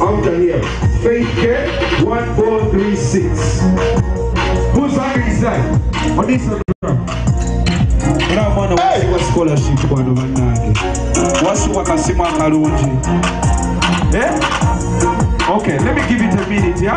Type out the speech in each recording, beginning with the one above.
Outer here. Faith Care 1436. Whose hand is that? On Instagram. era omwana wasiwa scholarship bwano bannange wasiwa kasimu akalungi Eh? Okay, let me give it a minute, yeah?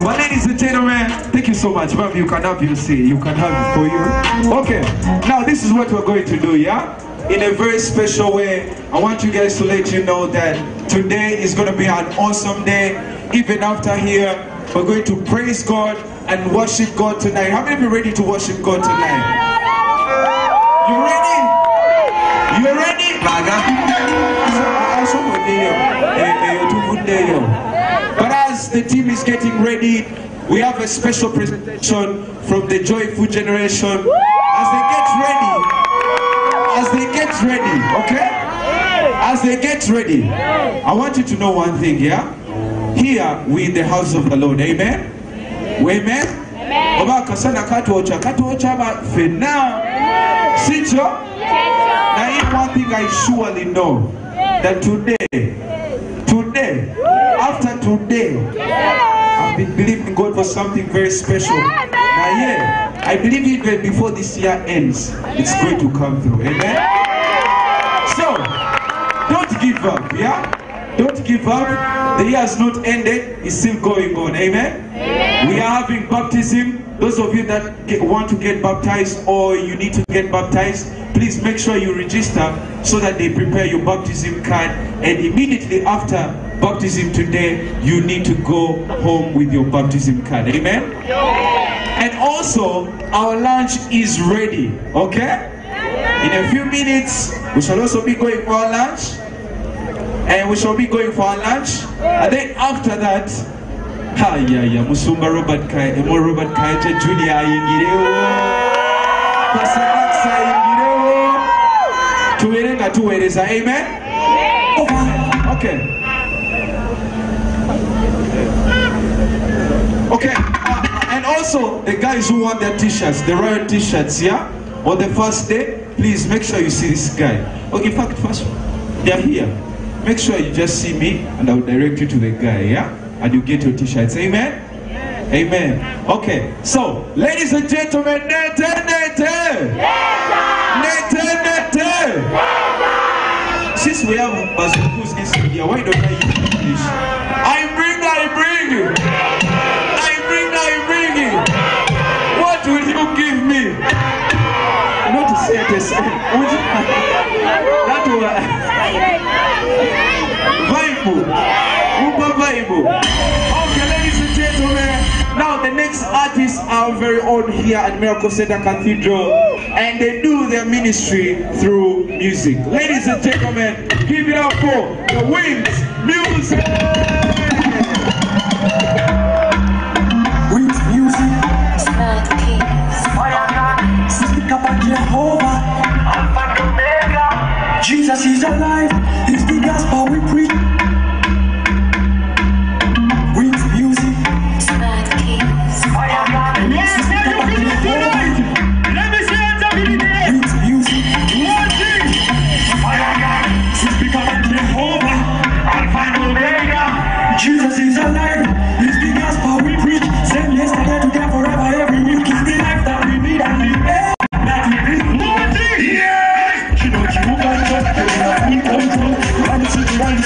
But ladies and gentlemen, thank you so much. Ma'am, you can have your seat. You can have it for you. Okay, now this is what we're going to do, yeah? In a very special way, I want you guys to let you know that today is going to be an awesome day. Even after here, we're going to praise God and worship God tonight. How many of you ready to worship God tonight? You ready? You ready? But as the team is getting ready, we have a special presentation from the Joyful Generation. As they get ready, they get ready, okay? As they get ready, I want you to know one thing, yeah? Here we in the house of the Lord, amen? Amen? oba akasana katwokya katwokya fenna sikyo naye one thing i surely know that today today after today i've been believing god for something very special. Naye i believe even before this year ends it's going to come through. Amen? So don't give up yeah don't give up the year has not ended it's still going on amen we are having baptism. Those of you that get, want to get baptized or you need to get baptized, please make sure you register so that they prepare your baptism card. And immediately after baptism today, you need to go home with your baptism card. Amen? And also, our lunch is ready. Okay? In a few minutes, we shall also be going for our lunch. And we shall be going for our lunch. And then after that, hayaya musumba robert Kai, Emo robert kaite junior ayingirewo pasemax ayingirewo tubeere nga tuweereza amen? Okay. Okay uh, and also the guys who want their t-shirts the royal t-shirts yeah? On the first day please make sure you see this guy. Okay in fact first they're here make sure you just see me and i'll direct you to the guy yeah and you get your t-shirts. Amen? Amen. Okay, so ladies and gentlemen, nete nete. Nete nete. Since we have Bazukus inside here, why don't I use English? I bring, I bring. I bring, I bring. What will you give me? Not to say it, say That was Bible. Uber Bible. Okay, ladies and gentlemen, now the next artists are very own here at Miracle Center Cathedral, and they do their ministry through music. Ladies and gentlemen, give it up for the Wings Music. Wings Music. Speak about Jehovah. Jesus is alive. It's the gospel we preach. The air that we breathe. Same yesterday, today, forever, every week. It's the life that. Yes! You know, you got just to have full control. Run the city, run the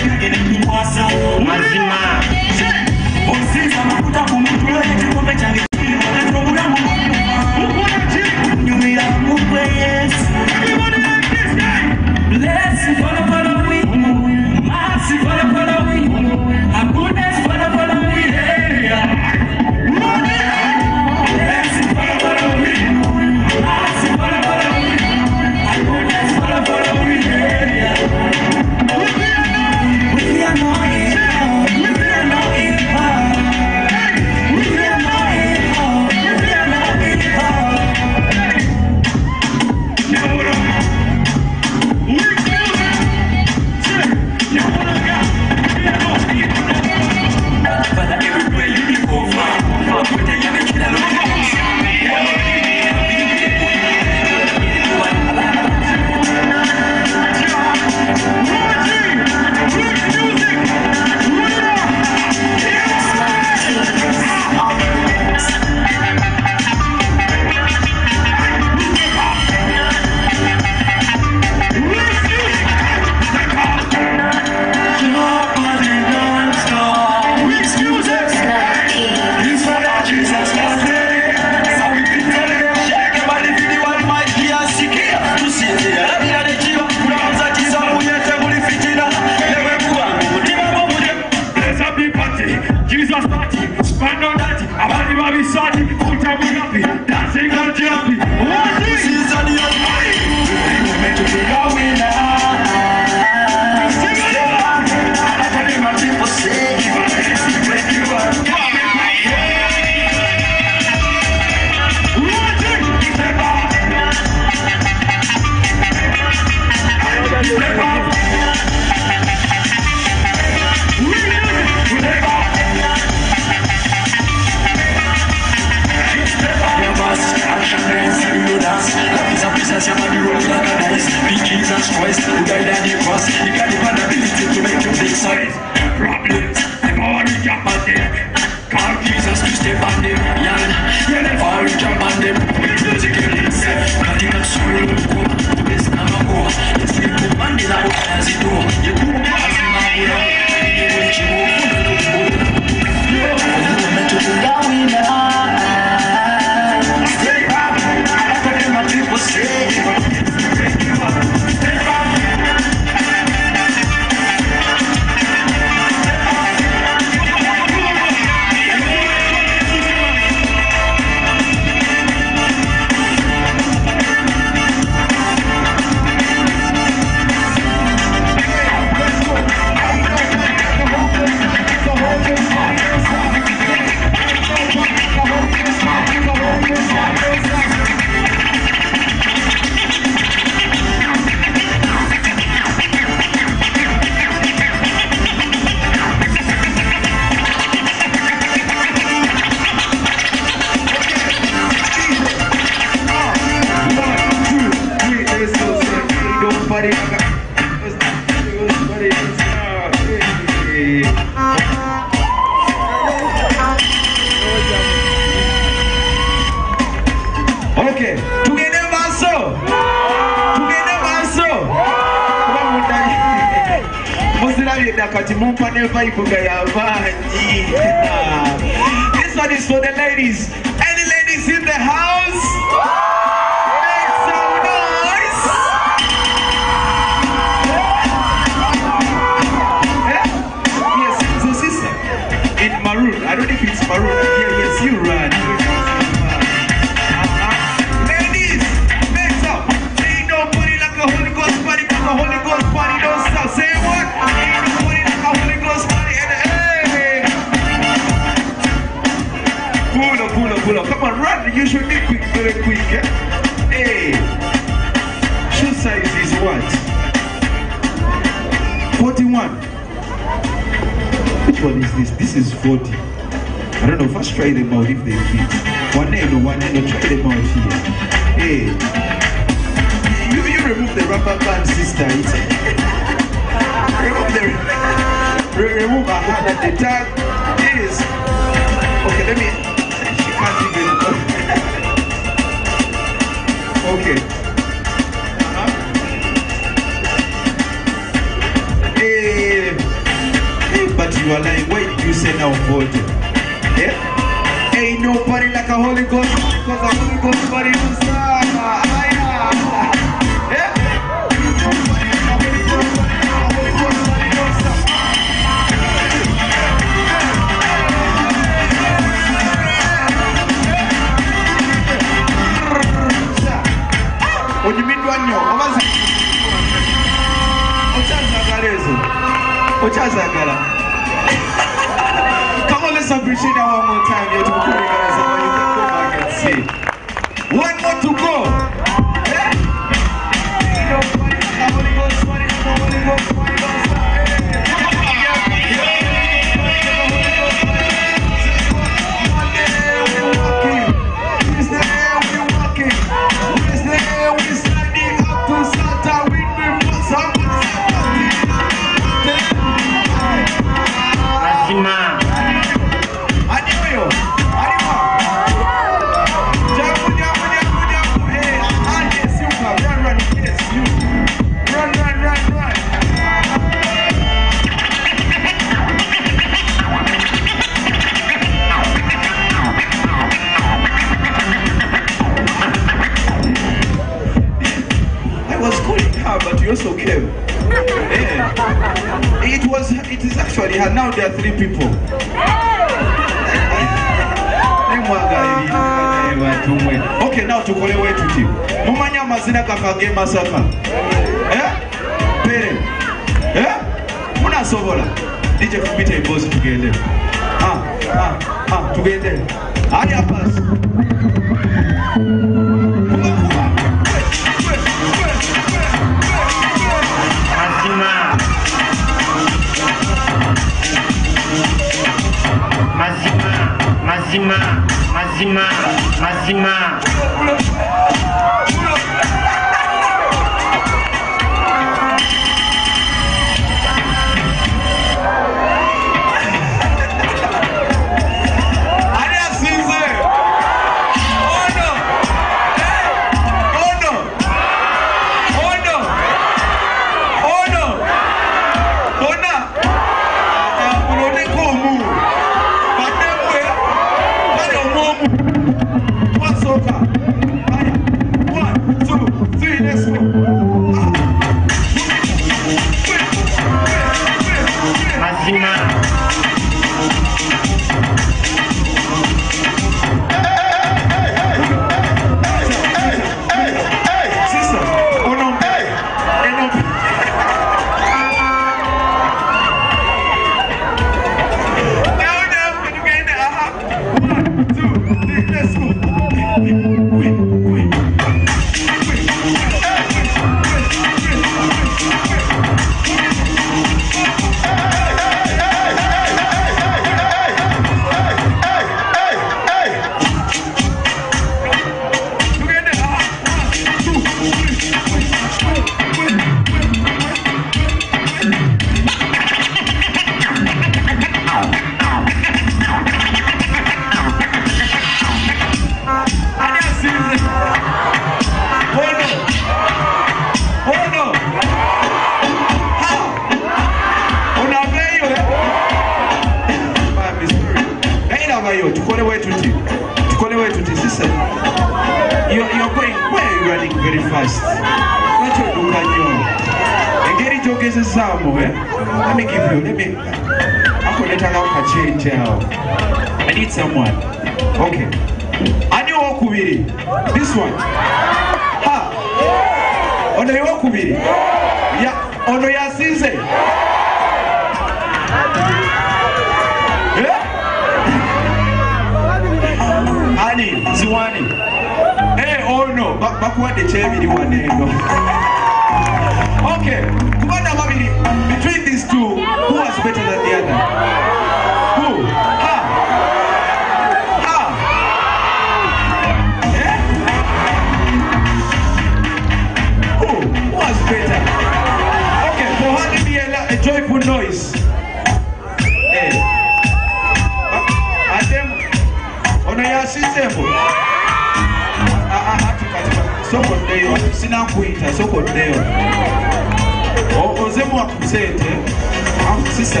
sisa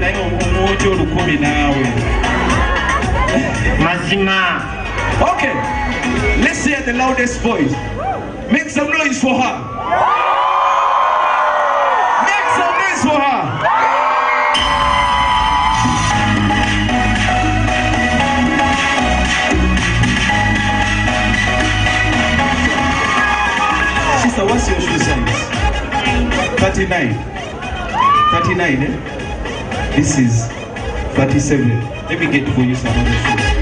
naye omwojo olukumi naawe mazima okay. Let's hear the loudest voice. Make some noise for her. Make some noise for her. Sister, what's your shoe size? 39. 39, eh? This is 37. Let me get for you some other shoes.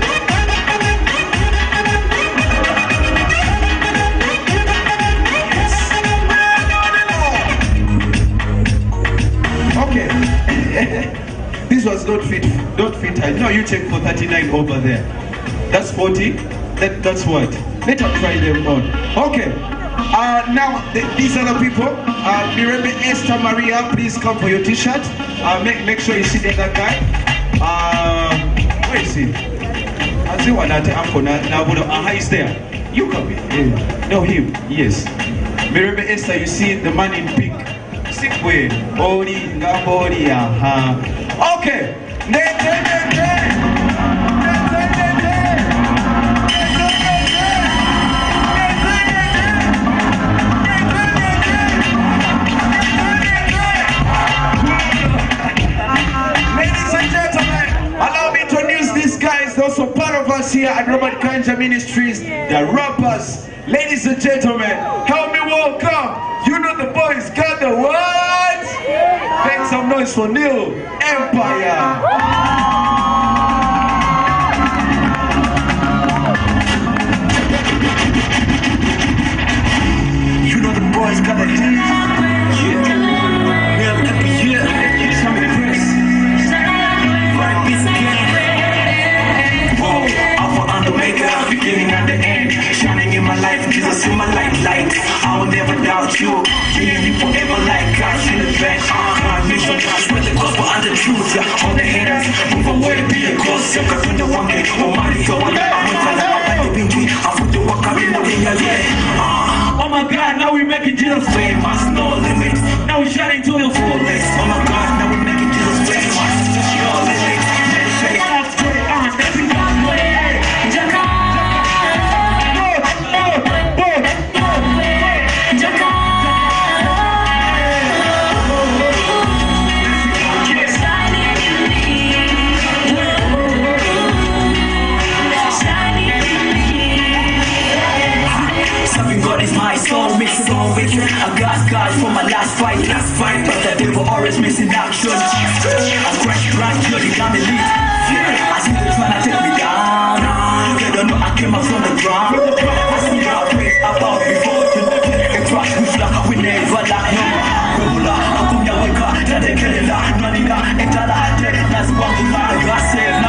Okay. this was not fit. Not fit. I know you check for 39 over there. That's 40. That, that's what. Let us try them on. Okay. Uh, now, the, these other people, uh, Mirebe Esther Maria, please come for your t-shirt. Uh, make, make sure you see the other guy. Uh, where is he? I see one at Uncle Nabudo. Aha, he's there. You come in. Yeah. No, him. Yes. Mirebe Esther, you see the man in pink. Sikwe. Ori, Ngabori, aha. Okay. Ne, ne, ne, ne. Ne, also part of us here at Robert Kayanja Ministries, the rappers. Ladies and gentlemen, help me welcome. You know the boys got the what? Make some noise for Neil Empire. You know the boys got the Beginning and the end. Shining in my life, cause Jesus in my light, light. I will never doubt you. Being me forever like God in the back. My mission, spread the gospel and the truth. Yeah, all the haters, move away, be a ghost. Yeah, cause when the one day, oh my, so I I'm gonna be I put the work out in the yeah. Ah. Oh my God, now we're making Jesus famous. famous, no limits. Now we're shining to the fullest. Oh my God, now we're from last fight, last fight, but the devil always missing action. I crash they got me lead. I see them trying to take me down. They don't know I came up from the ground. I see how way about before the crash we fly, we never lack no more. Regular, I come here, wake up, now they get it running out, and tell that's what we got. I say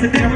That's the.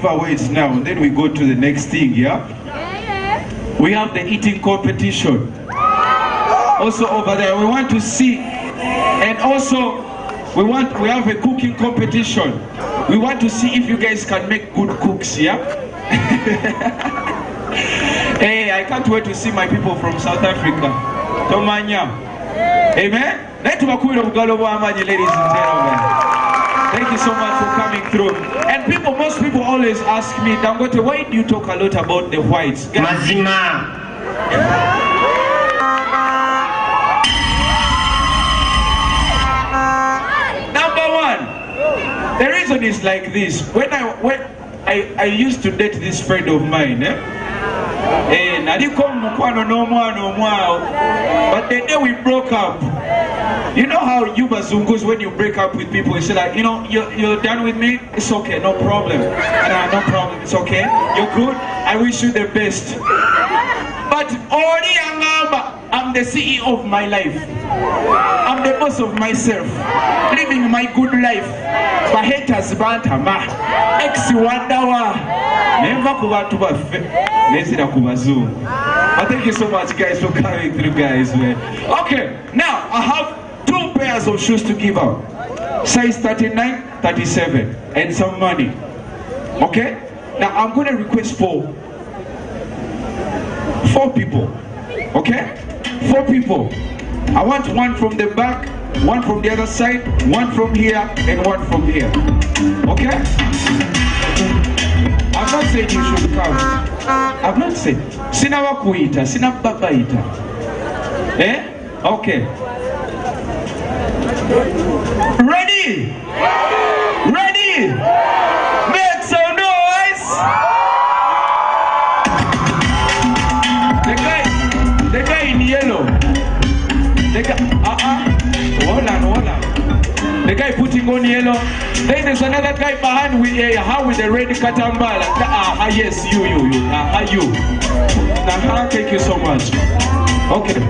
Giveaways now, and then we go to the next thing, yeah? We have the eating competition. Also over there, we want to see, and also we want we have a cooking competition. We want to see if you guys can make good cooks, yeah? hey, I can't wait to see my people from South Africa. Tomanya. Amen. Gentlemen. Thank you so much for coming. And people, always ask me, Dangote, why do you talk a lot about the whites? Guys, mazima Number one, the reason is like this. When I when I, I used to date this friend of mine, eh? Eh, naliko mukwano n'omwana omwawo but the day we broke up how you bazungus when you break up with people you say like you know you're, you're done with me it's okay no problem nah, no problem it's okay you're good i wish you the best but Ori Angamba, I'm the CEO of my life. I'm the boss of myself. Living my good life. For haters bantama. Ex wandawa. Never ku bantu baffe. Nezira ku bazungu. But thank you so much guys for coming through guys. Okay, now I have pairs of shoes to give out. Size 39, 37 and some money. Okay? Now I'm to request for four people. Okay? Four people. I want one from the back, one from the other side, one from here, and one from here. Okay? I'm not saying you should come. I'm not saying. Sina wakuita, sina babaita. Eh? Okay. Ready? Ready? Make some noise! The guy, the guy in yellow. The guy, uh-uh. Hold on, hold on. The guy putting on yellow. Then there's another guy behind with a uh, with a red katambala. Ah, uh, yes, you, you, you. Ah, uh, you. Nah, ah, thank you so much. Okay.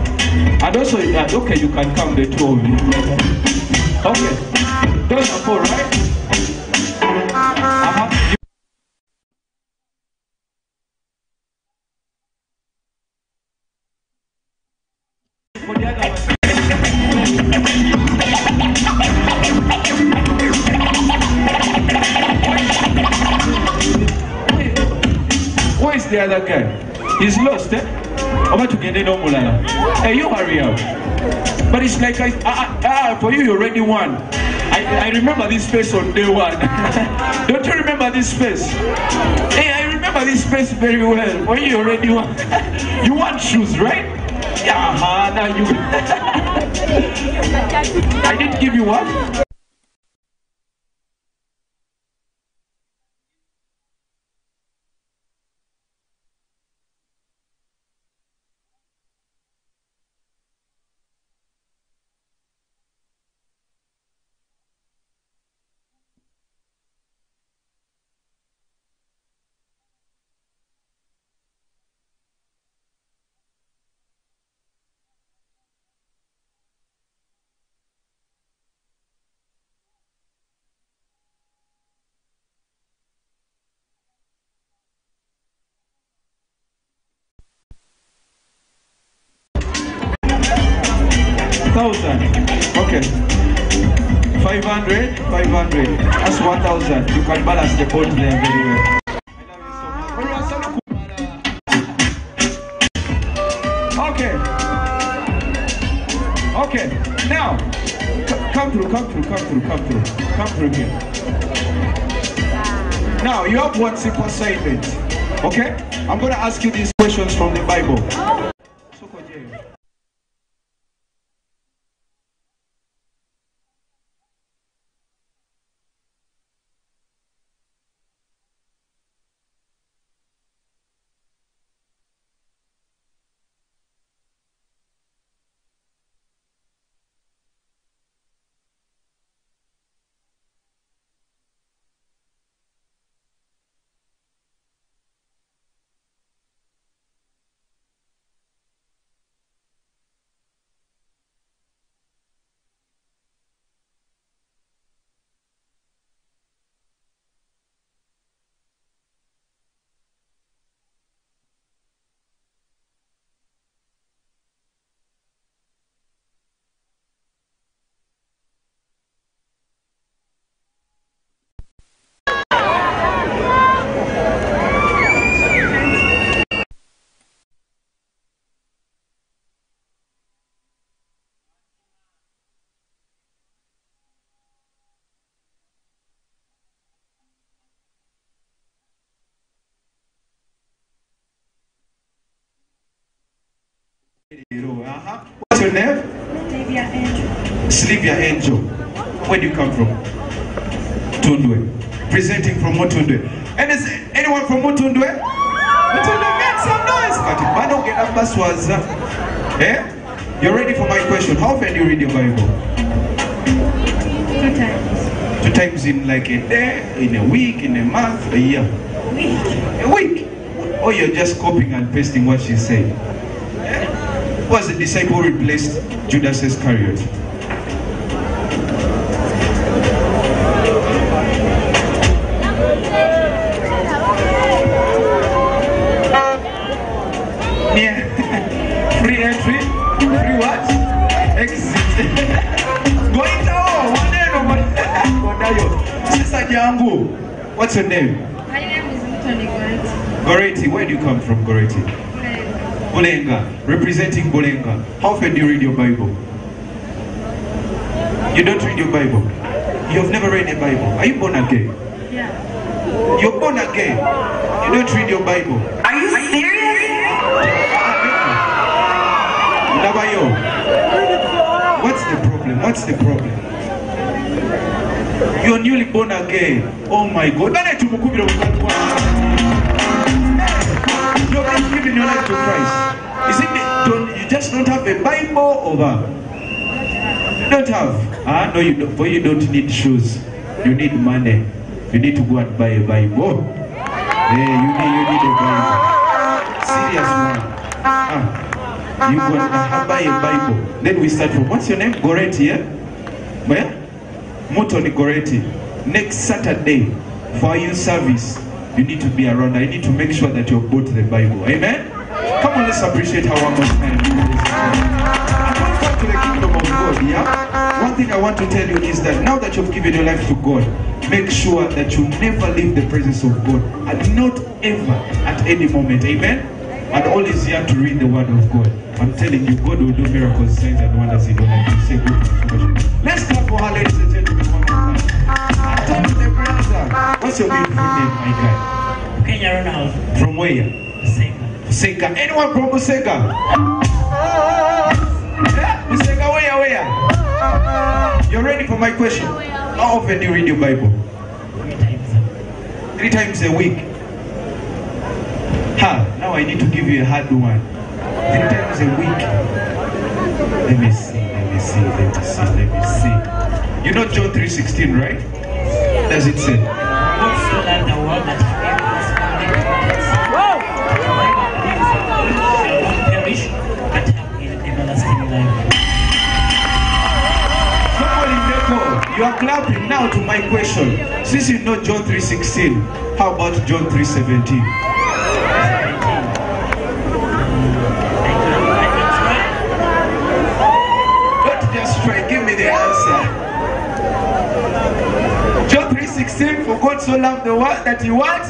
And also, okay, you can come the two of you. Okay. Four, right? you already won. I, I remember this face on day one. Don't you remember this face? Hey, I remember this face very well. When you already won. you want shoes, right? Yeah, uh -huh, now you. I didn't give you one. 1000. Okay. 500, 500. That's 1000. You can balance the board player very well. Okay. Okay. Now, come through, come through, come through, come through. Come through here. Now, you have one simple assignment. Okay? I'm going to ask you these questions from the Bible. Your name? Angel. Sylvia Angel. Where do you come from? Tundwe. Presenting from Mutundwe. And is anyone from Mutundwe? Mutundwe, make some noise. Kati bado get up baswaza. Eh? You're ready for my question. How often do you read your Bible? Two times. Two times in like a day, in a week, in a month, a year. Week. A week. Or you're just copying and pasting what she's said. Was the disciple replaced Judas Iscariot? Yeah. Free entry. Free what? Exit. Going down. Maneno, maneno. Wanayo. Sister. What's your name? My name is Mutoni Goret. Goreti. Where do you come from, Goreti? Bulenga. Representing Bulenga. How often do you read your Bible? You don't read your Bible. You have never read a Bible. Are you born again? Yeah. You're born again. You don't read your Bible. Are you serious? Nabayo. What's the problem? What's the problem? You're newly born again. Oh my God. You're just giving your life to Christ. Is it don't, you just don't have a Bible over? You don't have. Ah, no, you don't. Boy, you don't need shoes. You need money. You need to go and buy a Bible. Hey, you need, you need a Bible. Serious man. Ah, you go and buy a Bible. Then we start from. What's your name? Goretti, yeah? Where? Mutoni Goretti. Next Saturday, for your service, you need to be around. I need to make sure that you bought the Bible. Amen? Come on, let's appreciate how one more time. To the kingdom of God, yeah? One thing I want to tell you is that now that you've given your life to God, make sure that you never leave the presence of God and not ever at any moment. Amen? And always here to read the word of God. I'm telling you, God will do miracles, signs, and wonders in your life. You say good. Let's clap for her, ladies and gentlemen. one more time. And tell me the brother, what's your beautiful name, my guy? Kenya Ronald From where? Sega. Seka. Anyone from Museka? Yeah, Museka, where, where? You're ready for my question? How often do you read your Bible? Three times. Three times a week. Ha, now I need to give you a hard one. Three times a week. Let me see, let me see, let me see, let me see. You know John 3.16, right? Does it say? You are clapping now to my question. Since you know John 3.16, how about John 3.17? 3.16, for God so loved the world that he what?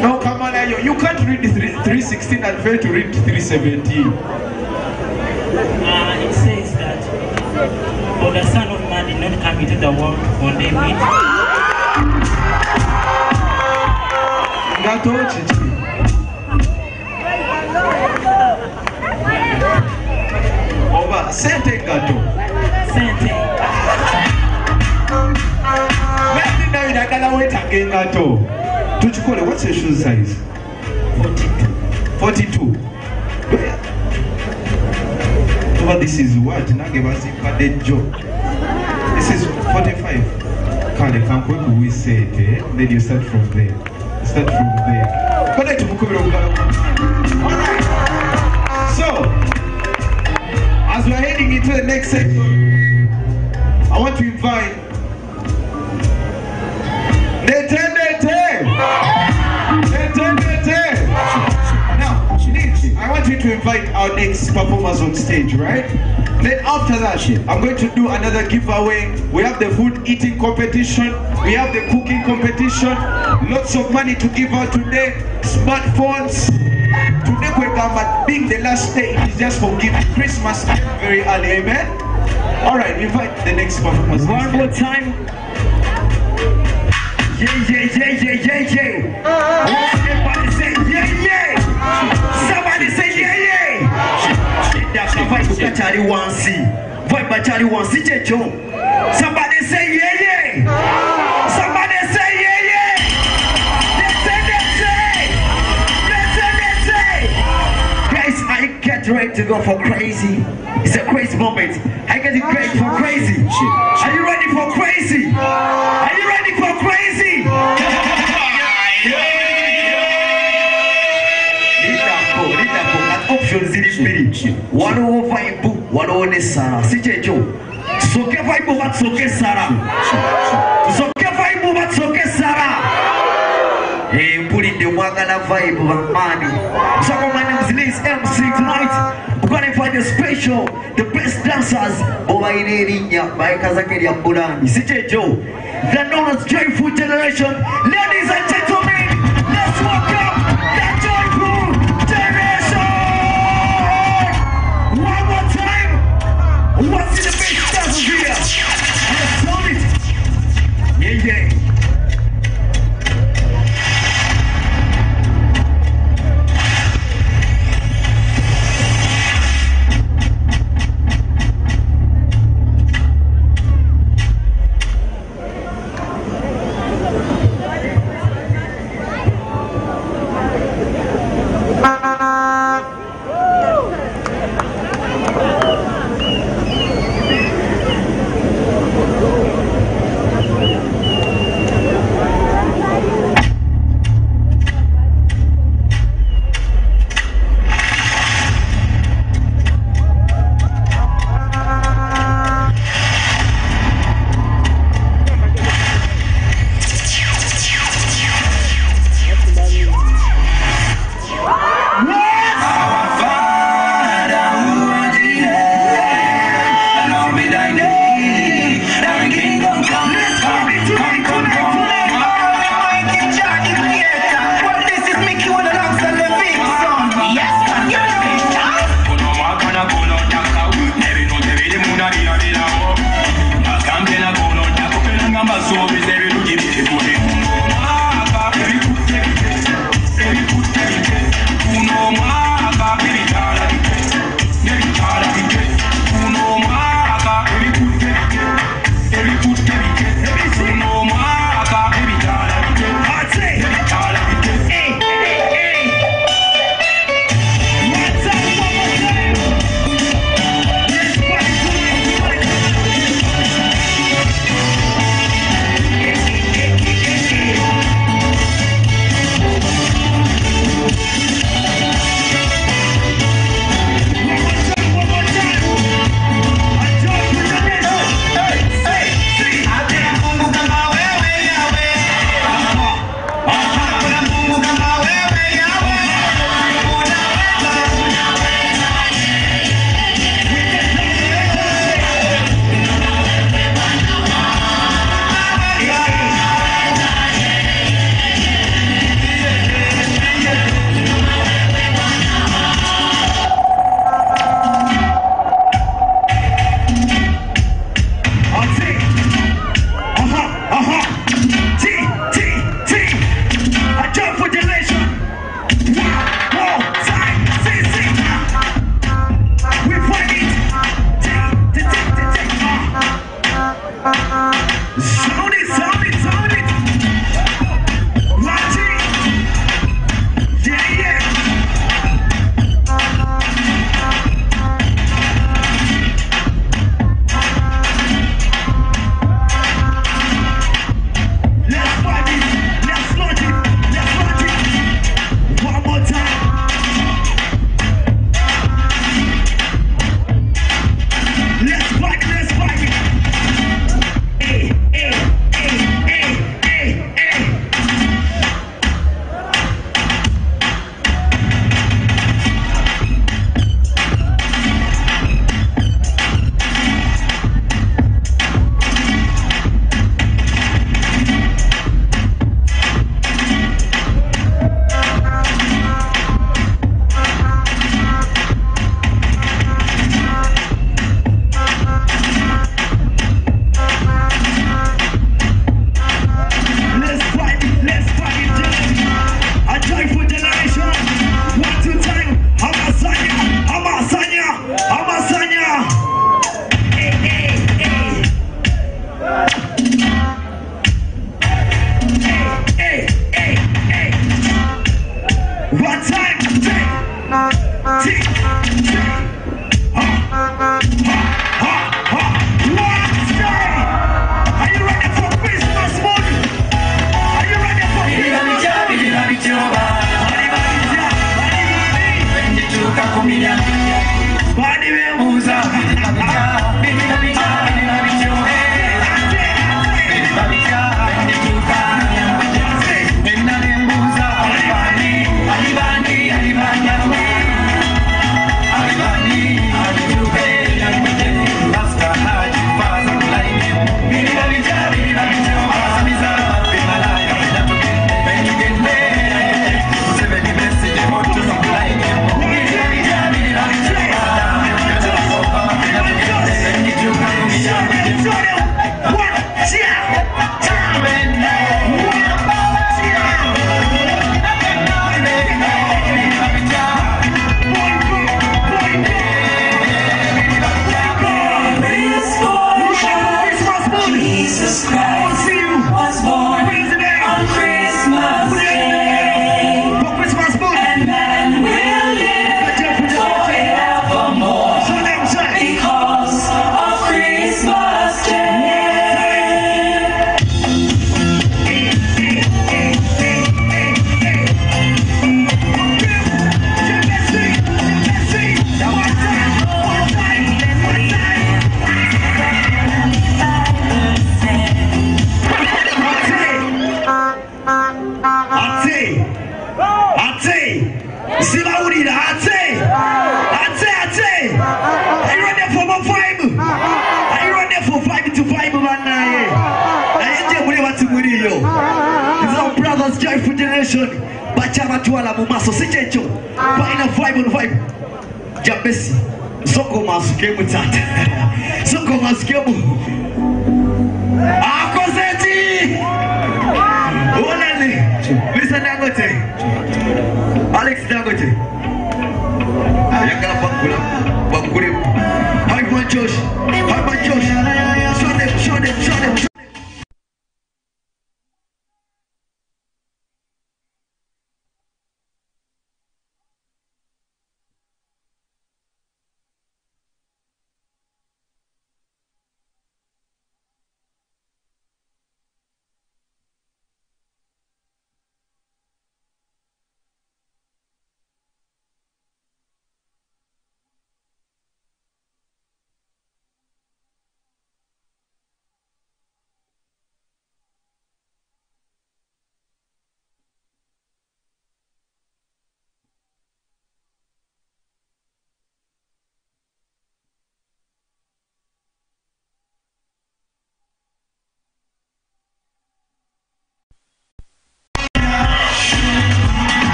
No, come on, you, you can't read 3.16 and fail to read 3.17. Uh, it says that, For the Son of Man did not come into the world to condemn it, Ngato chichi. Oba, sente ngato. sente now inagala wetanga engato. Tuchikole, what's your shoe size? 42. 42. Over this is what? Nange bazimpadde jo. This is 45. Kale kankwe kuwisete. Eh? Then you start from there. Start from there. Kale tumukubira. Alright. So, as we're heading into the next section, I want to invite to invite our next performers on stage, right? Then after that, I'm going to do another giveaway. We have the food eating competition. We have the cooking competition. Lots of money to give out today. Smartphones. Today we're gonna being the last day. It is just for giving Christmas very early. Amen. All right, invite the next performers. One more time. Yeah, yeah, yeah, yeah, yeah, yeah. Kachari wansi. Vibe kachari wansi checho. Somebody say yeah, yeah. Somebody say say. Guys, I get ready to go for crazy. It's a crazy moment. I get ready for crazy. Are you ready for crazy? Are you ready for crazy? Bbiri. Oh oh waliwo vibe, waliwo ne sara. Si kyekyo. Tusooke vibe oba tusooke sara. Tusooke vibe oba tusooke sara. Mpulidde mwagala vibe bamaani. So my name is Liz MC tonight. We're gonna find the special, the best dancers. Obayina erinnya bayikazako erya Bulandi. Si kyekyo. The known as Joyful Generation. Ladies and gentlemen,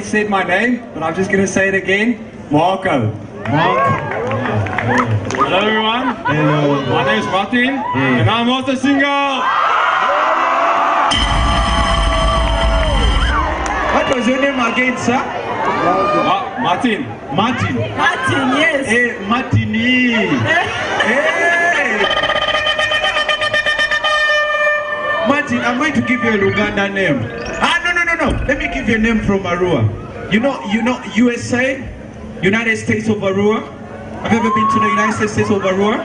already said my name, but I'm just gonna say it again. Marco. Marco. Hello, everyone. Hello. My name is Martin, and I'm also single. What was your name again, sir? Martin. Martin. Martin, yes. Hey, Martini. Hey. Martin, I'm going to give you a Luganda name. Ah, no. Let me give you a name from Arua. You know, you know, USA, United States of Arua. Have you ever been to the United States of Arua?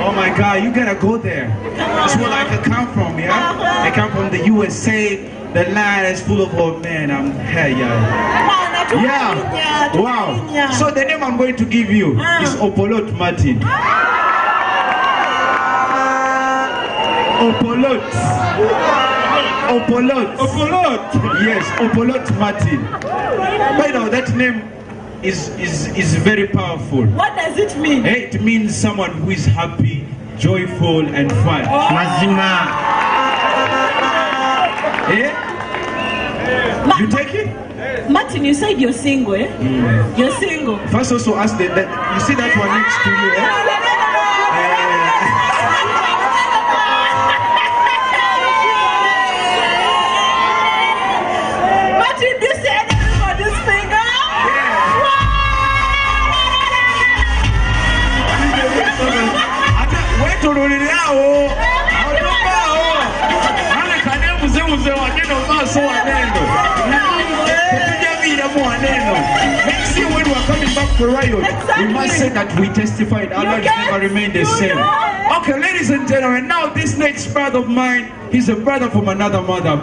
Oh my God, you gotta go there. That's where I come from, yeah. I come from the USA. The land is full of old men. I'm here, yeah. Yeah. Wow. So the name I'm going to give you is Opolot Martin. Opolot. Opolot. Opolot. Yes, Opolot Martin. But you know that name is is is very powerful. What does it mean? It means someone who is happy, joyful, and fun. Mazima. Eh? You take it? Martin, you said you're single, eh? You're single. First, also ask the, that. You see that one next to you, eh? Riot, Exactly. we must say that we testified. Our lives never remain the same. get- Okay, ladies and gentlemen, now this next brother of mine, he's a brother from another mother.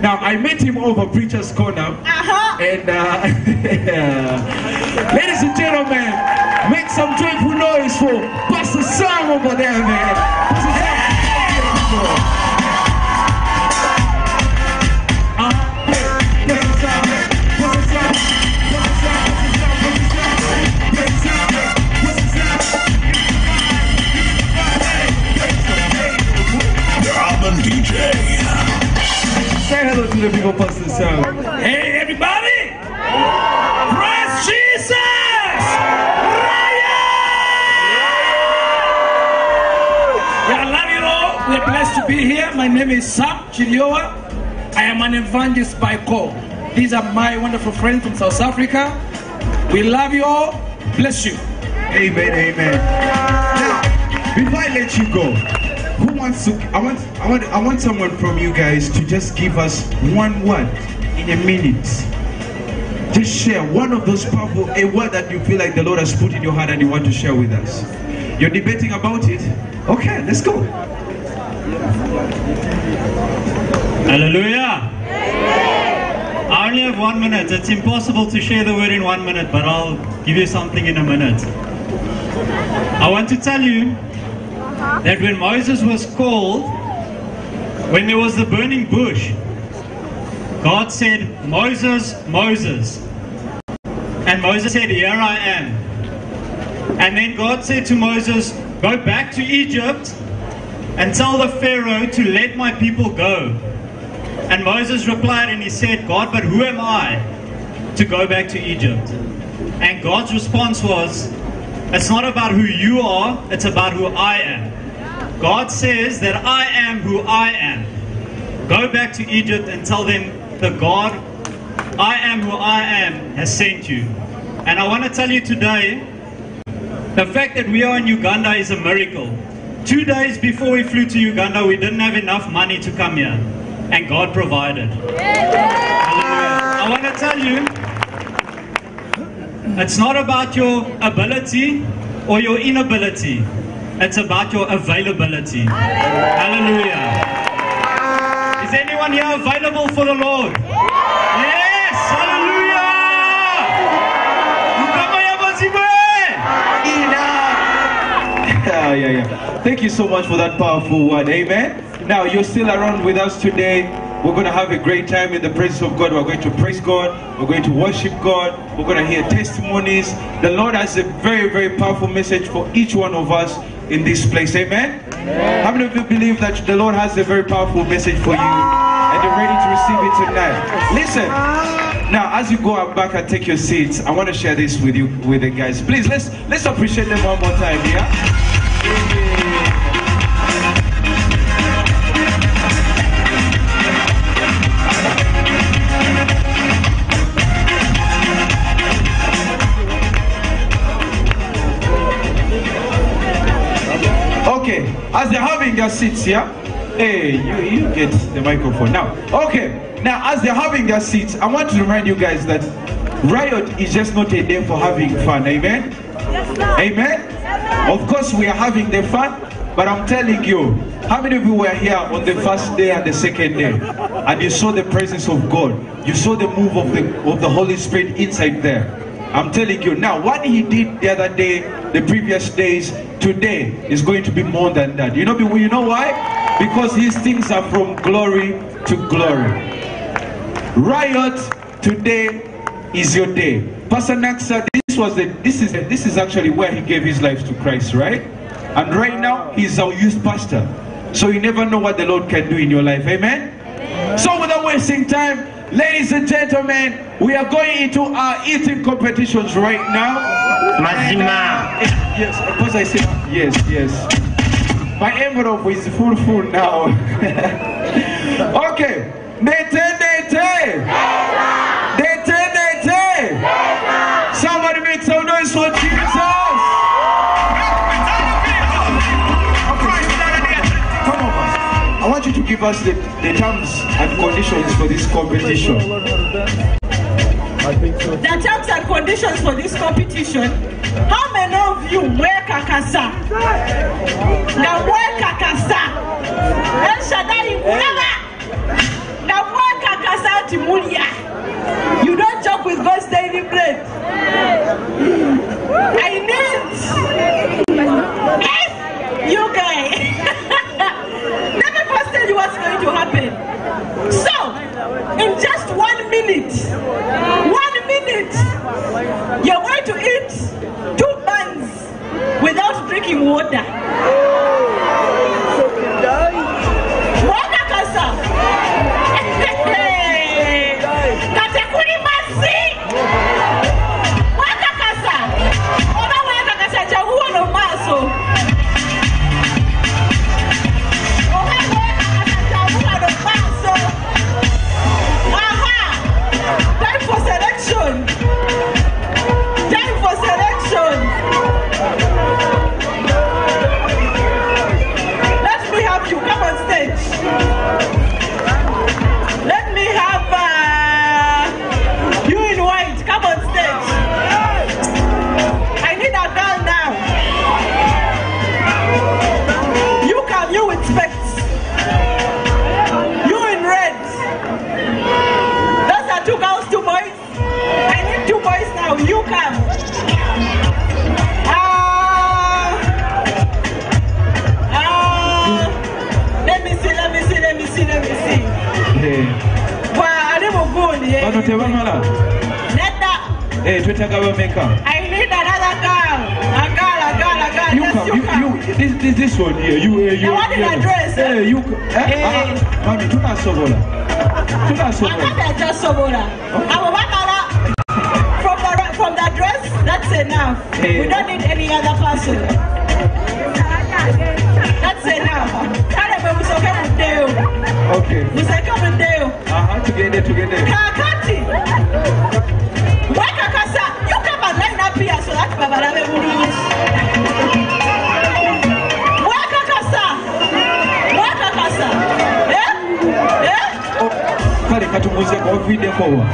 Now, I met him over Preacher's Corner. Uh-huh. And, uh, ladies and gentlemen, make some joyful noise for Pastor Sam over there, man. An evangelist by call. These are my wonderful friends from South Africa. We love you all. Bless you. Amen, amen. Now, before I let you go, who wants to? I want, I want, I want someone from you guys to just give us one word in a minute. Just share one of those powerful a word that you feel like the Lord has put in your heart and you want to share with us. You're debating about it. Okay, let's go. Hallelujah. Only have one minute. It's impossible to share the word in one minute, but I'll give you something in a minute. I want to tell you that when Moses was called, when there was the burning bush, God said, Moses, Moses. And Moses said, Here I am. And then God said to Moses, Go back to Egypt and tell the Pharaoh to let my people go. And Moses replied and he said, God, but who am I to go back to Egypt? And God's response was, It's not about who you are, it's about who I am. God says that I am who I am. Go back to Egypt and tell them the God I am who I am has sent you. And I want to tell you today the fact that we are in Uganda is a miracle. Two days before we flew to Uganda, we didn't have enough money to come here, and God provided. Hallelujah. I want to tell you, it's not about your ability or your inability, it's about your availability. Hallelujah. Is anyone here available for the Lord? Yes, hallelujah. Yeah, yeah, yeah. Thank you so much for that powerful word. Amen. Now, you're still around with us today. We're going to have a great time in the presence of God. We're going to praise God. We're going to worship God. We're going to hear testimonies. The Lord has a very, very powerful message for each one of us in this place. Amen. How many of you believe that the Lord has a very powerful message for you and you're ready to receive it tonight? Listen. Now, as you go back and take your seats, I want to share this with you, with the guys. Please, let's let's appreciate them one more time, yeah. As they're having their seats, yeah. Hey, you, you get the microphone now. Okay, now as they're having their seats, I want to remind you guys that Riot is just not a day for having fun. Amen. Amen. Of course, we are having the fun, but I'm telling you, how many of you were here on the first day and the second day, and you saw the presence of God? You saw the move of the of the Holy Spirit inside there. I'm telling you now, what he did the other day, the previous days, today is going to be more than that. You know, you know why? Because his things are from glory to glory. Riot today is your day. Pastor Naxa, this was the this is the, this is actually where he gave his life to Christ, right? And right now he's our youth pastor. So you never know what the Lord can do in your life. Amen. So without wasting time, ladies and gentlemen, we are going into our eating competitions right now. Mazima. Yes, of course I say yes, yes. My envelope is full, full now. okay. Nete, give us the, the terms and conditions for this competition. The terms and conditions for this competition. How many of you mweka kasa? Na mweka kasa. El Shaddai kulaba. Na mweka kasa timulia. You don't joke with God's daily bread. I need. Eh? You guys. What's going to happen. So, in just one minute, one minute, you're going to eat two buns without drinking water. Come, you with specs. You in red. Those are two girls, two boys. I need two boys now. You come. Ah. Ah. Let me see, let me see, let me see, let me see. Eh, Wa ali mugundi. eh. bano tebamala Nedda. Eh, twetaaga bameka I this, this, this one here, you, uh, you, one in you, the dress, eh? You, eh, Eh. ah, mami, tunasobola, tunasobola. Akata Jasobola. Abo bamala. From the from the dress, that's enough. Eh. We don't need any other person. That's enough. Kale mwe musoke muddeyo. Okay. Museke muddeyo. Aha, tugende, tugende. Kakati. Weka kasa. You come and line up here so that babalabe bulungi. Kale katumuuzeko oviddeko wa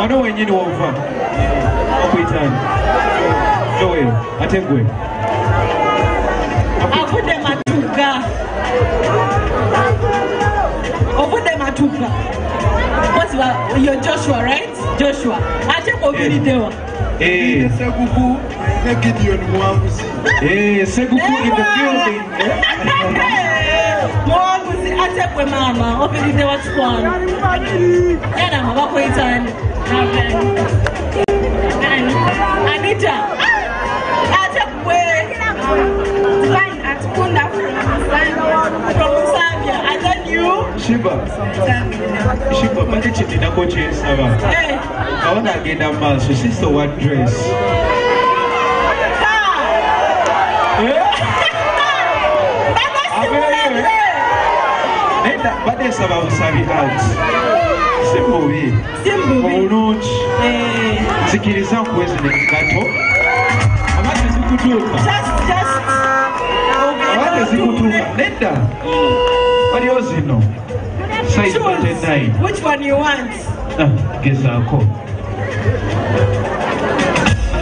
wano wenyini wova okuyitani joel ate gwe avudde matuga ovudde matuga What's wa- yo joshua right? Joshua. Ate koviriddewa Eh, seguku ne gideon muwanguzi eh, in the building muwanguzi ate gwe maama oviridde wa kikwano enama bakwyitani anita. Ate gwe from musambya and then you. Shiba. Shiba manye kininako kyensaba hey. Eh. kabona agenda mu maaso sister one dress nedda badde nsaba busabi out si mubi obulungi nzikiriza nkwezina engato aba tezikutuuka aba tezikutuuka nedda waliyo zino size 49 Which one you want? Ah, gezaako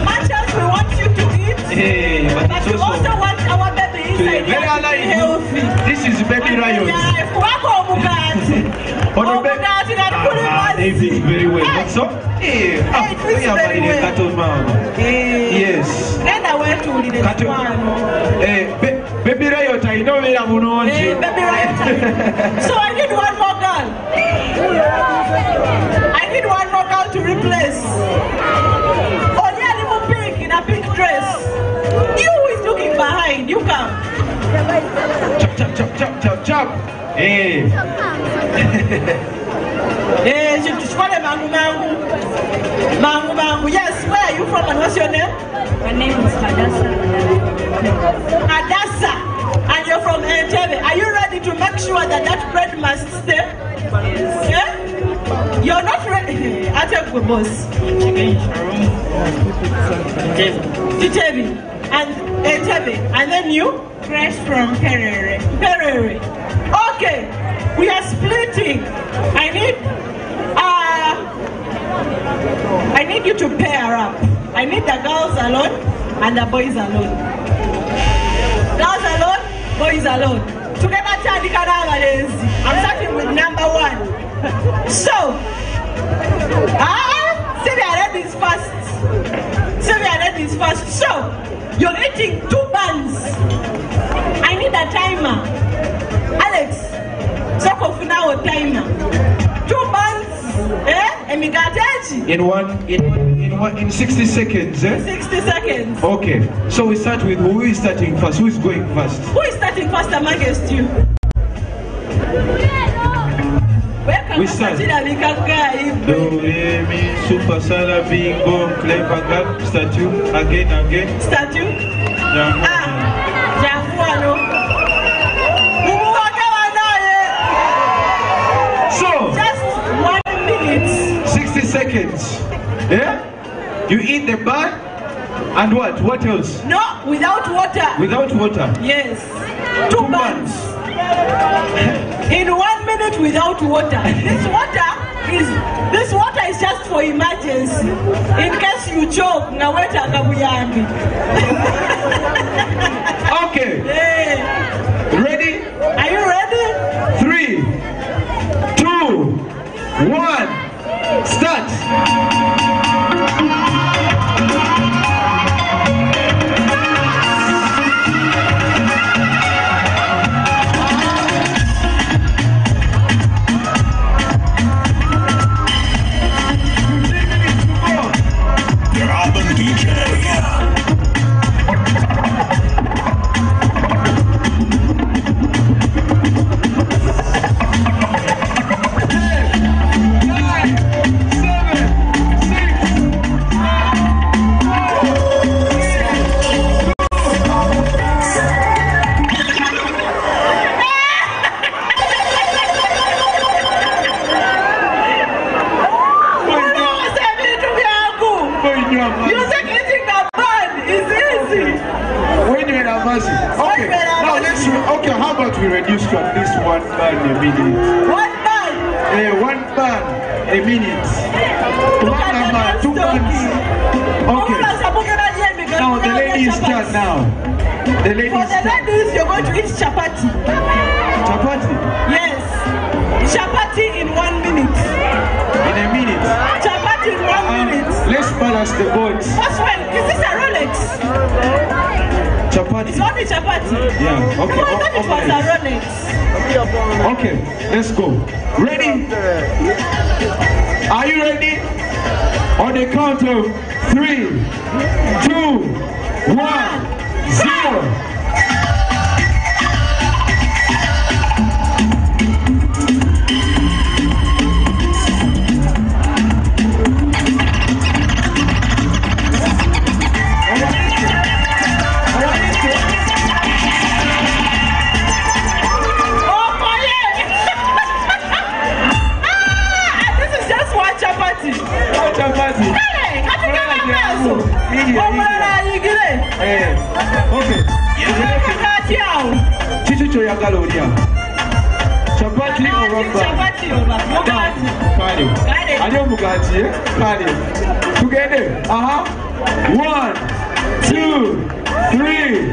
Much as we want you to eat, Eh, but but it's we also also want our baby inside. Very here to be alive. healthy. This is baby lions. Wako omugati. Ono be- Omugati nga tukuli Ah, did very well. So, eh, ah, Hey, fits very well. maama. Eh, Yes. Genda weetuulire Kati- kikwano. Eh, be- baby lion alina obeera bulungi. Eh, baby right. So I need one more girl. I need one more girl to replace. Oli ali mu pink in a pink dress. You who is looking behind, you come. Chap, chap, chap, chap, chap, chap. Eh, Eh, kikole mangu mangu. Mangu mangu. Yes, where are you from and what's your name? My name is Hadassah. Adasa. And you're from Entebbe. Are you ready to make sure that that bread must stay? Yeah? You're not ready. Atekwe boss. Entebbe. And Entebbe. And then you? Fresh from Perere. Perere. Okay. We are splitting. I need i need you to pair up. I need the girls alone and the boys alone. Girls alone, boys alone. Together. I'm starting with number one. So, ah, Sylvia ladies first. Sylvia ladies first. So, you're eating two buns. I need a timer. Alex, soko funao timer. Two buns, eh? Emikate echi. In one, in, in one, in 60 seconds, eh? 60 seconds. Okay, so we start with who is starting first? Who is going first? Who is starting first amongst you? We start. Do, re, mi, super, sala, bingo, clever girl, statue, again, again. Statue? Jangwano. Yeah? You eat the bun and what? What else? No, without water. Without water. Yes. Two buns. In one minute without water. This water is this water is just for emergency. In case you choke, ngaweta kabuyambi. Okay, Hey. ready? Are you ready? Three, two, one, start. To eat chapati. Chapati Yes. Chapati in one minute. in a minute. Chapati in one Um, minute. let's balance the. What's one? Is this a Rolex? Chapati. It's only chapati. Yeah, okay. No, I thought it was a okay. Rolex. Okay, let's go. Ready? Are you ready? On the count of three, two, one, zero. Eh? Kale. Tugende. Aha. One, two, three,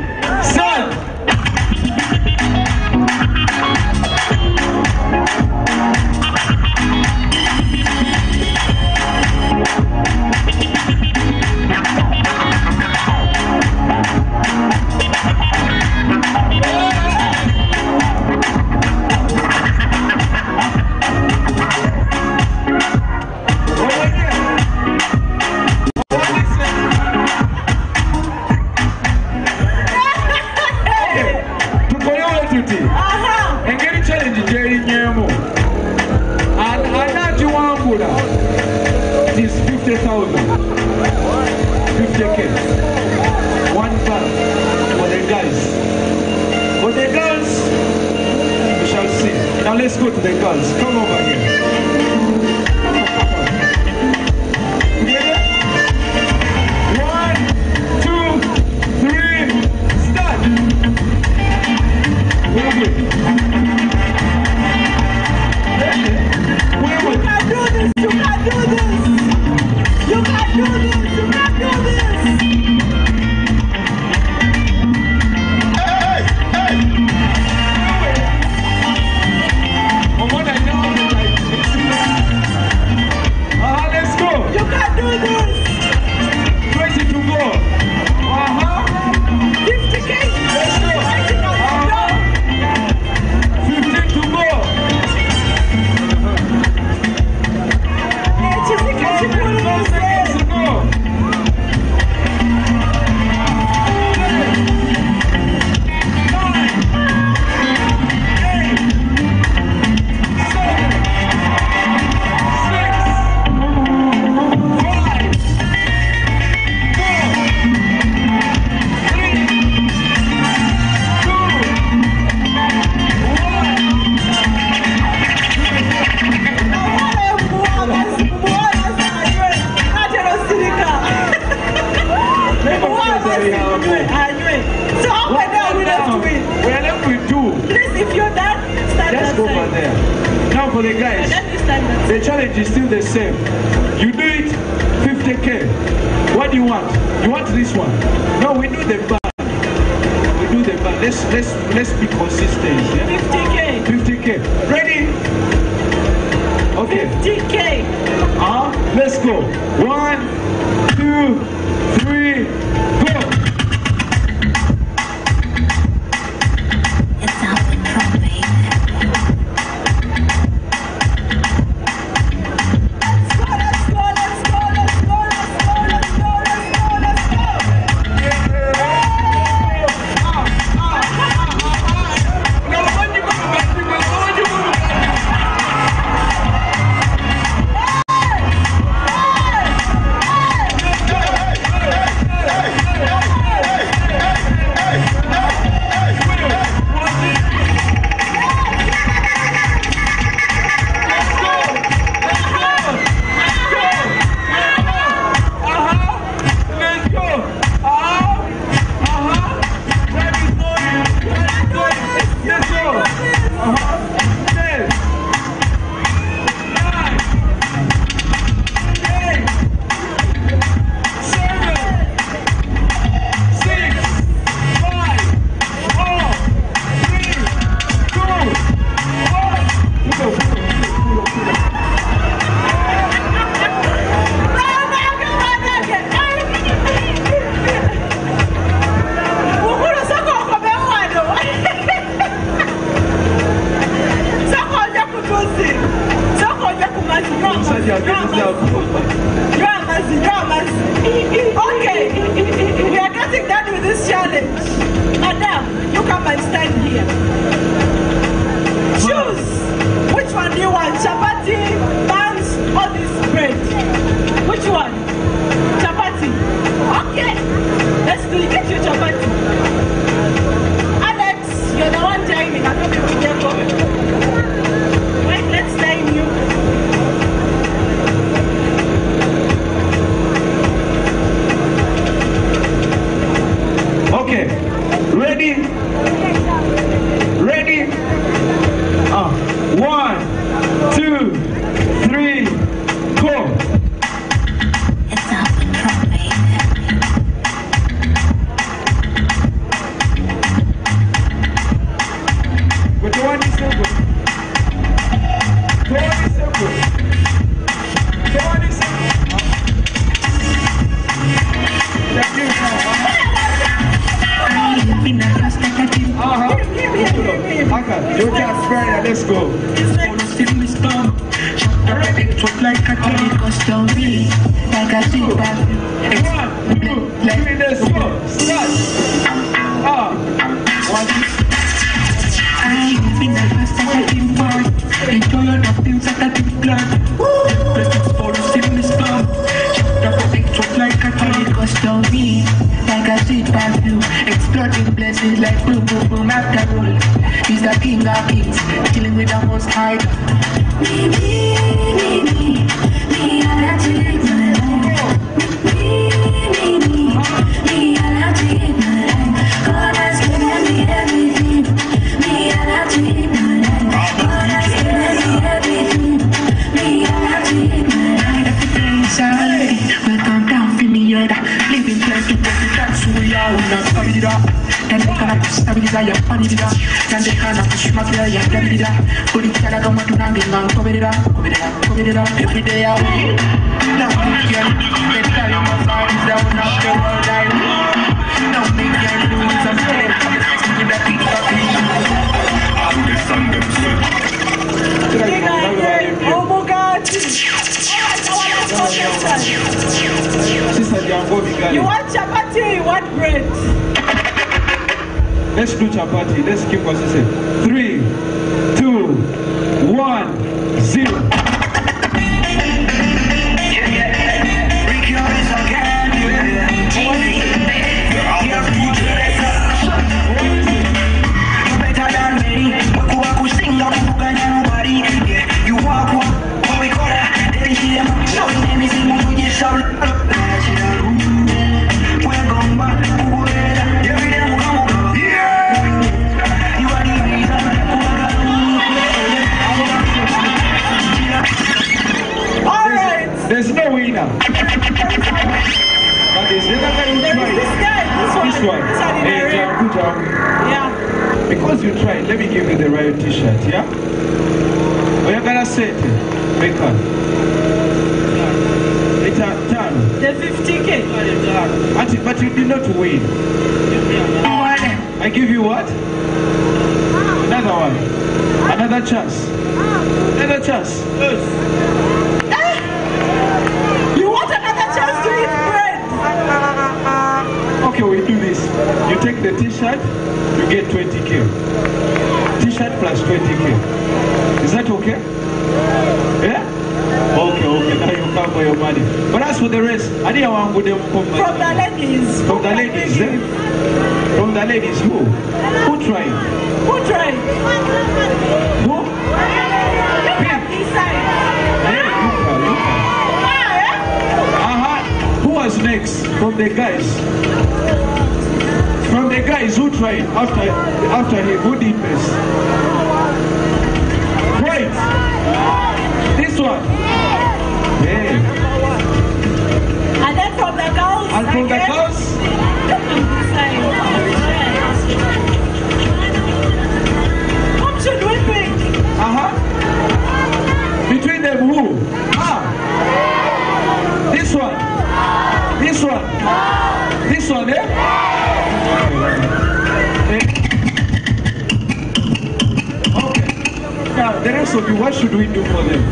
should we do for them?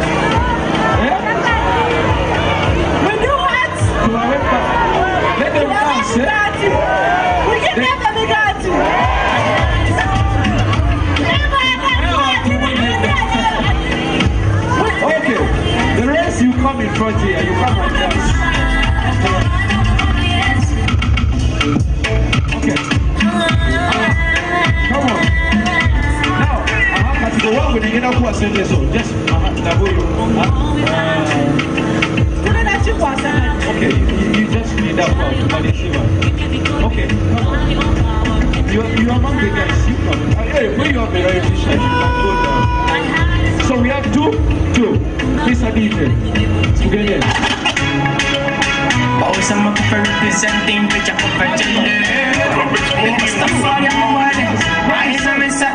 Eh? We do what? To our website. Let them dance, eh? We can never be got Okay. The rest you come in front here. You come and dance. Kuwa sente zo. Just aha, na huyo. Ah, Okay, you, you just need that one to Malisiva. Okay, come on. You, you among the guys. You come. Ah, Hey, you have the right t-shirt, you can go down. So we have two, two. Mr. DJ. Together. Boss, I'm up for representing bitch, I'm up for gender. Rastafari, I'm a warrior. Rise and miss it.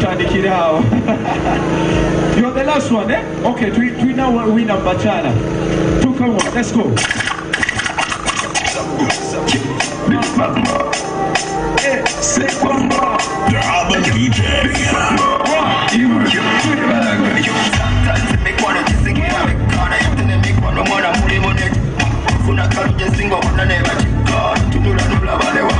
no. Babi. Tutandikira awo. You're the last one, eh? Okay, twi twi now win number chala. Two come on, let's go. Program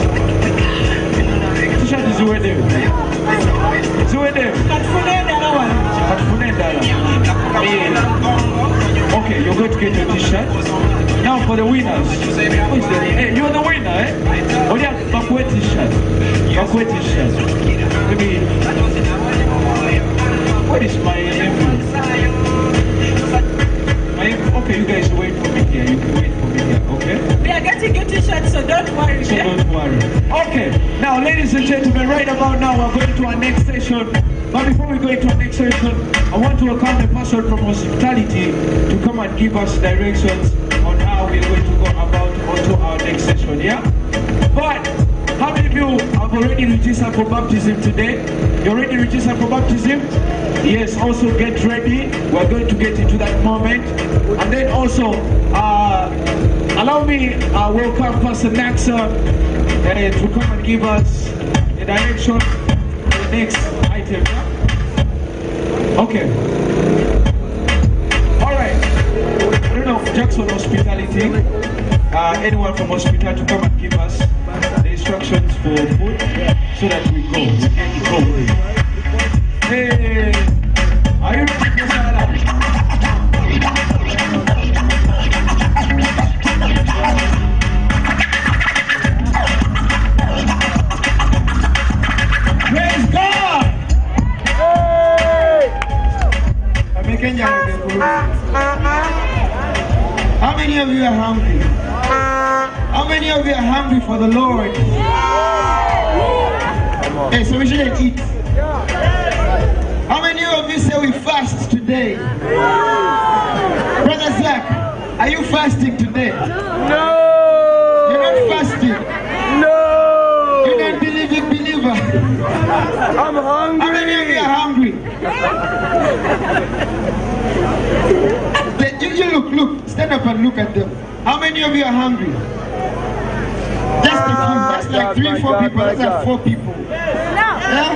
Okay, you're going to get your t-shirt. Now for the winners. Hey, you're the winner, eh? Oh yeah, Bakwe t-shirt. Bakwe t-shirt. Let me. Where is my envelope? My. Okay, you guys wait for me here. You can wait for me here, okay? We are getting you t-shirts, so don't worry. So yeah? don't worry. Okay, now ladies and gentlemen, right about now we're going to our next session. But before we go into our next session, I want to welcome the person from hospitality to come and give us directions on how we're going to go about onto our next session, yeah? But how many of you have already registered for baptism today? You already registered for baptism? Yes, also get ready. We're going to get into that moment. And then also, Allow me uh, welcome Pastor Naxa uh, to come and give us a direction for the next item. Yeah? Okay. All right. I don't know Jackson Hospitality. Uh, anyone from hospital to come and give us the instructions for food so that we go and go. Many of you are hungry? Just a few, that's like three, four people, that's like four people. Yeah?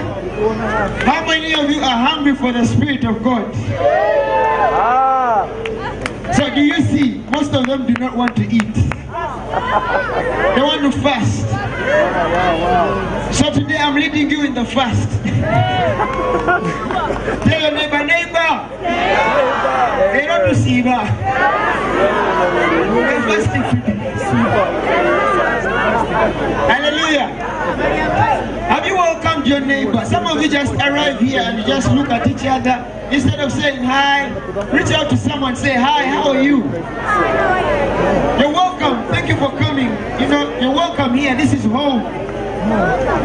How many of you are hungry for the Spirit of God? So do you see, most of them do not want to eat. They want to fast. So today I'm leading you in the fast. Tell your neighbor, neighbor. They don't receive her. Hallelujah. Have you welcomed your neighbor? Some of you just arrive here and you just look at each other. Instead of saying hi, reach out to someone, say hi, how are you? You're welcome. Thank you for coming. You know, you're welcome here. This is home.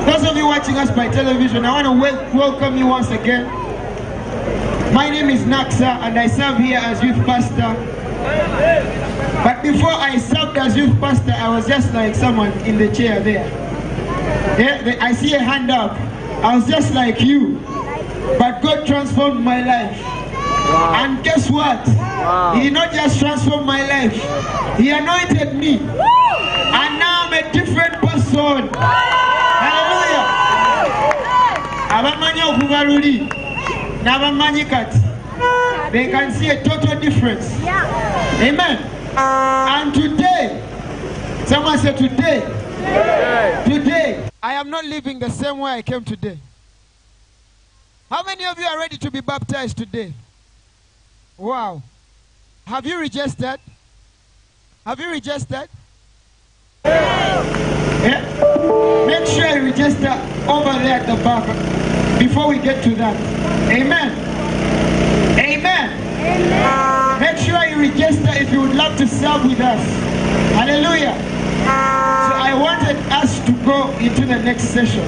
Those of you watching us by television, I want to wel- welcome you once again. My name is Naxa and I serve here as youth pastor. But before I served as youth pastor, I was just like someone in the chair there. Yeah, I see a hand up. I was just like you. But God transformed my life. And guess what? He not just transformed my life, He anointed me. And now I'm a different person. Hallelujah. luli n'abamanyi kati they can see a total difference amen and today someone said today. Today. I am not living the same way i came today. How many of you are ready to be baptized today? Wow. Have you registered? Have you registered? Yeah? Make sure you register over there at the back before we get to that. Amen. Amen. Make sure you register if you would love to serve with us. Hallelujah. So I wanted us to go into the next session.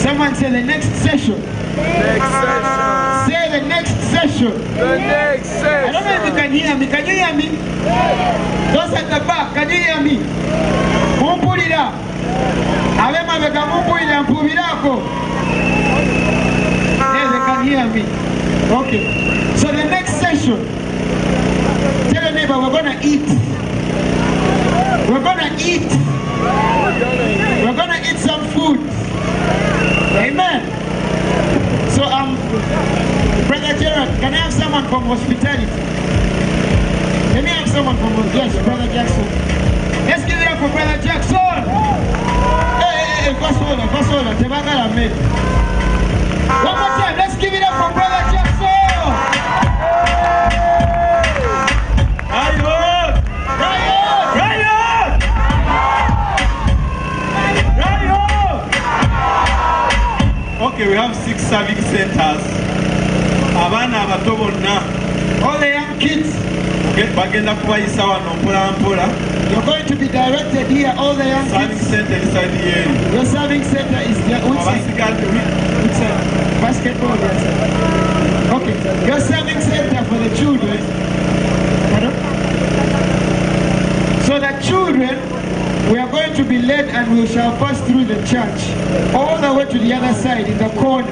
Someone say the next session. Next session. Say the next session. The next session. I don't know if you can hear me. Can you hear me? Those at the back, can you hear me? Mumpulira. Abemabega mumpulira mpubirako. Yes, they can hear me. Okay. So the next session, tell your neighbor we're gonna eat. We're gonna eat. We're gonna eat some food. Amen. So um, Brother Gerard, can I have someone from hospitality? Can I have someone from yes, Brother Jackson? Let's give it up for Brother Jackson. Hey, hey, hey, first order. Tebagala men. One more time, let's give it up for Brother Jackson. Okay, we have six serving centers. Abaana abato bonna All the young kids, ge- bagenda kubayisa wano mpola mpola. you're going to be directed here. All the young Serving kids. center inside yeeri. Your serving center is there. Which side? Abasigadde Which side? Basketball, yes. Okay. Your serving center for the children. Pardon? So the children, we are going to be led and we shall pass through the church all the way to the other side in the corner.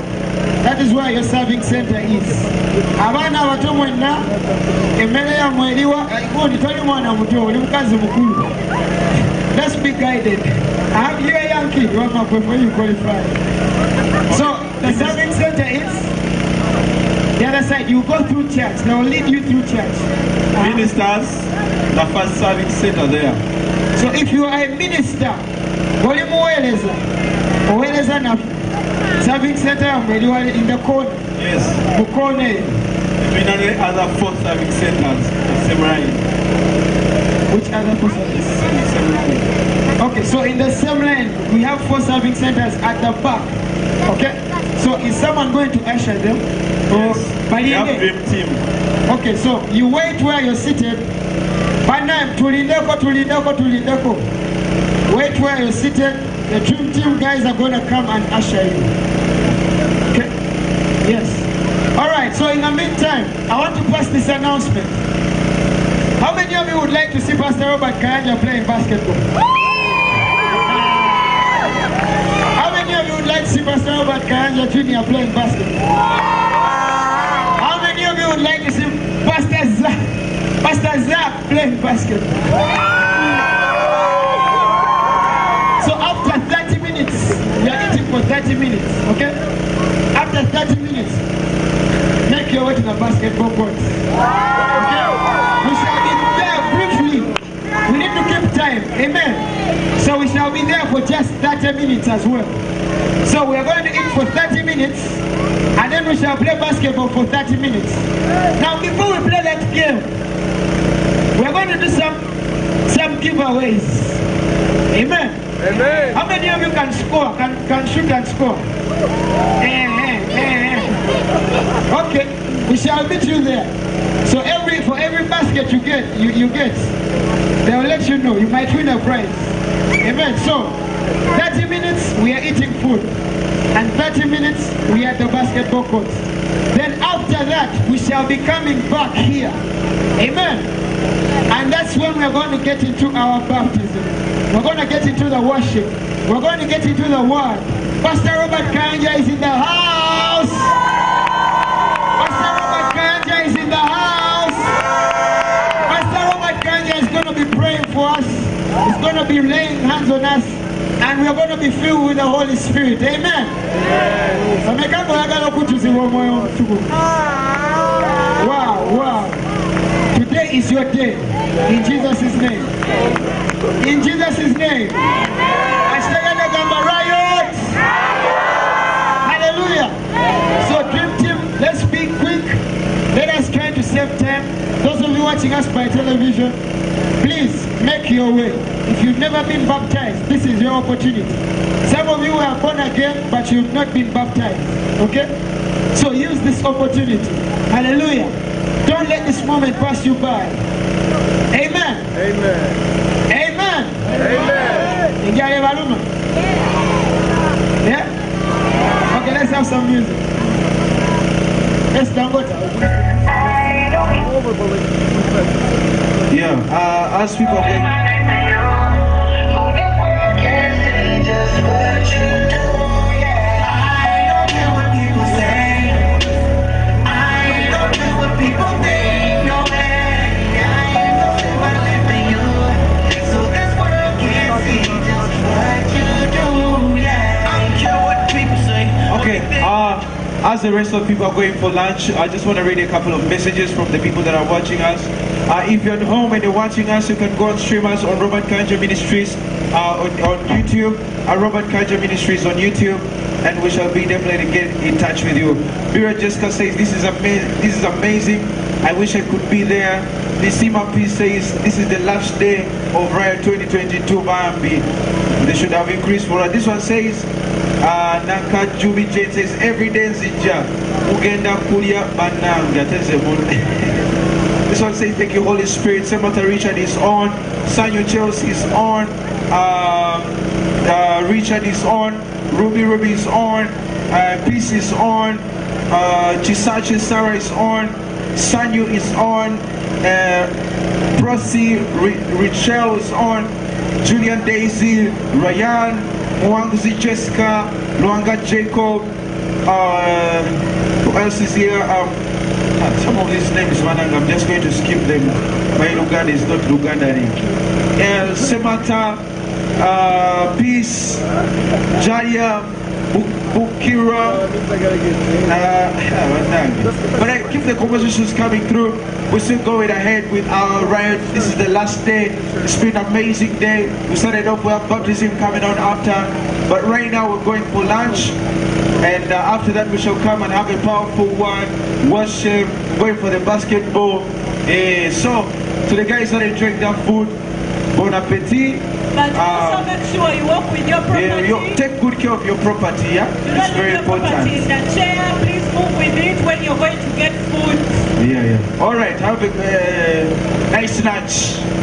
That is where your serving center is. Abaana abato mwenna emmere yammwe eriwa gundi mwana muto oli mukazi mukulu. Let's be guided. I have you a young kid, what my before you qualify. So the serving center is The other side, you go through church. They will lead you through church. Ministers, the first serving center there. So if you are a minister, oli muweereza oweereza naffe serving center eri wali in the corner? Yes. mu corner. Eyo Even other four serving centers, line. which other four service Same line. okay so in the same line we have four serving centers at the back. Okay? So is someone going to usher them? Or We have dream team. okay so you wait where you're seated banaye tulindeko tulindeko tulindeko wait where you're seated. The dream team guys are going to come and usher you. Okay? Yes. All right so in the meantime i want to pass this announcement. How many of you would like to see pastor robert kayanja playing basketball? How many of you would like to see pastor robert kayanja jr playing basketball? How many of you would like to see pastor zach pastor zach playing basketball so after 30 minutes, we are eating for 30 minutes, okay? After 30 minutes, make your way to the basketball court. Okay? We shall be there briefly. We need to keep time. Amen. So we shall be there for just 30 minutes as well. So we are going to eat for 30 minutes and then we shall play basketball for 30 minutes. Now before we play that game, going to do some some giveaways. Amen. Amen. How many of you can score? Can can shoot and score? Eh, eh, eh. Okay, we shall meet you there. So every for every basket you get, you, you get, they will let you know. You might win a prize. Amen. So 30 minutes we are eating food, and 30 minutes we are at the basketball court. Then after that we shall be coming back here. Amen. And that's when we're going to get into our baptism. We're going to get into the worship. We're going to get into the word. Pastor Robert Kayanja is in the house. Pastor Robert Kayanja is in the house. Pastor Robert Kayanja is going to be praying for us. He's going to be laying hands on us. And we're going to be filled with the Holy Spirit. Amen. Ameka mwagala okutuzibwa omwoyo omutukuvu. Wow, wow. Today is your day. In Jesus' name. In Jesus' name. Ashitaganda gamba riot. Hallelujah. So dream team, let's be quick. Let us try to save time. Those of you watching us by television, please make your way. If you've never been baptized, this is your opportunity. Some of you are born again, but you've not been baptized. Okay? So use this opportunity. Hallelujah. Don't let this moment pass you by. Amen. Amen. Amen. Amen. Ingia Baluma. Yeah? Okay, let's have some music. Let's Dangota. Yeah, uh, as people get as the rest of people are going for lunch, I just want to read a couple of messages from the people that are watching us. Uh, if you're at home and you're watching us, you can go and stream us on Robert Kayanja Ministries uh, on, on YouTube, uh, Robert Kayanja Ministries on YouTube, and we shall be definitely get in touch with you. Mira Jessica says, this is, amazing. this is amazing. I wish I could be there. Nisima P says, this is the last day of Riot 2022 Bambi. They should have increased for us. This one says, uh, Nanka Jubi Jane says, every day nzija mugenda kulya bannange ate nze mun- This one says, thank you Holy Spirit. Senator Richard is on. Sanyo Chelsea is on. Uh, uh, Richard is on. Ruby Ruby is on. Uh, Peace is on. Uh, Chisachi Sarah is on. Sanyo is on. Uh, Prosi Ri- Richelle is on. Julian Daisy, Ryan, Mwanguzi Jessica, Luanga Jacob, uh, who else is here? Um, ah, some of these names, man, I'm just going to skip them. My Luganda is not Luganda. Uh, Semata, uh, Peace, Jaya, Bu- Bukira, uh, But uh, keep the conversations coming through. We're still going ahead with our riot. This is the last day. It's been an amazing day. We started off with baptism coming on after. But right now we're going for lunch. And uh, after that we shall come and have a powerful one. Worship, going for the basketball. Eh, so, to the guys that enjoying their food, bon appetit. But Uh, also make sure you walk with your property. yeah, you take good care of your property, yeah? It's very leave your property in important. Move with it when you're going to get food. Yeah, yeah. All right, have a uh, nice lunch.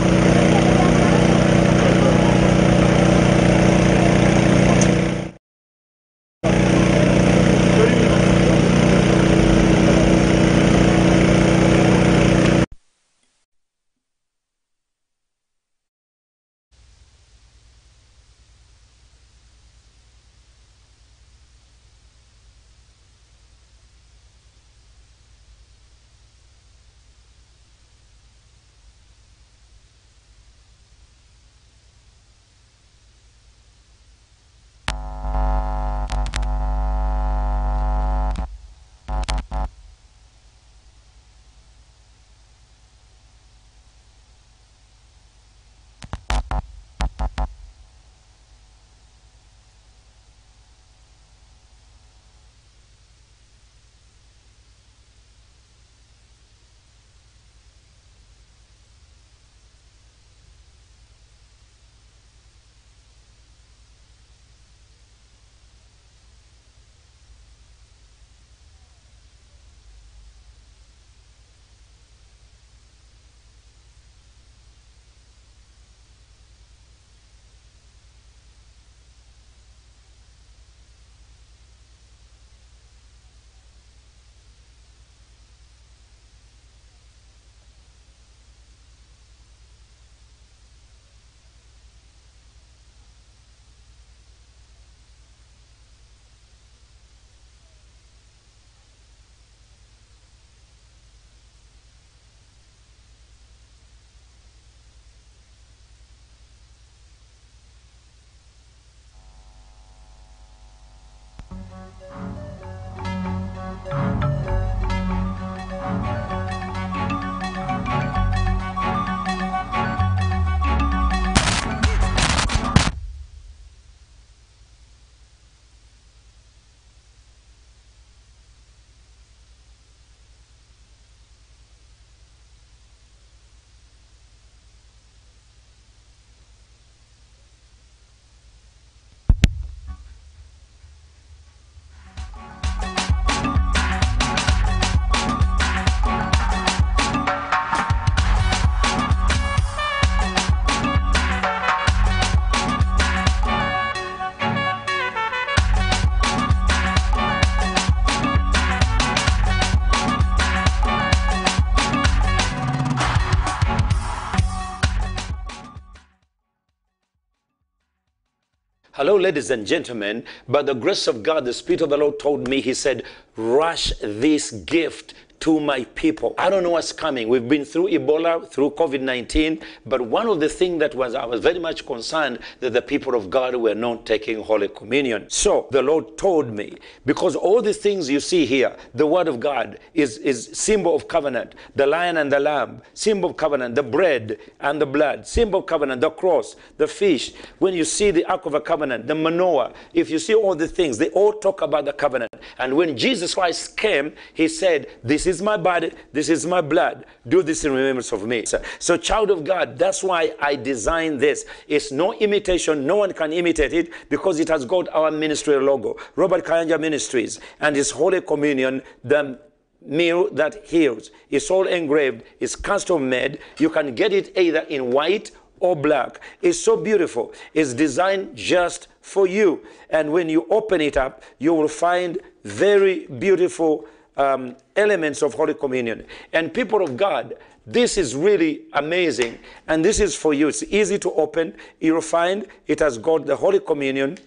Hello, ladies and gentlemen. By the grace of God, the Spirit of the Lord told me, He said, rush this gift to my people. I don't know what's coming. We've been through Ebola, through COVID 19, but one of the things that was, I was very much concerned that the people of God were not taking Holy Communion. So the Lord told me, because all the things you see here, the Word of God is, is symbol of covenant, the lion and the lamb, symbol of covenant, the bread and the blood, symbol of covenant, the cross, the fish. When you see the Ark of a Covenant, the Manoah, if you see all the things, they all talk about the covenant. And when Jesus Christ came, he said, This is my body, this is my blood. Do this in remembrance of me. So, so, child of God, that's why I designed this. It's no imitation, no one can imitate it because it has got our ministry logo, Robert Kayanja Ministries, and His Holy Communion, the meal that heals. It's all engraved, it's custom made. You can get it either in white or black. It's so beautiful. It's designed just for you. And when you open it up, you will find very beautiful um, elements of Holy Communion. And people of God, this is really amazing. And this is for you. It's easy to open. You'll find it has got the Holy Communion,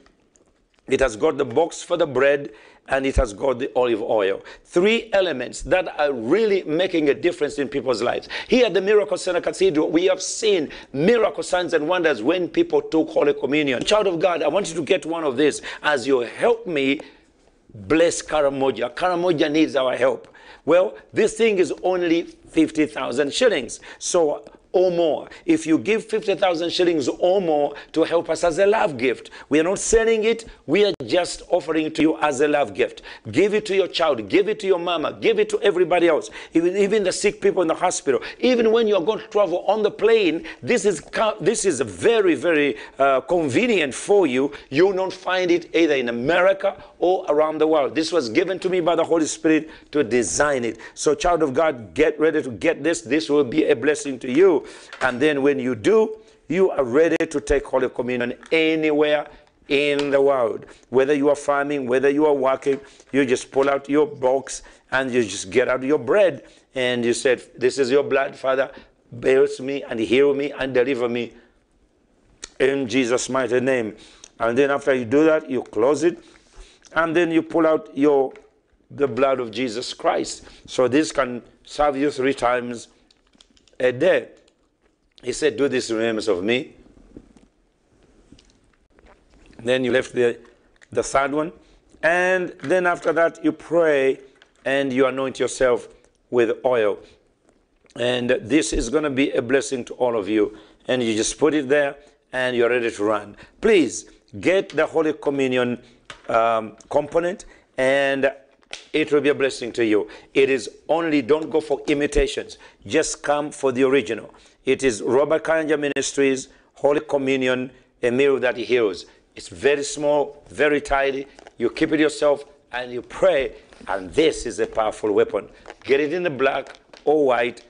it has got the box for the bread, and it has got the olive oil. Three elements that are really making a difference in people's lives. Here at the Miracle Center Cathedral, we have seen miracle signs and wonders when people took Holy Communion. Child of God, I want you to get one of these as you help me bless Karamoja. Karamoja needs our help. Well, this thing is only 50,000 shillings. So or more. If you give 50,000 shillings or more to help us as a love gift, we are not selling it, we are just offering to you as a love gift. Give it to your child, give it to your mama, give it to everybody else, even, even the sick people in the hospital. Even when you're going to travel on the plane, this is, this is very, very uh, convenient for you. You not find it either in America or around the world. This was given to me by the Holy Spirit to design it. So, child of God, get ready to get this. This will be a blessing to you. And then when you do, you are ready to take Holy Communion anywhere in the world. Whether you are farming, whether you are working, you just pull out your box and you just get out your bread and you said, This is your blood, Father. Bears me and heal me and deliver me in Jesus' mighty name. And then after you do that, you close it and then you pull out your the blood of Jesus Christ. So this can serve you three times a day. He said, Do this in remembrance of me. Then you left the, the third one. And then after that, you pray and you anoint yourself with oil. And this is going to be a blessing to all of you. And you just put it there and you're ready to run. Please get the Holy Communion um, component and it will be a blessing to you. It is only, don't go for imitations, just come for the original. It is Robert Kayanja Ministries, Holy Communion, a meal that heals. It's very small, very tidy. You keep it yourself and you pray, and this is a powerful weapon. Get it in the black or white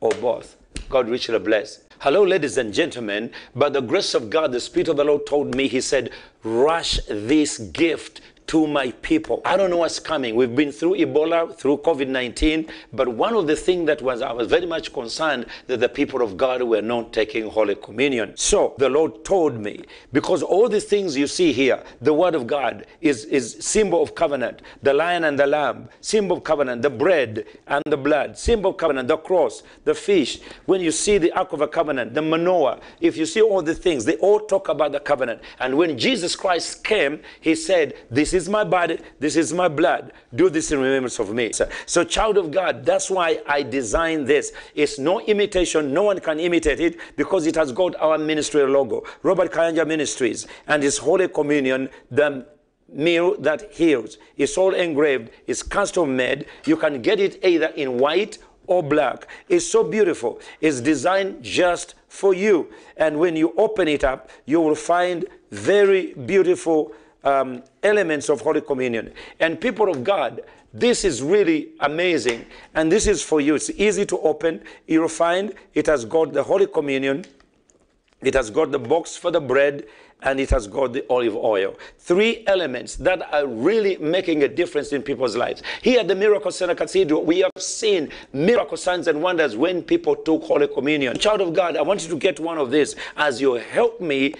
or both. God richly bless. Hello, ladies and gentlemen. By the grace of God, the Spirit of the Lord told me, He said, rush this gift to my people. I don't know what's coming. We've been through Ebola, through COVID 19, but one of the things that was, I was very much concerned that the people of God were not taking Holy Communion. So the Lord told me, because all the things you see here, the Word of God is, is symbol of covenant, the lion and the lamb, symbol of covenant, the bread and the blood, symbol of covenant, the cross, the fish. When you see the Ark of a Covenant, the Manoah, if you see all the things, they all talk about the covenant. And when Jesus Christ came, He said, This is my body, this is my blood. Do this in remembrance of me. So, so, child of God, that's why I designed this. It's no imitation, no one can imitate it because it has got our ministry logo, Robert Kayanja Ministries, and His Holy Communion, the meal that heals. It's all engraved, it's custom made. You can get it either in white or black. It's so beautiful. It's designed just for you. And when you open it up, you will find very beautiful um, elements of Holy Communion. And people of God, this is really amazing. And this is for you. It's easy to open. You'll find it has got the Holy Communion, it has got the box for the bread, and it has got the olive oil. Three elements that are really making a difference in people's lives. Here at the Miracle Center Cathedral, we have seen miracle signs and wonders when people took Holy Communion. Child of God, I want you to get one of these as you help me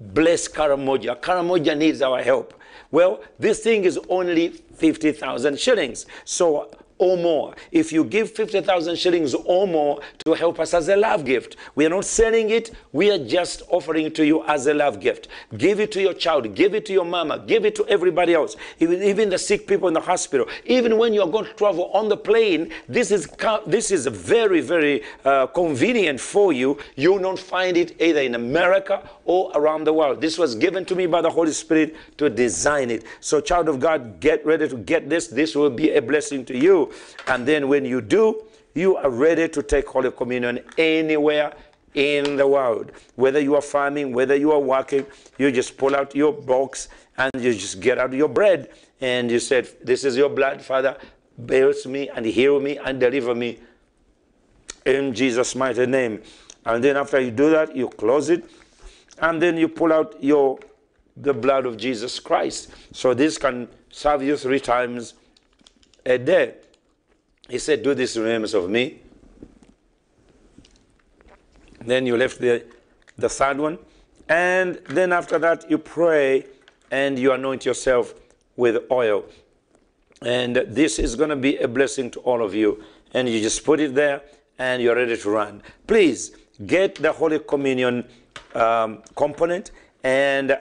bless Karamoja. Karamoja needs our help. Well, this thing is only 50,000 shillings. So or more. If you give 50,000 shillings or more to help us as a love gift, we are not selling it, we are just offering it to you as a love gift. Give it to your child, give it to your mama, give it to everybody else, even, even the sick people in the hospital. Even when you're going to travel on the plane, this is, this is very, very uh, convenient for you. You not find it either in America or around the world. This was given to me by the Holy Spirit to design it. So, child of God, get ready to get this. This will be a blessing to you. And then when you do, you are ready to take Holy Communion anywhere in the world. Whether you are farming, whether you are working, you just pull out your box and you just get out your bread and you said, This is your blood, Father. bless me and heal me and deliver me in Jesus' mighty name. And then after you do that, you close it and then you pull out your the blood of Jesus Christ. So this can serve you three times a day. He said, Do this in remembrance of me. Then you left the, the third one. And then after that, you pray and you anoint yourself with oil. And this is going to be a blessing to all of you. And you just put it there and you're ready to run. Please get the Holy Communion um, component and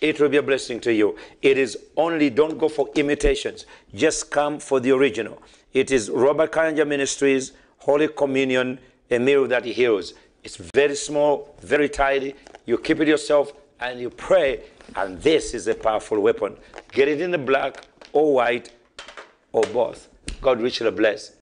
it will be a blessing to you. It is only, don't go for imitations, just come for the original. It is Robert Kayanja Ministries, Holy Communion, a meal that heals. It's very small, very tidy. You keep it yourself and you pray, and this is a powerful weapon. Get it in the black or white or both. God richly bless.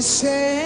você.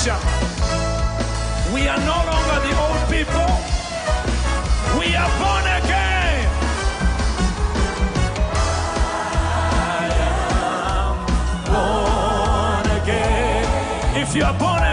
future. We are no longer the old people. We are born again. I am born again. If you are born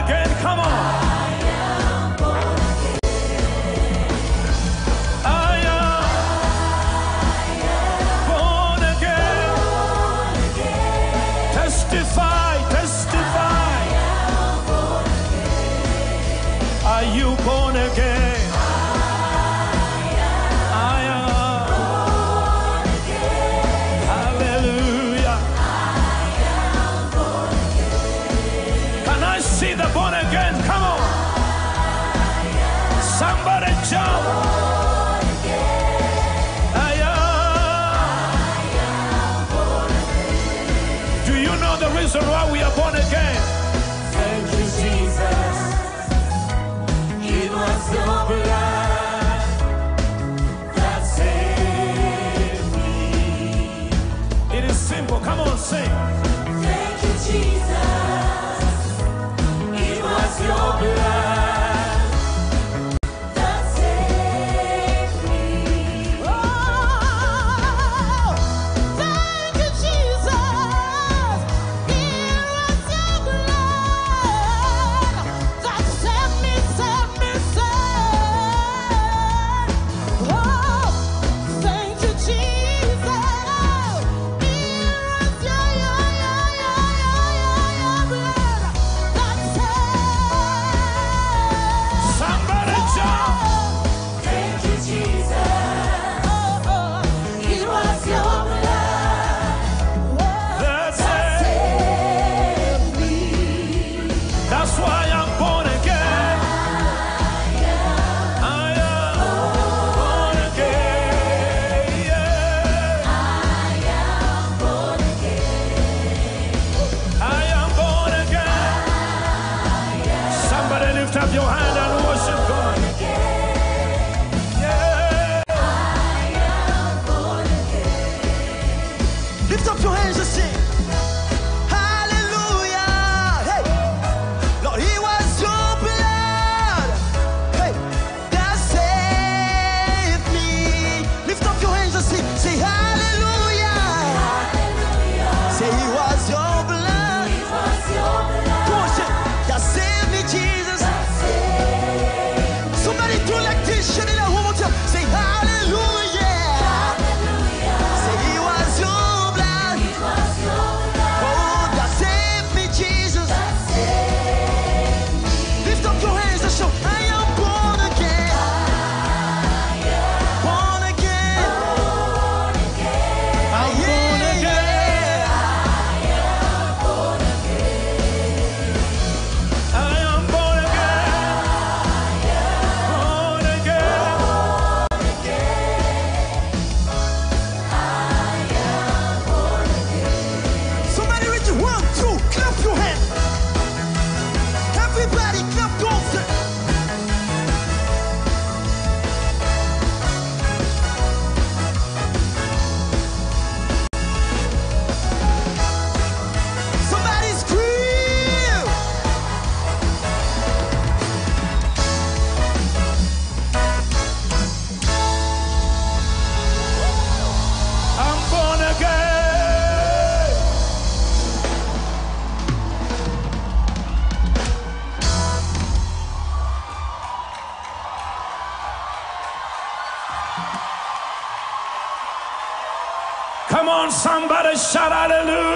Somebody shout hallelujah.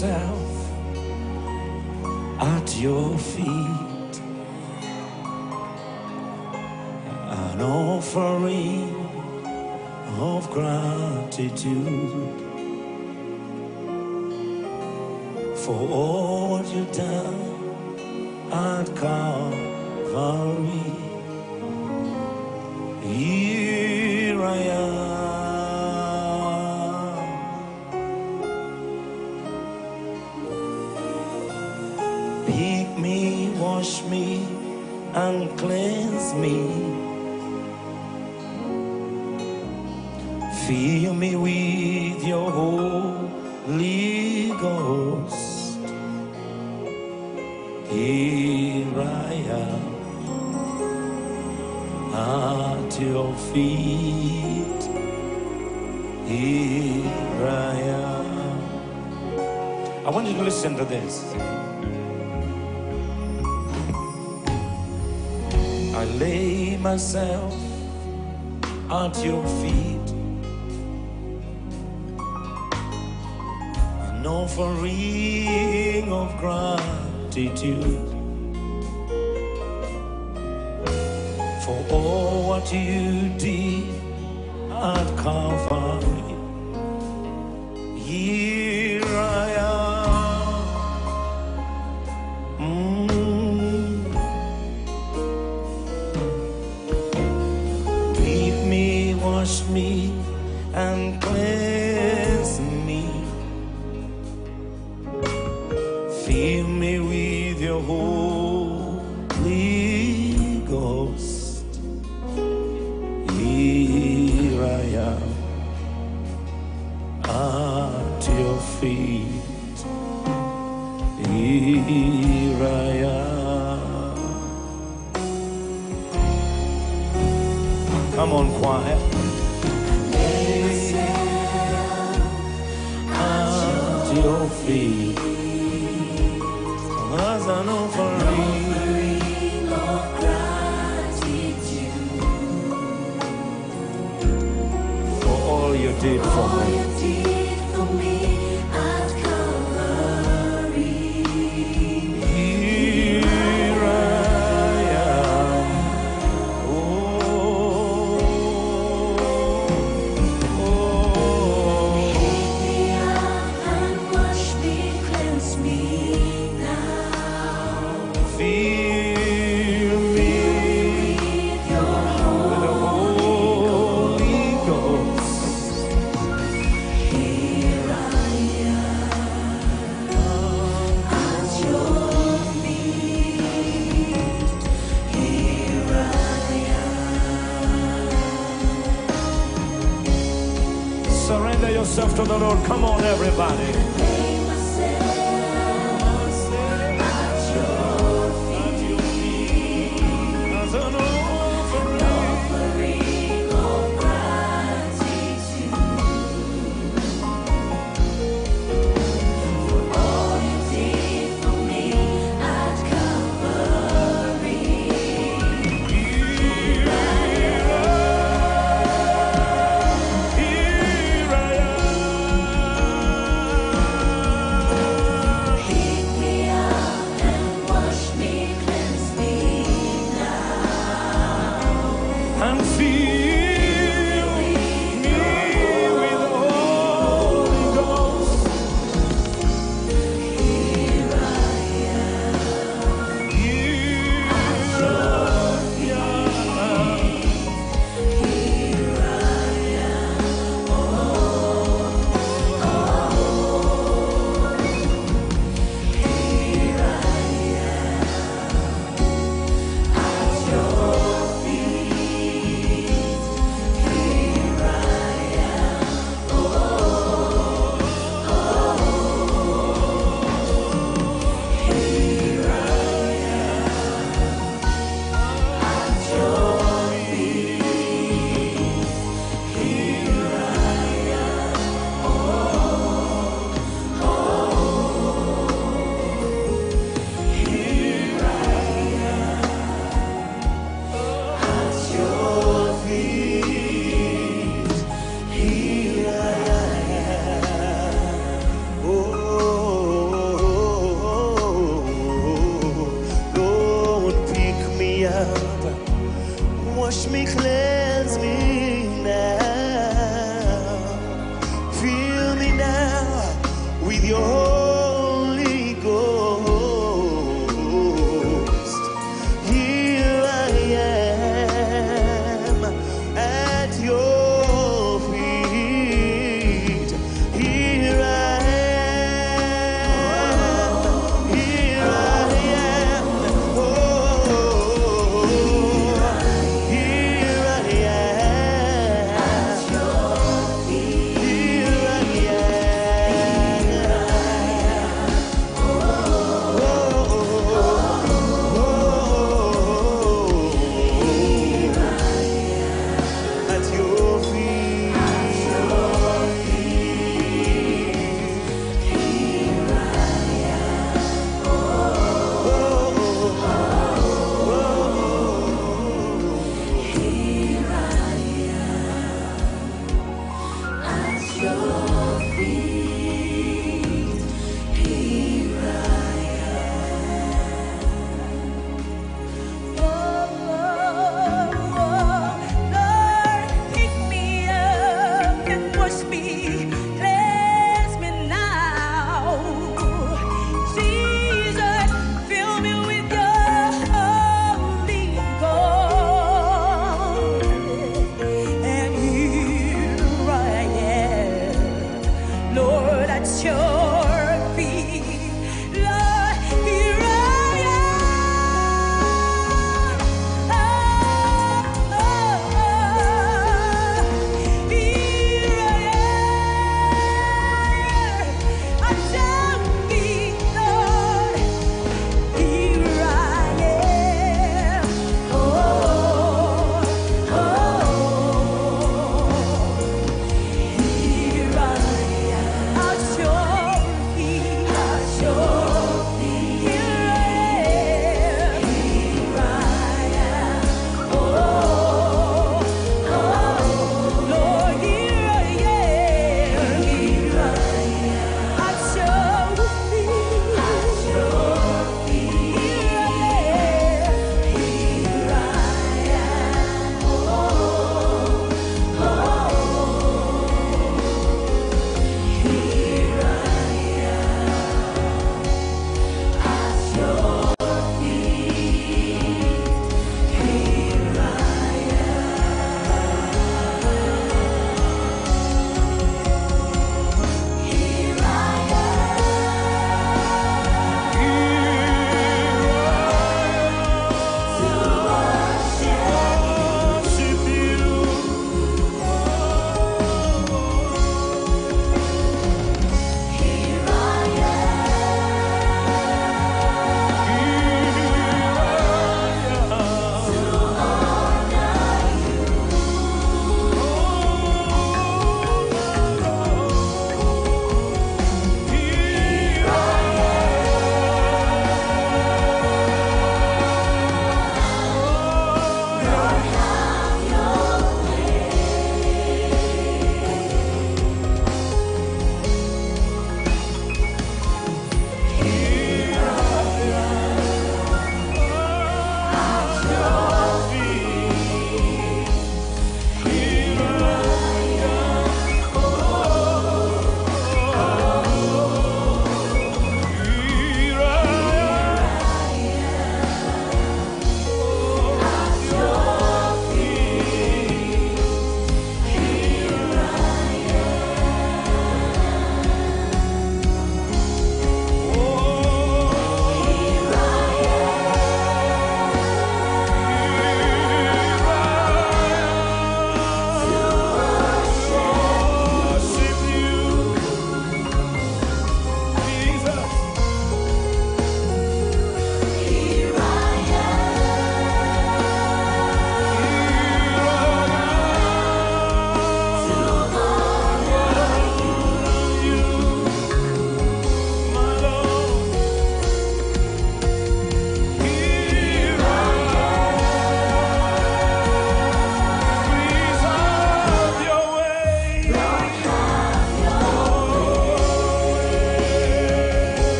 myself at your feet. An offering of gratitude for all you've done.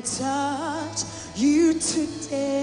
Touch you today.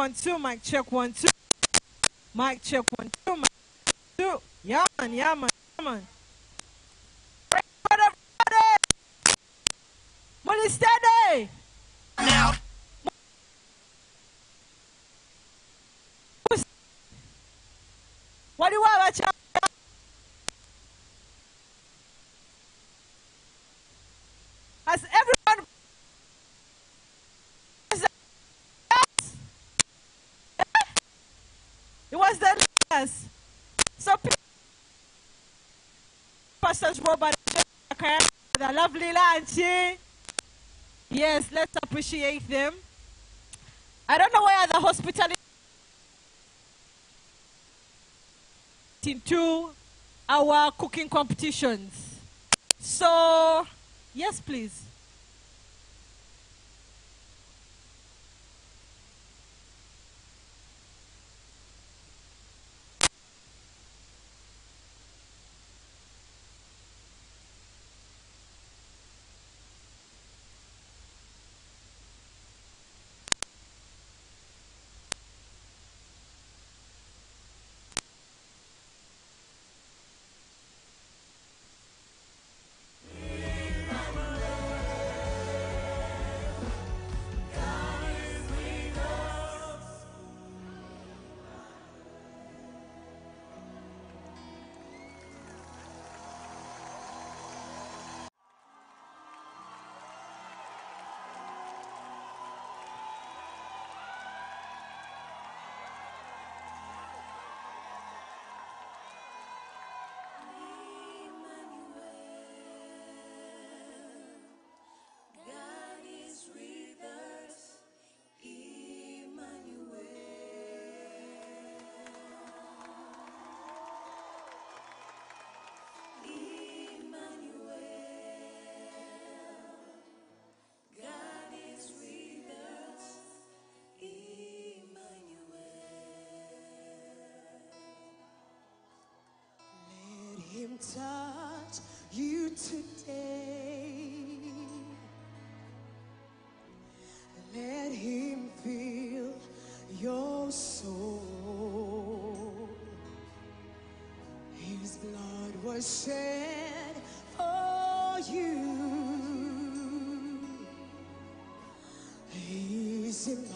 one, two. Mic check, one, two. Mic check, one, two. Mic two. Yeah, man, yeah, man. Appreciate them. I don't know where the hospitality into our cooking competitions. So, yes, please. Touch you today. Let him feel your soul. His blood was shed for you. He's Emmanuel.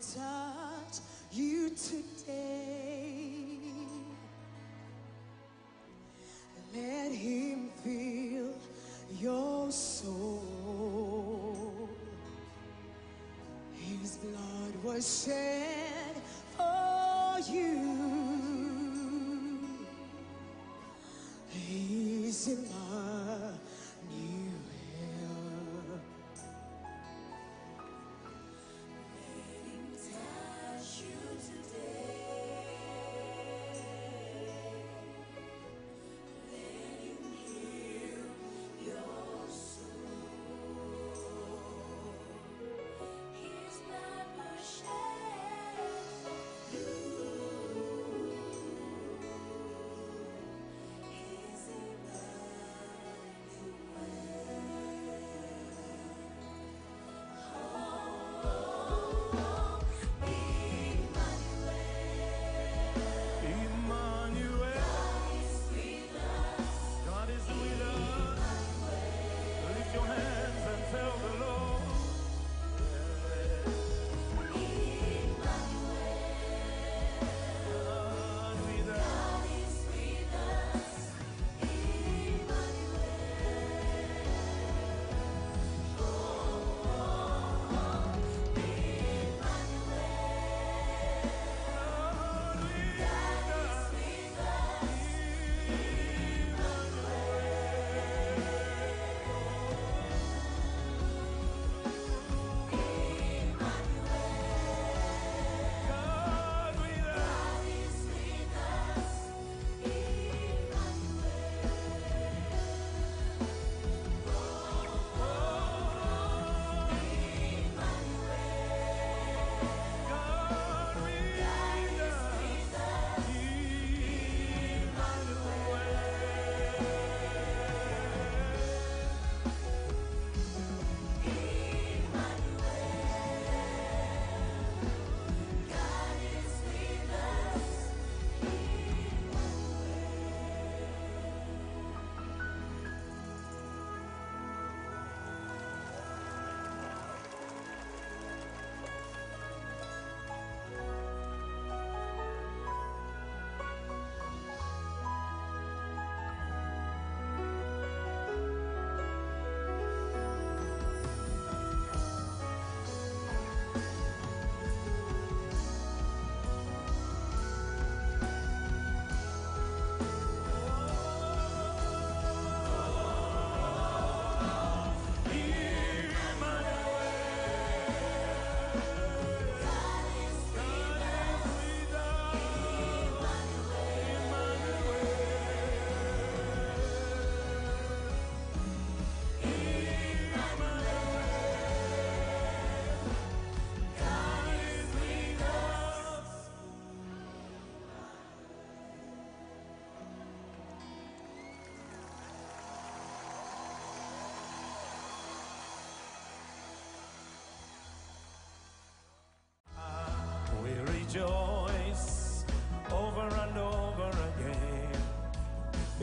Touch you today. Let him feel your soul. His blood was shed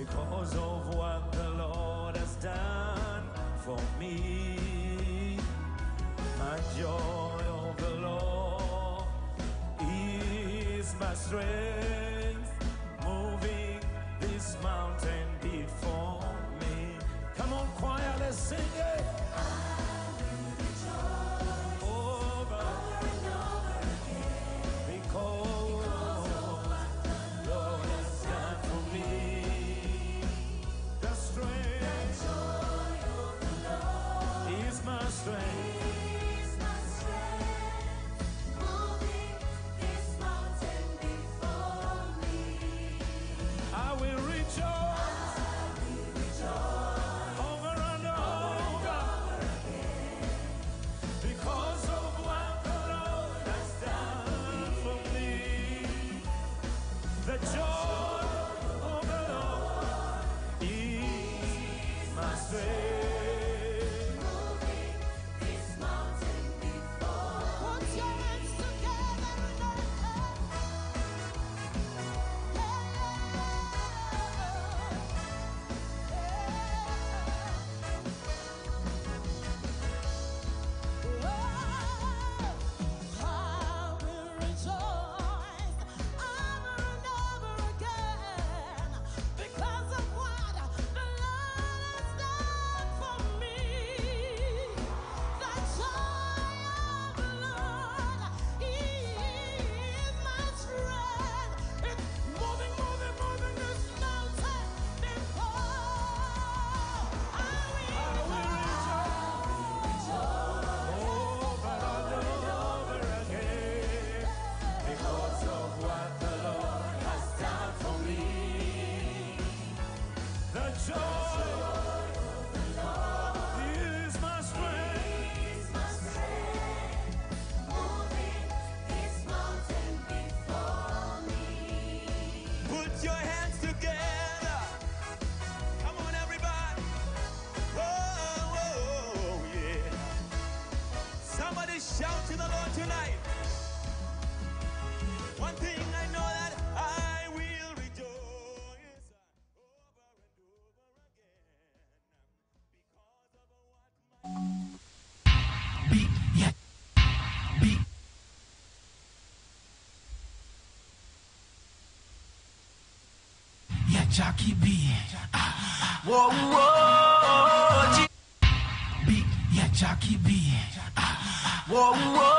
because of what the Lord has done for me. My joy of the Lord is my strength, moving this mountain before me. Come on, choir, let's sing it. Jackie B. Ah. Whoa, whoa. G- B. Yeah, Jackie B. Ah. Whoa, whoa.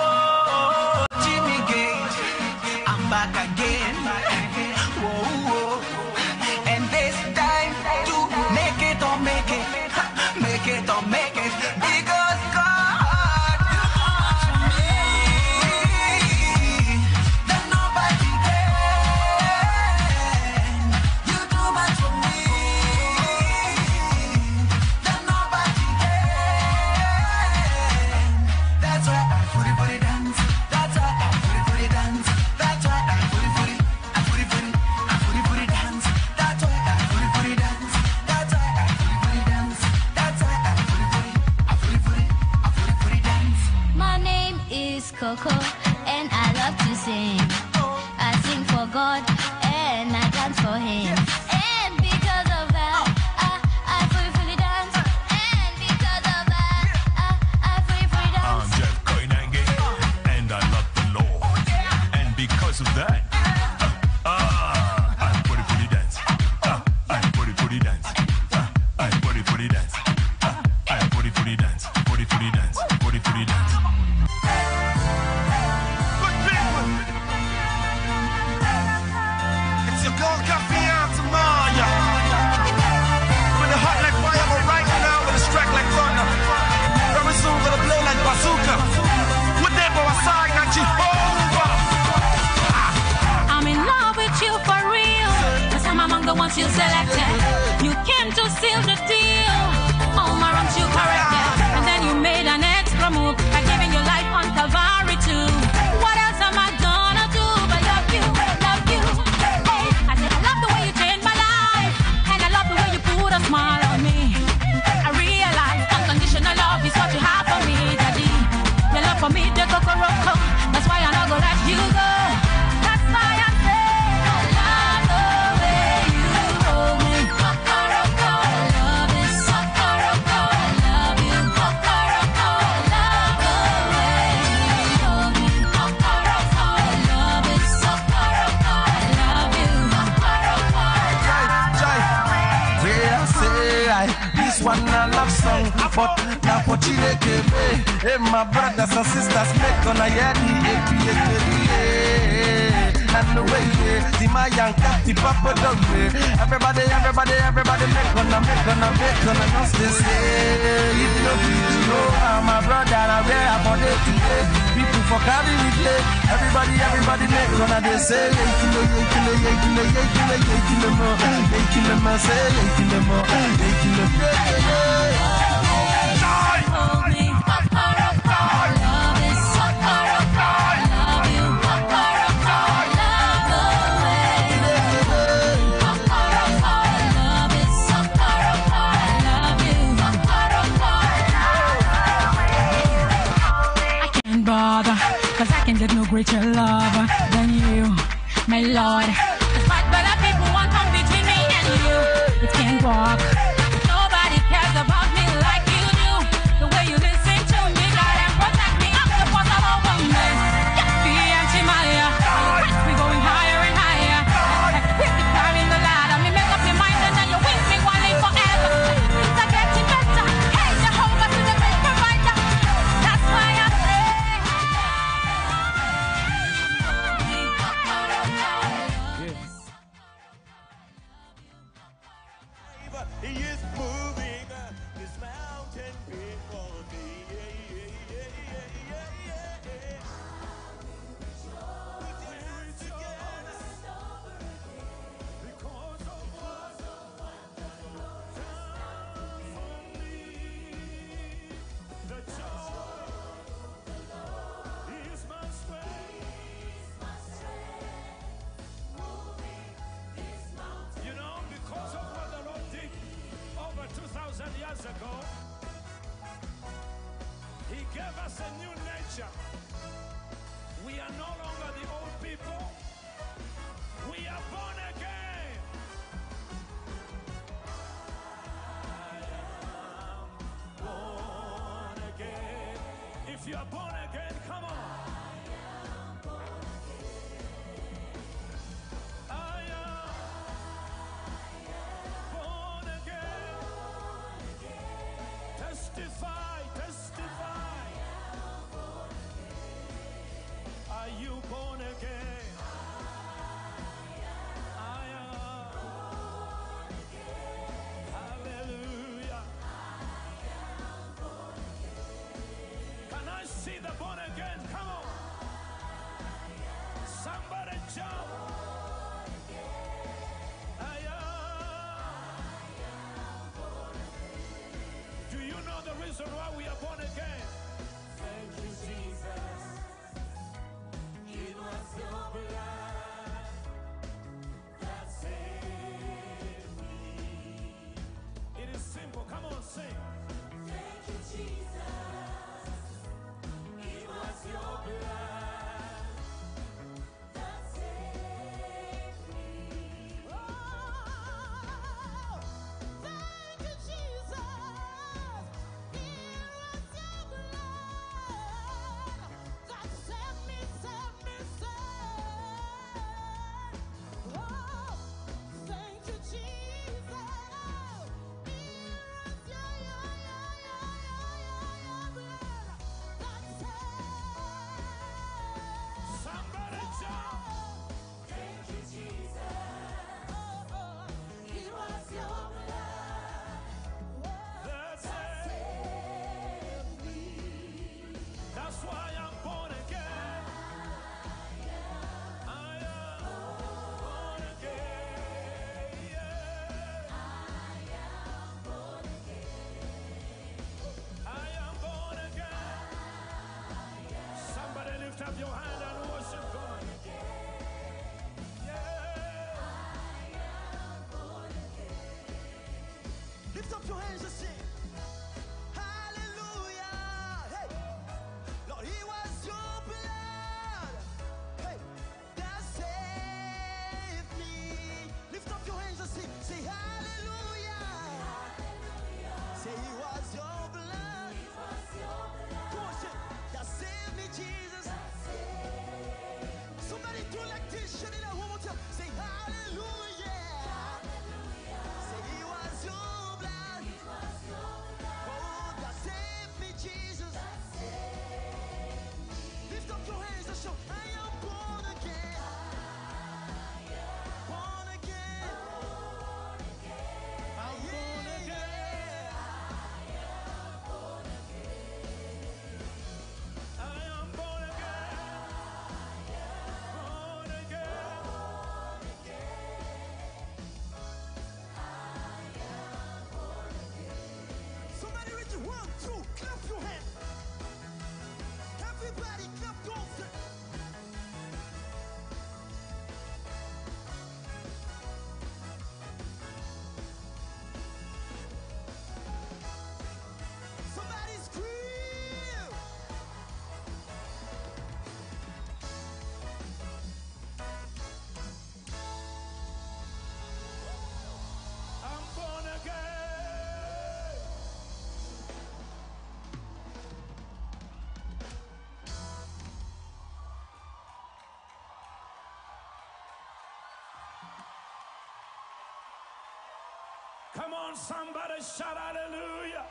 Come on, somebody shout hallelujah.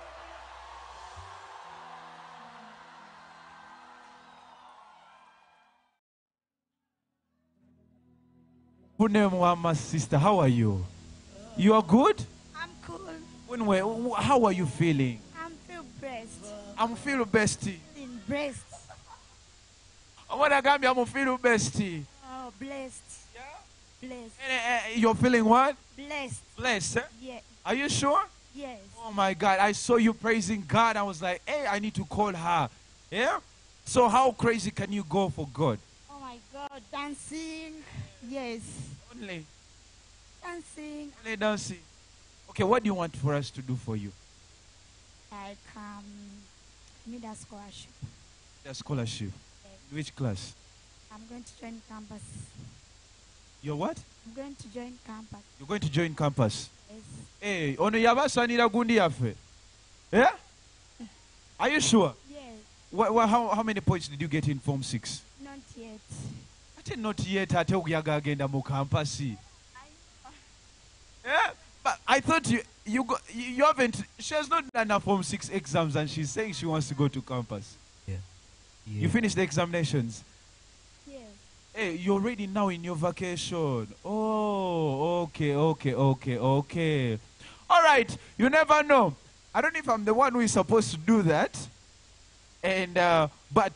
Good name, my sister. How are you? You are good? I'm cool. When we, how are you feeling? I'm feel blessed. I'm feel best. In blessed. Wanagambia I'm feel best. Oh, blessed. Yeah? Blessed. Eh, eh, eh, you're feeling what? Blessed. Blessed. eh? Are you sure? Yes. Oh my God! I saw you praising God. I was like, hey, I need to call her. Yeah. So how crazy can you go for God? Oh my God. Dancing. Yes. Only, Dancing. only dancing. Okay, what do you want for us to do for you? Like, um, need a scholarship. A scholarship. Which class? I'm going to join campus. You're what? I'm going to join campus. You're going to join campus. Yes. Hey, ono yabasanira gundi yaffe. Yeah? Are you sure? Yes. Wha- wha- how, how many points did you get in Form 6? Not yet. Ate not yet ate okuyaga agenda mu kampasi. Yeah? But I thought you you, go, you you haven't she has not done her Form 6 exams and she's saying she wants to go to campus. Yeah. You finished the examinations. Yes. Hey, you're already now in your vacation. Oh, okay, okay, okay, okay. Right, you never know. I don't know if I'm the one who is supposed to do that. And, uh, but,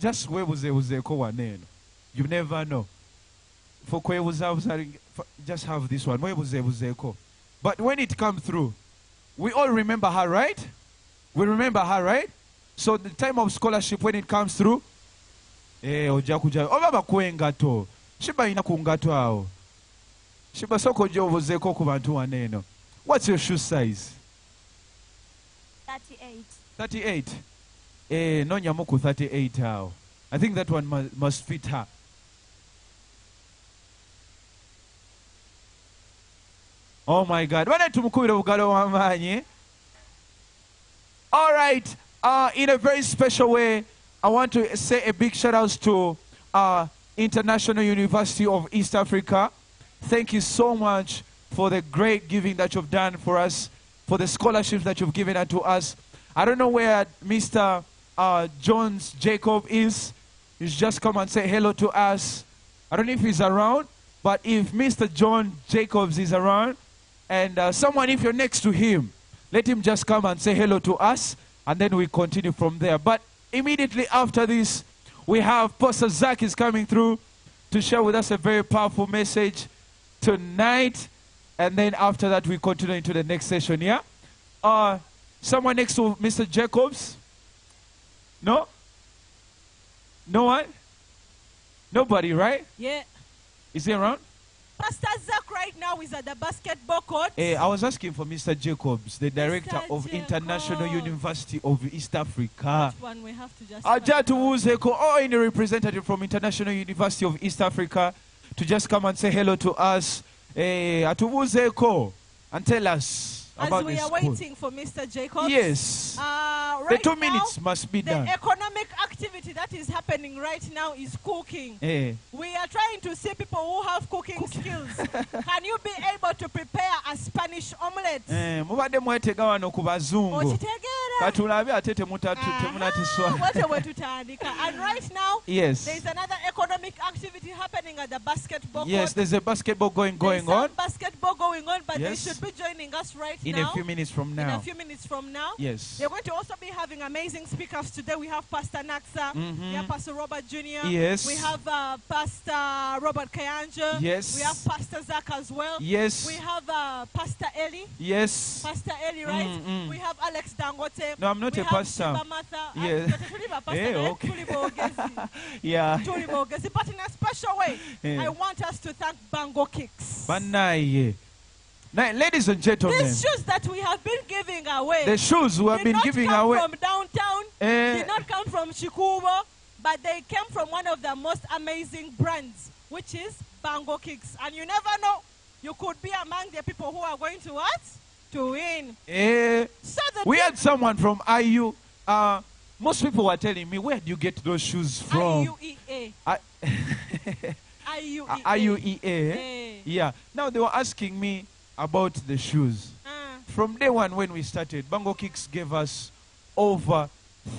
just where was it? Was there neno? You never know. For kwe was just have this one. There But when it comes through, we all remember her, right? We remember her, right? So the time of scholarship when it comes through, eh, ojja kuja oba bakuwa engato shiba alina ku ngato awo shiba sooka ojja obuzeeko ku bantu wano eno what's your shoe size? 38. 38 eh, noonyamu ku 38 awo i think that one must, must fit her. Oh my god. Bane tumukubire obugalo w'amaanyi all right. Uh, in a very special way i want to say a big shout out to uh, international university of east africa thank you so much for the great giving that you've done for us for the scholarships that you've given to us. I don't know where mr uh, jones jacob is. He's just come and say hello to us. I don't know if he's around but if mr john jacobs is around and uh, someone, if you're next to him, let him just come and say hello to us, and then we continue from there. But immediately after this, we have Pastor Zach is coming through to share with us a very powerful message tonight. And then after that, we continue into the next session, yeah? Uh, someone next to Mr. Jacobs? No? No one? Nobody, right? Yeah. Is he around? Pastor Zach right now is at the basketball court. Eh, I was asking for Mr. Jacobs, the director of International University of East Africa. That one we have to just. Aja tuwuzeko or any representative from International University of East Africa to just come and say hello to us. Eh, atuwuzeko and tell us As we are school. waiting for Mr. Jacobs. Yes. Uh, The two now, minutes must be the done. The economic activity that is happening right now is cooking. Eh. We are trying to see people who have cooking skills. Can you be able to prepare a Spanish omelette? Eh, mubadde mwetega wano ku bazungu Okitegeera? katulabe ate temutatu- temunatuswa Wate we tutandika. And right now, Yes. there is another economic activity happening at the basketball yes court. there's a basketball going going some on basketball going on, but Yes. they should be joining us right in now. a few minutes from now. In a few minutes from now. Yes. They're going to also be having amazing speakers today. We have Pastor Naxa. Mm-hmm. We have Pastor Robert Jr. Yes. We have uh, Pastor Robert Kayanja. Yes. We have Pastor Zach as well. Yes. We have uh, Pastor Eli. yes Pastor Eli, right? Mm, mm. We have Alex Dangote. No, I'm not we a have pastor. Shiba Martha. Yeah. tuli ba pastor Eh, naye okay. yeah. But in a special way, Eh. I want us to thank Bango Kicks. banaye now, ladies and gentlemen These shoes that we have been giving away. The shoes we have did been not giving come away- from downtown. Eh. Did not come from Kikuubo, but they came from one of the most amazing brands, which is Bango Kicks. And you never know, you could be among the people who are going to what? To win. eh, So we had someone from IU uh, most people were telling me where do you get those shoes from IUEA. I- IUEA. IUEA. Eh. Yeah. Now they were asking me about the shoes. Ah. From day one when we started, Bango Kicks gave us over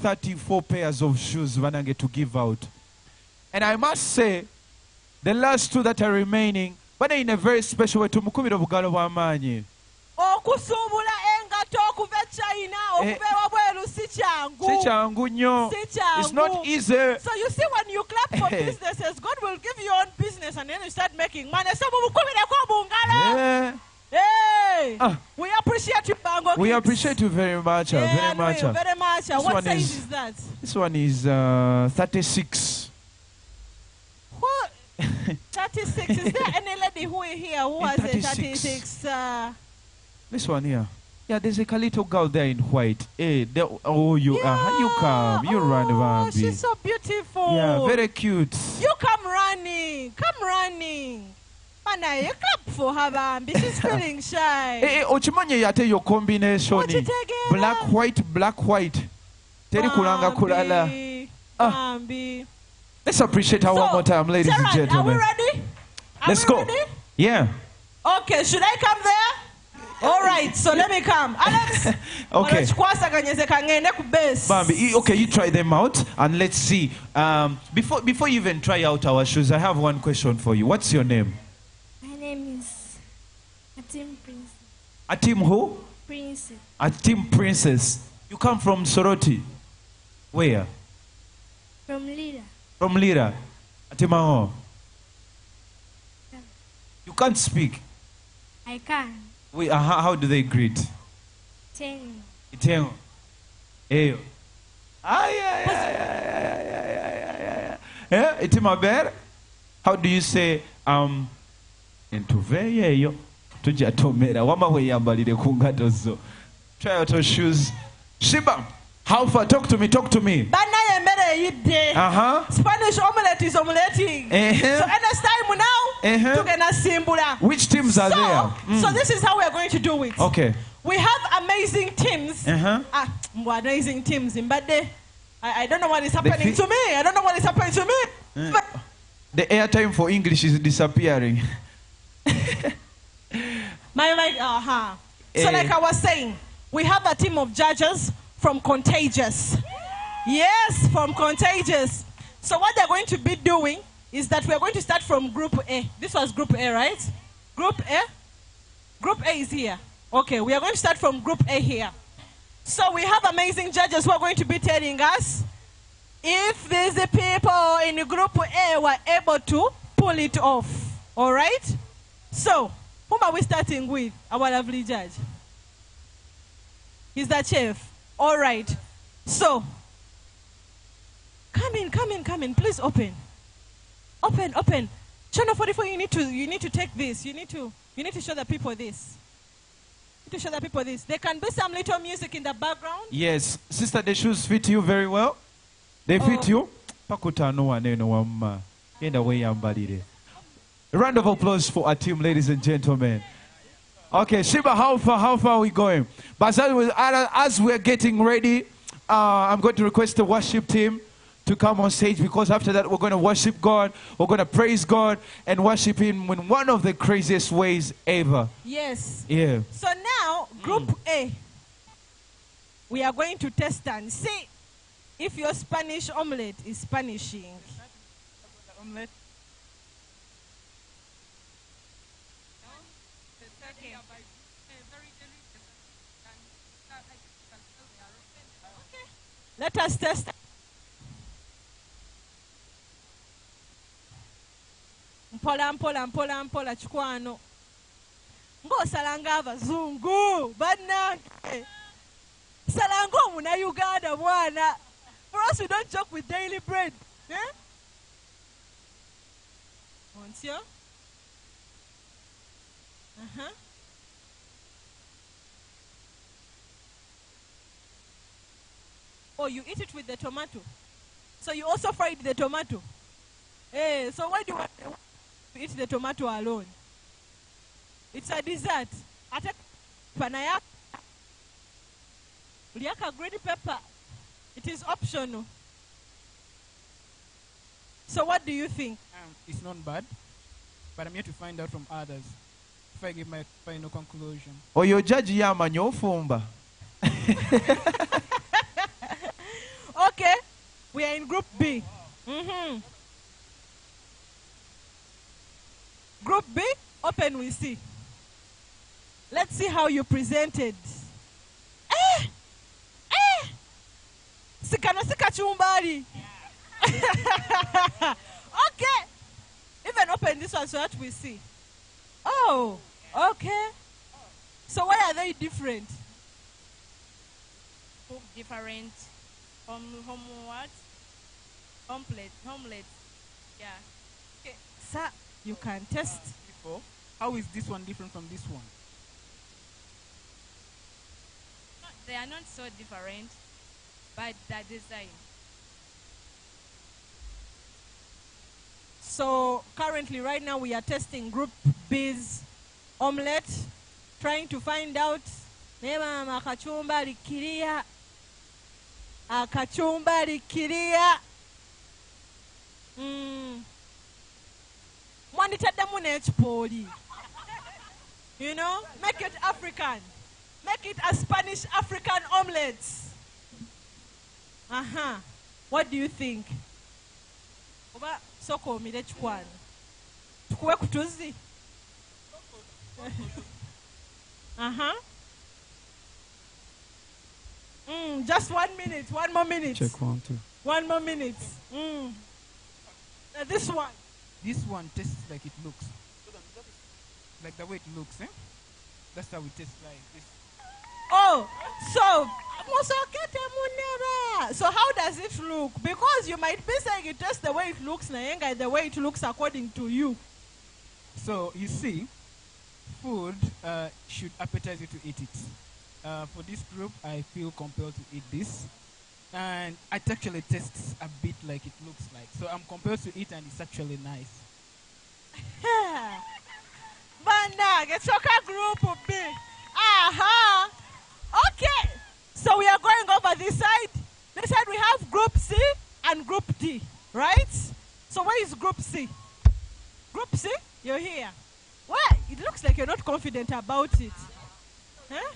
34 pairs of shoes Vanange to give out. And I must say, the last two that are remaining, but in a very special way, tumukubira obugalo bw'amaanyi. okusuubula engato okuva e china okuva ewa bweru si kyangu Si kyangu nnyo. It's not easy. so you see when you clap for businesses god will give you own business and then you start making money so mubukubireko obungalo Yeah. Hey! Ah. we appreciate you bango We Kicks. appreciate you very much. yeah, very much. you very much This what size is- is that This one is uh, 36. what 36 is there any lady who is here who has a 36. 36 uh, This one here. Yeah, there's like a little girl there in white. Hey, there, oh, you are. You come. You run, oh she's so beautiful Yeah, very cute. You come running. Come running. You clap for. She's feeling shy. Eh, eh, okimanyi ate yo combination black white black white teri kulanga kulala Ah. Let's appreciate her one more time ladies and Gerard, are we ready? Are let's we go ready? yeah Okay, should I come there? All right, so let me come. Alex, Okay. kikwasaganyeze kangende ku base. Bambi, you- okay, you try them out and let's see. Um, before before you even try out our shoes, I have one question for you. What's your name? Name is Atim Prince. A team who? Prince. A team princess. You come from Soroti. Where? From Lira. From Lira. Atimaho. You can't speak. I can. Wait, uh, how, how do they greet? Ten. Itengo. Eyo. Ay, ay, ay, ay, ay, ay, ay, ay, ay. Yeah, itimaber. How do you say um entuve yeyo tujja tomera wama weyambalire ku ngato zo try out your shoes shiba how far talk to me talk to me Banaye emmere eyidde. Spanish omelette is omeleting. Uh-huh. So next time now, Uh-huh. tugenda simbula. which teams are so, there So Mm. this is how we are going to do it. okay We have amazing teams. Uh-huh. Ah, amazing teams. Mbadde. I, I don't know what is happening to me. I don't know what is happening to me. But the airtime for english is disappearing my my uh-huh. So Eh. like I was saying, we have a team of judges from Contagious. Yes, from Contagious. So what they're going to be doing is that we're going to start from Group A. This was Group A, right? Group A? Group A is here. Okay, we are going to start from Group A here. So we have amazing judges who are going to be telling us if these people in Group A were able to pull it off. All right? So, whom are we starting with? Our lovely judge. He's the chef. All right. So, come in, come in, come in. Please open. Open, open. Channel 44, you need to you need to take this. You need to you need to show the people this. You need to show the people this. There can be some little music in the background. yes sister the shoes fit you very well they fit Oh. you pakutano waneno wamma genda weyambalire a round of applause for our team ladies and gentlemen okay shiba how far how far are we going but as, we- as we're getting ready uh, i'm going to request the worship team to come on stage because after that we're going to worship god we're going to praise god and worship him in one of the craziest ways ever Yes. yeah So now, Group A, we are going to test and see if your Spanish omelette is Spanishing. Omelette. Let us test. mpola mpola mpola mpola kikwano ng'osala ng'abazungu bannange sala ng'omunauganda mwana for us we don't joke with daily bread eh? ontyo uh-huh. Oh, you eat it with the tomato. So you also fried the tomato. Hey, so why do you want to eat the tomato alone? It's a dessert. Ate panaya. Liaka green pepper. It is optional. So what do you think? Um, it's not bad, but I'm here to find out from others if I give my final conclusion. oyo jaji yamanya ofumba Okay, we are in Group B. hmm Group B, open we see. Let's see how you presented. Eh! Eh! Sikana sika chumbari. okay. Even open this one so that we see. Oh, okay. So why are they different? Cook different home home what? Omelette, omelette. Yeah. Okay, sir, you can test. Uh, Before, how is this one different from this one? No, They are not so different, but the design. So currently, right now, we are testing Group B's omelette, trying to find out. Ne mama akachumba likiria, akachumba likiria. Mm. Mwanditaddemu n'ekipooli. You know, make it African. Make it a Spanish African omelette. Uh huh. What do you think? Oba soko omire kikwano. Tukuwe kutuzi. uh huh. Mm, just one minute. One more minute. Check one, two. One more minute. Mm. Uh, this one. This one tastes like it looks. Like the way it looks, eh? That's how it tastes like this. Oh, so musokete munera. So how does it look? Because you might be saying it tastes the way it looks, Nayenga, the way it looks according to you. So you see, food uh, should appetize you to eat it. Uh, for this group, I feel compelled to eat this, and it actually tastes a bit like it looks like. So I'm compelled to eat, and it's actually nice. Banda, get soccer group of B. Aha. Okay. So we are going over this side. This side we have group C and group D, right? So where is group C? Group C, you're here. Why? It looks like you're not confident about it. Huh?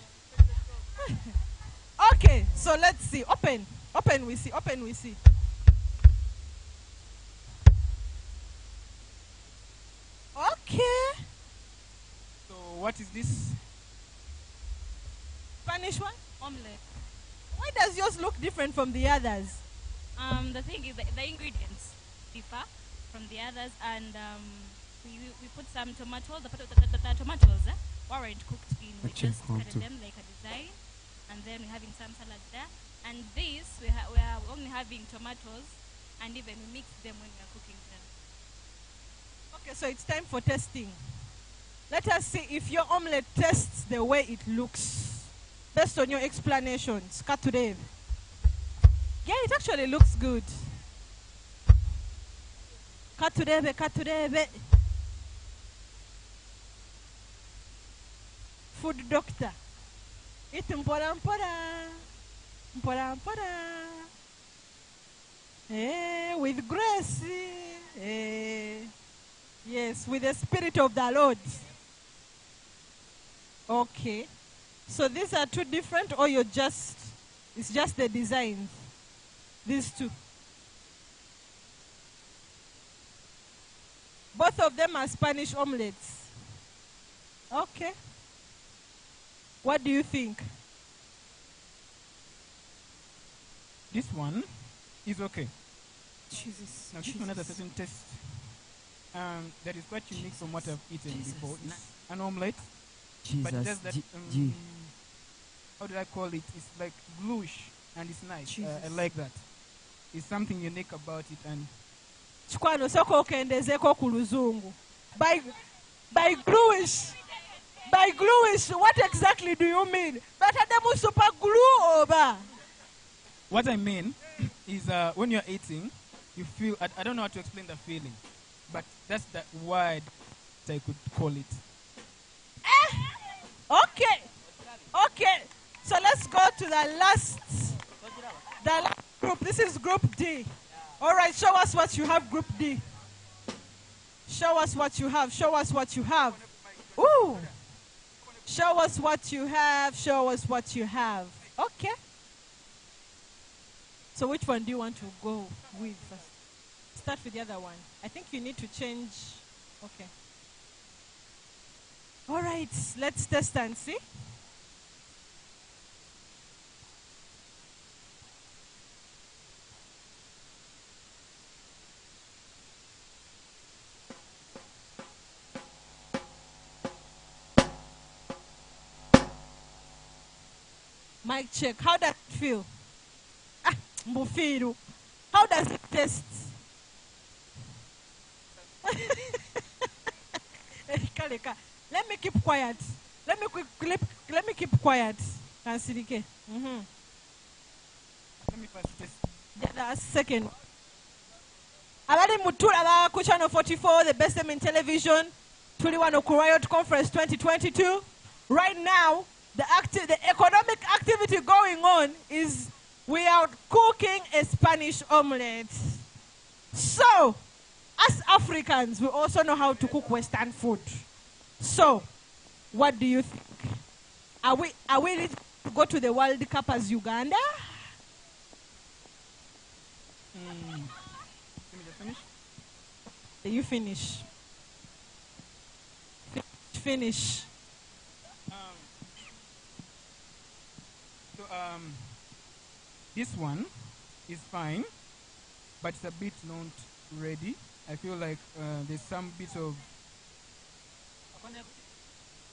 okay, so let's see. Open. Open we see. Open we see. Okay. So what is this? Spanish one? Omelette. Why does yours look different from the others? Um, the thing is, the, the ingredients differ from the others, and um, we, we, we put some tomatoes. The, the, the, the tomatoes eh, weren't cooked in. We Okay, just one, cut them like a design, and then we're having some salad there. And this, we, we are only having tomatoes, and even we mix them when we are cooking them. Okay, so it's time for testing. Let us see if your omelette tastes the way it looks. Based on your explanations. Katurev. Yeah, it actually looks good. Katurebe, katurebe. Food doctor. Eat mpora mpora. Mpora mpora. Eh, with grace. Eh. Yes, with the Spirit of the Lord. Okay. So these are two different, or you're just, it's just the designs? These two. Both of them are Spanish omelets. Okay. What do you think? This one is okay. Jesus. Now this one has a certain taste um, that is quite unique from what I've eaten before. It's an omelette, but it Jesus, does that. Um, how do I call it? It's like bluish and it's nice. Uh, I like that. It's something unique about it, and kikwano sooka okendezeeko ku luzungu by, by gluish by gluish what exactly do you mean? Bataddemu super glue oba? What I mean is uh, when you're eating, you feel. I, I don't know how to explain the feeling, but that's the word I could call it. okay. Okay. So let's go to the last the last group. This is group d. All right show us what you have group d. Show us what you have. Show us what you have. Ooh. Show us what you have show us what you have. Okay. So which one do you want to go with first? Start with the other one. I think you need to change. Okay. All right let's test and see Mic check. How does it feel? Ah. How does it taste? Eh. Let me keep quiet. Let me quick, let, let me keep quiet. Mm-hmm. Let me first test. The second. abali mu tour aba ku channel 44 the best them in television tuli wano conference 2022 right now the acti- the economic activity going on is we are cooking a spanish omelette so as africans we also know how to cook western food so What do you think? Are we are we ready to go to the World Cup as Uganda? Mm. Let me finish. You finish. Finish. Um, so um, this one is fine, but it's a bit not ready. I feel like uh, there's some bit of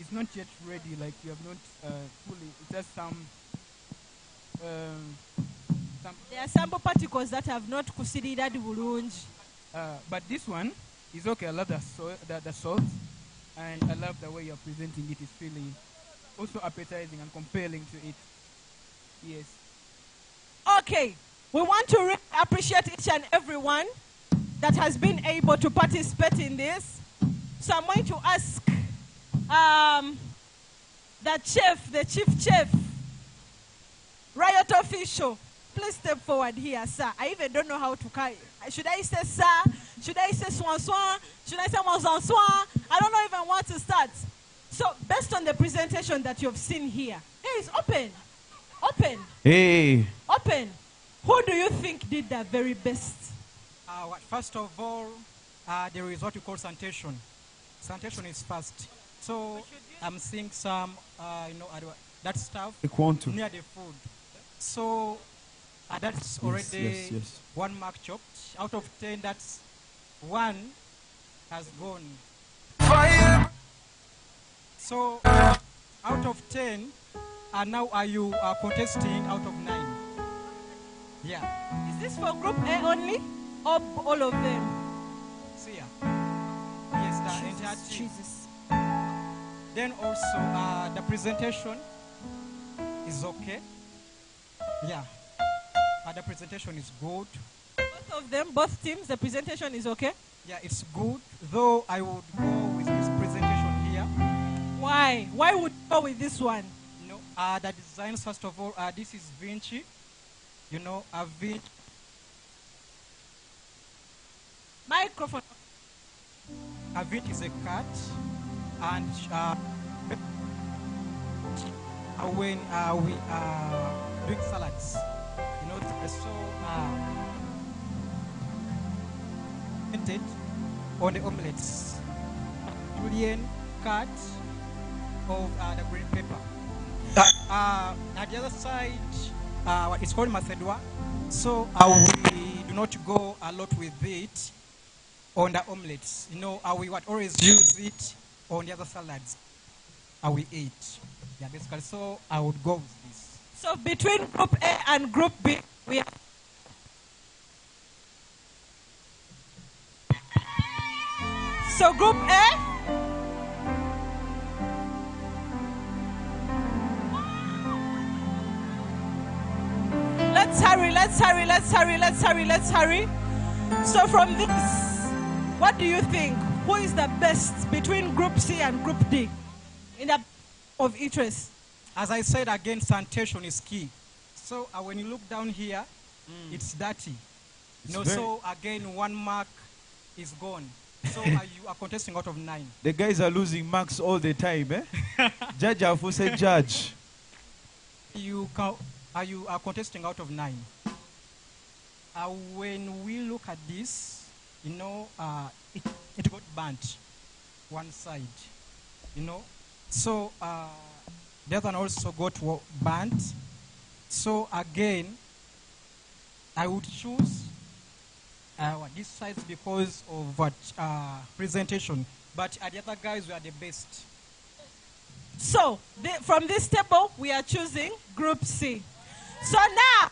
it's not yet ready. Like you have not uh, fully. It's just some. Um, some There are sample particles that have not considered bulungi. uh, but this one is okay. I love the, so- the, the salt, and I love the way you're presenting it. It's really also appetizing and compelling to eat. Yes. Okay, we want to really appreciate each and everyone that has been able to participate in this. So I'm going to ask um, the chef, the chief chef, riot official, please step forward here, sir. I even don't know how to call Should I say sir? Should I say swan swan? Should I say swan swan? I don't know even what to start. So based on the presentation that you've seen here, it is open. Open. Hey. Open. Who do you think did the very best? Uh, what- first of all, uh, there is what we call sanitation. Sanitation is first. So I'm seeing some, uh, you know, adwa- that stuff The quantum. near the food. So uh, that's Yes, already yes, yes. one mark chopped. Out of ten, that's one has gone. Fire. So out of ten, uh, now are you uh, contesting out of nine? Yeah. Is this for group A only or all of them? See ya. Yes, the entire team. Then also uh, the presentation is okay. Yeah. Uh, the presentation is good. Both of them, both teams, the presentation is okay? Yeah, it's good. Though I would go with this presentation here. Why? Why would you go with this one? Uh, the designs first of all, uh, this is Vinci. You know, a Vinci. Microphone. A Vinci is a cat, and uh, uh, when uh, we are doing salads, you know, it's so uh, painted on the omelets. Julienne cut of uh, the green pepper. Uh, at the other side, uh, it's called Macedua. So uh, we do not go a lot with it on the omelets. You know, uh, we would always use it on the other salads. Uh, we eat. Yeah, basically. So I would go with this. So between group A and group B, we have So group A Let's hurry, let's hurry, let's hurry, let's hurry, let's hurry. So from this, what do you think? Who is the best between group C and group D in the of interest? As I said again, sanitation is key. So uh, when you look down here, it's dirty. It's no, so again, one mark is gone. So uh, you are contesting out of nine. The guys are losing marks all the time, eh? judge afuse judge. You ca- are you are contesting out of nine. Uh, when we look at this, you know, uh, it, it got burnt one side, you know. So uh, the other one also got burnt. So again, I would choose uh, this side because of what uh, presentation. But the other guys were the best. So, the, from this table, we are choosing Group C. So now,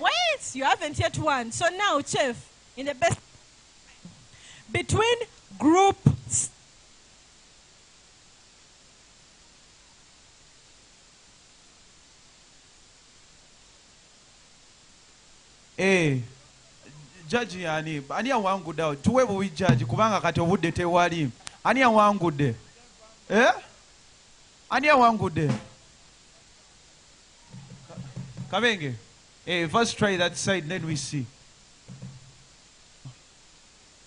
wait, you haven't yet won. So now, Chef, in the best. Between groups. C. Eh, judge yani ani awangudde tuwe buwi judge kubanga kati obudde tewali ani awangudde eh? ani awangudde kabenge eh, first try that side then we see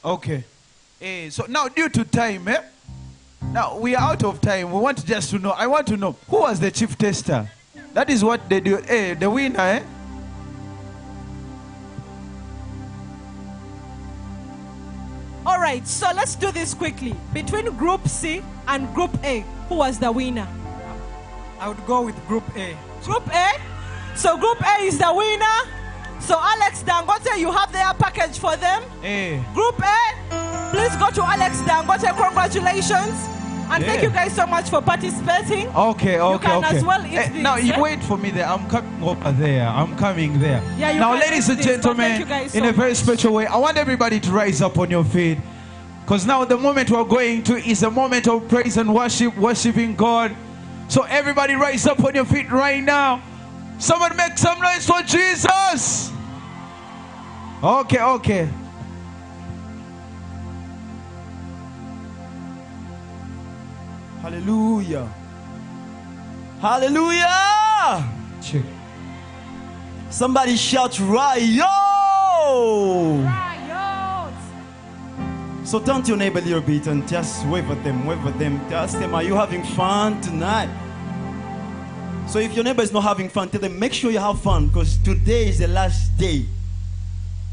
okay eh, so now due to time eh? Now we are out of time. We want just to know. I want to know who was the chief tester. That is what they do. Eh, the winner, eh? All right, so let's do this quickly. Between Group C and Group A, who was the winner? I would go with Group A. Group A? So Group A is the winner. So Alex Dangote, you have their package for them. Eh. Group A, please go to Alex Dangote. Congratulations. And thank you guys so much for participating. Okay, okay, can okay. as well eat Eh, this, now you eh? wait for me there. I'm coming over there. I'm coming there. Yeah, you now, ladies and gentlemen, you guys in a very special way, I want everybody to rise up on your feet. Because now the moment we're going to is a moment of praise and worship, worshiping God. So everybody rise up on your feet right now. Someone make some noise for Jesus. Okay, okay. Hallelujah. Hallelujah. Check. Somebody shout Riot. So turn to your neighbor a little bit and just wave at them, wave at them. Ask them, are you having fun tonight? So if your neighbor is not having fun, tell them, make sure you have fun because today is the last day.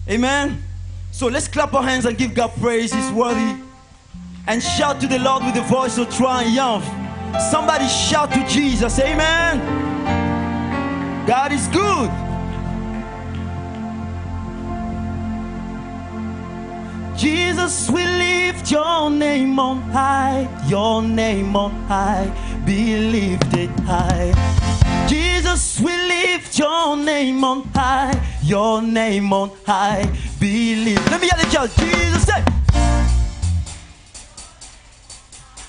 Amen. So let's clap our hands and give God praise. He's worthy. And shout to the Lord with the voice of triumph. Somebody shout to Jesus. Amen. God is good. Jesus, we lift your name on high, your name on high, be lifted high. Jesus, we lift your name on high, your name on high, be lifted. Let me hear the church. Jesus, say,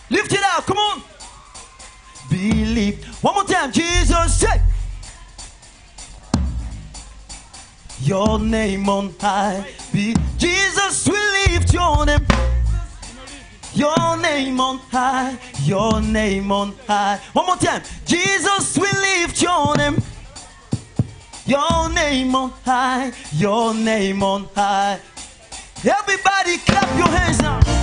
lift it up, come on. Believe. One more time, Jesus, say, your name on high. Be Jesus, we lift your name. Your name on high, your name on high. One more time. Jesus, we lift your name. Your name on high, your name on high. Everybody clap your hands now.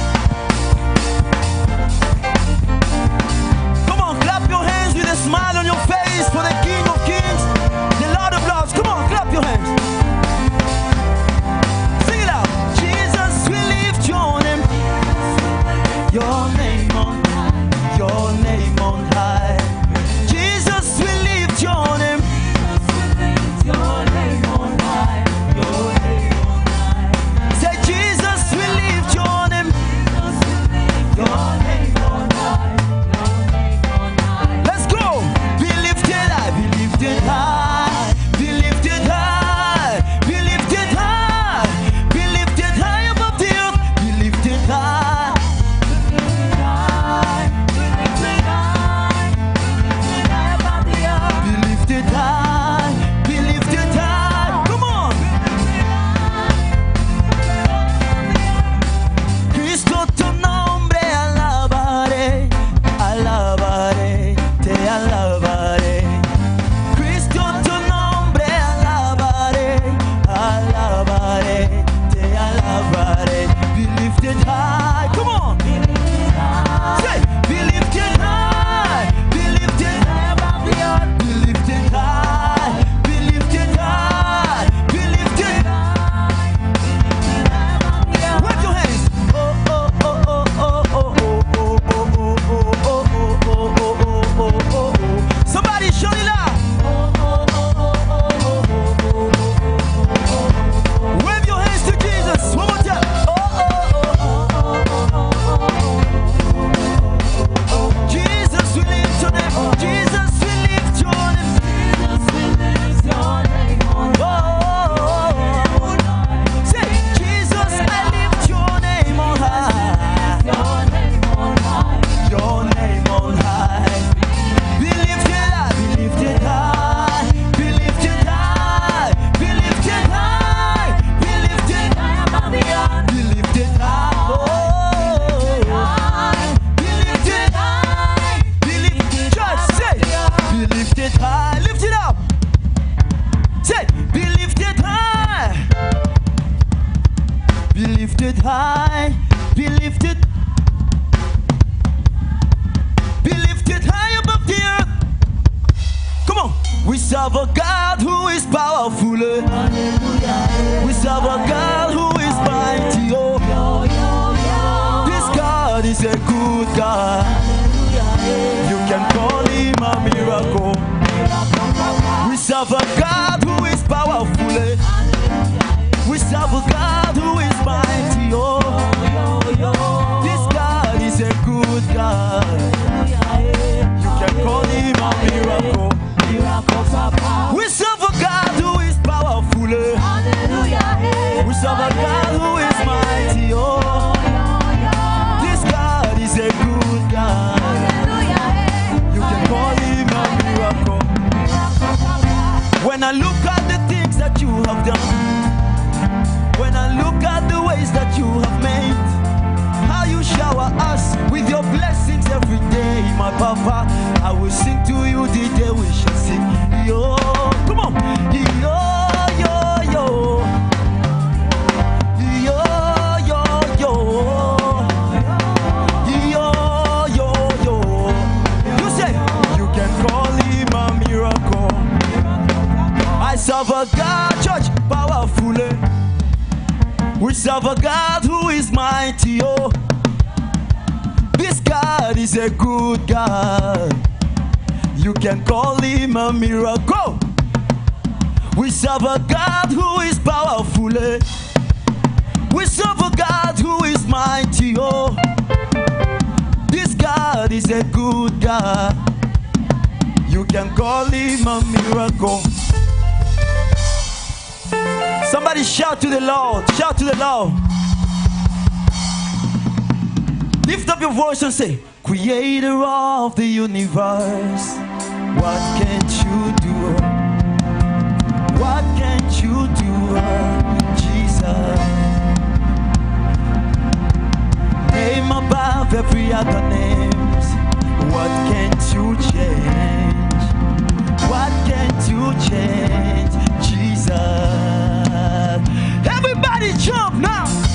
Lifted high, be lifted. seated high above the earth. Come on. We serve a God who is powerful. eh? We serve a God who is mighty. Oh. This God is a good God. You can call him a miracle. We serve a God I will sing to you the day we shall sing. Yo, come on, yo, yo, yo. Yo, yo, yo. Yo, yo, yo. You say you can call him a miracle. I serve a God, church, powerful. We serve a God is a good God. You can call him a miracle. We serve a God who is powerful. eh? We serve a God who is mighty, oh. This God is a good God. You can call him a miracle. Somebody shout to the Lord. Shout to the Lord. Lift up your voice and say, Creator of the universe, what can't you do? What can't you do, Jesus? Name above every other names. What can't you change? What can't you change, Jesus? Everybody jump now.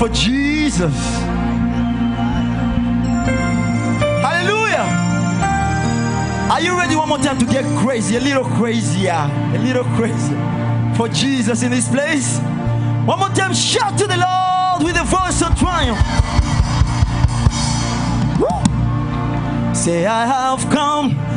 for Jesus. Hallelujah. Are you ready one more time to get crazy? A little crazier. A little crazier. For Jesus in this place. One more time, shout to the Lord with a voice of triumph. Woo. Say, I have come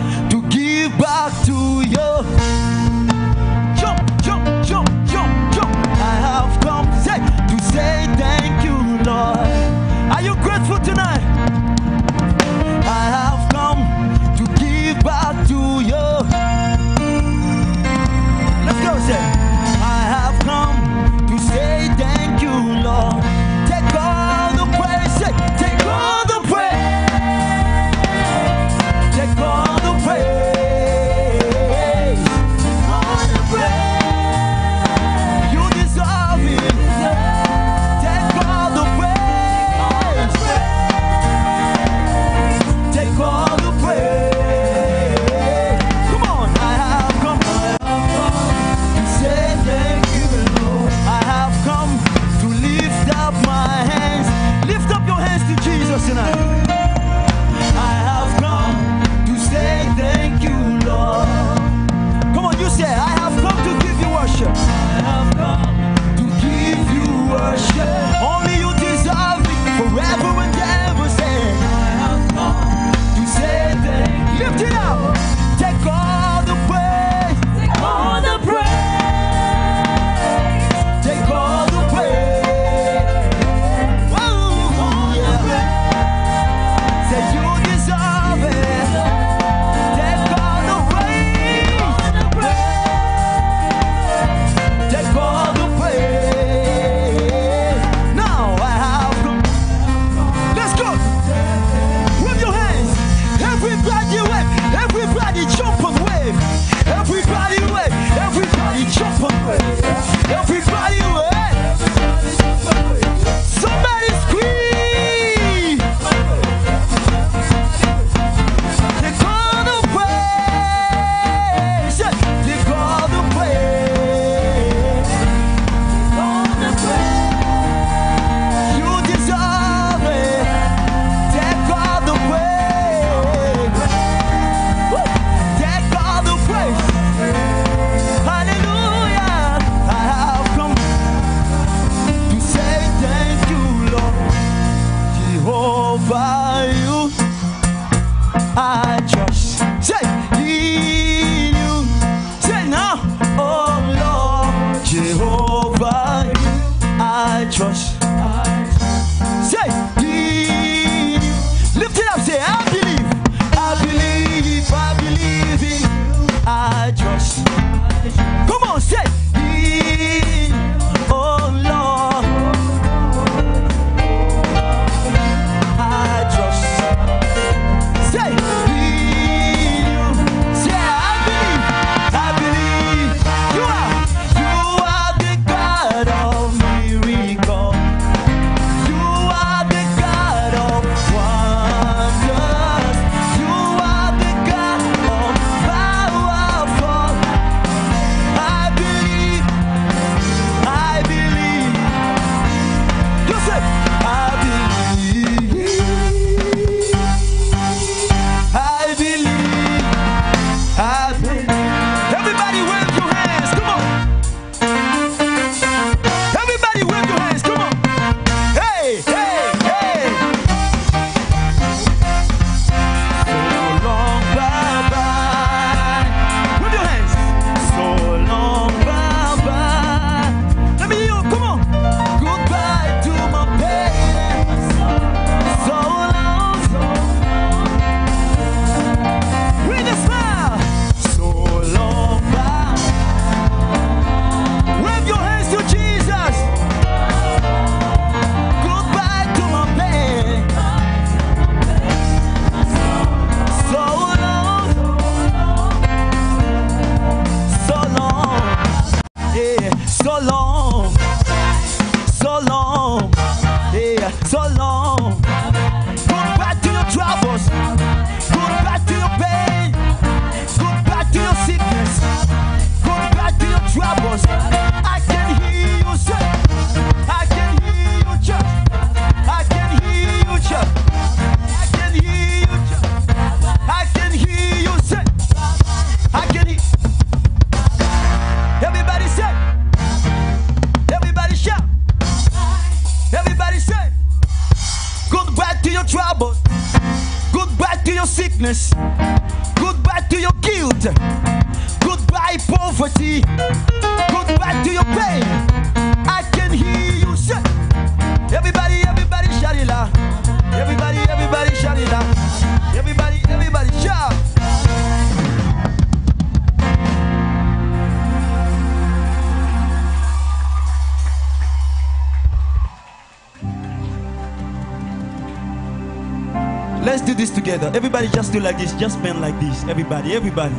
just do like this. Just bend like this. Everybody, everybody.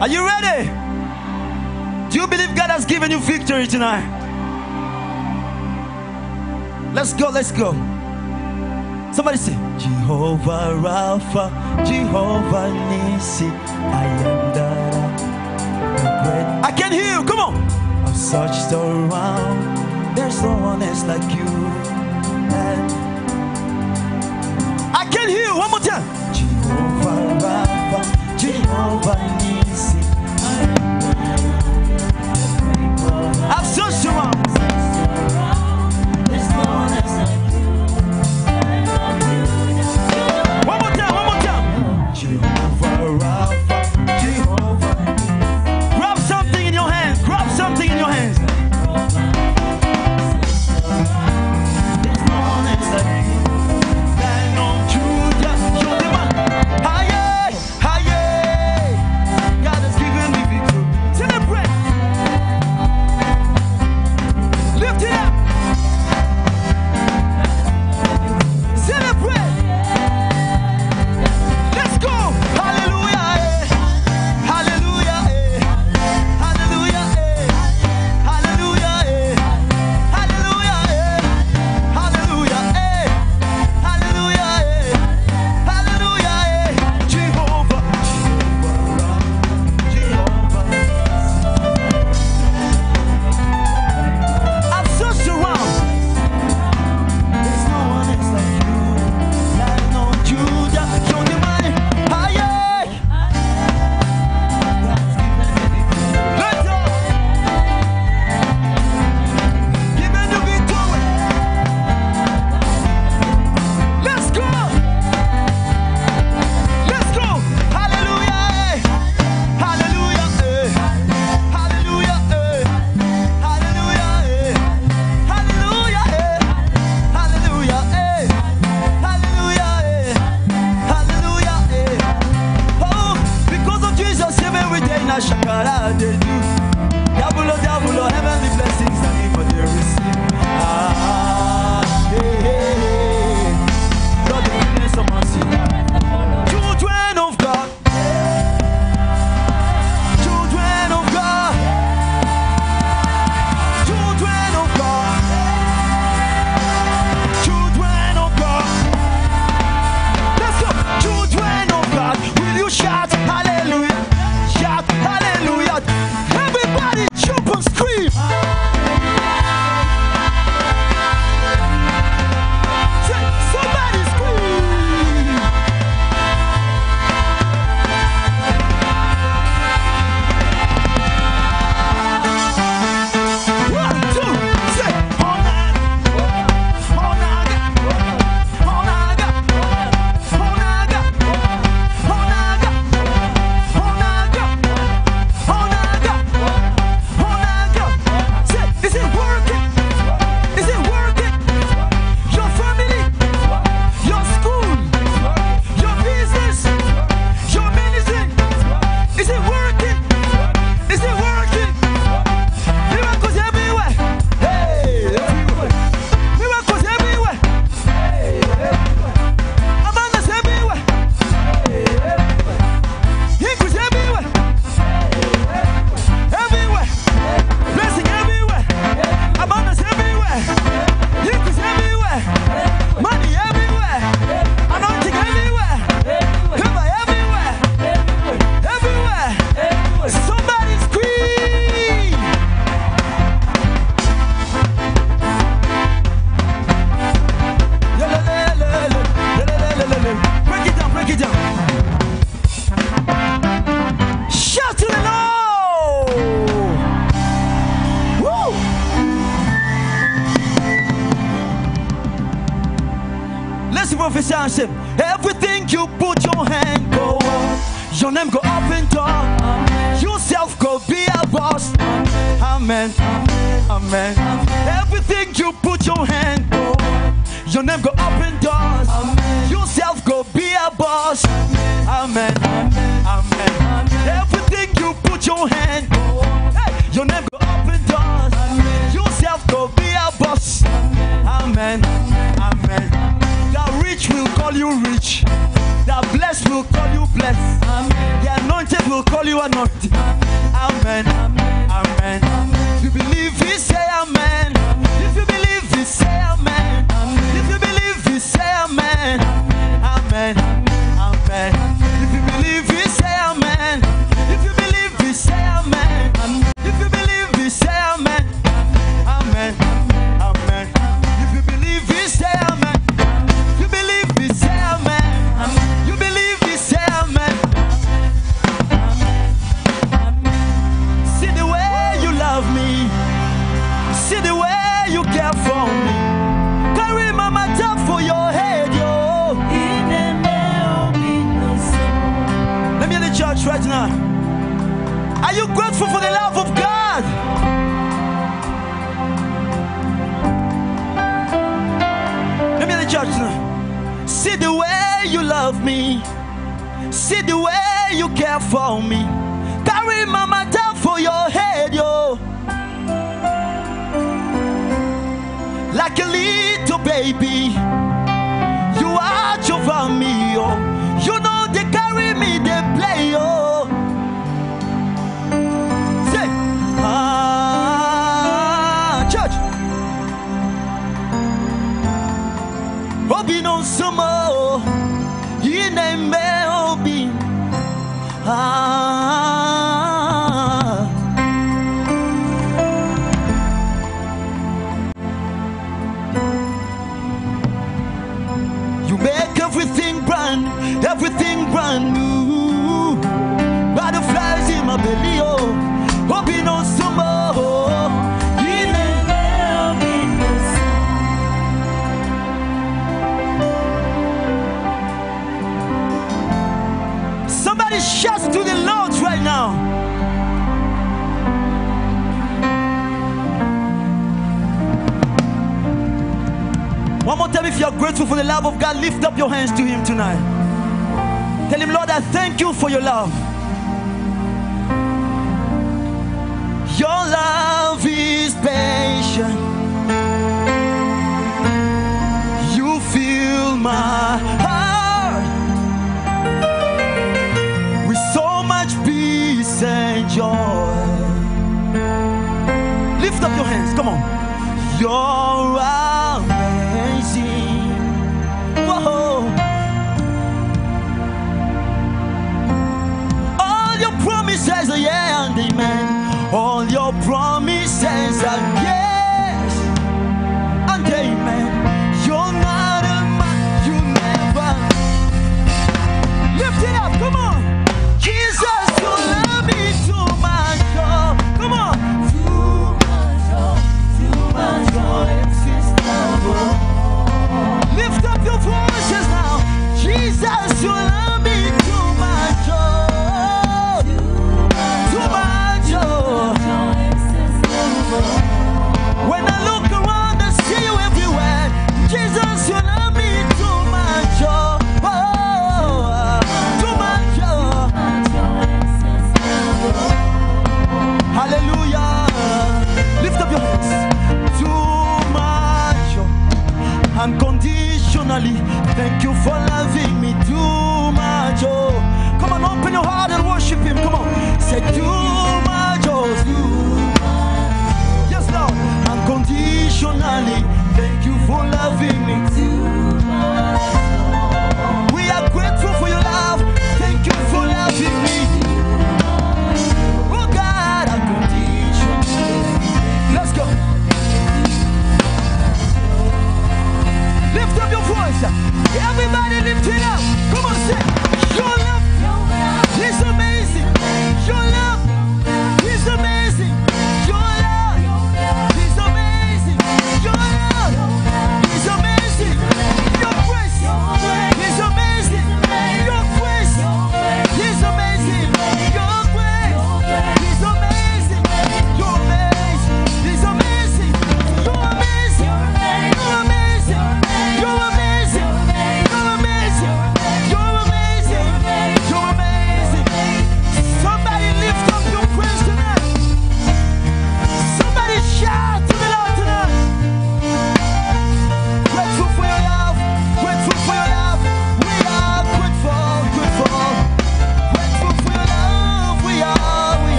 Are you ready? Do you believe God has given you victory tonight? Let's go, let's go. Somebody say, Jehovah Rapha, Jehovah Nissi, I am that. I can hear you, come on. I'm such surround, there's no one else like you.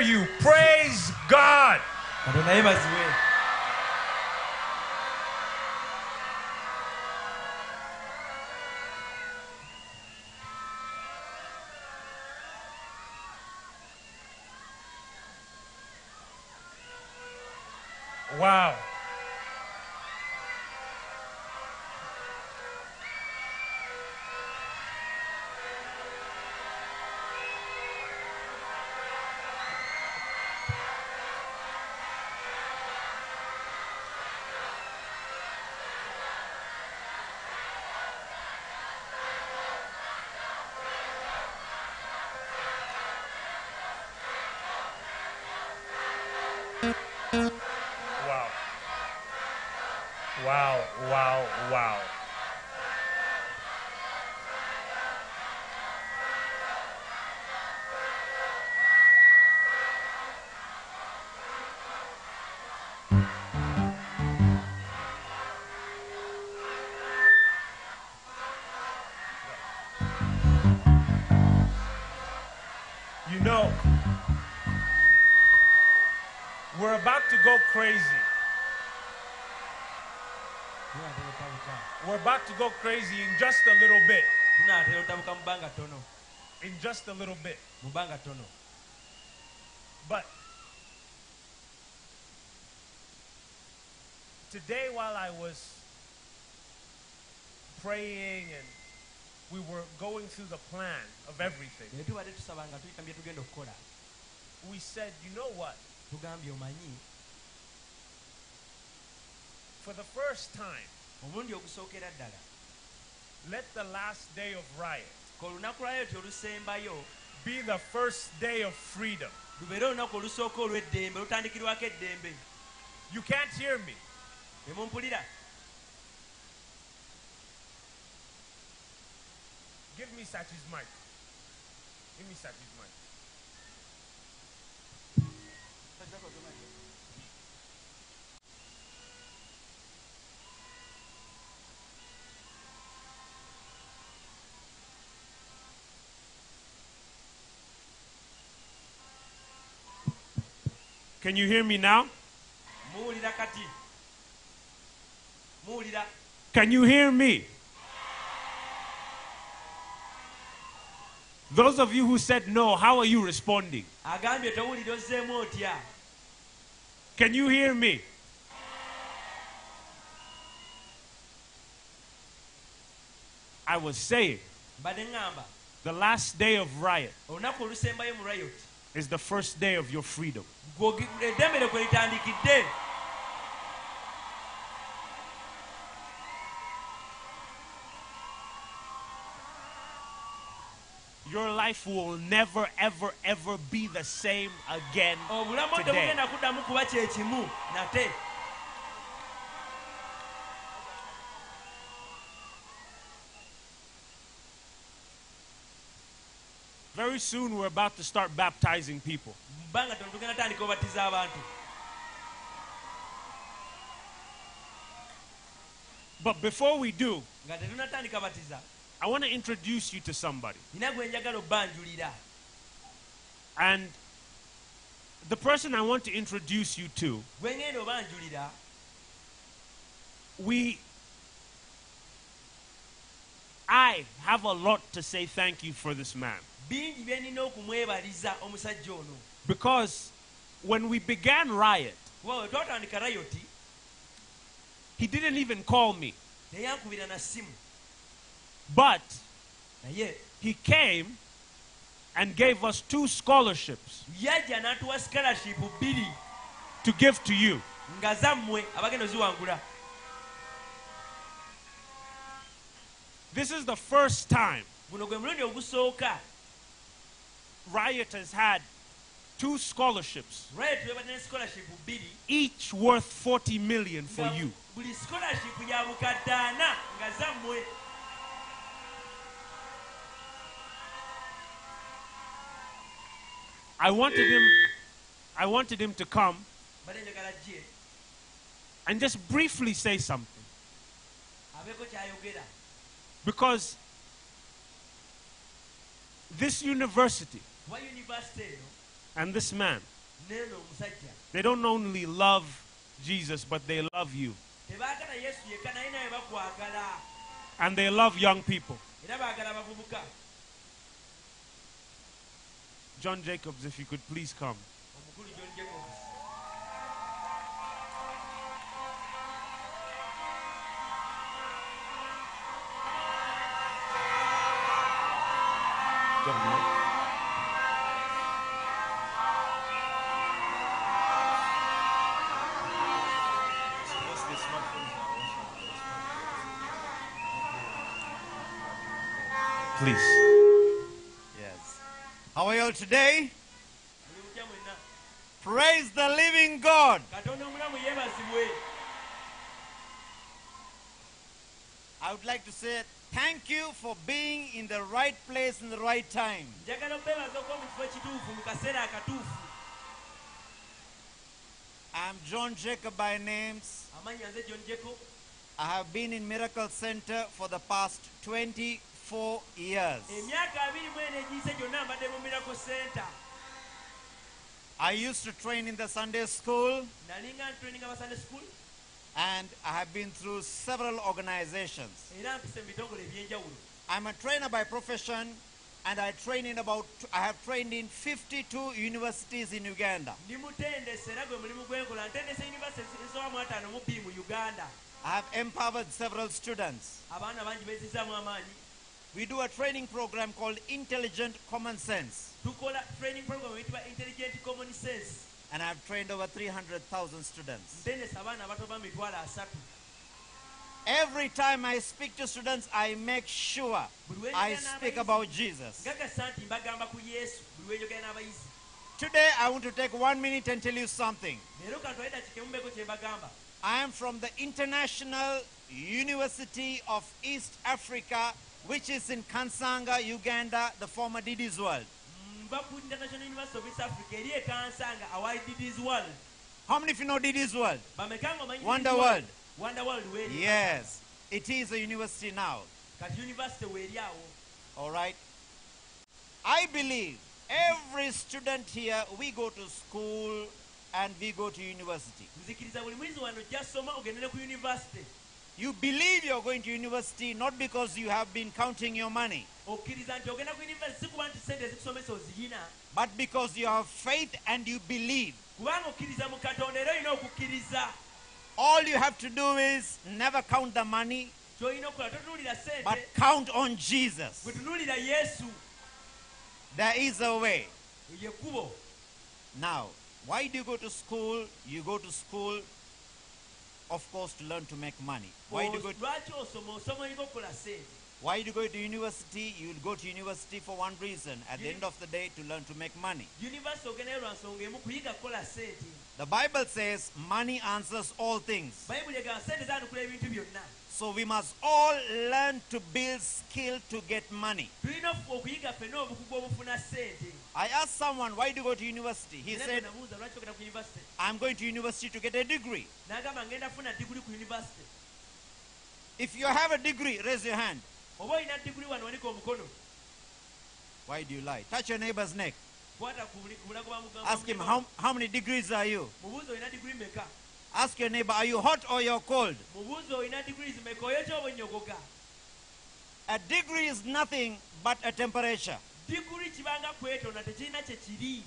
You. Praise God. Go crazy. We're about to go crazy in just a little bit. tunaatera otabuka mu bbanga ttono In just a little bit. mu bbanga ttono But today, while I was praying and we were going through the plan of everything, naye tubadde tusaba nga tuyita mu bye tugenda okukola we said, you know what? Tugambye omanyi For the first time, omulundi ogusookera ddala let the last day of riot ka olunaku lwayo ti olusembayo be the first day of freedom. lubeere olunaku olusooka olw'eddembe olutandikirwako eddembe You can't hear me. temumpulira Give me Sachi's mic. Give me Sachi's mic. Can you hear me now? muwulira kati muwulira Can you hear me? Those of you who said no, how are you responding? agambye towulira ozzeemu otya Can you hear me? I was saying, the last day of riot olunaku olusembayo mu riot is the first day of your freedom. Eddembe kwe litandikidde Your life will never, ever, ever be the same again today. temugenda kuddamu kuba kye kimu nate Very soon, we're about to start baptizing people. mu bbanga tono tugenda tandika obatiza abantu But before we do, nga tetunatandika batiza I want to introduce you to somebody. nina gwe njagala obbanjulira And the person I want to introduce you to, gwe ngenda obanjulira we. I have a lot to say thank you for this man. Bingi bye okumwebaliza omusajja ono Because when we began Riot, kuba we twatandika rayoti he didn't even call me. teyankubira na ssimu But naye he came and gave us two scholarships yajja n'atuwa scholarship bbiri to give to you. nga zammwe abagenda oziwangula This is the first time guno gwe mulundi ogusooka Riot has had two scholarships, riot webadde ne scholarship bbiri each worth 40 million for you. buli scholarship ya bukadde ana nga zammwe. I wanted him I wanted him to come badde njagala jje and just briefly say something. Because this university kuba yunivasite eno And this man, they don't only love Jesus, but they love you. tebaagala yesu yekka naye naye bakwagala And they love young people. era baagala bavubuka John Jacobs, if you could please come. Today? Praise the living God. katonda omulamu yeebazibwe I would like to say thank you for being in the right place in the right time. njagala okubeebaza okuba mu kifo ekituufu mu kaseera akatuufu I'm John Jacob by names. amannya nze john jacob I have been in Miracle Center for the past 24 years. emyaka abiri mu eno egiyise gyonna mbadde mu miracle center I used to train in the Sunday school nalinga ntraining aba sunday school and I have been through several organizations. era mpise mu bitongole ebyenjawulo I'm a trainer by profession and I train in about I have trained in 52 universities in Uganda. ndi mutendese era gwe mulimu gwenkola ntendese university ezisoba mu ataano mu bbiri mu uganda I have empowered several students. We do a training program called Intelligent Common Sense. Tukola training program eyitibwa intelligent common sense. And I've trained over 300,000 students. ntendese abaana abatoba mu mitwalo asatu. Every time I speak to students, I make sure I speak about Jesus. ngagasa nti mbagamba ku yesu. Buli weeyogera n'abayizi Today, I want to take one minute and tell you something. leero kantwale dakika emumbeko kye mbagamba I am from the International University of East Africa, which is in Kansanga, Uganda, the former Didi's World. nva international university of east africa eri ekansanga awali didis world How many of you know Didi's World? bameka nga omanyi Wonder World. wonder world Yes, it is a university now. kati university weeri awo All right. I believe every student here, we go to school and we go to university. Nzikiriza buli muyizi wano ojja soma ogendere ku university You believe you're going to university not because you have been counting your money, okkiriza nti ogenda ku university si kuba nti sente ezikusomesa oziyina but because you have faith and you believe. kubanga okkiriza mu katonda era olina okukkiriza All you have to do is never count the money, kyolina okukola totunuulira sente but count on Jesus. bwe tunuulira yesu There is a way. Now, why do you go to school? You go to school, of course, to learn to make money. Why do you go to, lwaki osoma osoma olina okukola sente why you go to university? You will go to university for one reason. At the end of the day, to learn to make money. university ogendayo lwa nsonga emu kuyiga kukola sente The Bible says money answers all things. bayibuli egamba sente zanukula ebintu byonna So we must all learn to build skill to get money. Tulina okuyiga ffenna obukugu obufuna sente I asked someone, why do you go to university? He said, gwe nabuuza lwaki ogenda ku university I'm going to university to get a degree. n'agamba funa diguli university If you have a degree, raise your hand. oba olina diguli wano wanika omukono Why do you lie? Touch your neighbor's neck. kwata ku buli- ku bulago bwa mugamba Ask him, how, how many degrees are you? mubuuze olina diguli meka Ask your neighbor, are you hot or you're cold? mubuuze olina diguli zimeka oyokya oba onnyogoga A degree is nothing but a temperature. Diguli kibanga kwetonda tekirina kye kiri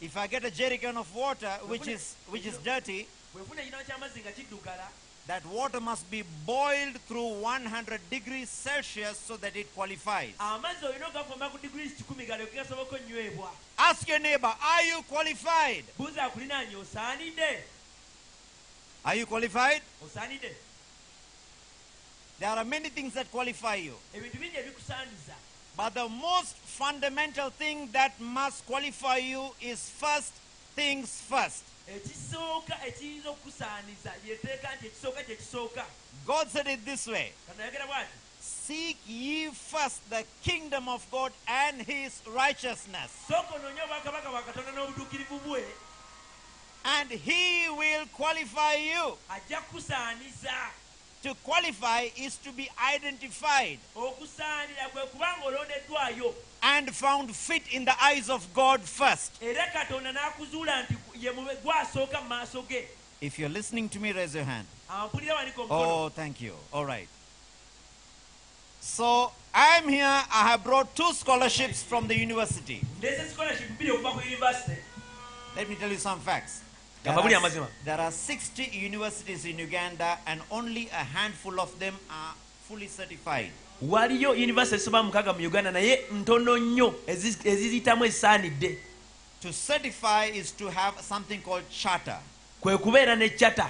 If I get a jerrycan of water, which is, which is dirty, bwefuna ekinawo ky'amazzi nga kiddugala that water must be boiled through 100 degrees Celsius so that it qualifies. amazzi olina ogafumba ku diguli kikumi galyoke gasoboka onnywebwa Ask your neighbor, are you qualified? buuza akulinaanye osaanidde Are you qualified? There are many things that qualify you. Ebintu bingi ebikusaaniza But the most fundamental thing that must qualify you is first things first. ekisooka ekiyinza okukusaaniza lyeteeka nti ekisooka kye kisooka. God said it this way. Katonda yagera bwati? Seek ye first the kingdom of God and his righteousness, sooka onoonye obwakabaka bwa katonda n'obutuukirivu bwe. And he will qualify you. To qualify is to be identified. okusaanira kwe kubanga olondeddwayo and found fit in the eyes of God first. era katonda n'akuzuula nti ye mube gwasooka mu maaso ge If you're listening to me, raise your hand. Oh, thank you. All right. So I'm here. I have brought two scholarships from the university. ndeese scholarship bbiri okuva ku yunivasite Let me tell you some facts. There are, there are 60 universities in Uganda, and only a handful of them are fully certified. waliyo yunivasite esoba mukaaga mu uganda naye ntono nnyo ezi- eziyitamu ezisaanidde To certify is to have something called charter. kwe kubeera ne chata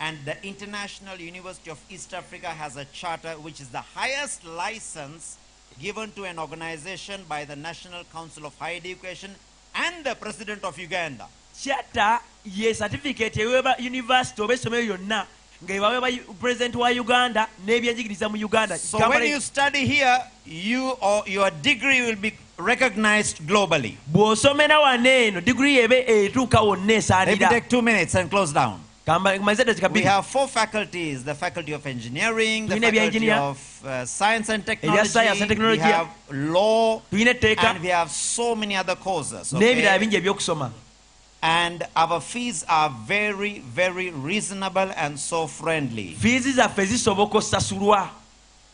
And the International University of East Africa has a charter which is the highest license given to an organization by the National Council of Higher Education and the President of Uganda. Chata ye certificate eweba university oba essomero yonna nga president wa uganda n'ebyenjigiriza mu uganda So when you study here, you or your degree will be recognized globally. bw'osomera wano eno diguri ebe etuuka wonna esaanira take two minutes and close down. We have four faculties the faculty of engineering, the faculty of uh, science and technology, we have law, and we have so many other courses. okay? And our fees are very, very reasonable and so friendly. fiizi zaffe zisoboka osasulwa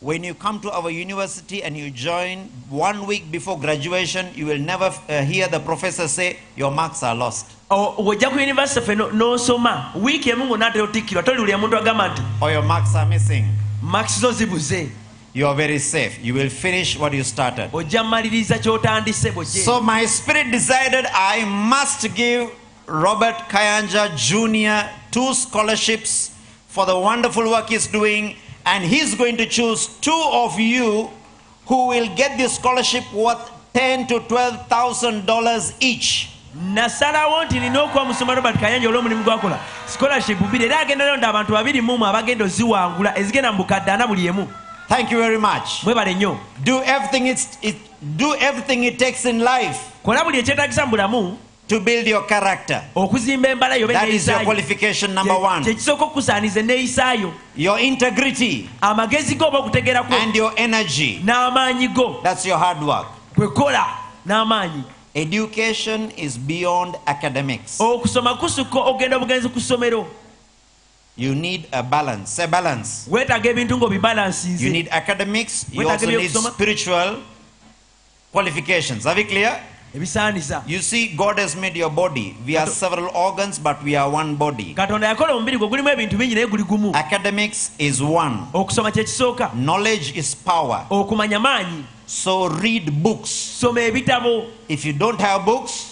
When you come to our university and you join one week before graduation, you will never uh, hear the professor say, Your marks are lost. O- ku yunivasite ffe n'osoma wiiki emu ng'onaatera otikkirwa toliwulira muntu agamba nti Or your marks are missing. makisi zo zibuze You are very safe. You will finish what you started. ojja mmaliriza ky'otandise bw'ojje So my spirit decided I must give Robert Kayanja Jr. two scholarships for the wonderful work he's doing, and he's going to choose two of you who will get this scholarship worth ten to twelve thousand dollars each. nasalawo nti nina okuwa musoma robert kayanja olw'omulimu gwakola scholarship bbiri era agenda londa abantu babiri mumu abagenda oziwangula ezigenda mu bukadde ana buli emu Thank you very much. mwebale nnyo Do everything it's, it do everything it takes in life kola buli ekyetagisa mu bulamu to build your character. okuzimba embala yo That is your qualification number one. Your integrity and your energy. n'amaanyi go That's your hard work. Education is beyond academics. You need a balance. Say balance. You need academics. You also need spiritual qualifications. Are we clear? You see, God has made your body. We are several organs, but we are one body. katonda yakola omubiri gwe gulimu ebintu bingi naye guli gumu Academics is one. Knowledge is power. So read books. If you don't have books,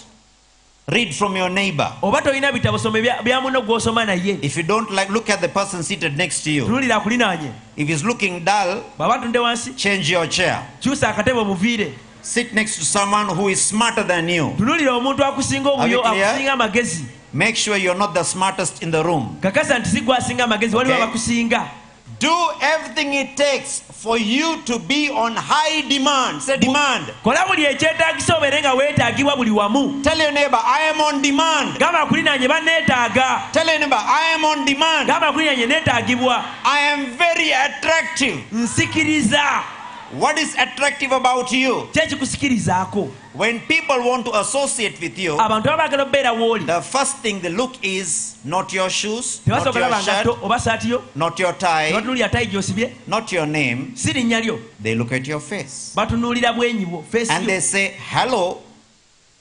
read from your neighbor. oba tolina bitabo some bya munno gw'osoma naye If you don't like, look at the person seated next to you. tunulira akulinaanye If he's looking dull, bw'aba tunde wansi change your chair. kyusa akatebe omuviire Sit next to someone who is smarter than you. tunulira omuntu akusinga obuyo akusinga amagezi Make sure you're not the smartest in the room. kakasa nti sigwasinga amagezi waliwo abakusinga Do everything it takes for you to be on high demand. Say demand. kola buli ekyetaagisa obeere nga weetaagibwa buli wamu Tell your neighbor, I am on demand. gamba akulinaanye banneetaaga Tell your neighbor, I am on demand. gamba akulinaanye neetaagibwa I am very attractive. nsikiriza What is attractive about you? kyekikusikirizaako When people want to associate with you, abantu baba baagala wooli the first thing they look is not your shoes, not your shirt, oba saati yo not your tie, tebatunuulira tayi gy'osibye not your name. si linnya lyo They look at your face. batunuulira bwenyi bwo feesi And they say hello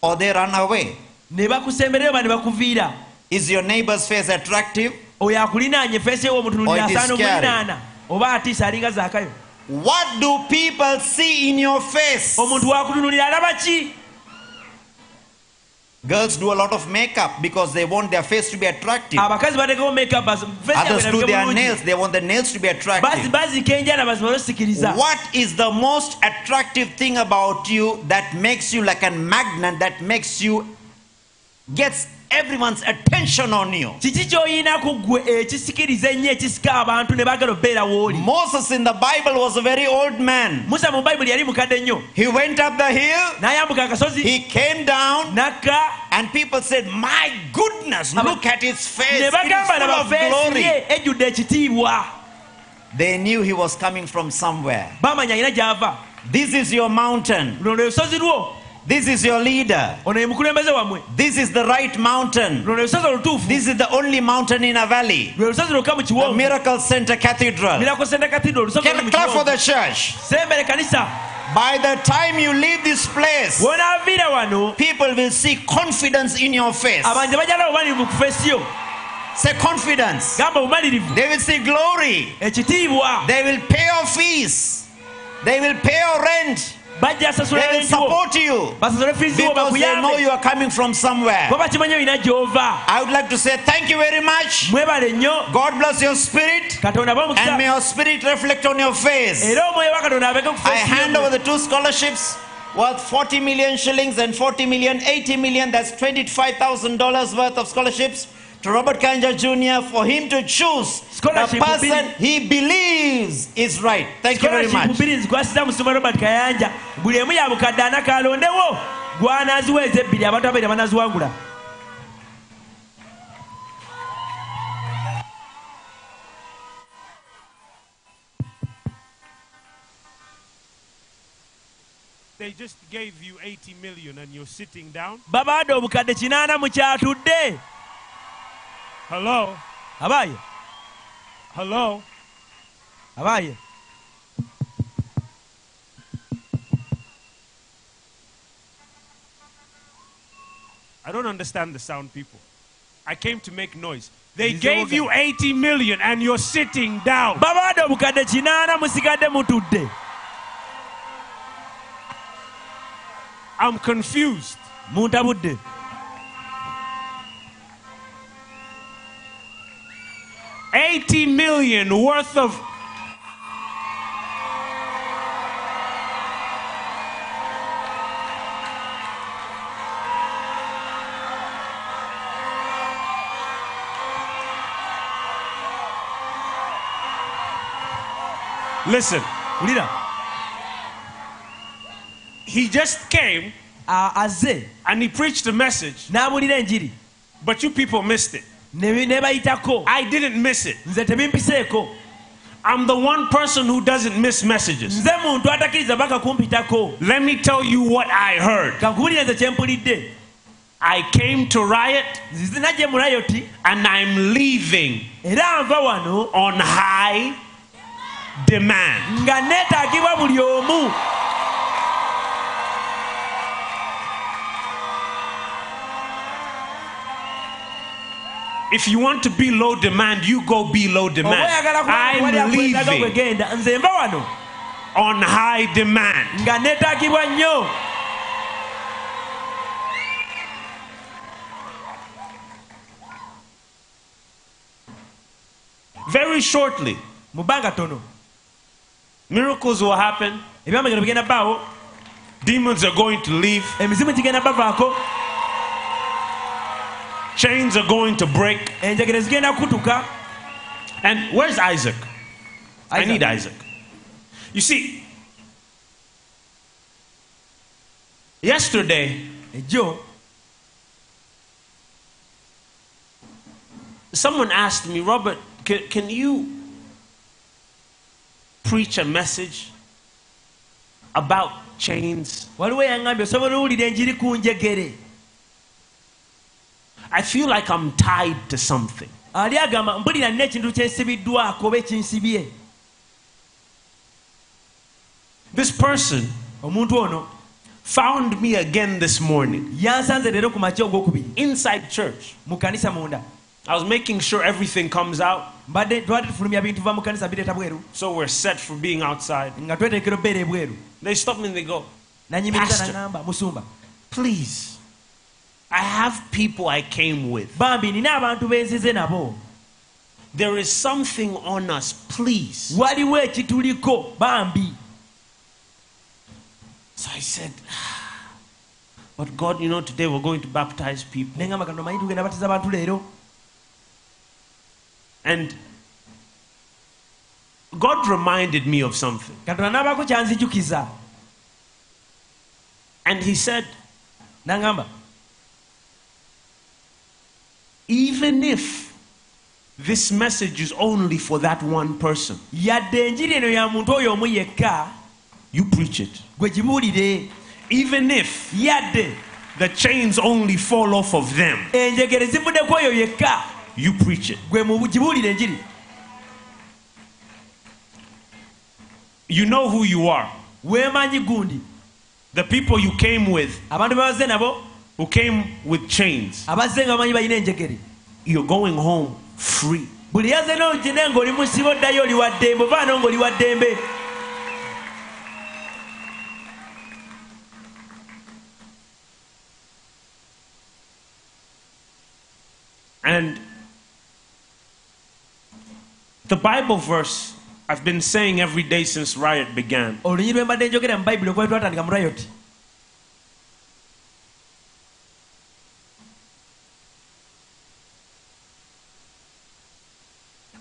or they run away. ne bakusemberayo ba ne bakuviira Is your neighbor's face attractive? oyo akulinaanye feesi yo Or is asaana scary. oba atiisa alinga zaakayo What do people see in your face? omuntu wakutunuulira alaba ki Girls do a lot of makeup because they want their face to be attractive. abakazi bateekawo makeup Others do their nails, they want the nails to be attractive. bazika enjala baziba basikiriza What is the most attractive thing about you that makes you like a magnet that makes you gets everyone's attention on you? kiki ky'oyinaku ggwe ekisikiriza ennyo ekisika abantu ne baagala obbeera w'oli Moses in the Bible was a very old man. musa mu bayibuli yali mukadde nnyo He went up the hill, n'ayambuka akasozi he came down, n'akka and people said, My goodness, look at his face. ne bagamba laba feesi glory. ye ejjudde ekitiibwa They knew he was coming from somewhere. bamanya alina gy'ava This is your mountain. luno lwe lusozi lwo This is your leader. ono ye mukulembeze wammwe This is the right mountain. luno lwe lusozi olutuufu This is the only mountain in a valley. lwe lusozi lwokka mu The Miracle Center Cathedral. miracle center cathedral olusozi Can oluli mu you clap for the church? By the time you leave this place, people will see confidence in your face. abanja bajala obumalirivu ku feesi yo Say confidence. They will see glory. They will pay your fees. They will pay your rent. Bajja asasula They support you basasule fiizi wo because they know bakuyambe you are coming from somewhere. kuba bakimanyi olina gy'ova I would like to say thank you very much. God bless your spirit. And may your spirit reflect on your face. era omwoyo wa katonda abeke ku I hand over the two scholarships worth 40 million shillings and 40 million, 80 million. That's $25,000 worth of scholarships to Robert Kayanja Jr. for him to choose the person he believes is right. Thank you very much. bbiri nzikwasiza musoma robert kayanja buli emu ya bukadde ana ebbiri abantu abaire banaziwangula They just gave you 80 million and you're sitting down. babaadde obukadde kinaana mu you? Hello? How Hello? you? I don't understand the sound people. I came to make noise. They gave you 80 million and you're sitting down. babaadde obukadde kinaana musigadde mutudde I'm confused. Muntabudde Eighty million worth of Listen, wulira he just came azze and he preached a message, but you people missed it. Ne bayitako I didn't miss it. nze tebimpiseeko I'm the one person who doesn't miss messages. Let me tell you what I heard. I came to riot and I'm leaving on high demand. If you want to be low demand, you go be low demand. I'm leaving kwegenda nze nva wano on high demand. nga neetaagibwa nnyo Very shortly, miracles will happen. ebyamagero bigenda bbaawo Demons are going to leave. Emizimu gigenda bavaako Chains are going to break. enjegere zigenda kutuka And where's Isaac? I need Isaac. You see, yesterday, ejjo someone asked me, Robert, can, can you preach a message about chains? waliwo eyaŋŋambye osobola owulira enjiri ku njegere I feel like I'm tied to something. ali agamba mpulira nina ekintu kyensibiddwako oba ekinsibye This person omuntu ono found me again this morning yansanze leero ku makya ogwokubiri inside church. mu kanisa munda I was making sure everything comes out mbadde twadde tufulumya bintu va mu kanisa bireeta bweru so we're set for being outside. nga twetekera obbeera ebweru They stop me and they go, Pastor. Please, I have people I came with. bambi nina abantu benzize nabo There is something on us, please. waliwo ekituliko bambi So I said, But God, you know, today we're going to baptize people. neŋŋamba kano manyi tugenda batiza abantu leero And God reminded me of something. katonda n'abaako kyanzijukiza And He said, Even if this message is only for that one person, yadde enjiri eno ya muntu oyo omu yekka you preach it. gwe gibuulire Even if yadde the chains only fall off of them, enjegere zivudde oyo yekka you preach it. gwe mu- enjiri You know who you are. weemanyi gundi The people you came with, abantu bebaze nabo who came with chains, abazze nga bamanyi balina enjegere. You're going home free. buli yazze nogine ng'oli musibo ddayo oli wa ddembe ovaano ng'oli wa ddembe. And the Bible verse I've been saying every day since Riot began olunyi lwe mbadde njogera mu bayibuli okuba twatandika mu rayoti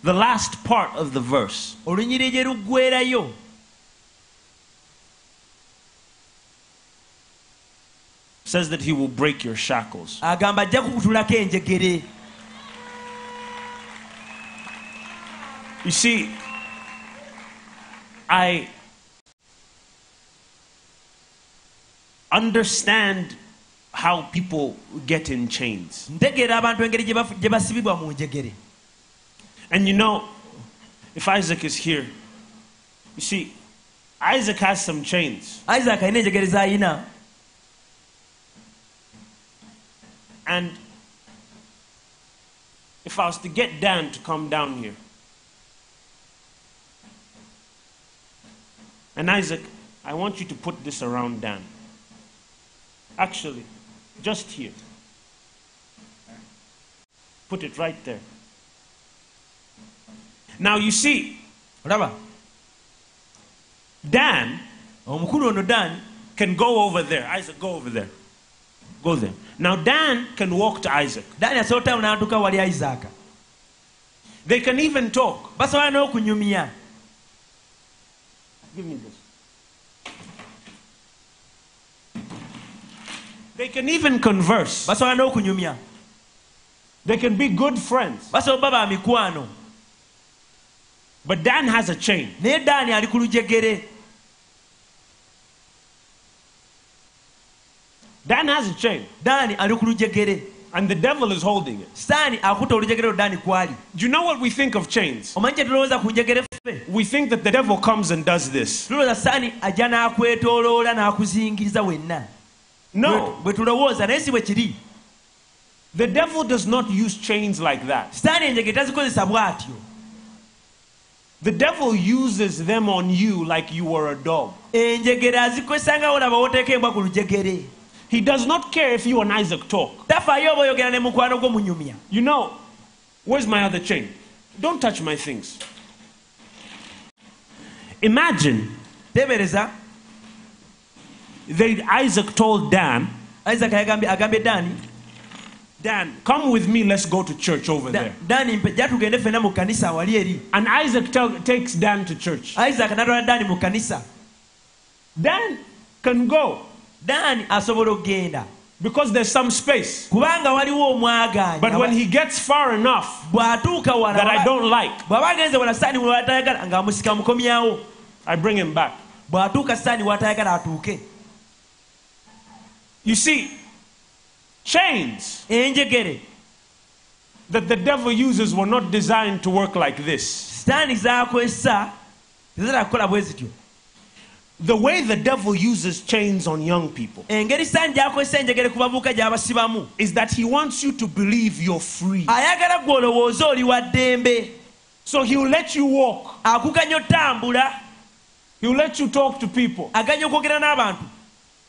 the last part of the verse olunyiri gye luggwerayo says that he will break your shackles. agamba ajja kukutulako enjegere You see, I understand how people get in chains. ntegeera abantu engeri gye basibibwa mu njegere And you know, if Isaac is here, you see, Isaac has some chains. isaac I alina enjegere z'ayina And if I was to get Dan to come down here, and Isaac, I want you to put this around Dan. Actually, just here. Put it right there. Now you see, olaba Dan omukulu ono dan can go over there. Isaac, go over there. Go there. Now Dan can walk to Isaac. dani asobola otamu n'atuuka wali isaaka They can even talk. basobola n'okunyumya Give me this. They can even converse. basobola n'okunyumya They can be good friends. basobola ba ba mikwano But Dan has a chain. naye daani ali ku lujegere Dan has a chain. daani ali ku lujegere And the devil is holding it. saani akuta olujegere olwo daani kwali Do you know what we think of chains? omanyi kye tulowooza ku njegere ffe We think that the devil comes and does this. tulowooza saani ajja n'akwetooloola n'akuzingiriza wenna No. bwe tulowooza naye si bwe kiri The devil does not use chains like that. sitaani enjegere tazikozesa bw'atyo The devil uses them on you like you were a dog. enjegere azikozesa nga olaba woteeka embwa ku lujegere He does not care if you and Isaac talk. tafaayo oba oyogera ne mukwano gwo munyumya You know, where's my other chain? Don't touch my things. Imagine that Isaac told Dan, isaac yagambye- agambye daani Dan, come with me, let's go to church over Da- there. daani mpe jja mu kkanisa wali eri And Isaac tell, takes Dan to church. isaac n'atwala daani mu kkanisa Dan can go daani asobola okgenda because there's some space. kubanga waliwo omwagaanya But when he gets far enough bw'atuuka wala that I don't like, bw'aba agenze wala saani watayagala ng'amusika mukomyawo I bring him back. bw'atuuka saani watayagala atuuke You see, chains. Enjegere that the devil uses were not designed to work like this. sitaani zakozesa tezitera kukola bwe zityo. The way the devil uses chains on young people engeri saani gyakozesa enjegere ku bavubuka gy'abasibamu is that he wants you to believe you're free. ayagala gwe olowooza oli wa ddembe. So he'll let you walk, akuganya otambula. He'll let you talk to people, aganya okwogera n'abantu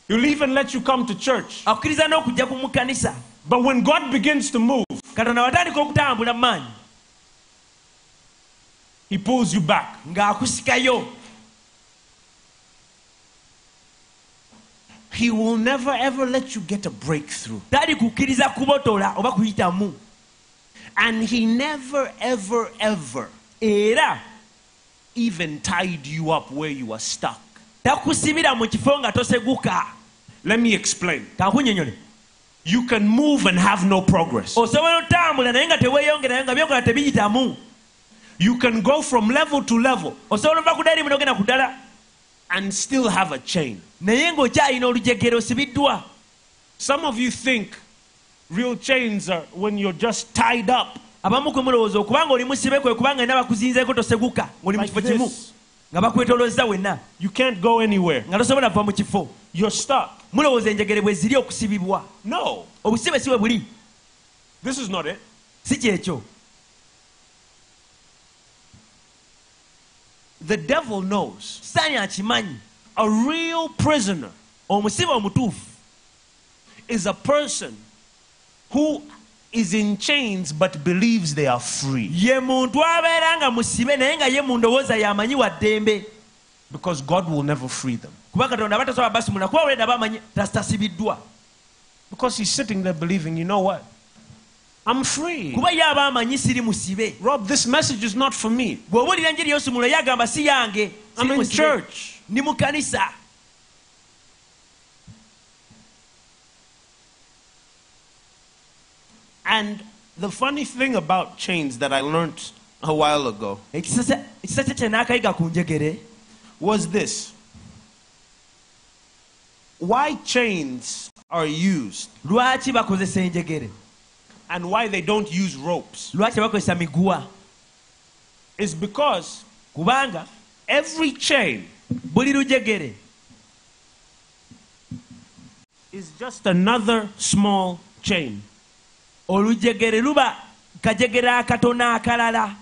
he'll even let you come to church. akukkiriza n'okujja ku mu But when God begins to move, katonda watandika okutambula mu maanyi he pulls you back. ng'akusikayo He will never ever let you get a breakthrough. tali kubotola oba kuyitamu And he never ever ever era even tied you up where you are stuck. takusibira mu kifo nga toseguka Let me explain. You can move and have no progress. osobola otambula naye nga teweeyongerayo nga byokola tebiyitamu You can go from level to level osobola ova ku ddala limu n'ogenda ku ddala and still have a chain. naye ng'okyalina olujegere osibiddwa Some of you think real chains are when you're just tied up. abamu kwe mulowooza okubanga oli musibe kwe kubanga ina bakuzinzeeko toseguka ng'oli mu Like kifo kimu this. nga bakwetolozza wenna You can't go anywhere. nga tosobola kuva mu kifo You're stuck. Mulowooza enjegere bwe ziri okusibibwa. No, obusibe si bwe buli. This is not it. si kyekyo. The devil knows saani akimanyi. a real prisoner omusibe omutuufu. is a person who is in chains but believes they are free. Ye muntu abeera nga musibe naye nga ye mu yamanyi wa ddembe. Because God will never free them. Kuba katonda aba tasobola basimula olwedda bamanyi tasitasibiddwa Because he's sitting there believing, you know what? I'm free. kuba ye aba amanyi siri musibe Rob, this message is not for me. bw'obuulira enjiri y'osumula ye agamba I'm in church. ndi mu kanisa And the funny thing about chains that I learned a while ago ekisa ekisa kye kye naakayiga ku njegere was this why chains are used? Lwaki bakozesa enjegere and why they don't use ropes? Lwaki bakozesa miguwa? Is because kubanga every chain buli lujegere is just another small chain. olujegere luba kajegere akatono akalala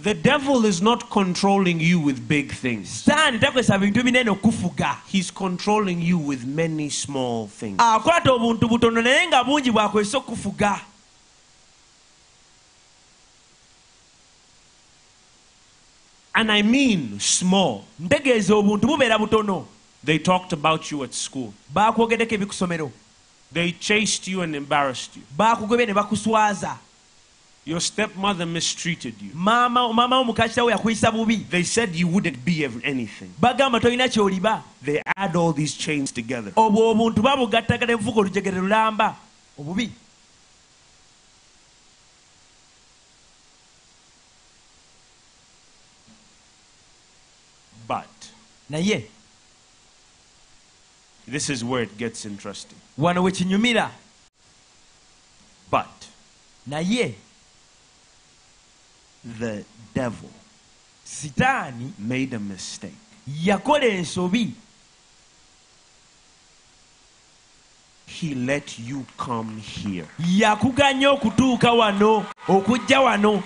The devil is not controlling you with big things. saani takozesa bintu binene okufuga He's controlling you with many small things. akwata obuntu butono naye nga bungi bwakozesa okufuga And I mean small. ntegeeza obuntu bubeera butono They talked about you at school. They chased you and embarrassed you. Baakugobye ne bakuswaza Your stepmother mistreated you. Mama, mama wo mukakita we yakuyisa bubi They said you wouldn't be anything. bagamba tolina kyoliba They add all these chains together. obwo obuntu babugattagana ebuvuga olujegere lulamba obubi But naye this is where it gets interesting. wano we kinyumira But naye the devil sitaani made a mistake. yakola ensobi He let you come here. yakuganya okutuuka wano okujja wano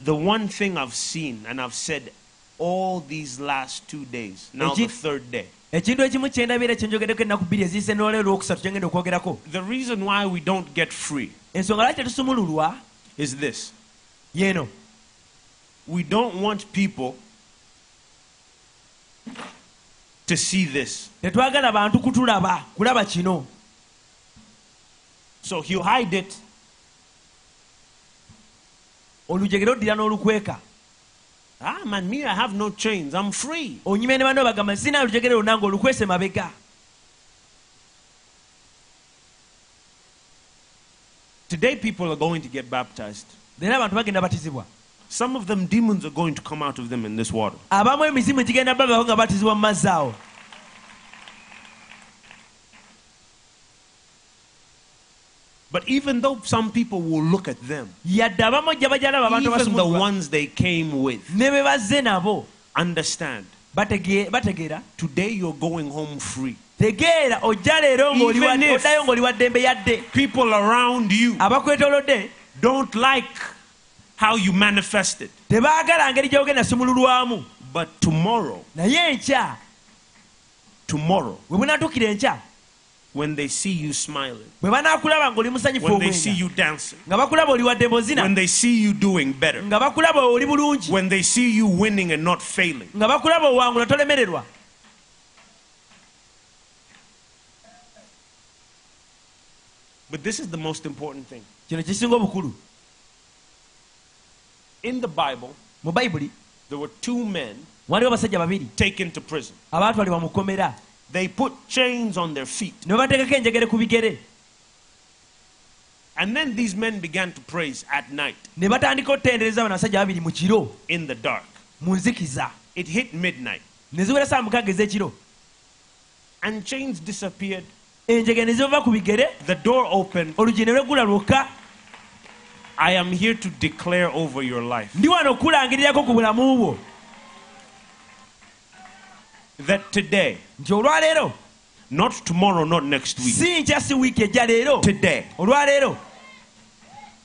The one thing I've seen and I've said all these last two days, now the third day. ekintu ekimu kyendabiira kyenjogeddeko ennaku bbiri eziyise n'olwero olwokusatu kyengenda okwogerako The reason why we don't get free ensonga lwaki tetusumululwa is this we don't want people to see this. tetwagala bantu kutulaba kulaba kino So he'll hide it. olujegere oddira n'olukweka Ah, man, me, I have no chains. I'm free. onyumya ne banno bagamba sina lujegere lwonna ng'olukwese mabega Today, people are going to get baptized. era abantu bagenda batizibwa Some of them, demons are going to come out of them in this water. abamu emizimu gigenda babako nga batizibwa mu mazzi awo But even though some people will look at them, yadde abamu ojja bajalaba abantu even the ones they came with, ne be bazze nabo. understand. Today you're going home free. tegeera ojja leero ng'oli wa- Even if- oddayo ng'oli wa ddembe yadde. People around you don't like how you manifested. tebaagala ngeri gy'ogenda sumululwamu But tomorrow, naye enkya tomorrow, bwe bunaatuukira enkya when they see you smiling, bwe banaakulaba ng'oli musanyufu when they see you dancing, nga bakulaba oli wadde bozina when they see you doing better, nga bakulaba oli bulungi. When they see you winning and not failing, nga bakulaba owangula tolemererwa. But this is the most important thing. kino kisinga obukulu. In the Bible, there were two men waliwo abasajja babiri. taken to prison. Abaatwalibwa mu kkomera they put chains on their feet. ne babateekako enjegere ku bigere And then these men began to praise at night ne batandika okutendereza bano abasajja babiri in the dark. It hit midnight. ne ziwera saa mukaaga ez'ekiro And chains disappeared. enjegere ne ziva ku bigere The door opened. oluggi ne lweggula lwokka I am here to declare over your life that today, nti olwaleero. not tomorrow, not next week, si nkya si wiiki ejja leero. Today, olwaleero.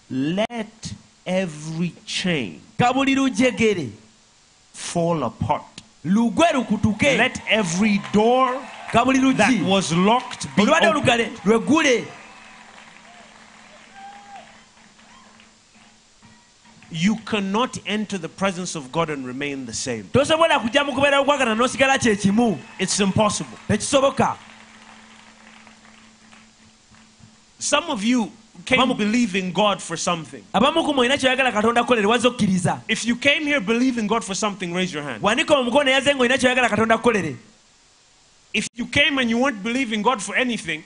Let every chain lujegere. fall apart. lugwe lukutuke. Let every door that was locked be opened. You cannot enter the presence of God and remain the same. tosobola kujja mu kubeera okwagala n'osigala It's impossible. Some of you came believing God for something. abamu ku mwina kyoyagala katonda kukolere wazza okkiriza If you came here believing God for something, raise your hand. wanika omukono yaze ng'olina kyoyagala katonda kukolere If you came and you weren't believing God for anything,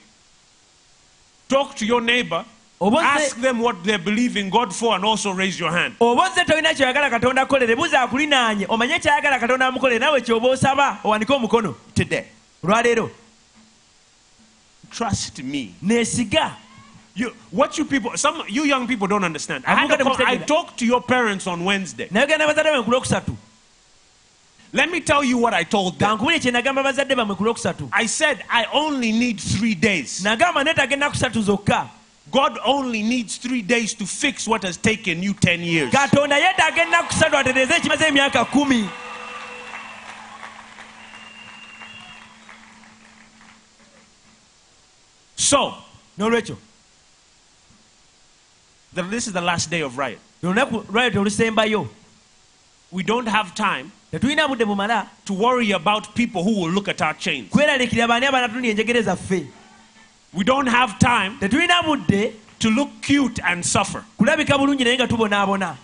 talk to your neighbor, ask them what they're believing God for, and also raise your hand. oba ozze tolina kyoyagala katonda kukolere buuza akulinaanye omanye kyayagala katonda amukolere nawe kyoba osaba owanike omukono Today, olwaleero trust me. neesiga You, what you people, some you young people don't understand. I, had a call- I talked to your parents on Wednesday. nayogera n'abazadde bamwe ku lwokusatu Let me tell you what I told them. kankubire kye nagamba bazadde bamwe ku lwokusatu I said I only need three days. Nagamba neetaaga ennaku ssatu zokka God only needs three days to fix what has taken you ten years. katonda yeetaaga ennaku ssatu atereeze ekimaze emyaka kumi So, n'olwekyo the, this is the last day of riot. olunaku lwaleero olusembayo We don't have time tetulina budde bumala to worry about people who will look at our chains. kweraliikirira baani abanatundi enjegere zaffe We don't have time tetulina budde to look cute and suffer. kulabika bulungi naye nga tubonaabona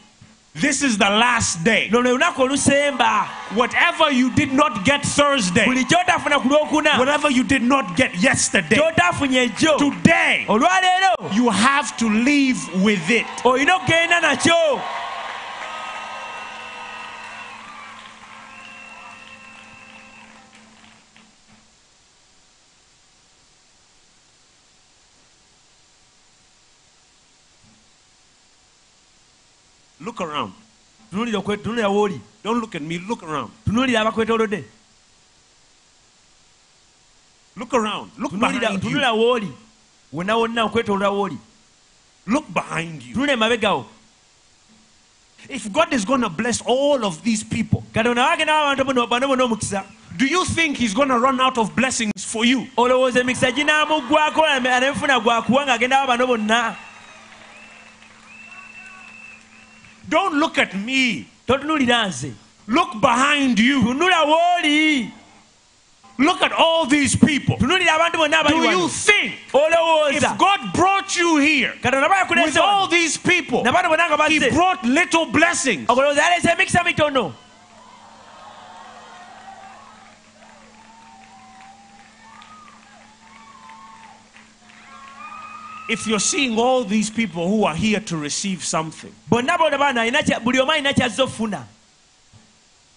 This is the last day. luno lwe lunaku olusemba Whatever you did not get Thursday, buli kyotafuna ku lwokuna whatever you did not get yesterday, today you have to leave with it. Look around. tunuulira okwe- tunuulira wooli Don't look at me, look around. tunuulira abakwetoolodde Look around. Look tunuulira behind you. tunuulira wooli wonna wonna okwetoolola wooli Look behind you. emabegawo If God is going to bless all of these people, katonda wagendawo abantu bano bonna omukisa do you think He's going to run out of blessings for you? olowooza emikisa ginaamuggwako anefuna gwakuwa ng'agendawo bano bonna Don't look at me. totunuulira nze Look behind you. tunula wooli Look at all these people. tunuulira abantu bonna abali Do you think if God brought you here with all these people, na bano bonna nga He brought little blessings? If you're seeing all these people who are here to receive something, bonna bona bano alina kya- buli omu alina kyazze ofuna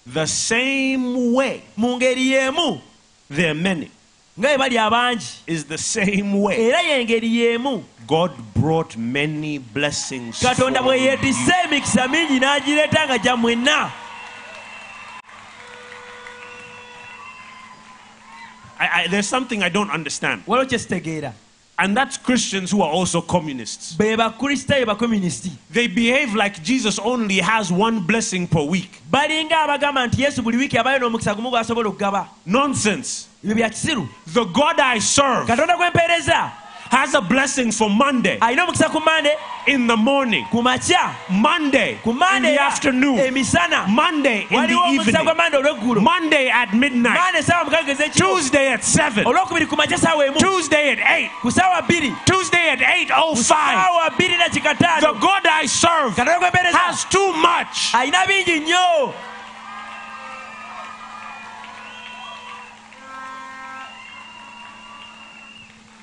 the same way mu ngeri y'emu there are many nga bwe bali abangi is the same way. era y'engeri y'emu. God brought many blessings. katonda for bwe yeetisse you. emikisa mingi n'agireeta nga gya mwenna. I, I, there's something I don't understand, waliwo kye sitegeera and that's Christians who are also communists. be bakristaayo bakomunisiti They behave like Jesus only has one blessing per week. balinga abagamba nti yesu buli wiiki abayo n'omukisa gumu gw'asobola okugaba Nonsense. ebyo bya kisiru The God I serve has a blessing for Monday. Alina omukisa ku mande in the morning, ku Monday. Ku in the afternoon, eh, emisana Monday in the evening, mande Monday at midnight, mande saawa mukaaga ez'ekiro Tuesday at 7, olwokubiri ku makya saawa emu. Tuesday at 8, ku saawa bbiri Tuesday at 8.05. saawa bbiri na The God I serve has too much.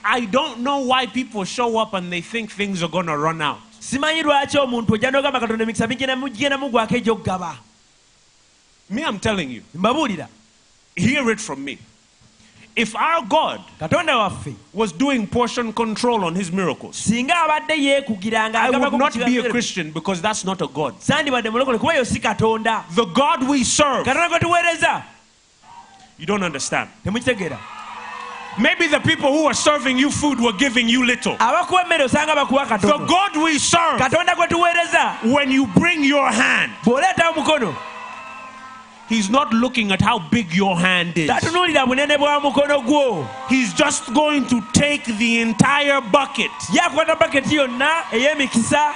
I don't know why people show up and they think things are going to run out. simanyi lwaki omuntu ojja n'ogamba katonda emikisa migenda mugenda mugwako egy'okugaba Me, I'm telling you. mbabuulira Hear it from me. If our God katonda waffe was doing portion control on his miracles, singa abadde yeekugiranga I would not be a Christian because that's not a God. sandibadde mulokole kuba yo si katonda The God we serve, katonda gwe tuweereza you don't understand. temukitegeera Maybe the people who are serving you food were giving you little. abakuwa emmere osanga bakuwa The God we serve, katonda gwe tuweereza. when you bring your hand, He's not looking at how big your hand is. tatunuulira bunene bwa mukono gwo. He's just going to take the entire bucket. Yakwata baketi yonna ey'emikisa.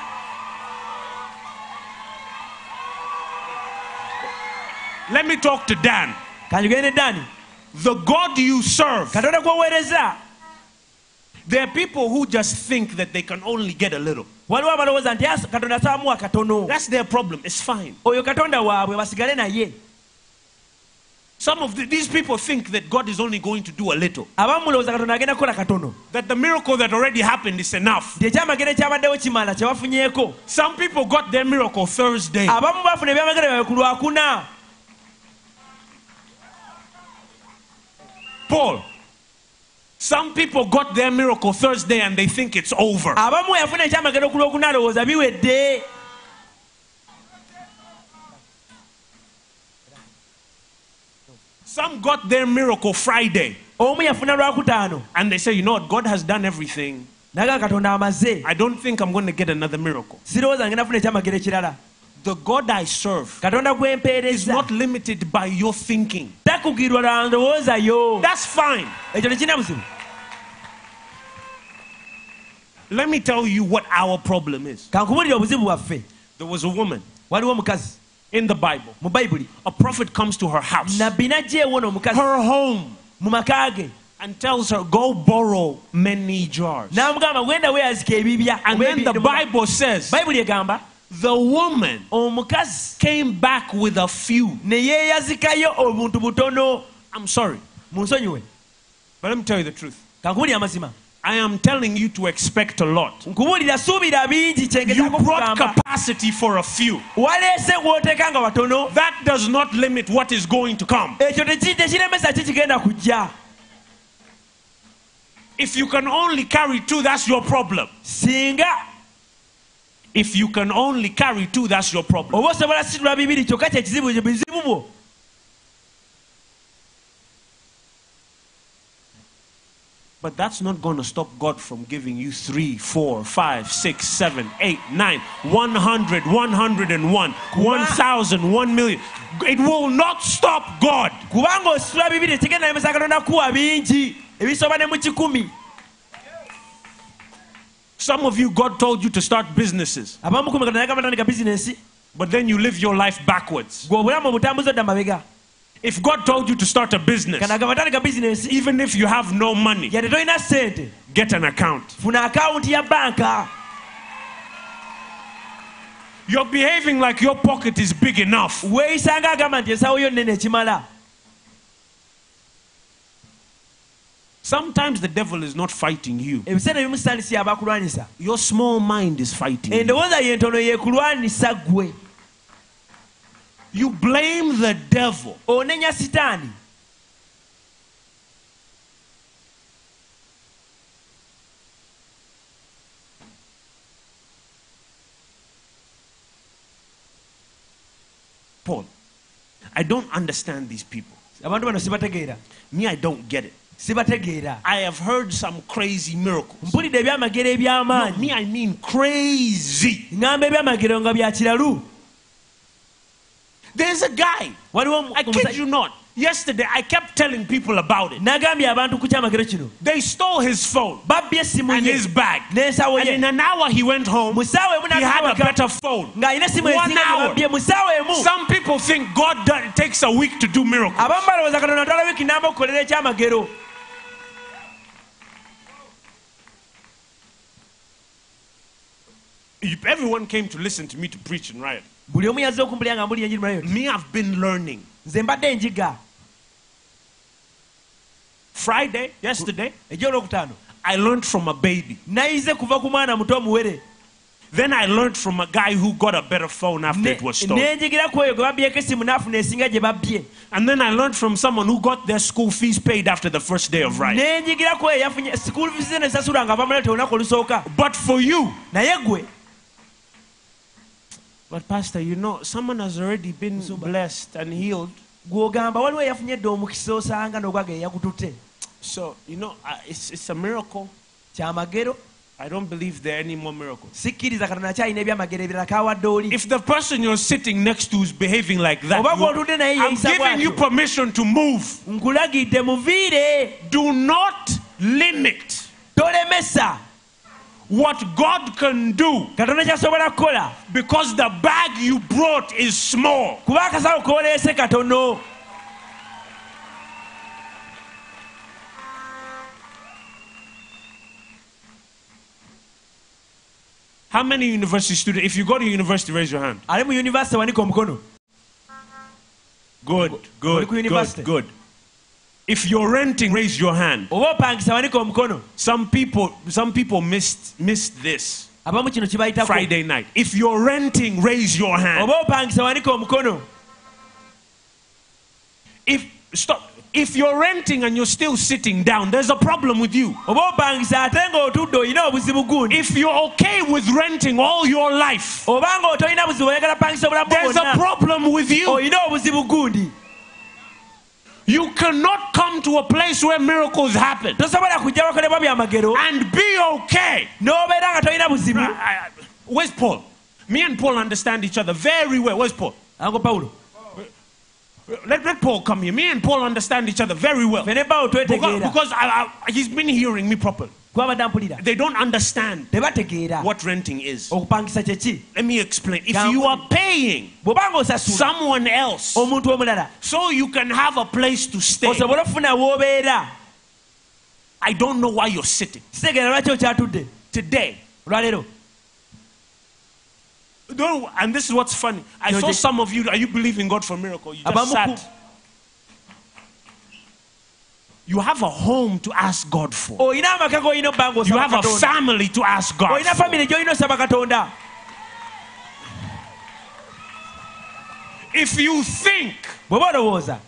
Let me talk to Dan. Can you get it, dani The God you serve, there are people who just think that they can only get a little. waliwo abalowooza nti "As- katonda asaamuwa katono That's their problem. It's fine. oyo katonda waabwe basigale naye Some of the, these people think that God is only going to do a little. abamu mulowooza katonda agenda kukola katono That the miracle that already happened is enough. nti ekyamagero ekyabaddewo kimala kyebafunyeeko Some people got their miracle Thursday. abamu bafuna ebyamagero byabwe ku lwakuna Paul. Some people got their miracle Thursday and they think it's over. abamu yafuna ekyamagero ku lwokuna alowooza biwedde Some got their miracle Friday omu yafuna lwakutaano and they say, you know what, God has done everything. naga katonda amaze I don't think I'm going to get another miracle. Sirowooza ngenda funa ekyamagero ekirala The God I serve katonda is not limited by your thinking. takugirwa lwa ndowooza yo That's fine. ekyo tekirina buzibu Let me tell you what our problem is. kankubulira obuzibu bwaffe There was a woman waliwo omukazi in the Bible. mu bayibuli A prophet comes to her house, nabbi najja ewona omukazi her home, mu maka ge and tells her, Go borrow many jars. n'amugamba gwenda weeyazika ebibya And oba then the Bible says, bayibuli egamba The woman omukazi came back with a few. ne yeeyazikayo obuntu butono I'm sorry, munsonyiwe but let me tell you the truth. kankubulira amazima I am telling you to expect a lot. nkubuulira suubira bingi You brought capacity for a few. waleese gw'oteeka nga watono That does not limit what is going to come. ekyo teki- tekiremesa ki kigenda kujja If you can only carry two, that's your problem. If you can only carry two, that's your problem. oba osobola situla bibiri kyokka kyekizibu bizibu bwo But that's not going to stop God from giving you three, four, five, six, seven, eight, nine, one hundred, one hundred and one, one thousand, one million. It will not stop God. kubanga ositula bibiri tekigenda lemesa katonda kuwa bingi ebisoba ne mu kikumi Some of you, God told you to start businesses, but then you live your life backwards. If God told you to start a business, even if you have no money, get an account. You're behaving like your pocket is big enough. weeyisanga agamba nti ensawo yo nnene ekimala Sometimes the devil is not fighting you. ebiseera ebimu sitandisi abakulwanyisa Your small mind is fighting you. endowooza ye ntono yeekulwanisa ggwe You blame the devil. onenya sitaani Paul, I don't understand these people. abantu bano sibategeera Me, I don't get it. Sibategeera I have heard some crazy miracles. mpulidde ebyamagero eby'amaanyi me, I mean crazy. ŋŋamba ebyamagero nga bya kiralu There's a guy. waliwo I kid you not. Yesterday, I kept telling people about it. nagambye abantu ku kyamagero kino They stole his phone and his bag. And in an hour, he went home. He had a better phone. One hour. Some people think God takes a week to do miracles. abamu balowooza katonda ntwala wiiki namba okukolera ekyamagero If Everyone came to listen to me to preach and riot. buli omu yazze okumpulira nga mbulira enjiri mulayo Me, I've been learning. nze mbadde enjiga Friday, yesterday, I learned from a baby. nayize kuva ku mwana muto omuwere Then I learned from a guy who got a better phone after it was stolen. nenjigira ku oyo gwe babyeko esimu n'afuna esinga gye babbye And then I learned from someone who got their school fees paid after the first day of ride. nenjigira ku oyo but Pastor, you know, someone has already been blessed and healed. gw'ogamba waliwo eyafunye omukisa osanga n'ogwaga eyagututte So, you know, uh, it's, it's a miracle. kyamagero I don't believe there are any more miracles. sikkiriza katonda akyalina ebyamagero ebirala kawadde oli If the person you're sitting next to is behaving like that, I'm giving you permission to move. Do not limit what God can do katonda kyasobola kukola because the bag you brought is small. kuba akasawo kooleese katono How many university students? If you go to university, raise your hand. ali mu univesity wanika omukono Good, good, good, university. good. If you're renting, raise your hand. oba opangisa wanika omukono Some people, some people missed missed this abamu kino kibayitako Friday night. If you're renting, raise your hand. oba opangisa wanika omukono If stop. If you're renting and you're still sitting down, there's a problem with you. oba opangisa ate ng'otudde olina obuzibu gundi If you're okay with renting all your life, oba ng'otolina buzibu oyagala pangisa obulamu bwo there's a problem with you. Oh, olina obuzibu gundi You cannot come to a place where miracles happen tosobola kujja bakolebwa byamagero and be okay. n'obeera nga tolina buzibu Where's Paul? Me and Paul understand each other very well. Where's Paul? Let, let Paul come here. Me and Paul understand each other very well. ffe ne pawulo Because, because I, I, he's been hearing me properly. They don't understand what renting is. Let me explain. If you are paying someone else so you can have a place to stay, osobole okufuna w'obeera I don't know why you're sitting. kitegeera lwaki okyatudde Today, no, and this is what's funny. I saw some of you, are you believing God for a miracle? You just sat. You have a home to ask God for. olina amaka g'olina obba You have a family to ask God for. famire gy'olina osaba katonda If you think olowooza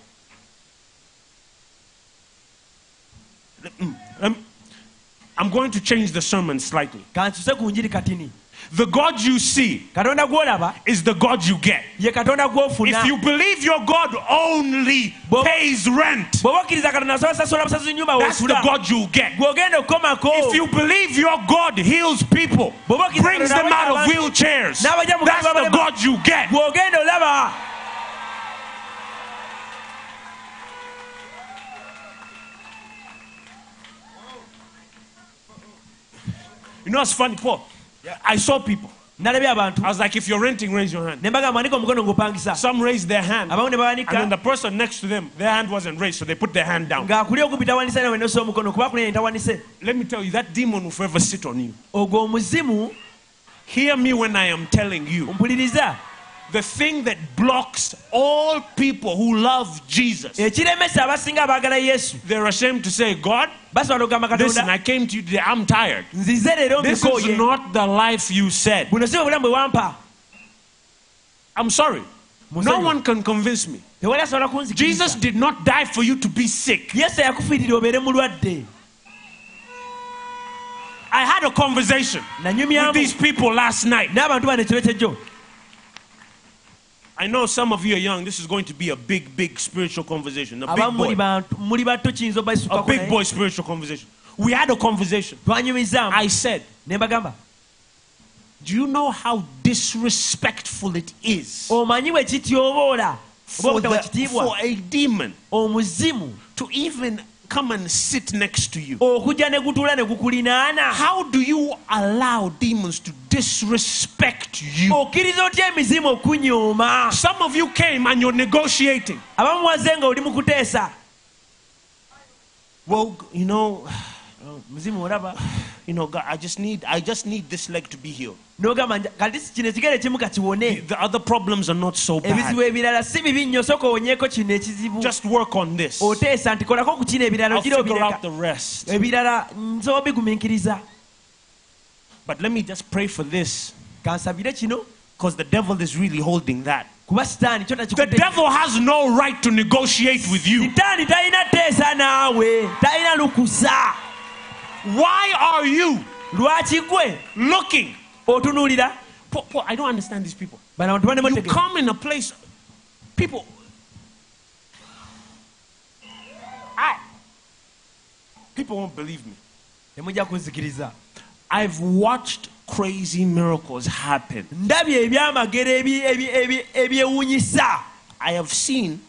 Um, I'm going to change the sermon slightly. Kansuse ku njiri katini The God you see katonda gw'olaba is the God you get. ye katonda gw'ofuna If you believe your God only pays rent, bw'oba okkiriza katonda asobola sasula busasi nyumba that's the God you get. gw'ogenda okukomako If you believe your God heals people, brings them out of wheelchairs, that's the God you get. gw'ogenda olaba You know what's funny, Paul? I saw people. I was like, if you're renting, raise your hand. ne mbagamba wanika omukono ng'opangisa Some raised their hand. And then the person next to them, their hand wasn't raised, so they put their hand down. ng'akuli okubi tawanise nawe nosa omukono kuba kuli tawanise Let me tell you, that demon will forever sit on you. Hear me when I am telling you. The thing that blocks all people who love Jesus, ekiremesa abasinga abaagala yesu they're ashamed to say, God, listen, I came to you today, I'm tired. This is not the life you said. buno si obulamu bwe wampa I'm sorry. No one can convince me. tewali asobola kunzikiriza Jesus did not die for you to be sick. yesu yakufiirira obeere mulwadde I had a conversation with these people last night. n'abantu bano ekiro kyejjo I know some of you are young. This is going to be a big, big spiritual conversation. A big boy. bantu muli bato kiyinza A big boy spiritual conversation. We had a conversation. I said, "Nebagamba, Do you know how disrespectful it is omanyi bwe kityoboola oba for, the, for a demon to even come and sit next to you? okujja ne gutuula ne gukulinaana How do you allow demons to disrespect you? okkiriza otya emizimu okunyooma Some of you came and you're negotiating. abamu waze nga oli mu kuteesa Well, you know, Oh, muzimu olaba you know, God, I just need, I just need this leg to be healed. n'ogamba nja- kati si kino ekigere kimu kakiwone The other problems are not so bad. ebirala si bibi nnyo soka owonyeeko kino ekizibu Just work on this. oteesa nti kolako ku kino ebirala I'll figure out the rest. ebirala nsobola obigumiikiriza But let me just pray for this. Because the devil is really holding that. kuba sitaani kyo The devil has no right to negotiate with you. Why are you lwaki gwe looking? otunuulira Paul, Paul, I don't understand these people. bano abantu bane You come in a place, people. I, people won't believe me. I've watched crazy miracles happen. I have seen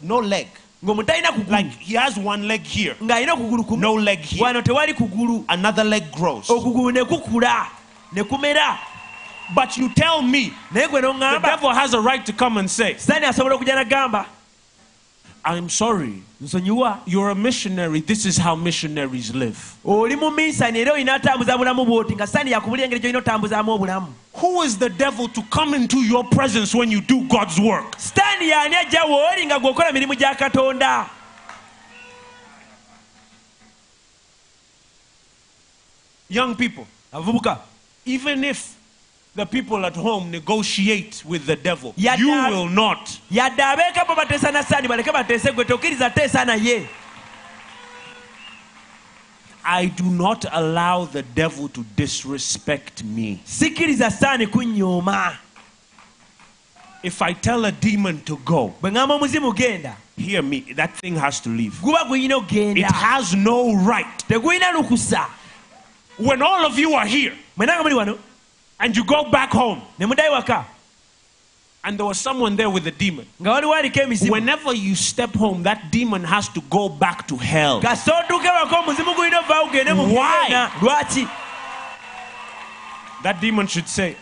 no leg. Ng'omuntu talina kugulu Like he has one leg here, no leg here. wano tewali kugulu Another leg grows. okugulu ne kukula ne kumera. But you tell me the devil has a right to come and say, sitaani asobola okujja nagamba I'm sorry, you're a missionary. This is how missionaries live. oli mu minsani era olina atambuza bulamu bwoti nga sitaani yakubulira engeri gyolina otambuzaamu obulamu Who is the devil to come into your presence when you do God's work? sitaani yaani ajja wooli nga gweokola mirimu gya katonda Young people, even if the people at home negotiate with the devil, you will not. Yadde bo bateesa na baleke bateese gwe tokkiriza teesa naye I do not allow the devil to disrespect me. kunnyooma If I tell a demon to go, bwe ŋŋamba omuzimu genda hear me, that thing has to leave. It has no right. When all of you are here mwenanga muli wano and you go back home and there was someone there with a demon, nga waliwo aliko emizimu whenever you step home, that demon has to go back to hell. kasita otuuke waka omuzimu gulina ovaawo gende mu Why? That demon should say,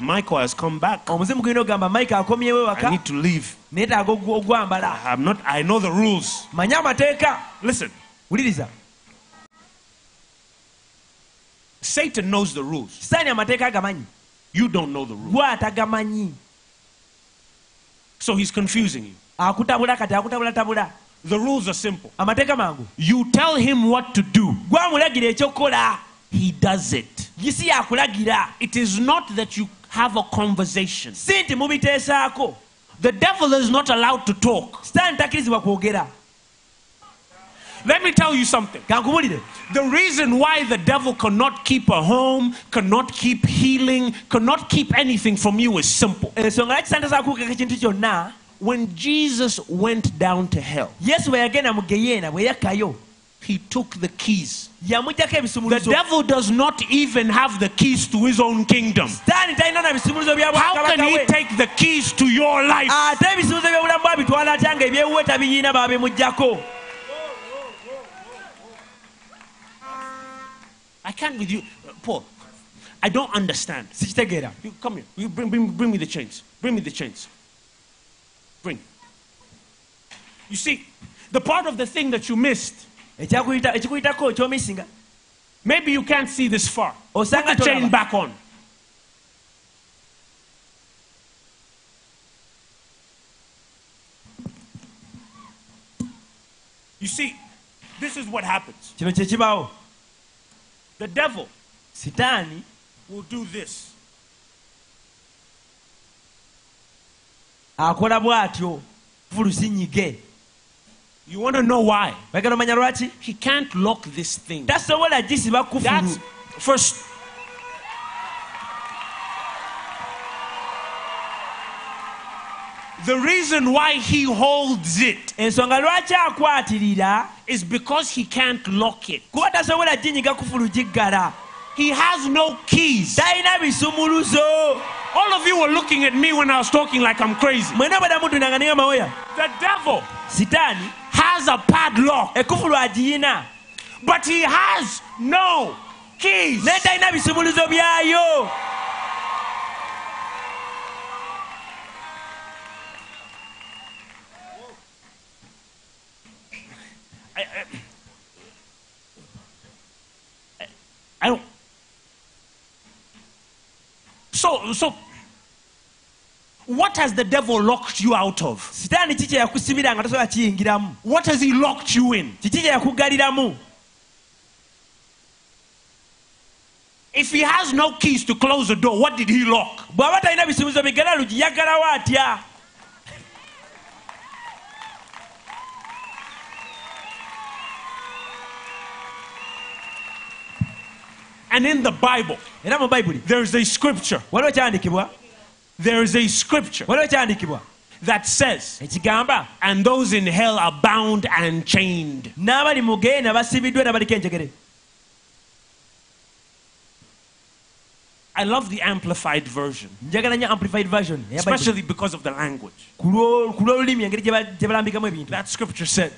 Michael has come back. omuzimu gulina ogamba mike akomyewo I need to leave. neetaaga ogw- ogwambala I'm not, I know the rules. Listen, Satan knows the rules. You don't know the rules. So he's confusing you. akutabula kati akutabulatabula The rules are simple. You tell him what to do, he does it. It is not that you have a conversation. si nti mubiteesaako The devil is not allowed to talk. Sitaani takkirizibwa kwogera Let me tell you something. The reason why the devil cannot keep a home, cannot keep healing, cannot keep anything from you is simple. ensonga laki sitaani tasobola kuwukako ekintu kyonna When Jesus went down to hell, yesu bwe yagenda mu geyeena bwe yakkayo he took the keys. The devil does not even have the keys to his own kingdom. sitaani talina na bisumuluzo bya How can he take the keys to your life? I can't with you. Uh, Paul, I don't understand. sikitegeera You come here. You bring, bring, bring me the chains. Bring me the chains. Bring. You see, the part of the thing that you missed, Ekyakuyita- ekikuyitako kyomisinga maybe you can't see this far. Put osanga the chain tolaba. back on. You see, this is what happens. kino kyekibaawo The devil sitaani will do this. akola bw'atyo fulusinyige You want to know why? oyagala omanya lwaki He can't lock this thing. tasobola gisiba That's kufulu first. The reason why he holds it ensonga lwaki akwatirira is because he can't lock it. kuba tasobola ginyiga kufulu giggala He has no keys. talina bisumuluzo All of you were looking at me when I was talking like I'm crazy. mwena bweda mutunanga ninga mawoya The devil sitaani has a padlock, agiyina but he has no keys. naye talina bisumuluzo byayo I, don't. So, so, what has the devil locked you out of? What has he locked you in? If he has no keys to close the door, what did he lock? And in the Bible, era mu bayibuli there is a scripture. There is a scripture that says, and those in hell are bound and chained. n'abali mu geena basibiddwa era baliko enjegere I love the amplified version, amplified version especially because of the language. ku lwo- ku lw'olulimi engeri gye ba- gye balambikamu ebintu That scripture said,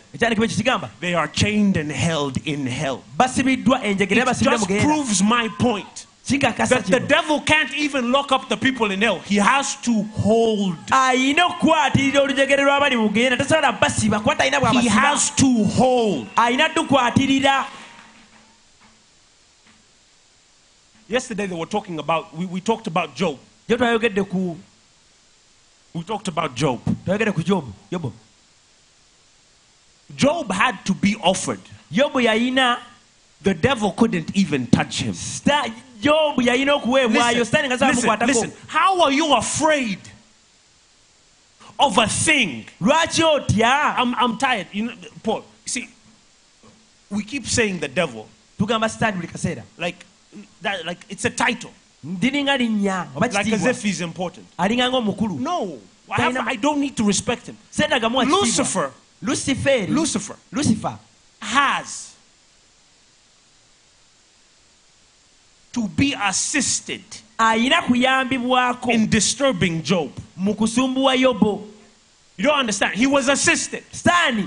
they are chained and held in hell. basibiddwa enjegere era It just proves my point. That the devil can't even lock up the people in hell. He has to hold. ayina okukwatirira olujegere lw'abali mu geena tasobola basiba kuba talina He has to hold. ayina tukwatirira Yesterday they were talking about, we, we talked about Job. jo twayogedde ku We talked about Job. twayogedde ku jobu yobu Job had to be offered. The devil couldn't even touch him. sta- jobu yayina okuweebwayo sitaani nga listen, zamukwatako listen. How are you afraid of a thing? I'm, I'm tired. You know, Paul, see, we keep saying the devil tugamba sitaani buli kaseera like that, like it's a title, ndiringa linnya oba like as kitiibwa if he's important. alinga No, I, have, I don't need to respect him. Lucifer, luciferi Lucifer. Lucifer. Has to be assisted ayina kuyambibwako. in disturbing Job. mu kusumbuwa yobo You don't understand. He was assisted.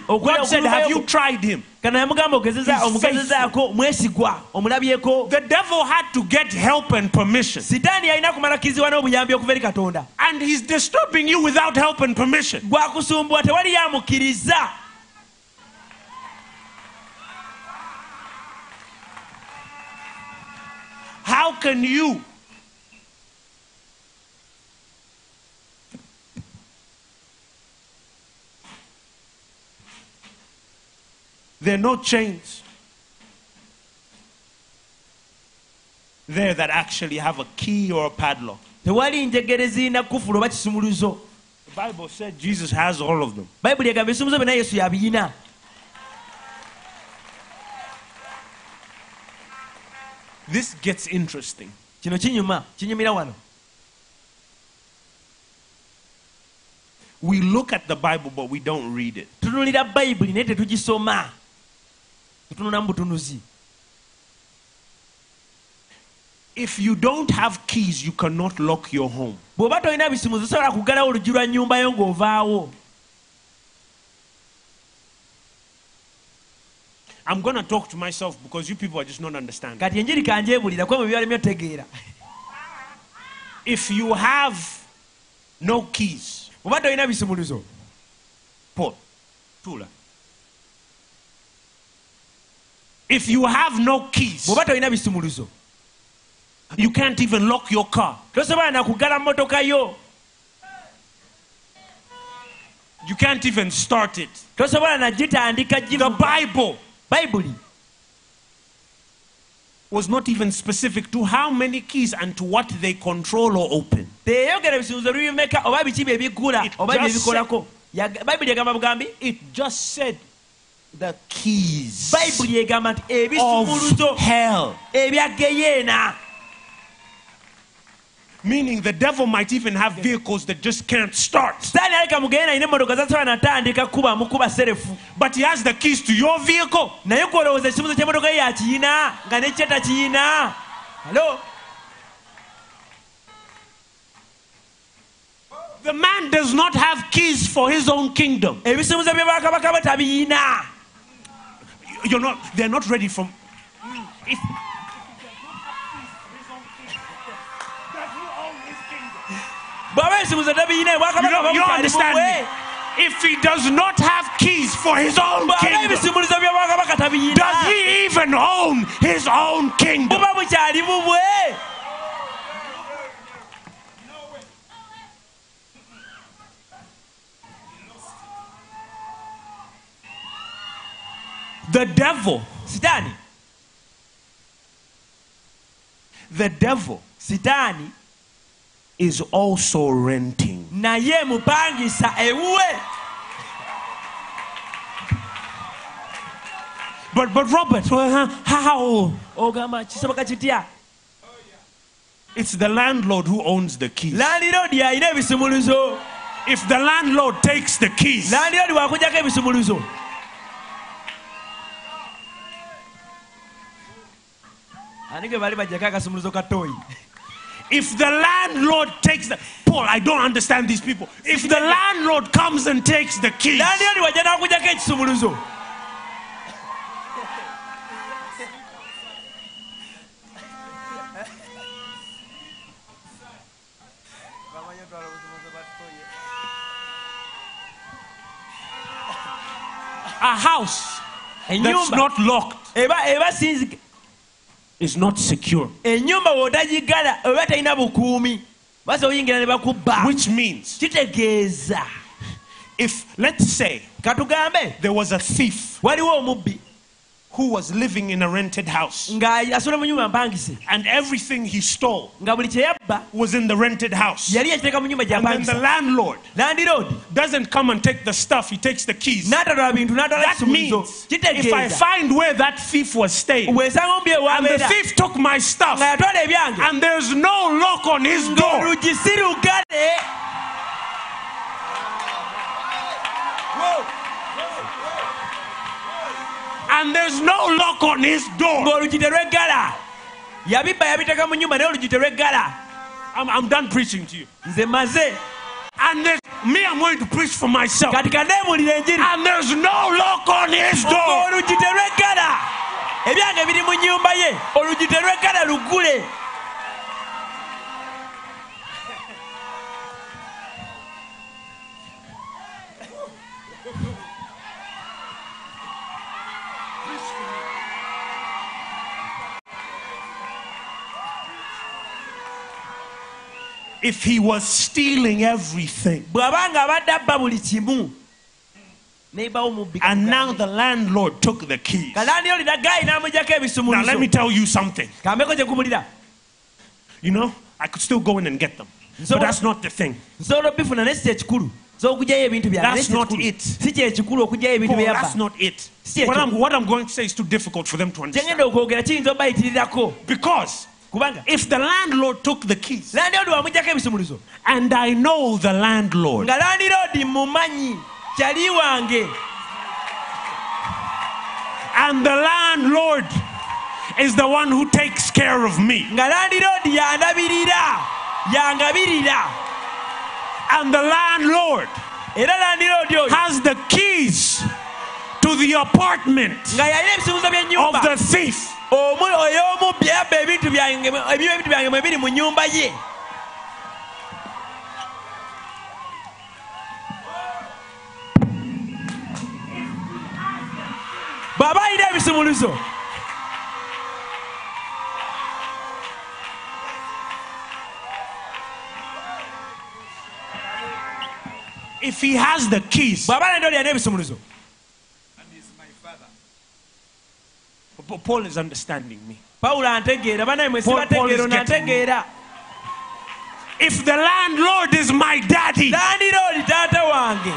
God said, Have you tried him? kana yamugamba ogezeza He's omugezezaako mwesigwa omulabyeko The devil had to get help and permission. sitaani yalina kumalakirizibwa n'obuyambi okuva eri katonda And he's disturbing you without help and permission. gwakusumbuwa tewali yamukkiriza How can you? There are no chains there that actually have a key or a padlock. tewali njegere zirina kufulu oba kisumuluzo The Bible said Jesus has all of them. bayibuli egamba ebisumuluzo byonna yesu yabiyina This gets interesting. kino kinyuma kinyumira wano We look at the Bible, but we don't read it. tunulira bayibuli naye tetugisoma If you don't have keys, you cannot lock your home. bw'oba tolina kuggalawo oluggi lwa nnyumba yo ng'ovaawo I'm going to talk to myself because you people are just not understanding. kati enjiri otegeera If you have no keys, bisumuluzo Paul, Tula. If you have no keys, bw'oba tolina bisumuluzo you can't even lock your car. tosobola na kuggala mmotoka yo You can't even start it. The givuga Bible was not even specific to how many keys and to what they control or open. teyogera bisumuzo bibimeka oba biki bye bigula It just bikolako Yaga- bayibuli egamba bugambi It just said the keys bayibuli egamba nti ebisumuluzo hell. ebya geyeena Meaning the devil might even have vehicles that just can't start. sitaani aleka mugeyeena alina emmotoka zasobola natandika kuba mukuba serefu But he has the keys to your vehicle. naye kwolowooza ekisumuzo ky'emmotoka ye yakiyina nga nekye takiyina halo The man does not have keys for his own kingdom. ebisumuzo bye bakabaka be tabiyina You're not, they're not ready from. If, you don't, you don't understand me. If he does not have keys for his own kingdom, ebisumulizo bya bwakabaka tabiyina does he even own his own kingdom? The devil, sitaani the devil sitaani is also renting. naye mupangisa ewuwe But but Robert, uh-huh, how? Oh. ogamba kisoboka kitya It's the landlord who owns the keys. landiroodi alina ebisumuluzo If the landlord takes the keys, landiroodi wakujjako ebisumuluzo if the landlord takes the Paul, I don't understand these people. If the landlord comes and takes the keys, landiroodi wajja nakujjako ekisumuluzo a house that's not locked. Eba eba sinzi is not secure. ennyumba bw'otagigala oba talina bukuumi basa oyingira ne bakubba. Which means, kitegeeza. if let's say katugambe. there was a thief waliwo omubbi who was living in a rented house. Ng'asula mu nyumba mpangise. And everything he stole nga buli kye yabba was in the rented house, yali yakiteeka mu nyumba and then the landlord doesn't come and take the stuff, he takes the keys. n'atwala bintu n'atwala That means if I find where that thief was staying, and the thief took my stuff, nga yatwala ebyange. and there's no lock on his door, and there's no lock on his door. ng'oluggi terweggala yabibba yabiteeka mu nyumba naye oluggi terweggala I'm, I'm done preaching to you. nze maze And there's me, I'm going to preach for myself. kati kanneemuulira enjiri And there's no lock on his door. oluggi terweggala ebyange biri mu nyumba ye oluggi terweggala luggule If he was stealing everything, bw'aba nga abadde abba buli kimu neyibawo omubbi and now the landlord took the keys. kalandiyo lidagayi n'amugjako Now, let me tell you something. kambeko gye kumulira You know, I could still go in and get them. So- But that's not the thing. nsobola obifuna naye si kyekikulu nsobola okugyayo ebintu byange naye That's not it. si kyekikulu okugyayo ebintu Paul, that's not it. What. I'm, what I'm going to say is too difficult for them to understand. kyengenda okwogera kiyinza obayitirirako Because kubanga if the landlord took the keys, landiroodi wamugjako ebisumuluzo and I know the landlord, nga landiroodi mumanyi kyali wange. and the landlord is the one who takes care of me, nga landiroodi yandabirira yangabirira. And the landlord era landiroodi oyo. has the keys to the apartment nga yalina ebisumuluzo of the thief. Omu oy'omubbi yabba ebintu byange ebimu ebintu byange mwe biri mu nyumba ye. Bw'aba ebisumuluzo If he has the keys, bw'aba landiroodi ebisumuluzo Paul is understanding me. pawulo antegeera banaye mwe Paul- Paul is ono getting If the landlord is my daddy, landiroodi taata wange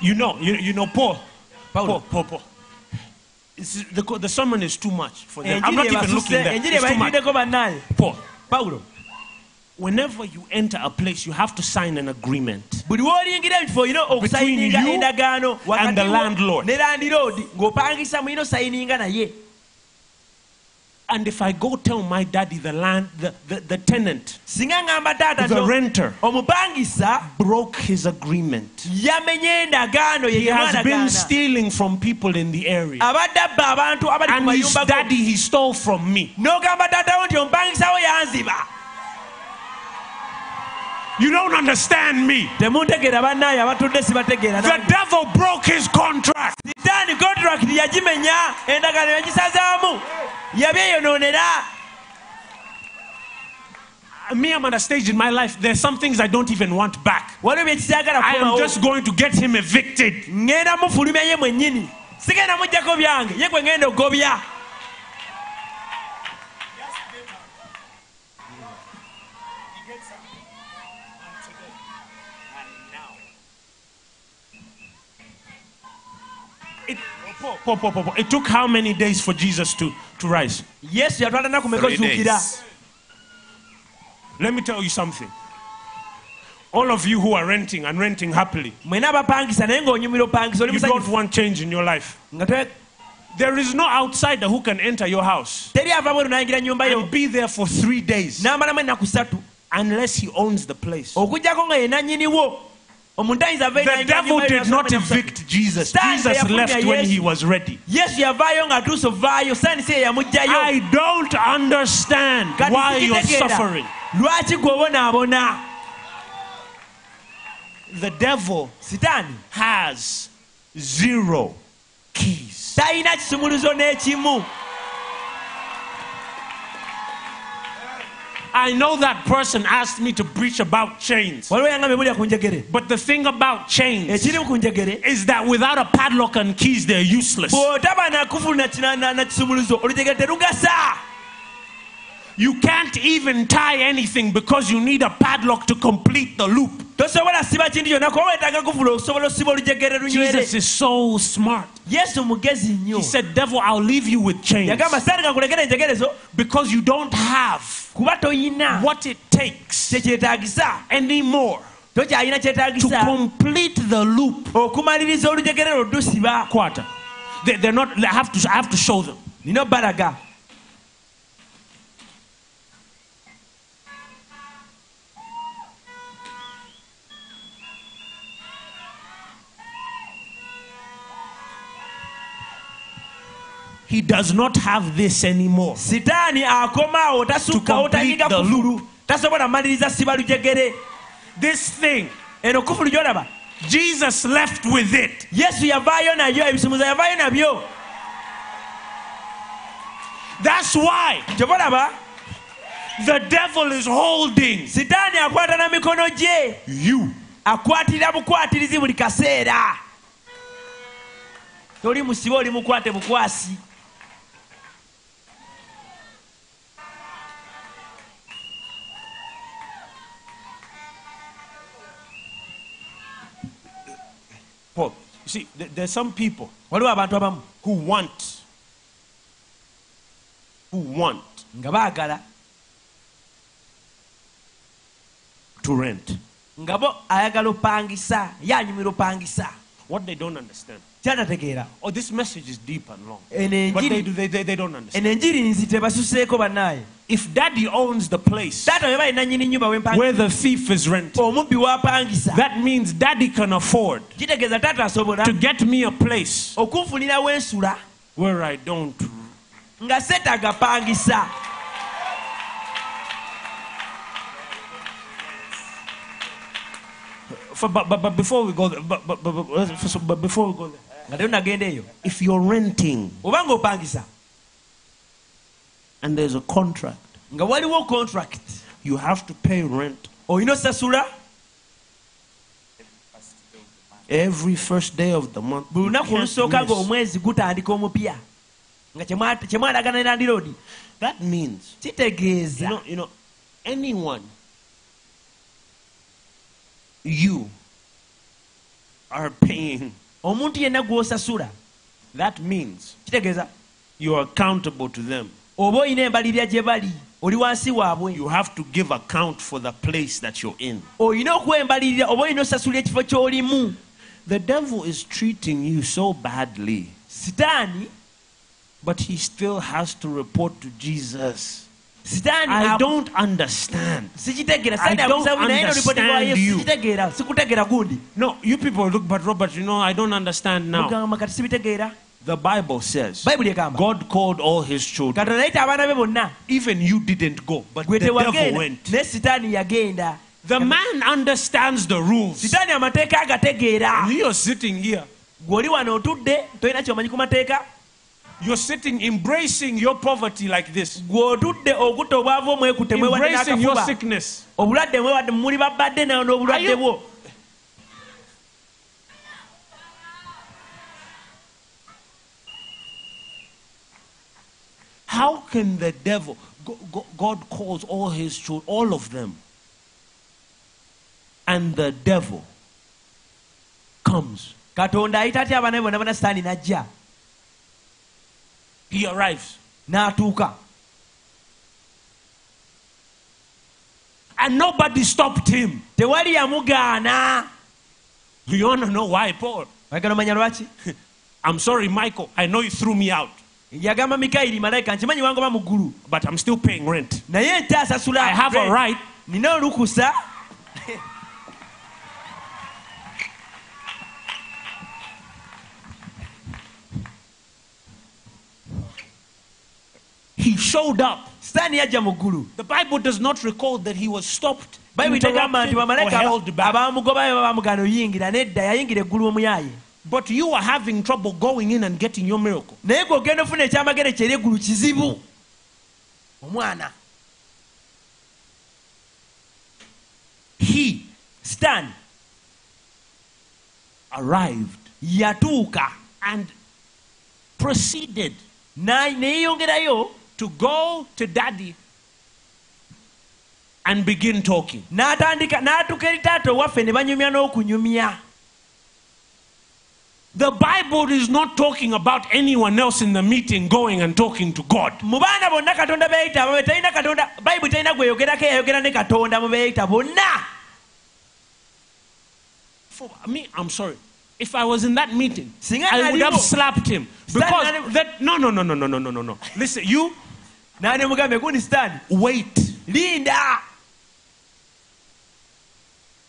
you know, you, you know, Paul, Paul. Paul, Paul, Paul. The, the sermon is too much for them. I'm not even looking there. It's too much. Paul, pawulo whenever you enter a place, you have to sign an agreement. buli w'olingira ebifo olina okusayininga you endagaano and the landlord. ne landiroodi ng'opangisa mulina osayininga naye And if I go tell my daddy, the land, the, the, the tenant, the renter, broke his agreement. He has been stealing from people in the area. abadde abba abantu abali ku And his daddy, he stole from me. You don't understand me. temuntegeera bannaye abatudde sibategeera The devil broke his contract. sitaani contract yagimenya endagaano yagisazaamu yabyeyononera me, I'm at a stage in my life, there's some things I don't even want back. I am just going to get him evicted. It took how many days for Jesus to, to rise? ozuukira Let me tell you something. All of you who are renting and renting happily, you don't want change in your life. There is no outsider who can enter your house and be there for three days. Unless he owns the place. Okugjako nga ye nannyiniwo omuntu ayinza ava The devil did not evict Jesus. Jesus left when he was ready. yesu yavaayo ng'atuuse ovaayo saani si ye yamuggyayo I don't understand why you're suffering. The devil has zero keys. I know that person asked me to preach about chains. waliwo yangambe mulya ku njegere But the thing about chains ekiri ku njegere is that without a padlock and keys, they're useless. You can't even tie anything because you need a padlock to complete the loop. tosobola siba kintu kyonna kuba weetaaga kufula okusobola osiba olujegere lunywere Jesus is so smart. yesu mugezi nnyo He said, Devil, I'll leave you with chains yagamba saatika nkulegera enjegere zo because you don't have kuba toyina what it takes kyekyetaagisa anymore tokyalina to complete the loop. okumaliriza olujegere lwo dusiba Quarter. They, they're not, I have, to, I have to show them. nina obbalaga He does not have this anymore. sitaani akomaawo tasukkawo the kufulu. tasobola maliriza siba lujegere. This thing, eno kufulu gyolaba. Jesus left with it. yesu yavaayo nabyo ebisumuza yavaayo nabyo. That's why kyova the devil is holding sitaani akwata na mikono gye. you. akwatira bukwatirizi buli kaseera. Toli musibe oli mukwate bukwasi Paul, you see, th- there's some people waliwo abantu abamu who want, who want nga baagala to rent. nga bo ayagala opangisa ye anyumira opangisa What they don't understand. kyatategeera Oh, this message is deep and long. But they, they, they, they don't understand. eno enjiri nzite basuseeko bannaaye If daddy owns the place taata we balina nnyini nnyumba wempangisa where the thief is renting, that means daddy can afford kitegeeza taata asobola to get me a place where I don't. For, but, but, but before we go there, but, but, but, but, so- but before we go there, nga teyo nagenda eyo. if you're renting and there's a contract, nga waliwo contract. You have to pay rent. Olina osasula? Every first day of the month. buli You lunaku olusooka ng'omwezi gutandika omupya. Nga kyemwa- kyemwalagana ne landiroodi That means, you know, you know, anyone you are paying, omuntu yenna gw'osasula. That means kitegeeza. you are accountable to them. Oba olina embalirira gye bali oli wansi waabwe You have to give account for the place that you're in. olina okuwa embalirira oba olina osasulira ekifo ky'olimu The devil is treating you so badly, sitaani but he still has to report to Jesus. sitaani I don't understand. sikitegeera I don't abusabu naye nolipotirwa understand yesu you. sikitegeera gundi No, you people look, but Robert, you know, I don't understand now. mugamba kati sibitegeera the Bible says God called all his children. Even you didn't go, but the devil went. The man understands the rules. You're sitting here. You're sitting embracing your poverty like this. Embracing your sickness. Are you, How can the devil, Go- Go- God calls all his children, all of them, and the devil comes. katonda ayita atya abaana bonna bonna sitaani n'ajja He arrives. n'atuuka And nobody stopped him. tewali yamugaana You want to know why, Paul? oyagala omanya lwaki I'm sorry, Michael. I know you threw me out, yagamba mikayiri malayika nkimanyi wangoba mu ggulu but I'm still paying rent. naye nte asasula I have a right. nina olukusa He showed up. sitaani yajja mu ggulu The Bible does not record that he was stopped, bayibuli tegamba nti bamalayika abamugobayo bamugaana oyingira nedda yayingira eggulu omuyaaye But you are having trouble going in and getting your miracle. naye gwe ogenda ofuna ekyamagere kyeri eggulu kizibu. Omwana. He sitaani arrived. Yatuuka and proceeded. Neyeeyongerayo to go to daddy and begin talking. n'atandika n'atuuka eri taata owaffe ne banyumya n'okunyumya The Bible is not talking about anyone else in the meeting going and talking to God. mu baana bonna katonda beeyita abo talina katonda bayibuli talina gweyogerako eyayogera ne katonda mu beeyita bonna For me, I'm sorry. If I was in that meeting, I would have slapped him. Because that no no no no no no no no no. Listen, you nane mugambe gundi sitaani wait. linda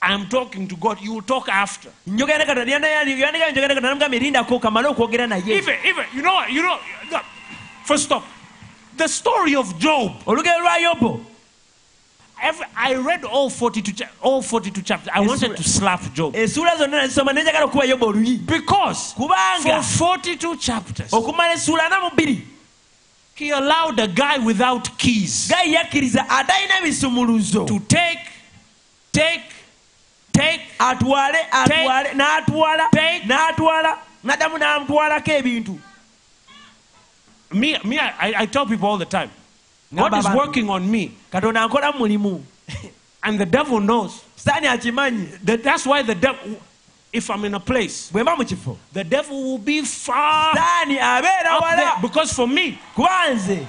I'm talking to God, you will talk after. Even, even, you know what, you know, first stop. The story of Job. Every, I read all 42, all 42 chapters. I wanted to slap Job. Because for 42 chapters, he allowed a guy without keys to take, take atwale atwale n'atwala Take. n'atwala. N'addamu n'amutwalako ebintu. Me me I, I tell people all the time God is working on me. Katonda nkola mu mulimu. And the devil knows. Sitaani akimanyi. That that's why the devil if I'm in a place bwe mba mu kifo. the devil will be far sitaani up there because for me kuba nze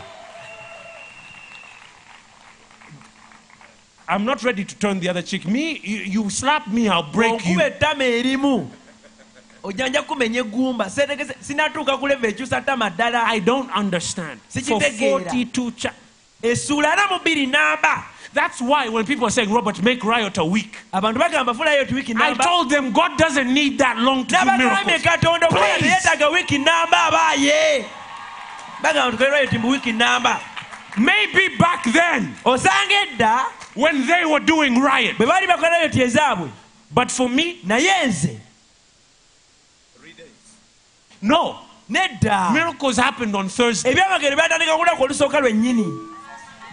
I'm not ready to turn the other cheek. Me you, you slap me I'll break you. Okuba ettama erimu. Ojjanja kumenya eggumba setegese sinatuuka ku ekyusa ttama ddala I don't understand. For 42 chapters essuula ana mu bbiri namba That's why when people are saying, Robert, make riot a week, abantu bagamba fulayo tu wiiki I told them God doesn't need that long to do miracles. Please. teyeetaaga wiiki namba abaaye bagamba tukolerayo ti mu wiiki namba Maybe back then, when they were doing riot. bwe baali bakolerayo ti ezaabwe But for me, naye nze no. nedda Miracles happened on Thursday. ebyamagero byatandika ku lunaku olusooka lwennyini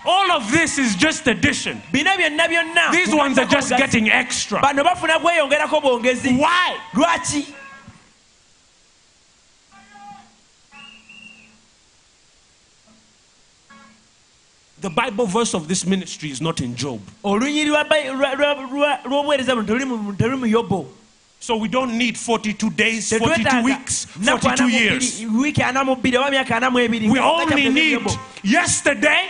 All of this is just addition. bino byonna byonna These ones are just getting extra. bano bafuna kweyongerako bwongezi Why? lwaki The Bible verse of this ministry is not in Job. So we don't need 42 days, 42 weeks, 42 years. We only need yesterday,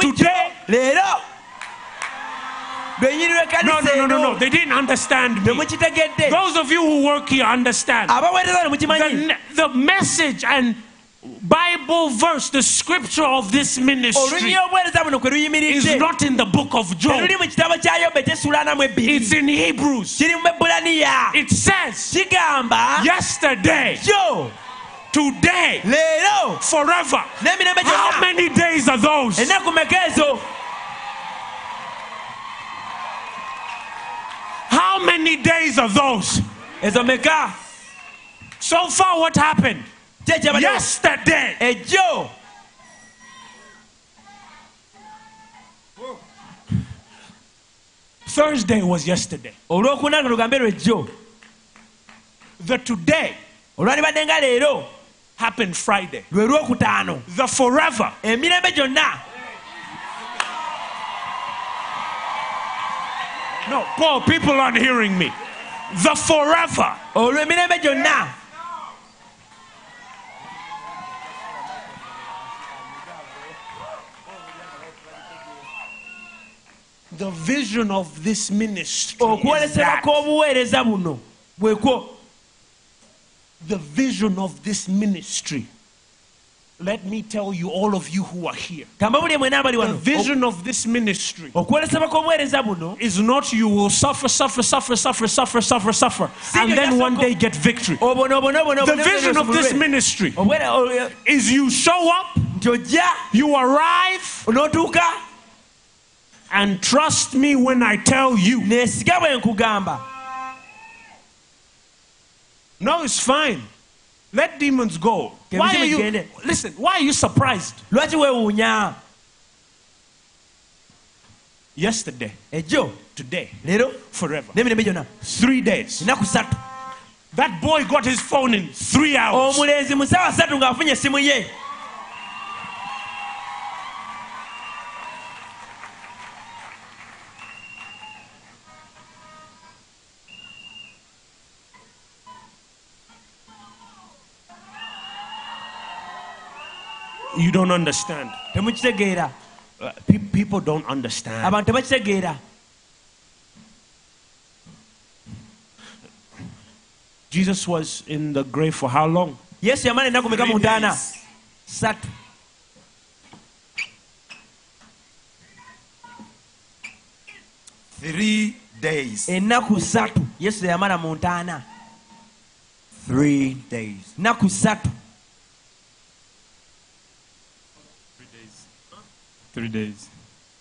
today. No, no, no, no, no. They didn't understand me. Those of you who work here understand. The, the message and Bible verse, the scripture of this ministry is not in the book of Job. It's in Hebrews. It says, yesterday. Job today, forever. How many days are those? How many days are those? So far, what happened? Yesterday. ejjo Thursday was yesterday. olwokuna lugambe lwejjo The today olwalibadde nga leero happened Friday. lwe lwokutaano The forever emirembe gyonna No, Paul, people aren't hearing me. The forever. olwo emirembe gyonna The vision of this ministry. Oh, is that kw'obuweereza buno bwekwo the vision of this ministry. Let me tell you, all of you who are here. kamba buli mwena abali The vision of this ministry oh, buno is not you will suffer, suffer, suffer, suffer, suffer, suffer, suffer, and then one day get victory. Oh, the vision of this ministry is you show up, you arrive, and trust me when I tell you. neesiga bwe nkugamba No, it's fine. Let demons go. Why are you listen? Why are you surprised? lwaki weewuunya Yesterday, ejjo today, forever. n'emirembe gyonna Three days. ennaku ssatu That boy got his phone in three hours. omulenzi mu ssaawa ssatu ng'afunye essimu ye You don't understand. temukitegeera Uh, pe- people don't understand. abantu tebakitegeera Jesus was in the grave for how long? yesu yamala ennaku meka mu ntaana ssatu Three days. ennaku ssatu yesu yamala mu ntaana Three days. nnaku ssatu Three days.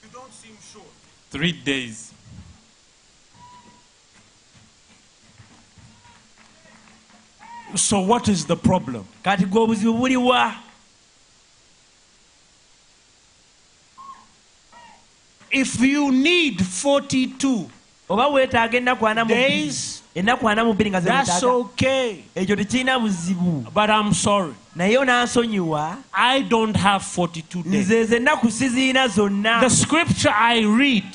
You don't seem sure. Three days. So what is the problem? kati gwe obuzibu buliwa If you need 42 oba weetaaga ennaku ana ennaku ana mu bbiri nga ekyo tekirina buzibu. Naye onansonyiwa. Nze ze ennaku siziina zonna.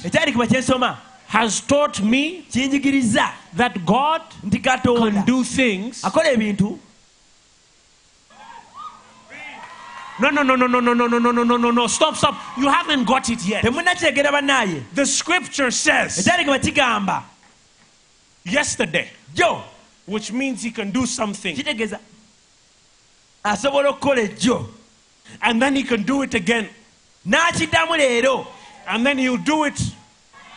Ekyandikibwa kye nsoma. has taught me that God can do things No, no, no, no, no, no, no, no, no, no, no, no, no. Stop, stop. You haven't got it yet. The scripture says yesterday, jjo which means he can do something. kitegeeza asobola okukola ejjo And then he can do it again. And then he'll do it.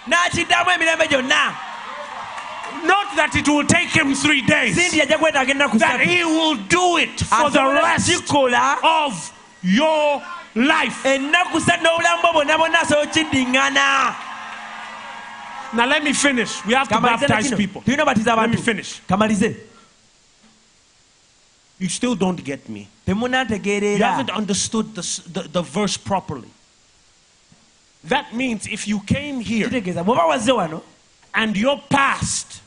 n'akiddamu emirembe gyonna Not that it will take him three days. si nti yajja kwetaaga ennaku That he will do it for the rest of your life. ennaku ssatu n'obulamu bwo bwonna bwonna asobola okiddiŋŋana Now let me finish. We have to kamalize people. Do you know tulina obatiza Let me abantu finish. kamalize You still don't get me. You haven't understood the, the, the verse properly. That means if you came here kitegeeza bw'oba wazze wano and your past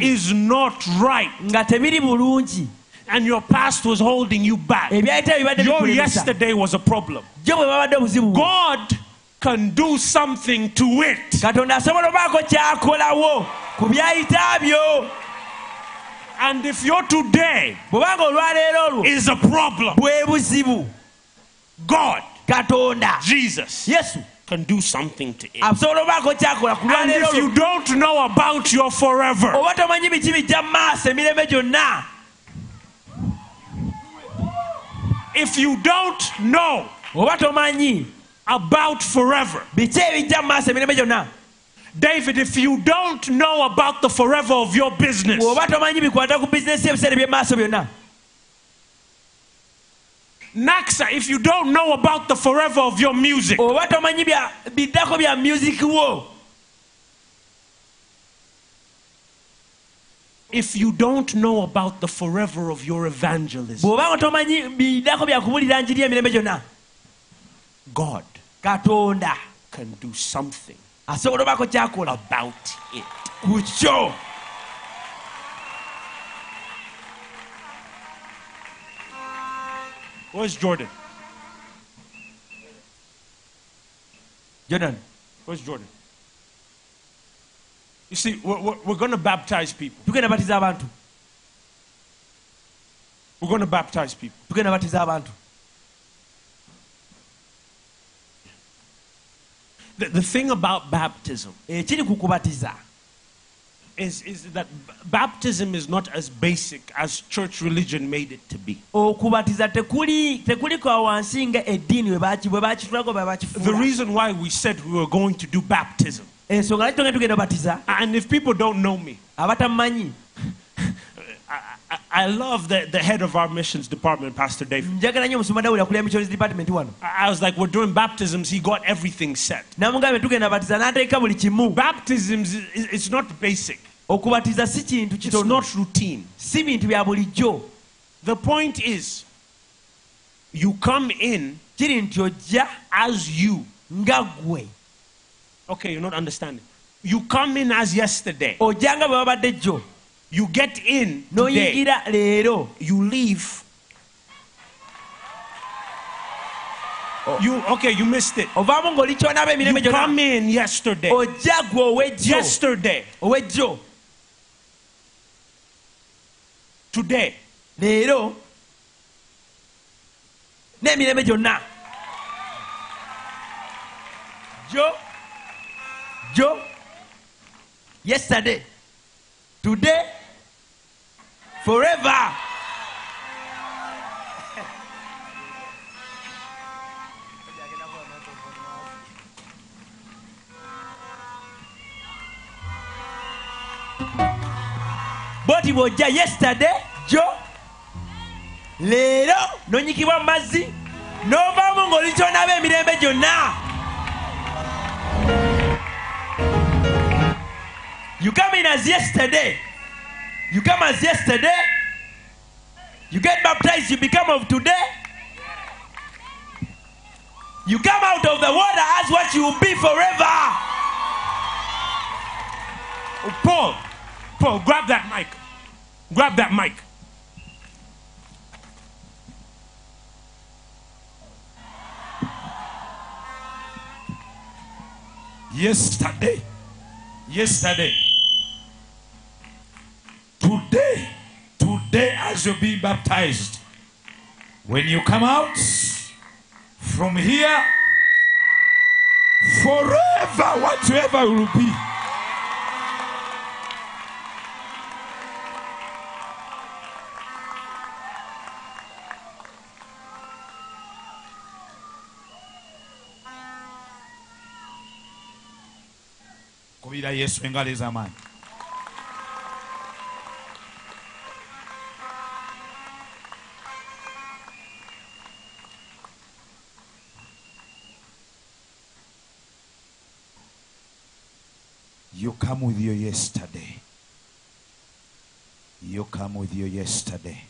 is not right nga tebiri bulungi and your past was holding you back. Your yesterday was a problem. God can do something to it. And if your today is a problem, God, Jesus, can do something to it. And if you don't know about your forever, if you don't know oba tomanyi. about forever, biki ebijja mu maaso emirembe gyonna. David, if you don't know about the forever of your business, oba tomanyi bikwata ku bizinesi ebiseera ebyemaaso byonna. Naxa, if you don't know about the forever of your music, oba tomanyi bya- biddako bya music wo if you don't know about the forever of your evangelism, bw'obanga tomanyi biddako byakubulira njiri emirembe gyonna God can do something asobola obaako kyakola about it. ku kyo Where's Jordan? jordan Where's Jordan? You see, we're, we're, we're going to baptize people. tugenda batiza abantu We're going to baptize people. tugenda batiza abantu The, the thing about baptism eh, ekiri ku kubatiza is, is that baptism is not as basic as church religion made it to be. okubatiza tekuli tekuli kwa wansi nga eddiini bwe baki- bwe bakitulako The reason why we said we were going to do baptism, ensonga laki tugenda tugenda batiza and if people don't know me, I, love the, the head of our missions department, Pastor David. njagala nnyo omusumba dawuli akulira missions department wano I was like, we're doing baptisms. He got everything set. namugambye tugenda batiza n'ateeka buli Baptisms, is- is- it's not basic. okubatiza si kintu It's not routine. si bintu bya bulijjo The point is, you come in kiri nti ojja as you. Okay, you're not understanding. You come in as yesterday. ojja nga bwe babadde jjo You get in today. n'oyingira leero You leave. Oh. You okay? You missed it. ovaamu ng'oli kyonaba emirembe You come in yesterday. ojja gwe owejjo Yesterday. owejjo Today. leero n'emirembe gyonna jo jo yesterday today forever. Boti bw'ojja yesterday jo leero nonyikibwa mu mazzi. N'ovaamu ng'oli kyonaba emirembe gyonna you come in as yesterday you come as yesterday you get baptized you become of today you come out of the water as what you will be forever Oh, Paul. Paul, grab that mic. Grab that mic. yesterday, yesterday, today, today as you're being baptized, when you come out from here, forever, whatsoever will be. kubira yesu engalo ez'amaanyi come with your yesterday. You come with your yesterday.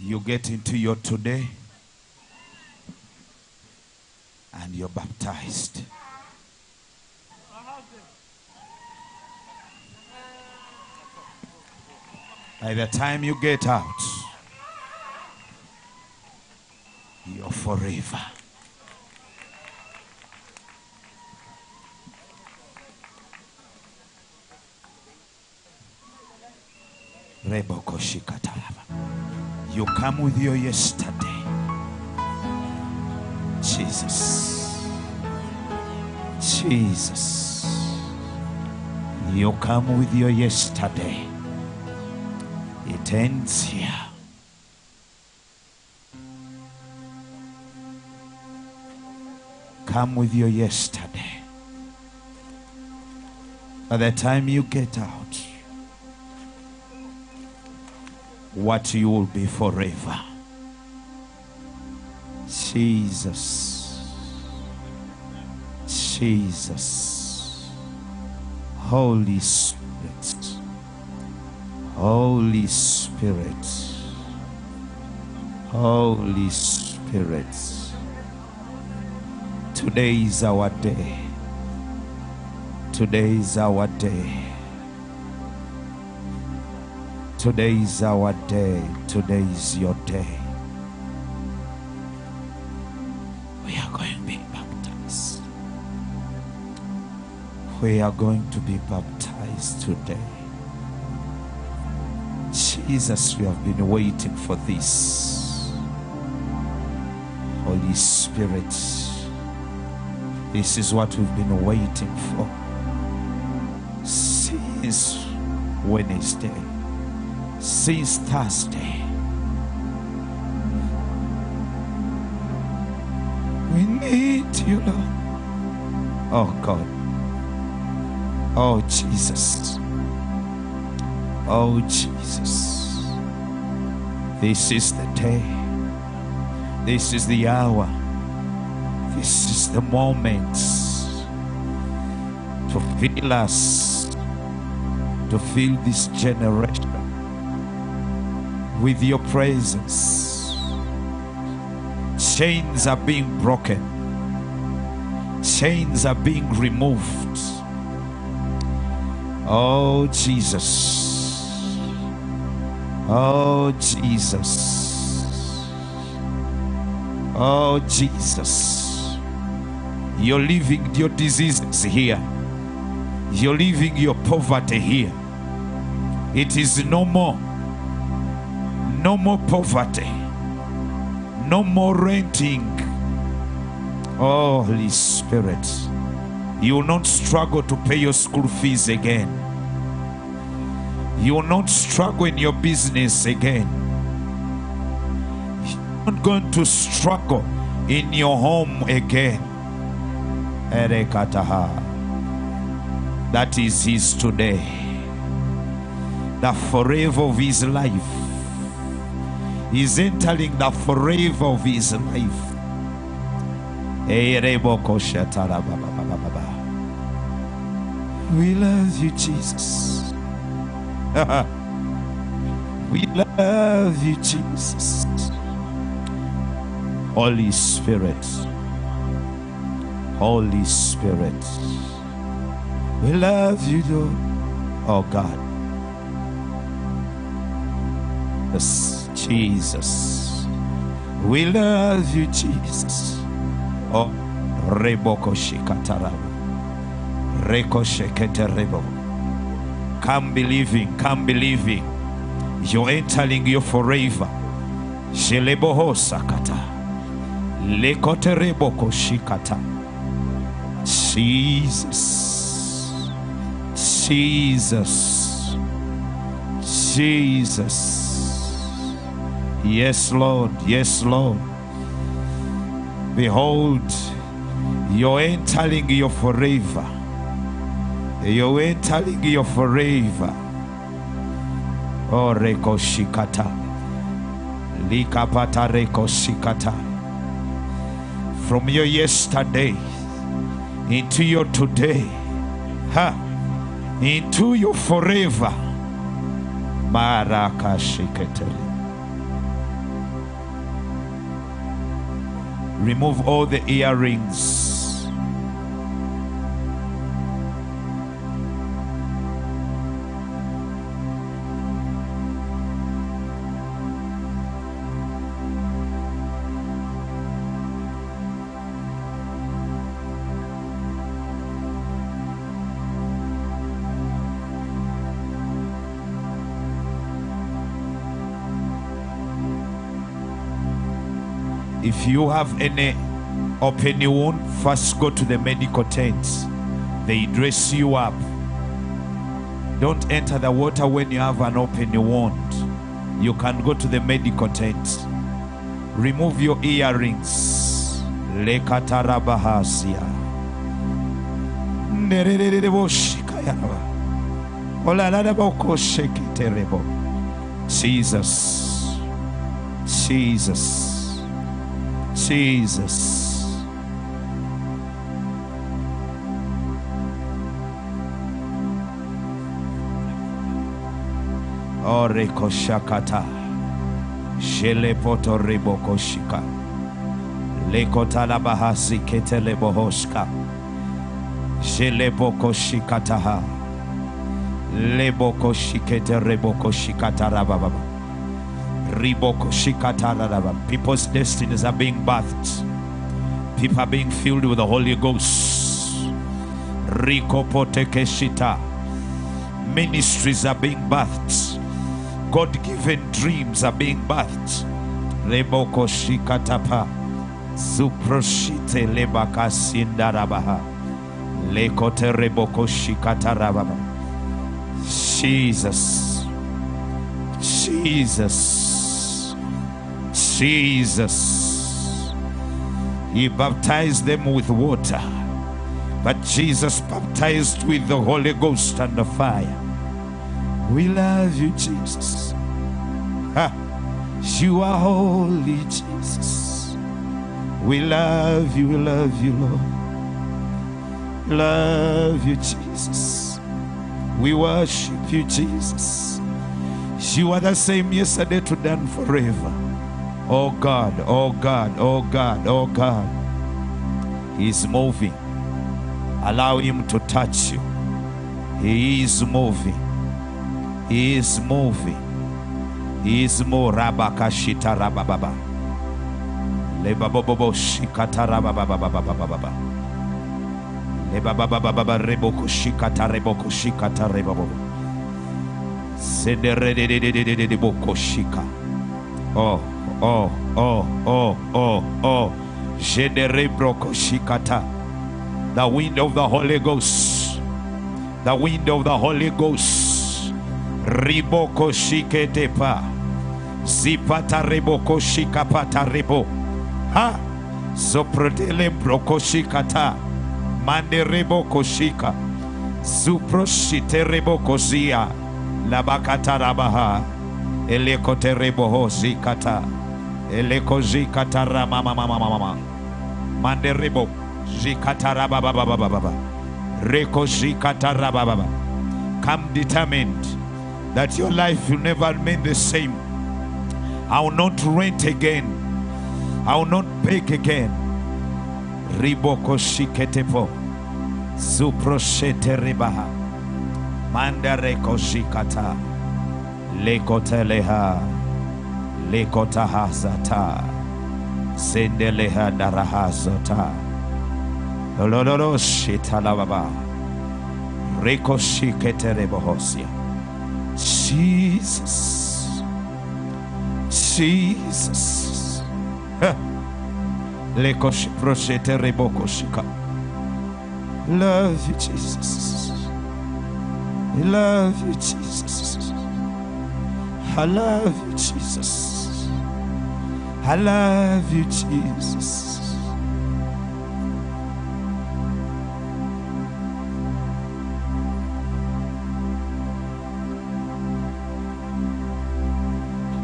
You get into your today and you're baptized. By the time you get out, you're forever. You come with your yesterday. Jesus. Jesus. You come with your yesterday. It ends here. Come with your yesterday. By the time you get out, what you will be forever. Jesus. Jesus. Holy Spirit. Holy Spirit. Holy Spirit. Today is our day. Today is our day. Today is our day. Today is your day. We are going to be baptized. We are going to be baptized today. Jesus, we have been waiting for this. Holy Spirit, this is what we've been waiting for since Wednesday, since Thursday. We need you, Lord. Oh God. Oh Jesus. Oh Jesus. This is the day. This is the hour. This is the moment to fill us, to fill this generation with your presence. Chains are being broken, chains are being removed. Oh, Jesus. Oh, Jesus. Oh, Jesus. You're leaving your diseases here. You're leaving your poverty here. It is no more. No more poverty. No more renting. Oh, Holy Spirit. You will not struggle to pay your school fees again. You will not struggle in your business again. You're not going to struggle in your home again. That is his today. The forever of his life. He's entering the forever of his life. We love you, Jesus. we love you, Jesus. Holy Spirit. Holy Spirit. We love you, Lord. Oh God. Yes, Jesus. We love you, Jesus. Oh, Reboko Shikatarabo. Reko Sheketerebo. Come believing, come believing. You're entering your forever. Sheleboho Sakata. Lekotereboko Shikata. Jesus. Jesus. Jesus. Yes, Lord. Yes, Lord. Behold, you're entering your forever. You're entering your forever. Oh, Reko Shikata. Likapata Reko Shikata. From your yesterday into your today, ha, into your forever. Maraka Remove all the earrings. If you have any open wound, first go to the medical tent. They dress you up. Don't enter the water when you have an open wound. You can go to the medical tent. Remove your earrings. Lekatarabahasia. Jesus. Jesus. Jesus. Orekoshakata. Shelepoto ribokoshika. Lekotalabahasi ketelebohoshka. Shelebokoshikataha. Lebokoshikete rababa. People's destinies are being birthed. People are being filled with the Holy Ghost. Ministries are being birthed. God given dreams are being birthed. Reboko shikatapa. Suproshite lebaka sindarabaha. Lekote reboko shikatarababa. Jesus. Jesus. Jesus. He baptized them with water. But Jesus baptized with the Holy Ghost and the fire. We love you, Jesus. Ha. You are holy, Jesus. We love you, we love you, Lord. Love you, Jesus. We worship you, Jesus. You are the same yesterday, today, and forever. Oh God, oh God, oh God, oh God. He's moving. Allow him to touch you. He is moving. He is moving. He is more rabakashita rabababa. Lebabobo shikata rabababababababa. Lebababababa reboko shikata reboko shikata rebabo. Sederededededededeboko shika. Oh, oh, oh, oh, oh, oh. oh. Shikata. The wind of the Holy Ghost. The wind of the Holy Ghost. Riboko shiketepa. Zipata reboko shikapata. Ha. Soprodele broko shikata. Mande reboko shika. Zuproshite. Labakata rabaha. Elekote reboho zikata. Eleko zikata ramama mama mama. Mande rebo. Zikata rabababababa. Reko zikata rabababa. Come determined that your life will never remain the same. I will not rent again. I will not beg again. Riboko shiketepo. Zuproshete ribaha. Mandareko shikata. Lekoteleha. Lekotaha zata. Sendeleha daraha zota. Lololo shitalababa. Reko shikete rebohosia. Jesus. Jesus. Lekoshi proshete reboko shika. Love you, Jesus. Love you, Jesus. I love you, Jesus. I love you, Jesus.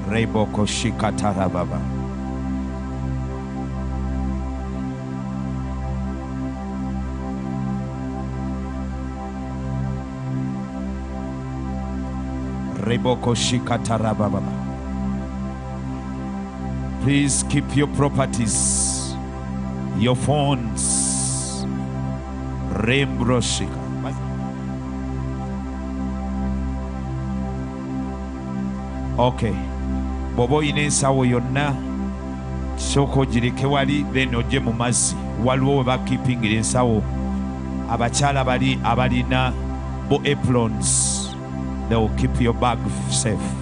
Reboko shikatara baba. Reboko shikatara baba. Please keep your properties, your phones. Rembro shika. Okay. bw'oba olina ensawo yonna sooka ogireke wali then ojje mu mazzi waliwo we bakipingira ensawo abakyala bali abalina bo aprons they will keep your bag safe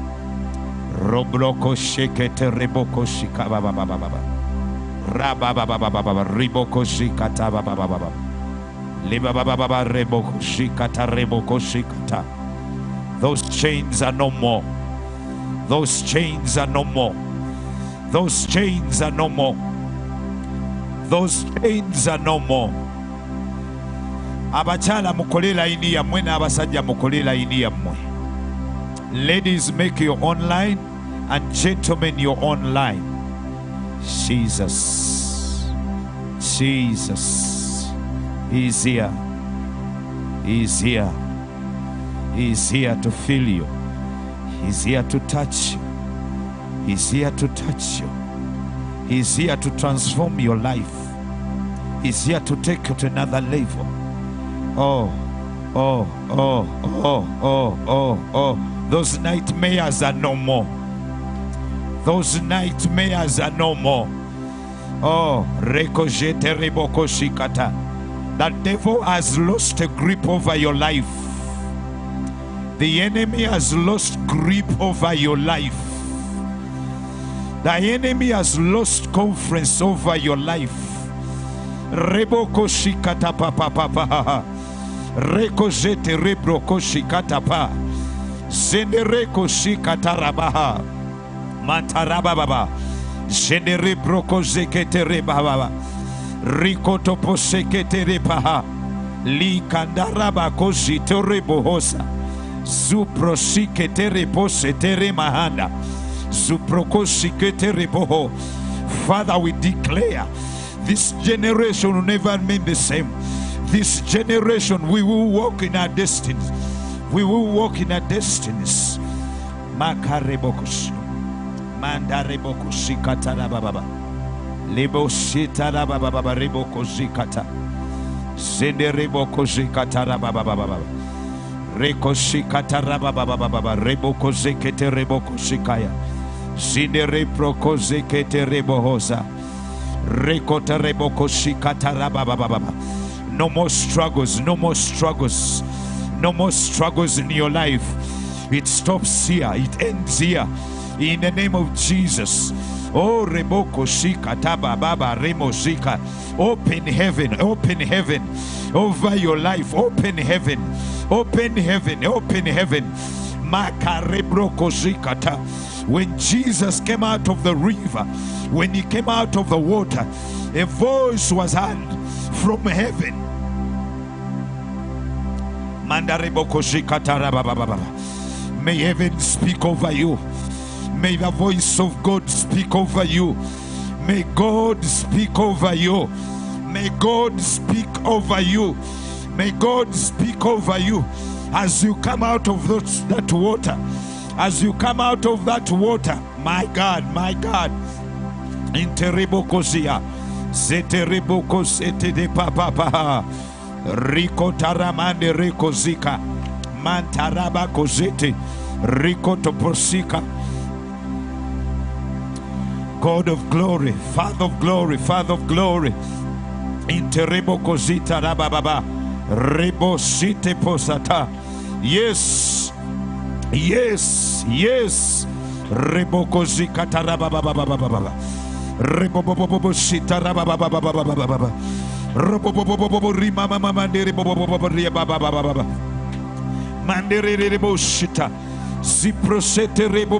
orekoshitaraba lekotorebokoshikatava senderebrokoshikata chigwaliro lembratarakasheterebo likatarabakashikatalaba shederebrokoshikata robrokosheketerebokoshikabababababa rabababababa ribokoshikatababababa libabababa rebokoshikata rebokoshikata those chains are no more Those chains are no more. Those chains are no more. Those chains are no more. abakyala mukole layini yammwe n'abasajja mukole layini yammwe ladies make your online and gentlemen your online. Jesus. Jesus. He's here. He's here. He's here to fill you. He's here to touch you. He's here to touch you. He's here to transform your life. He's here to take you to another level. Oh, oh, oh, oh, oh, oh, oh. Those nightmares are no more. Those nightmares are no more. Oh. The devil has lost a grip over your life. The enemy has lost grip over your life. The enemy has lost conference over your life. Reboko shikata papa papa. Reko jete rebroko shikata pa. Zendereko shikata rabaha. Mantaraba baba. Zenere broko zekete rebaba. Rikoto posekete repaha. Li kandaraba koshito rebohosa. Zupro shikete reposete remahanda. Zuproko shikete reboho. Father, we declare this generation will never remain the same. This generation, we will walk in our destinies. We will walk in our destinies. Makarebokos. Sitarababa reboko zikata. Reko reboko zekete reboko sikaya. Sinde reproko zekete rebohosa. Rekota reboko sikatarababa. No more struggles, no more struggles, no more struggles in your life. It stops here, it ends here. In the name of Jesus. Oh, Reboko Shika Taba Baba Remo Shika. Open heaven, open heaven over your life. Open heaven, open heaven, open heaven. Makarebroko Shikata. When Jesus came out of the river, when he came out of the water, a voice was heard from heaven. May heaven speak over you. May the voice of God speak over you. May God speak over you. May God speak over you. May God speak over you as you come out of those, that water. As you come out of that water, my God, my God. In terrible cosia, de papa, rico taramande rico zika, mantaraba cosete, rico toposika. God of glory, Father of glory, Father of glory. Interrebo cosita rabababa, rebo site posata. Yes, yes, yes. Rebo cosika tarababababababa. Rebo bobo sita rababababababa. Rebo bobo rima mama mandere bobo bobo riba babababa. Mandere rebo sita. Ziprosete rebo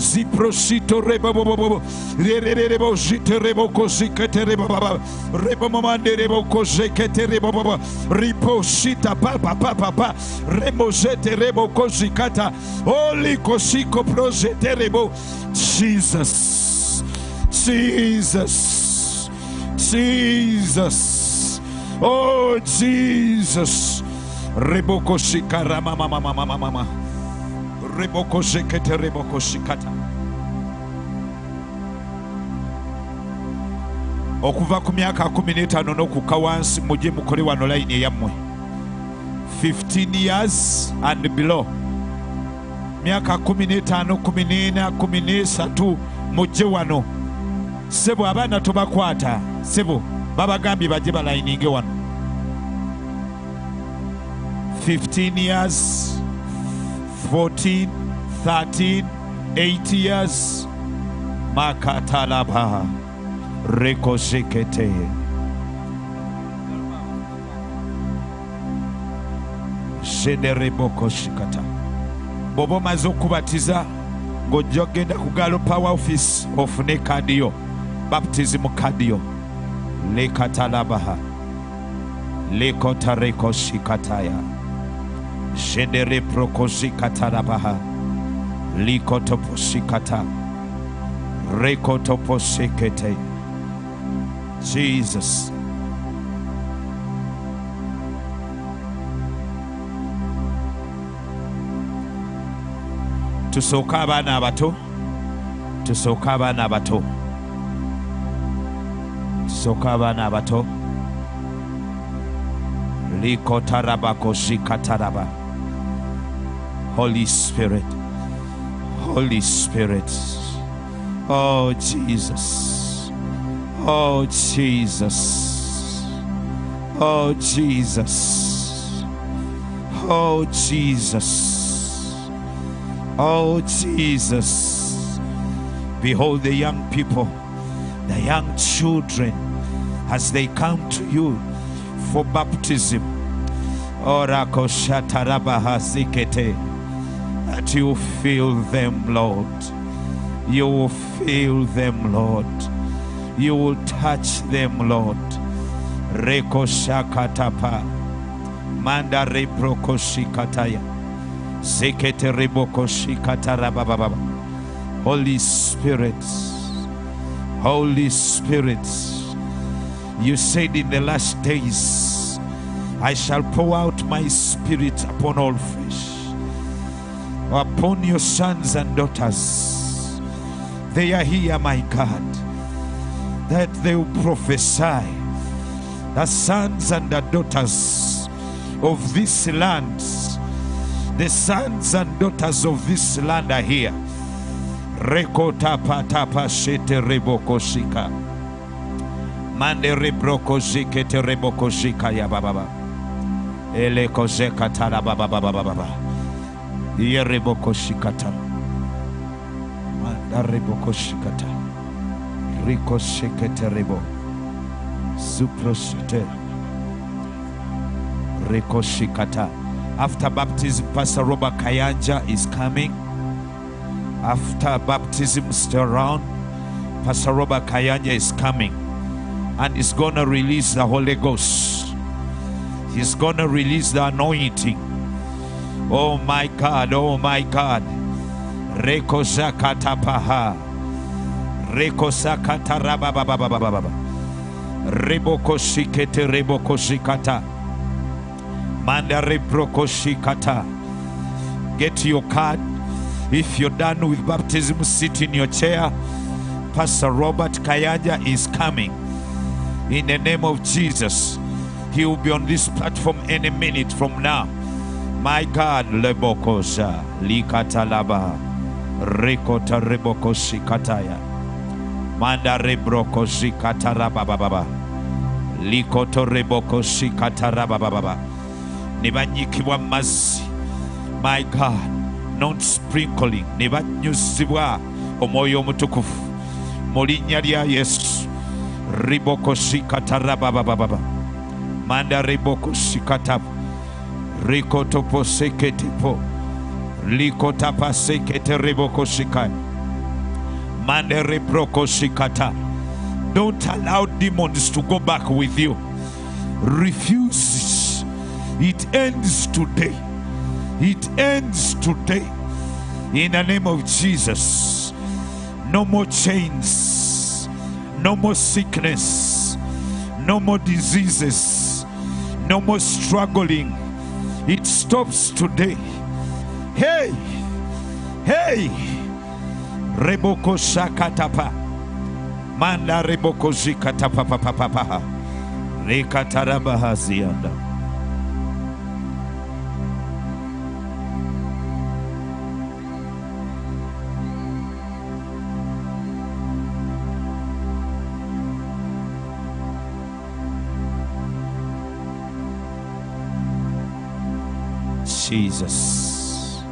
Rebo rebo rebo rebo. Ziprosito rebo. Rebo site rebo kosikete rebo baba. Rebo mamande rebo kosekete rebo baba. Ripo sita papa papa papa. Remo sete rebo kosikata. Holy kosiko prosete rebo. Jesus. Jesus. Jesus. Oh Jesus. Reboko shikara mama mama mama mama. Reboko shekete reboko shikata. okuva ku myaka 15 n'okukka wansi mujye mukole wano layini eyammwe. 15 years and below. Myaka 15 14 13 mujje wano. Sebo abaana tobakwata. Sebo babagambye bajje balayininge wano. 15 years 14 13 eight years. Makatalaba. Rekoshekete. Shederebokoshikata. bw'oba omaze okubatiza ng'ojja okgenda ku power office ofune kadiyo baptism kadiyo lekatalabaha lekotarekoshikataya shedereprokoshikatarabaha likotoposhikata rekotoposhekete jesus. Tusooke abaana abato tusooke abaana abato tusooke abaana abato likotarabakosikataraba holy spirit holy spirit oh jesus oh jesus oh jesus oh jesus Oh, Jesus. Behold the young people, the young children, as they come to you for baptism. Orako shatarabaha zikete. That you fill them, Lord. You will fill them, Lord. You will touch them, Lord. Reko shakatapa. Manda reprokoshikataya. Zekete reboko shikata rabababa. Holy Spirit, Holy Spirit, you said in the last days, I shall pour out my spirit upon all flesh, upon your sons and daughters. They are here, my God, that they will prophesy. The sons and the daughters of this land the sons and daughters of this land are here. Reko tapa tapa shete reboko shika. Mande rebroko shikete reboko shika ya baba. Ele kozeka tara baba baba baba. Ye reboko shikata. Manda reboko shikata. Riko shikete rebo. Supro. Riko shikata. After baptism, Pastor Robert Kayanja is coming. After baptism, still around, Pastor Robert Kayanja is coming and is going to release the Holy Ghost. He's going to release the anointing. Oh my God, oh my God. Reko zakata paha. Reko zakata rababababababa. Reboko shikete reboko shikata. Mandare Prokoshikata. Get your card. If you're done with baptism, sit in your chair. Pastor Robert Kayanja is coming. In the name of Jesus, he will be on this platform any minute from now. My God, Lebokosa, Likatalaba, Rekota Rebokosi Kataya, Manda Rebrokosi Katarabababa, Likoto Rebokosi Katarabababa, Nibanyikibwa Masi, My God, not sprinkling, Nibanyusibwa, Omoyo Mutukufu, Molinya lya Yesu, Ribokosi Katarabababa, Manda Rebokosi Katarabababa, rikotoposeketepo. Likotapasekete ribokoshika mande ribrokoshikata don't allow demons to go back with you. Refuse it it ends today. It ends today. In the name of jesus. No more chains. No more sickness. No more diseases. No more struggling it stops today. Hey hey. Reboko shakatapa. Manda reboko zikatapa rekatarabahazianda Jesus.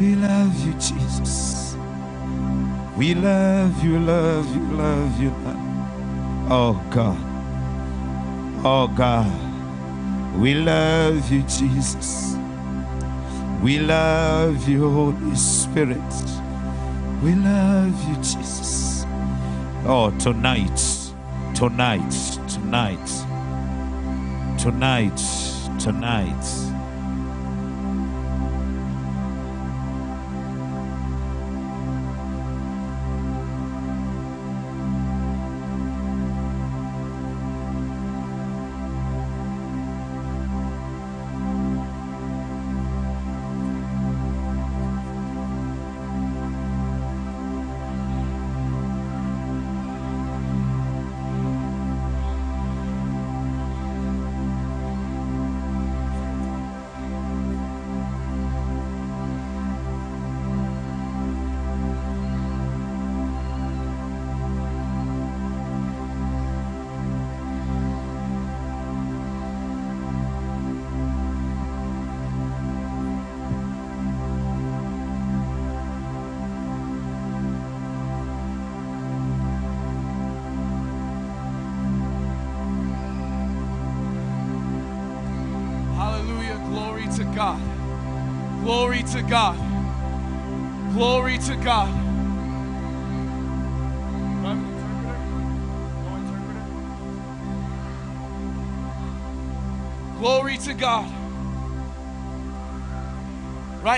We love you, Jesus. We love you, love you, love you. Oh God. Oh God. We love you, Jesus. We love you, Holy Spirit. We love you, Jesus. Oh, tonight, tonight, tonight, tonight, tonight.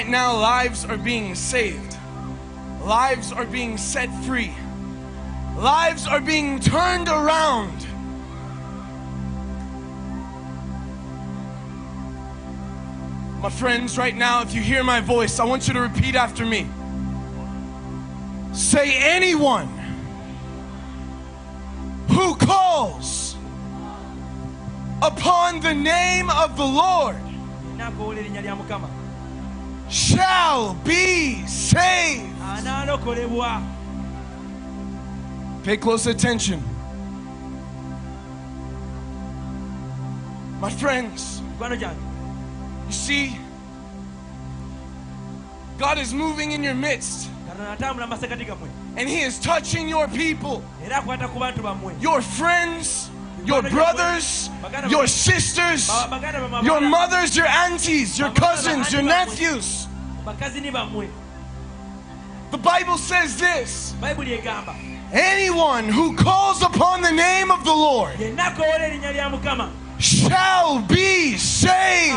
Right now, lives are being saved, lives are being set free, lives are being turned around. My friends, right now, if you hear my voice, I want you to repeat after me. Say, anyone who calls upon the name of the Lord shall be saved. Pay close attention. My friends, you see, God is moving in your midst. Katonda atambula mu masekati gammwe and He is touching your people, era akwata ku bantu bammwe. Your friends, your brothers, your sisters, your mothers, your aunties, your cousins, your nephews. The Bible says this anyone who calls upon the name of the Lord yenna akowola erinnya lya mukama shall be saved.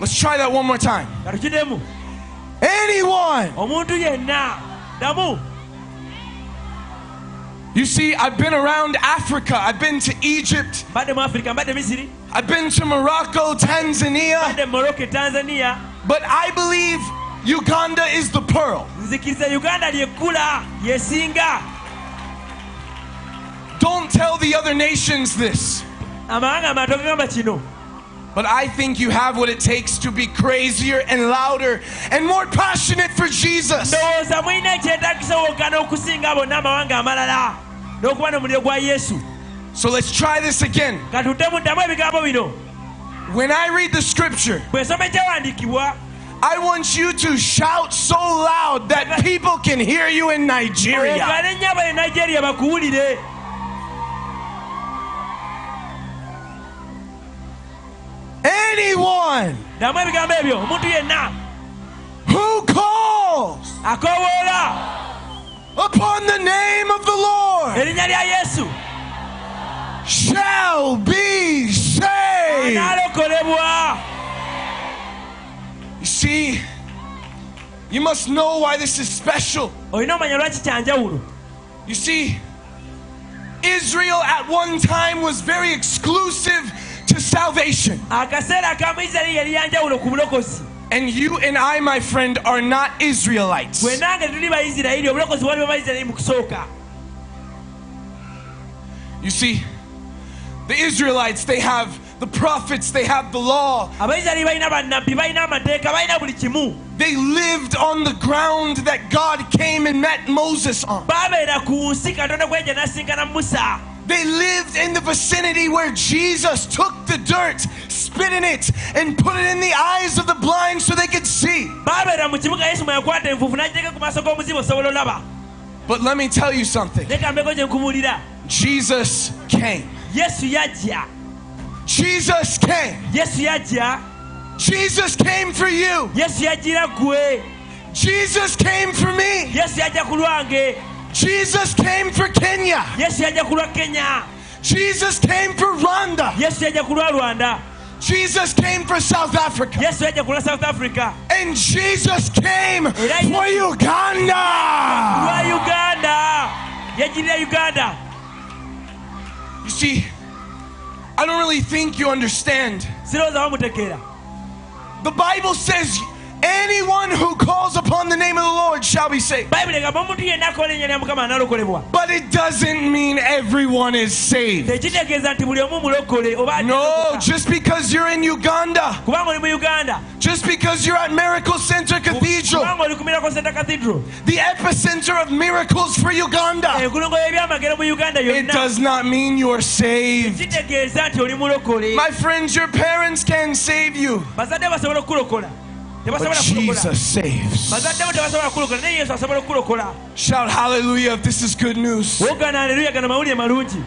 Let's try that one more time. Anyone. Omuntu yenna ddamu You see, I've been around Africa. I've been to Egypt. mbadde mu afirika mbadde misiri I've been to Morocco, Tanzania. mbadde mu morocco tanzania But I believe Uganda is the pearl. nzikiriza uganda lyekkula yesinga Don't tell the other nations this. amawanga amala togagamba kino But I think you have what it takes to be crazier and louder and more passionate for Jesus. Ndowooza mulina ekyetagisa woggana okusinga bonna amawanga amalala n'okuba n'omuliro gwa yesu So let's try this again. katuddemu ddamu ebigambo bino When I read the scripture, bwe nsoma ekyawandiikibwa I want you to shout so loud that people can hear you in Nigeria. ogane nnyo abo nigeria bakuwulire Anyone ddamu ebigambo ebyo omuntu yenna who calls upon the name of the Lord erinnya lya yesu shall be saved. You see, you must know why this is special. olina omanya lwaki kyanjawulo You see, Israel at one time was very exclusive to salvation. Akaseera akamu isirayiri yali yanjawulo ku bulokozi And you and I, my friend, are not Israelites. bwe nange tuli bayisirayiri obulokozi bwali bwabayisirayiri mu kusooka You see, the Israelites, they have the prophets, they have the law. abayisirayiri balina bannabbi balina amateeka balina buli kimu They lived on the ground that God came and met Moses on. Baabeera ku nsi katonda gwenja n'asinkana musa They lived in the vicinity where Jesus took the dirt, spit in it, and put it in the eyes of the blind so they could see. baabeera mu kibuga yesu mwe yakwata enfuufu n'agiteeka ku maaso g'omuzibu osobola olaba But let me tell you something. leka mbeko gye nkubuulira Jesus came. Jesus came. Jesus came for you. yesu yajjira ggwe Jesus came for me. Yesu yajja ku lwange Jesus came for Kenya. yesu yajja ku lwa kenya Jesus came for Rwanda. yesu yajja ku lwa rwanda Jesus came for South Africa. yesu yajja ku lwa south africa And Jesus came for Uganda. lwa uganda uganda You see, I don't really think you understand. The Bible says anyone who calls upon the name of the Lord shall be saved. bayibuli egamba omuntu yenna akola ennya lya mukama analokolebwa. But it doesn't mean everyone is saved. tekitegeeza nti buli omu mulokole oba No, just because you're in Uganda, kubanga oli mu uganda. Just because you're at Miracle Center Cathedral, kubanga oli ku miracle center cathedral. The epicenter of miracles for Uganda, eh, enkulungo y'ebyamagero mu uganda it does not mean you're saved. kitegeeza nti oli mulokole. My friends, your parents can save you, bazadde basobola okukulokola but Jesus saves. bazadde bo tebasobola kulokola naye yesu asobola okukulokola Shout hallelujah if this is good news. wogana aleluya gana mawulire malungi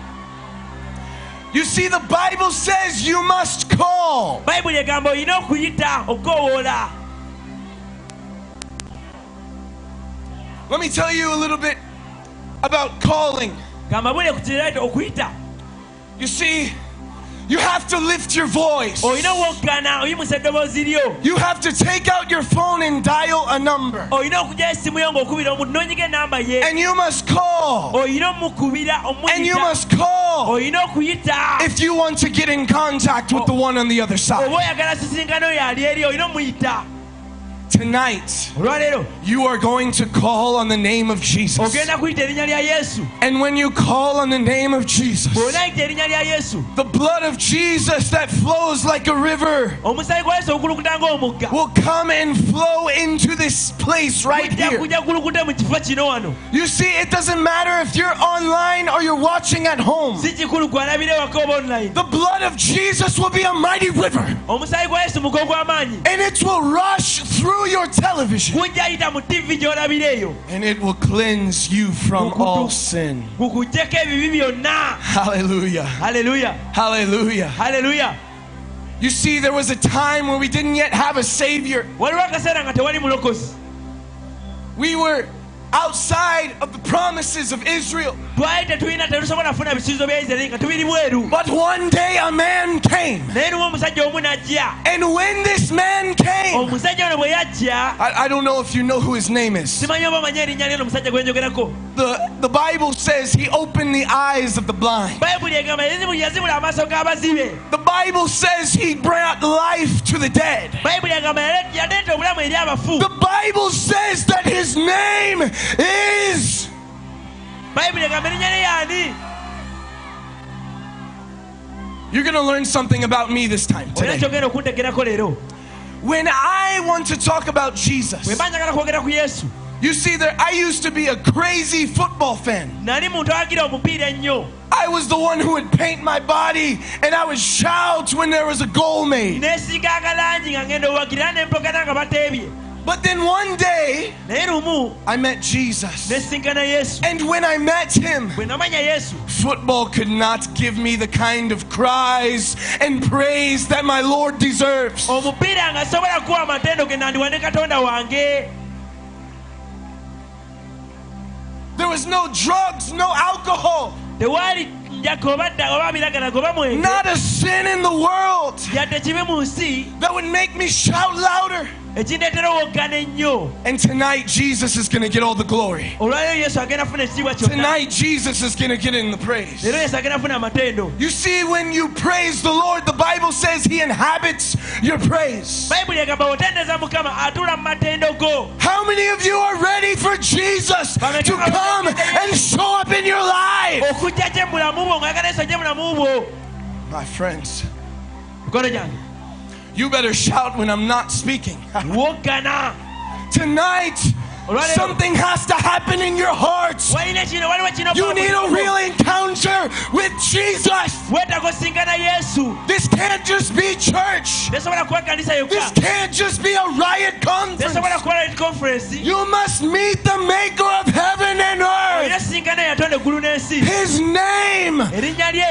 You see, the Bible says you must call. bayibuli egamba olina okuyita okukowoola Let me tell you a little bit about calling. gamba buli ku kirayita okuyita You see, you have to lift your voice. olina woggana oyimusa eddoboozi lyo You have to take out your phone and dial a number. olina okugya esimu yo ng'okubira omuntu n'onyiga enamba ye And you must call. And you must call if you want to get in contact with the one on the other side. Tonight, you are going to call on the name of Jesus. ogenda kuyita erinnya lya yesu. And when you call on the name of Jesus, bw'onaayita erinnya lya yesu. the blood of Jesus that flows like a river omusaayi gwa yesu ogukulukuta ng'omugga will come and flow into this place right here. kujja kulukute mu kifo kino wano. You see, it doesn't matter if you're online or you're watching at home. si kikulu gwalabire waka oba online. The blood of Jesus will be a mighty river. Omusaayi gwa yesu mugo gw'amaanyi and it will rush through your television gujja yita mu tivi gy'olabira eyo and it will cleanse you from all sin. Hallelujah. Hallelujah. Hallelujah. Hallelujah. You see, there was a time when we didn't yet have a Savior. waliwo akaseera nga tewali mulokozi We were outside of the promises of Israel. twali tetulina tetusobola kufuna bisuubizo bya isirayiri nga But one day a man came. naye nuwo omusajja omu n'ajja And when this man came, omusajja ono bwe yajja I, I don't know if you know who his name is. simanyi oba manyi erinnya lyo omusajja gwe njogerako The, the Bible says he opened the eyes of the blind. bayibuli egamba yazibu- yazibula amaaso g'abazibe The Bible says he brought life to the dead. bayibuli egamba yale- yaleeta obulamu eri abafu The Bible says that his name is. bayibuli egamba erinnya lye yaani You're going to learn something about me this time today. kyogenda okuntegerako leero When I want to talk about Jesus, bwe mba njagala kwogera ku yesu you see, there I used to be a crazy football fan. nali muntu awagira omupiira ennyo I was the one who would paint my body and I would shout when there was a goal made. neesiiga agalangi nga ngenda owagirira nempogana nga bateebye But then one day, I met Jesus. And when I met him, bwe namanya yesu football could not give me the kind of cries and praise that my Lord deserves. There was no drugs, no alcohol, tewaali njako oba dda oba biragala goba mwenge not a sin in the world yadde kibi mu nsi that would make me shout louder. Ekindeetera owoggana ennyo And tonight, Jesus is going to get all the glory. olwaleero yesu agenda funa ekitiibwa kyonna Tonight, Jesus is going to get in the praise. leero yesu agenda funa amatendo You see, when you praise the Lord, the Bible says He inhabits your praise. bayibuli egamba otendeza mukama atuula mu matendo go How many of you are ready for Jesus to come and show up in your life? okujja gye mulamu bwo ng'ayagala yesu gye mulamu bwo My friends, you better shout when I'm not speaking. Tonight, Something has to happen in your hearts. walina kino waliwo kino You need a real encounter with Jesus. weetaaga osinkana yesu This can't just be church. tesobola kuba kanisa This can't just be a riot conference. tesobola kuba riot conference You must meet the maker of heaven and earth. sinkana yatonda eggulu n'ensi His name.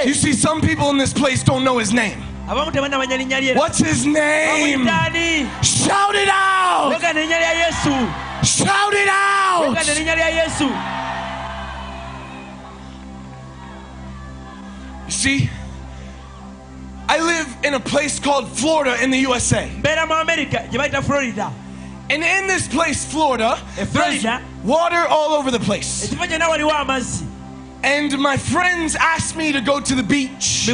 You see, some people in this place don't know his name. Abamu tebanamanya linnya lye What's his name? Shout it out! wegana erinnya lya yesu Shout it out! wegana erinnya lya yesu You see, I live in a place called Florida in the USA. mbeera mu america gye bayita florida And in this place, Florida, there's water all over the place. ekifo kyonna waliwo amazzi And my friends asked me to go to the beach.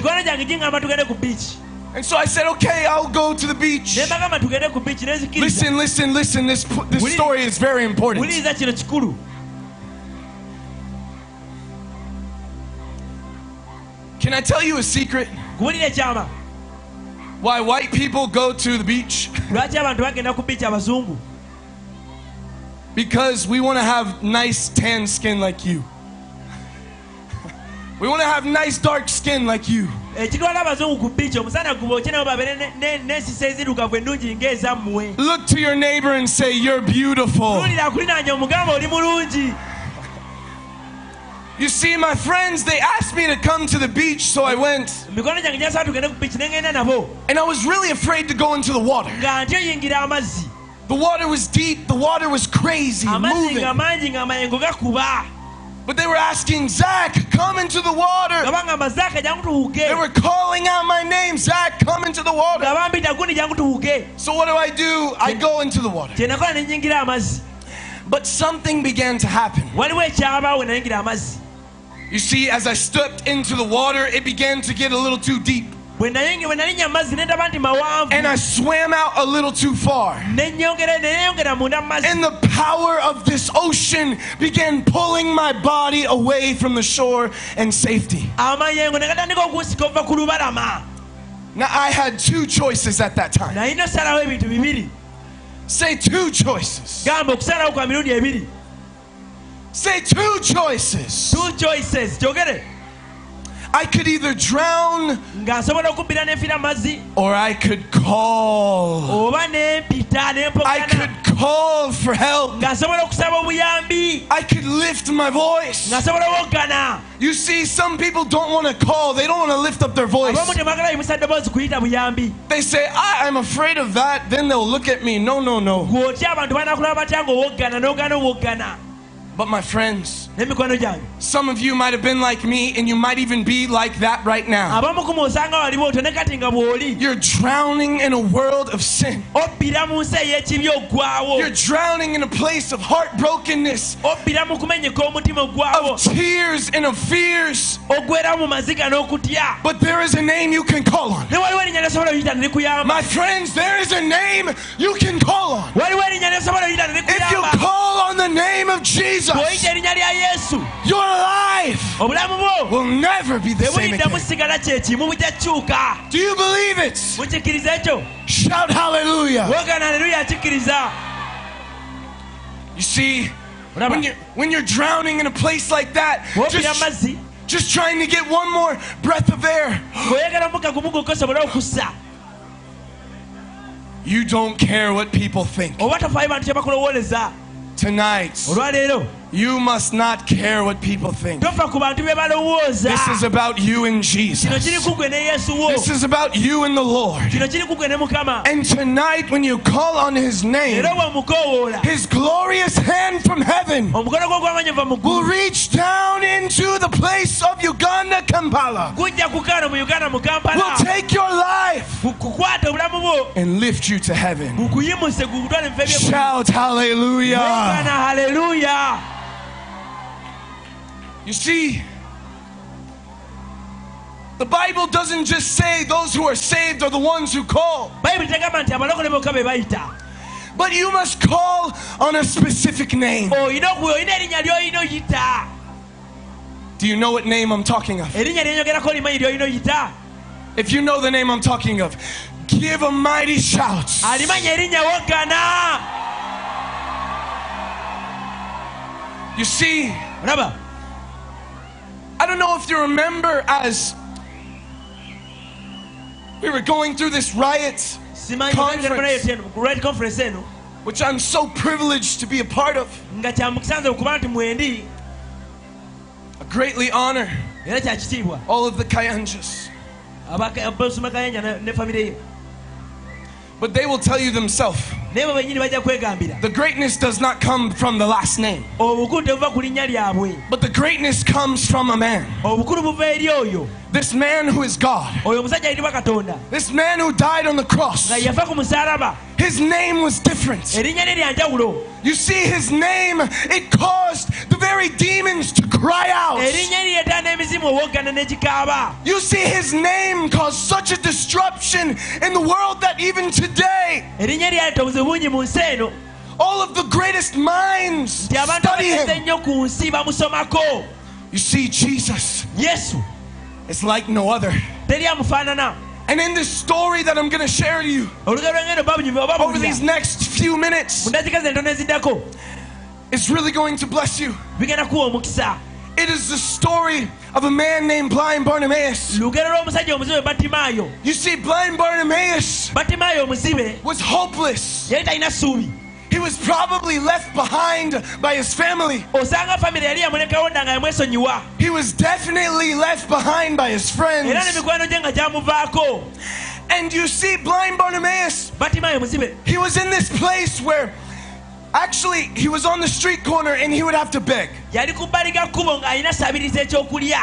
Mikono gyange gingamba tugende ku beach And so I said, okay, I'll go to the beach. ne mbagamba tugende ku beach nenzikiriza Listen, listen, listen. This, this story is very important. wuliriza kino kikulu Can I tell you a secret? Why white people go to the beach? lwaki abantu bagenda ku beach abazungu Because we want to have nice tan skin like you. We want to have nice dark skin like you. Eh, ekitwala abazungu ku omusana gubookye nabo babeere ne- ne- n'ensisa ezirugavu ennungi ng'ezammwe Look to your neighbor and say, You're beautiful. omugamba oli mulungi You see, my friends, they asked me to come to the beach, so I went. mikono gyange gyasaba tugende ku beach ne ngenda nabo And I was really afraid to go into the water. nga ntyo yingira amazzi The water was deep, the water was crazy, moving. But they were asking, Zach, come into the water. nga bagamba zaaka jangu tuwuge They were calling out my name, Zach, come into the water. bambita gundi jangu tuwuge So what do I do? I go into the water. kye nakola ne nyingira amazzi But something began to happen. waliwo ekyabaawo we nayingira You see, as I stepped into the water, it began to get a little too deep. Bwe nayingi- bwe nalinnya amazzi ne ndaba nti mawanvu And I swam out a little too far. ne nyongera ne neyongera munda mu mazzi And the power of this ocean began pulling my body away from the shore and safety. amayengo ne gatandika okusika ova ku lubalama Now, I had two choices at that time. nalina osalawo ebintu bibiri Say two choices. gamba okusalawo kwa mirundi ebiri Say two choices. two choices I could either drown nga nsobola okubbira nenfira mazzi or I could call. I could call for help. nga nsobola okusaba obuyambi I could lift my voice. nga nsobola woggana You see, some people don't want to call, they don't want to lift up their voice. abamu temwagala yimusa ddoboozi kuyita buyambi They say, I, I'm afraid of that. Then they'll look at me. No, no, no. But my friends, some of you might have been like me, and you might even be like that right now. abamu kumu osanga wali bwotyo ne kati nga bw'oli You're drowning in a world of sin. obbira mu nsi ey'ekibi oggwawo You're drowning in a place of heartbrokenness, obbira mu kumenyeka omutima oggwawo of tears and of fears. oggwera mu maziga n'okutya But there is a name you can call on. ne waliwo erinnya lyosobola oyita ne likuyamba My friends, there is a name you can call on. waliwo erinnya lyosobola oyita ne If you call on the name of Jesus, bw'oyita erinnya lya yesu. Your life obulamu bwo will never be the same again. kyekimu bujja kyuka Do you believe it? ekyo? Shout hallelujah. wogana aleluya akikkiriza You see, when you're, when you're drowning in a place like that, just, just trying to get one more breath of air, bw'oyagala omuka gumuga okosobole okussa. You don't care what people think. Tonight, you must not care what people think. tofa ku bantu bye balowooza This is about you and Jesus. kugwe ne yesu wo This is about you and the Lord. kino kiri kugwe ne mukama And tonight, when you call on His name, His glorious hand from heaven omukono gwe ogw'amanyeva mu will reach down into the place of Uganda, Kampala, gujja kukaana mu uganda mu will take your life Ku- kukwata obulamu bwo and lift you to heaven. gukuyimuse gukutwale mu bifo Shout hallelujah. haleluya You see, the Bible doesn't just say those who are saved are the ones who call, bayibuli tegamba nti abalokole bokka be bayita but you must call on a specific name. Oh, olina oku- olina erinnya ly'olina oyita Do you know what name I'm talking of? erinnya lyenyogerako limanyi ly'olina oyita If you know the name I'm talking of, give a mighty shout. alimanya erinnya woggana You see, I don't know if you remember as we were going through this riot conference, which I'm so privileged to be a part of. nga kyamukisanze okuba nti mwendi I greatly honor all of the Kayanjas. But they will tell you themselves naye bo benyini bajja kwegambira the greatness does not come from the last name, obukulu tebuva ku linnya lyabwe. but the greatness comes from a man. obukulu buva eri oyo. This man who is God, oyo omusajja ayitibwa katonda. This man who died on the cross, nga yafa ku musalaba his name was different. Erinnya lye lya njawulo You see, his name, it caused the very demons to cry out. erinnya lye lyetaana emizimu owoggana n'ekikaaba You see, his name caused such a disruption in the world that even today, erinnya lyaleeta obuzibu bungi mu nsi eno all of the greatest minds study him. ennyo ku nsi bamusomako You see, Jesus yesu is like no other. And in this story that I'm going to share to you olugero lwengendo babunyume oba over these next few minutes, mu ndakika ze ntono eziddako is really going to bless you. bigenda kuwa omukisa It is the story of a man named Blind Bartimaeus. lugero lw'omusajja omuzibe batimaayo You see, Blind Bartimaeus omuzibe was hopeless. Yali talina ssuubi He was probably left behind by his family. osanga famire yali yamulekawo dda nga yamwesonyiwa He was definitely left behind by his era friends. n'emikwano gye nga gyamuvaako And you see, blind Bartimaeus, he was in this place where actually he was on the street corner and he would have to beg. yali ku bbali ga kkubo ng'alina sabiriza ekyokulya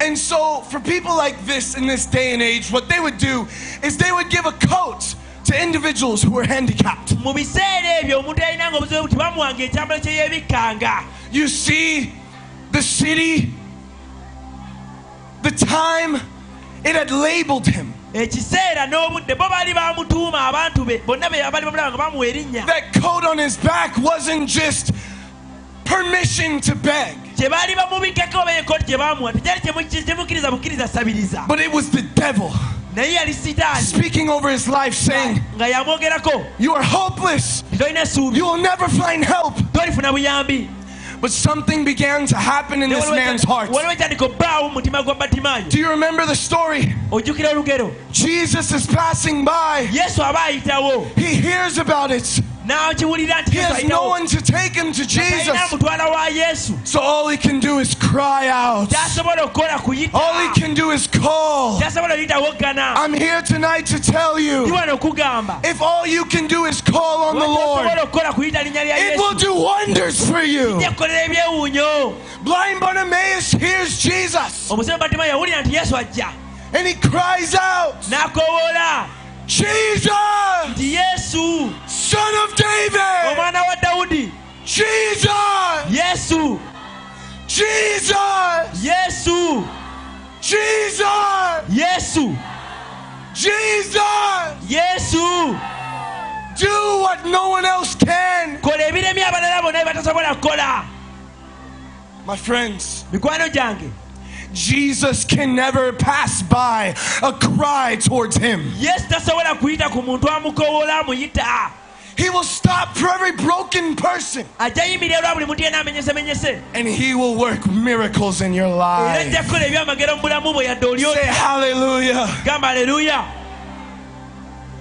And so, for people like this in this day and age, what they would do is they would give a coat to individuals who were handicapped. mu biseera ebyo omuntu yalinanga obuzibu buti bamuwanga ekyambalo kye yeebikkanga. You see, the city, the time, it had labeled him. ekiseera n'obudde bo baali bamutuuma abantu be bonna be baali bamulaba nga bamuwa erinnya. That coat on his back wasn't just permission to beg, kye baali bamubikkako oba gye bamuwa tekyali kyemukkiriza bukkiriza sabiriza but it was the devil. naye yali sitaani speaking over his life, saying, You are hopeless. You will never find help. But something began to happen in this man's heart. waliwo ekyandika obbaawo mu mutima gwa Do you remember the story? Jesus is passing by. yesu aba ayitawo He hears about it. N'akiwulira nti He has no one to take him to Jesus. mutwala wa yesu. So all he can do is cry out. kyasobola okukola kuyita All he can do is call. I'm here tonight to tell you if all you can do is call on the Lord, kyasobola okukola kuyita linnya lya it will do wonders for you. kijja kukolera ebyewuunyo. Blind Bartimaeus hears Jesus. Omuzibe batima yawulira nti yesu ajja. And he cries out, Jesus, nti yesu. Son of David, omwana wa dawudi. Jesus, yesu. Jesus, yesu. Jesus, yesu. Jesus. yesu. Do what no one else can. kola ebiremi abalala bonna bye batasobola kukola. My friends, mikwano gyange Jesus can never pass by a cry towards him. yesu tasobola kuyita ku muntu amukowoola amuyita He will stop for every broken person ajja yimirira olwa buli muntu yena amenyesemenyese and he will work miracles in your life. ajja kukola ebyamagero mu bulamu bwe yadde oli Say hallelujah. aleluya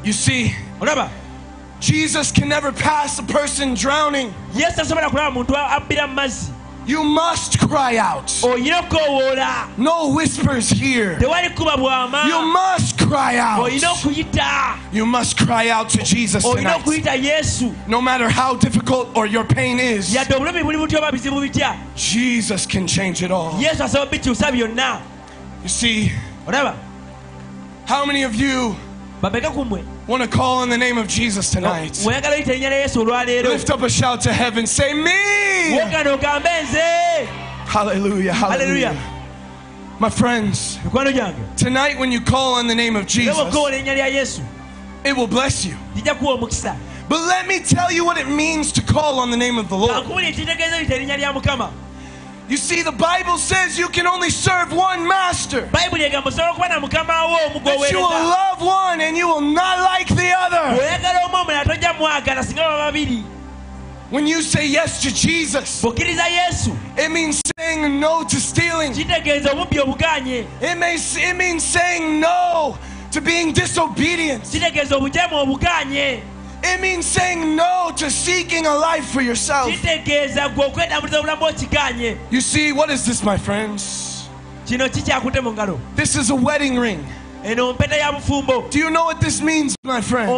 You see, Jesus can never pass a person drowning. Yesu tasobola kulaba muntu abbira You must cry out. No whispers here. tewali kuba bwama You must cry out. You must cry out to Jesus tonight. No matter how difficult or your pain is, yadde obulumi buli butya oba bizibu bitya Jesus can change it all. yesu asobola bikyusa byonna You see, how many of you want to call on the name of Jesus tonight? mweyagala oyita erinnya lya yesu olwaleero Lift up a shout to heaven. Say, Me! wogana ogambe nze Hallelujah, hallelujah. Hallelujah. My friends, tonight when you call on the name of Jesus, bwokowoola erinnya lya yesu it will bless you. lijja kuwa omukisa But let me tell you what it means to call on the name of the Lord. You see, the Bible says you can only serve one master. bayibuli egamba osobola okuba na mukama wo omu That you will love one and you will not like the other. bw'oyagala omu omulala tojja mwagala singa baba babiri When you say yes to Jesus, it means saying no to stealing. kitegeeza obubbi obuganye It, may, it means saying no to being disobedient. Kitegeeza obujemu obuganye It means saying no to seeking a life for yourself. kitegeeza gwe okwetambuliza obulamu okiganye You see, what is this, my friends? kino kikyakute mu ngalo This is a wedding ring. eno mpeta ya bufumbo Do you know what this means, my friend?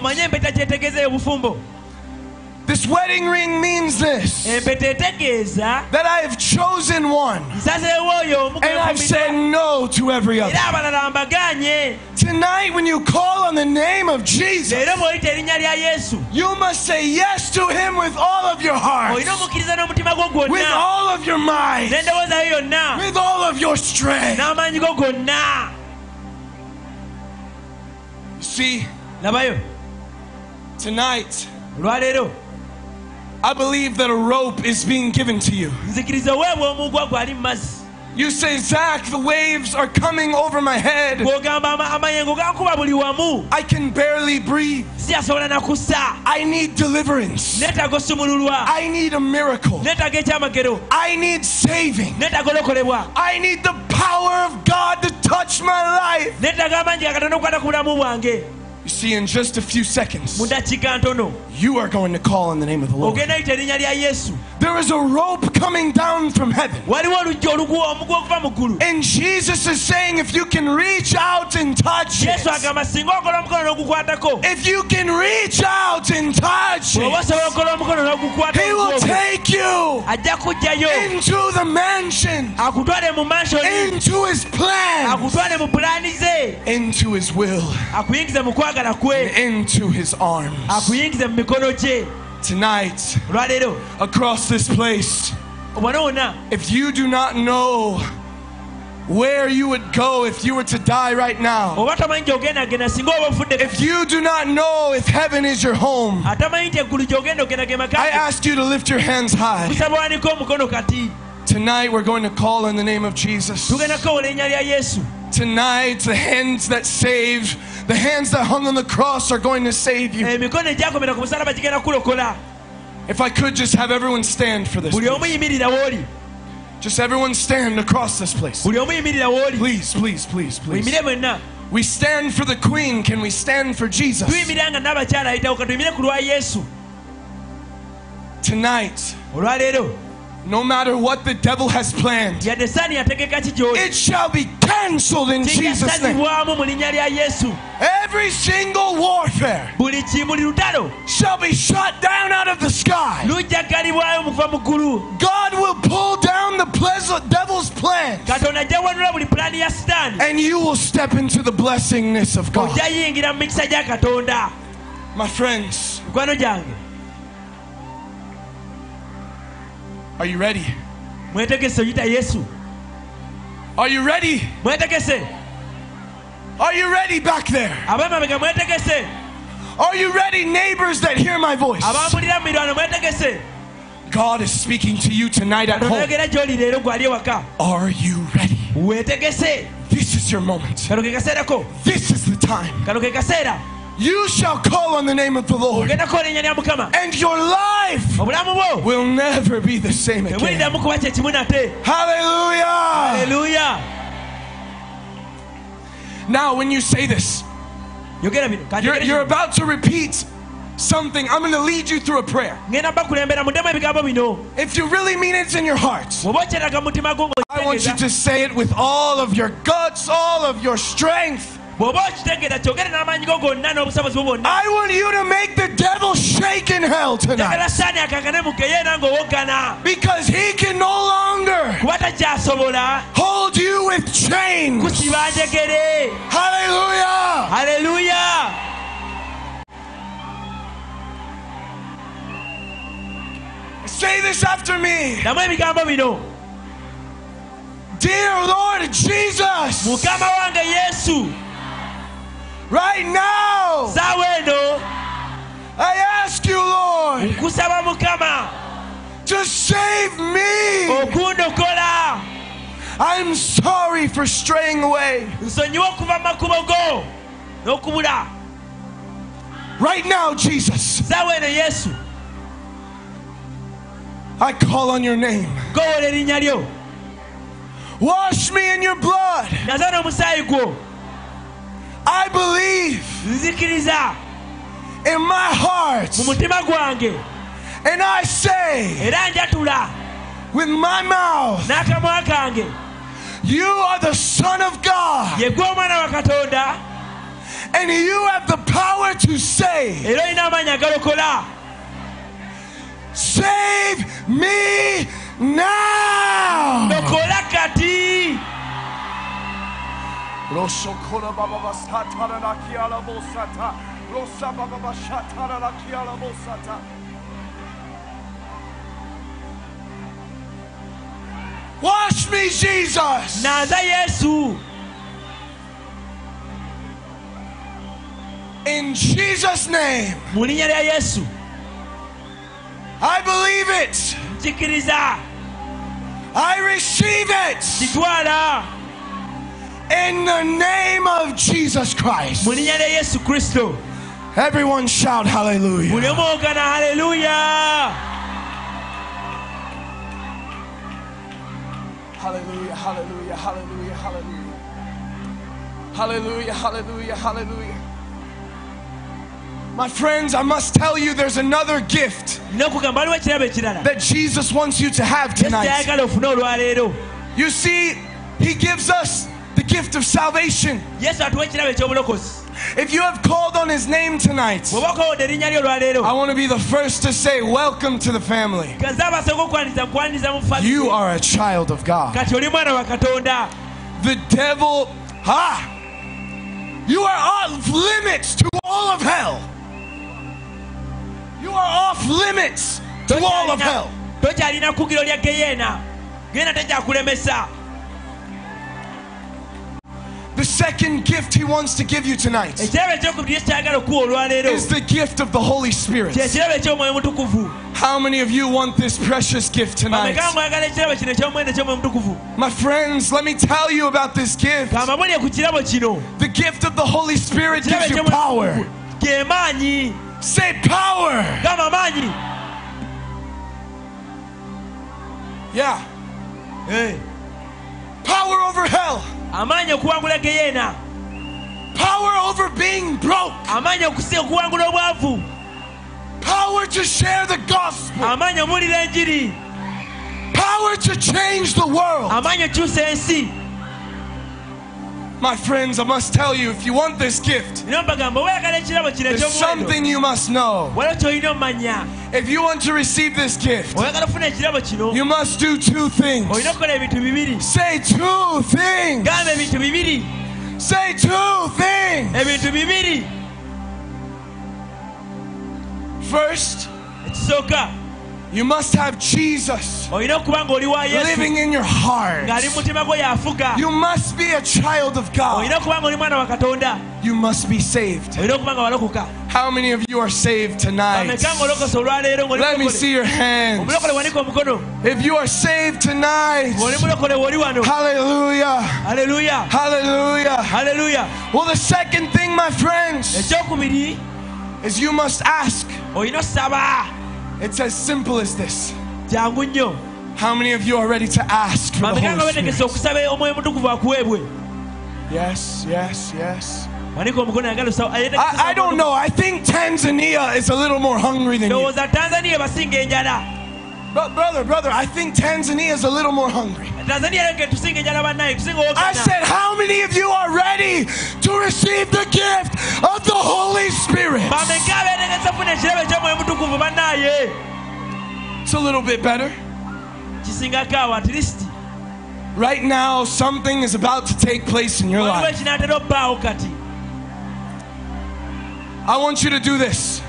This wedding ring means this. Eh, that I have chosen one. Nsazeewo oyo omu and I've said no to every other. Tonight, when you call on the name of Jesus, leero bw'oyita erinnya lya yesu. you must say yes to him with all of your heart, olina omukkiriza n'omutima gwo with all of your mind, n'endowooza yo yonna. With all of your strength. n'amaanyi go gonna. You see, tonight, I believe that a rope is being given to you. nzikiriza oweebwa omugwa gwali mu mazzi You say, Zach, the waves are coming over my head. bw'ogamba ama- amayengo gankuba buli wamu I can barely breathe. I need deliverance. I need a miracle. I need saving. I need the power of God to touch my life. Neetaaga amaanyi ga katonda okukwata ku bulamu bwange You see, in just a few seconds, mu dakiika ntono. you are going to call in the name of the Lord. ogenda yita erinnya lya yesu. There is a rope coming down from heaven. waliwo oluggi oluguwa omugwa okuva mu ggulu. And Jesus is saying, if you can reach out and touch it, agamba singa okola omukono n'ogukwatako. if you can reach out and touch it, osobola okola omukono n'ogukwata He will take you into the mansion, akutwale mu mansioni into His plan, akutwale mu pulaani ze into His will, kwe into His arms. akuyingize mu mikono gye. Tonight, olwaleero across this place, if you do not know where you would go if you were to die right now, oba tamanyi gy'ogendagenda singa oba ofudde if you do not know if heaven is your home, atamanyi nti eggulu gy'ogenda ogenda ge I ask you to lift your hands high. kusaba waniko omukono kati. Tonight, we're going to call in the name of Jesus. Tugenda kukowola erinnya lya yesu Tonight, the hands that save, the hands that hung on the cross are going to save you. Eh, emikono egyakomera ku musalaba gigenda kulokola If I could just have everyone stand for this. please. Just everyone stand across this place. buli omu yimirira w'oli Please, please, please, please. We stand for the Queen. Can we stand for Jesus? tuyimirira nga n'abakyala ayitawo ka tuyimire ku lwa yesu Tonight, no matter what the devil has planned, yadde saani yategeka ki gy'oli. it shall be cancelled in Jesus' name. kigasazibwamu mu linnya lya yesu. Every single warfare buli ki buli lutalo shall be shot down out of the sky. lujja ggalibwayo mu kuva mu ggulu. God will pull down the pleasant devil's plans, katonda ajja wanula buli pulaani ya sitaani. And you will step into the blessingness of God. ojja yingira mu mikisa My friends, are you ready? mwetegese oyita yesu Are you ready? mwetegese Are you ready back there? mwetegese Are you ready, neighbors that hear my voice? abambulira mu mirwano mwetegese God is speaking to you tonight at home. onayogera gy'oli leero gwali ewaka Are you ready? weetegese This is your moment. kano ke kaseerako This is the time. kano ke kaseera You shall call on the name of the Lord, ogenda kukola erinnya lya mukama and your life will never be the same again. tebuliddamu kuba kye kimu nate Hallelujah! Now, when you say this, you're, you're about to repeat something. I'm going to lead you through a prayer. ngenda bakulembera muddemu ebigambo bino If you really mean it, it's in your heart. bw'oba okyeraga mu mutima gwo I want you to say it with all of your guts, all of your strength. Bw'oba okitegeera kyogere n'amaanyi go gonna n'obusobozi bwo bwonna. I want you to make the devil shake in hell tonight. Saani akangane mu geyeena ng'owoggana because he can no longer kuba takyasobola hold you with chains. kusiba njegere Hallelujah! haleluya Say this after me. namu ebigambo bino. Dear Lord Jesus, mukama wange yesu right now, I ask you, Lord, to save me. I'm sorry for straying away. nsonyiwa okuva makubo go n'okubula. Right now, Jesus, I call on your name. Wash me in your blood. Naza n'omusaayi gwo I believe nzikiriza in my heart. mu mutima gwange And I say era njatula with my mouth, n'akamwa kange You are the Son of God. ye gwe wa katonda And you have the power to save. era olina amaanyi agalokola Save me now. lokola kati Roshokora baba basatara la bosata. Rosa baba bashatara la bosata. Wash me, Jesus. naza yesu In Jesus' name. mu linnya lya yesu I believe it. nzikiriza I receive it. kitwala In the name of Jesus Christ. mu linnya lya yesu kristo Everyone shout hallelujah. buli omu ogana haleluya Hallelujah, hallelujah, hallelujah, hallelujah. Hallelujah, hallelujah, hallelujah. My friends, I must tell you there's another gift nokugamba waliwo ekirabo ekirala that Jesus wants you to have tonight. kyayagala ofune olwaleero You see, He gives us the gift of salvation. yesu atuwa ekirabo eky'obulokozi If you have called on His name tonight, bw'oba okowodde erinnya lyo olwaleero I want to be the first to say, Welcome to the family. kaze abasooka okwaniriza mukwaniriza mu famire You are a child of God. kati oli mwana wa katonda The devil, ha! you are off limits to all of hell. You are off limits to all of hell. Second gift he wants to give you tonight ekirabo ekyokubiri yesu kyayagala okuwa olwaleero is the gift of the Holy Spirit. kyekirabo eky'omwoyo mutukuvu How many of you want this precious gift tonight? bameka mwagala ekirabo kino eky'omuwendo eky'omwoyo mutukuvu My friends, let me tell you about this gift. kamabulye ku kirabo kino The gift of the Holy Spirit gives you power. mutukuvu ge maanyi Say power. Yeah. Hey. Power over hell. Amaanyi okuwangula geyeena Power over being broke. amaanyi okuwangula obwavu Power to share the gospel. amaanyi omuwulira enjiri Power to change the world. amaanyi okyusa ensi My friends, I must tell you, if you want this gift, nina mbagamba weyagala ekirabo kino there's something you must know. waliwo kyolina omumanya If you want to receive this gift, oyagala okufuna ekirabo kino you must do two things. olina okukola ebintu bibiri Say two things. gamba ebintu bibiri Say two things. First, you must have Jesus olina okuba ng'oli wa yesu living in your heart. ng'ali mu mutima gwo yafuga You must be a child of God. olina okuba ng'oli mwana wa katonda You must be saved. olina okuba nga walokoka How many of you are saved tonight? bameka ng'olokose olwaleero ng'oli Let me see your hands. omulokole wanika omukono If you are saved tonight, hallelujah. Hallelujah. hallelujah. Hallelujah. Well, the second thing, my friends, is you must ask. It's as simple as this. How many of you are ready to ask for the Holy Spirit? okusaba omwoyo mutukuvu akuweebwe Yes, yes, yes. wanika omukono yagala osaba I, I don't know. I think Tanzania is a little more hungry than you. Ndowooza tanzania basinga enjala Bro- brother, brother, I think Tanzania is a little more hungry. tanzania leke tusinga enjala bannaye tusinga I said, how many of you are ready to receive the gift of the Holy Spirit? bameka betegese funa ekirabo eky'omwoyo mutukuvu bannaye It's a little bit better. kisingako awo at least Right now, something is about to take place in your life. ekinaatera obbaawo kati I want you to do this.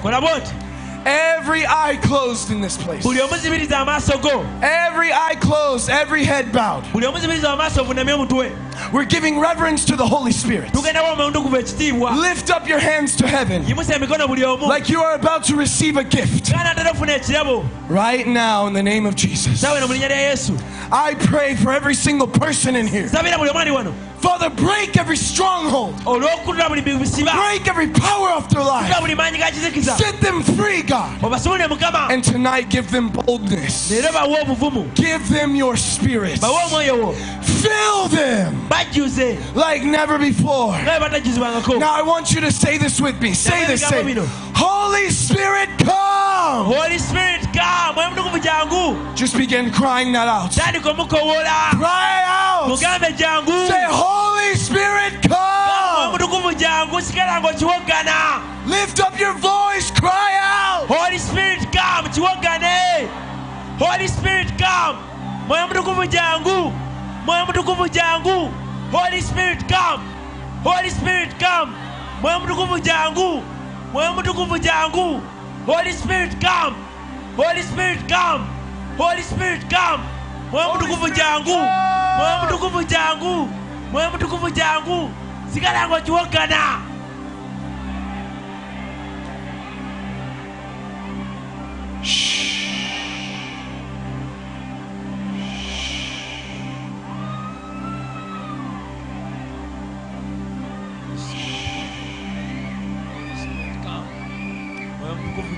Every eye closed in this place. buli omuzibiriza amaaso go Every eye closed, every head bowed. buli omuzibiriza amaaso ovunamye omutwe We're giving reverence to the Holy Spirit. tugendawo omwoyo mutukuvu ekitiibwa Lift up your hands to heaven yimusa emikono buli omu like you are about to receive a gift. nga naatera ofuna ekirabo Right now, in the name of Jesus. sawe no mu linnya lya yesu I pray for every single person in here. Nsabira buli omwani wano Father, break every stronghold. olw'okulula buli bisiba Break every power of their life. buli maanyi ga kizikiza Set them free, God. And tonight, give them boldness. leero bawe obuvumu Give them your spirit. bawe omwoyo wo Fill them like never before. nga bwe batajjuzibwangako Now, I want you to say this with me. Say this. Say, Holy Spirit, come. holy spirit ka mwoyo mutukuvu jangu Just begin crying that out. Cry out. Say, Holy Spirit, come. mutukuvu jangu sigala ng'okiwoggana Lift up your voice. Cry out. holy spirit come holy spirit come. Mwoyo mutukuvu jangu mwoyo mutukuvu jangu holy spirit come. Holy spirit come. Mwoyo mutukuvu jangu mwoyo mutukuvu jangu holy spirit come. Holy spirit come. Holy spirit come. Mwoyo mutukuvu jangu mwoyo mutukuvu jangu mwoyo mtukufu jangu sigala ngochiwogana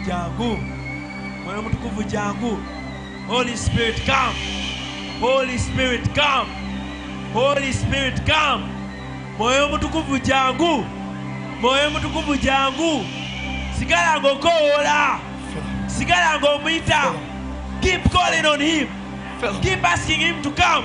jangu mtukufu jangu. Holy spirit come. Holy spirit come. Holy spirit come. Mwoyo mutukuvu jangu. Mwoyo mutukuvu jangu. Sigala ng'okowoola sigala ng'omuyita keep calling on him. Keep asking him to come.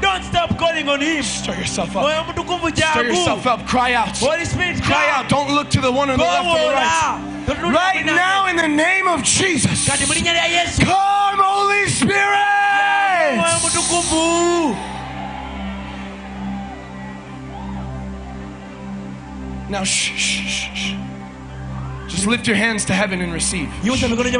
Don't stop calling on him. Stir yourself up. Stir yourself up. Cry out. holy spirit Cry out. Don't look to the one on the left or the right. Right now, in the name of Jesus. kati mu linnya lya yesu. Come, Holy Spirit. Now, shh, shh, shh, shh. Just lift your hands to heaven and receive. yimusa emikono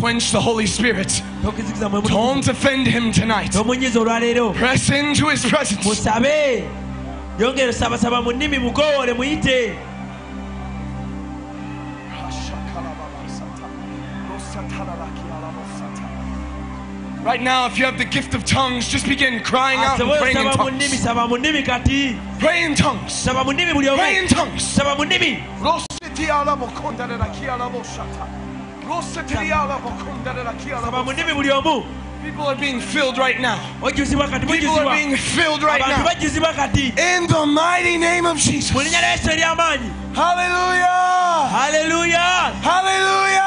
quench the Holy Spirit. tokizikiza mwoyo mutukuvu Don't offend him tonight. Press into his presence. musabe yongere mu nnimi mukowoole muyite Right now, if you have the gift of tongues, just begin crying out and praying in ah, nnimi tongues. saba mu nnimi Pray in tongues. saba mu nnimi buli Pray in tongues. People are being filled right now. People are being filled right now. In the mighty name of Jesus. Hallelujah! Hallelujah. Hallelujah.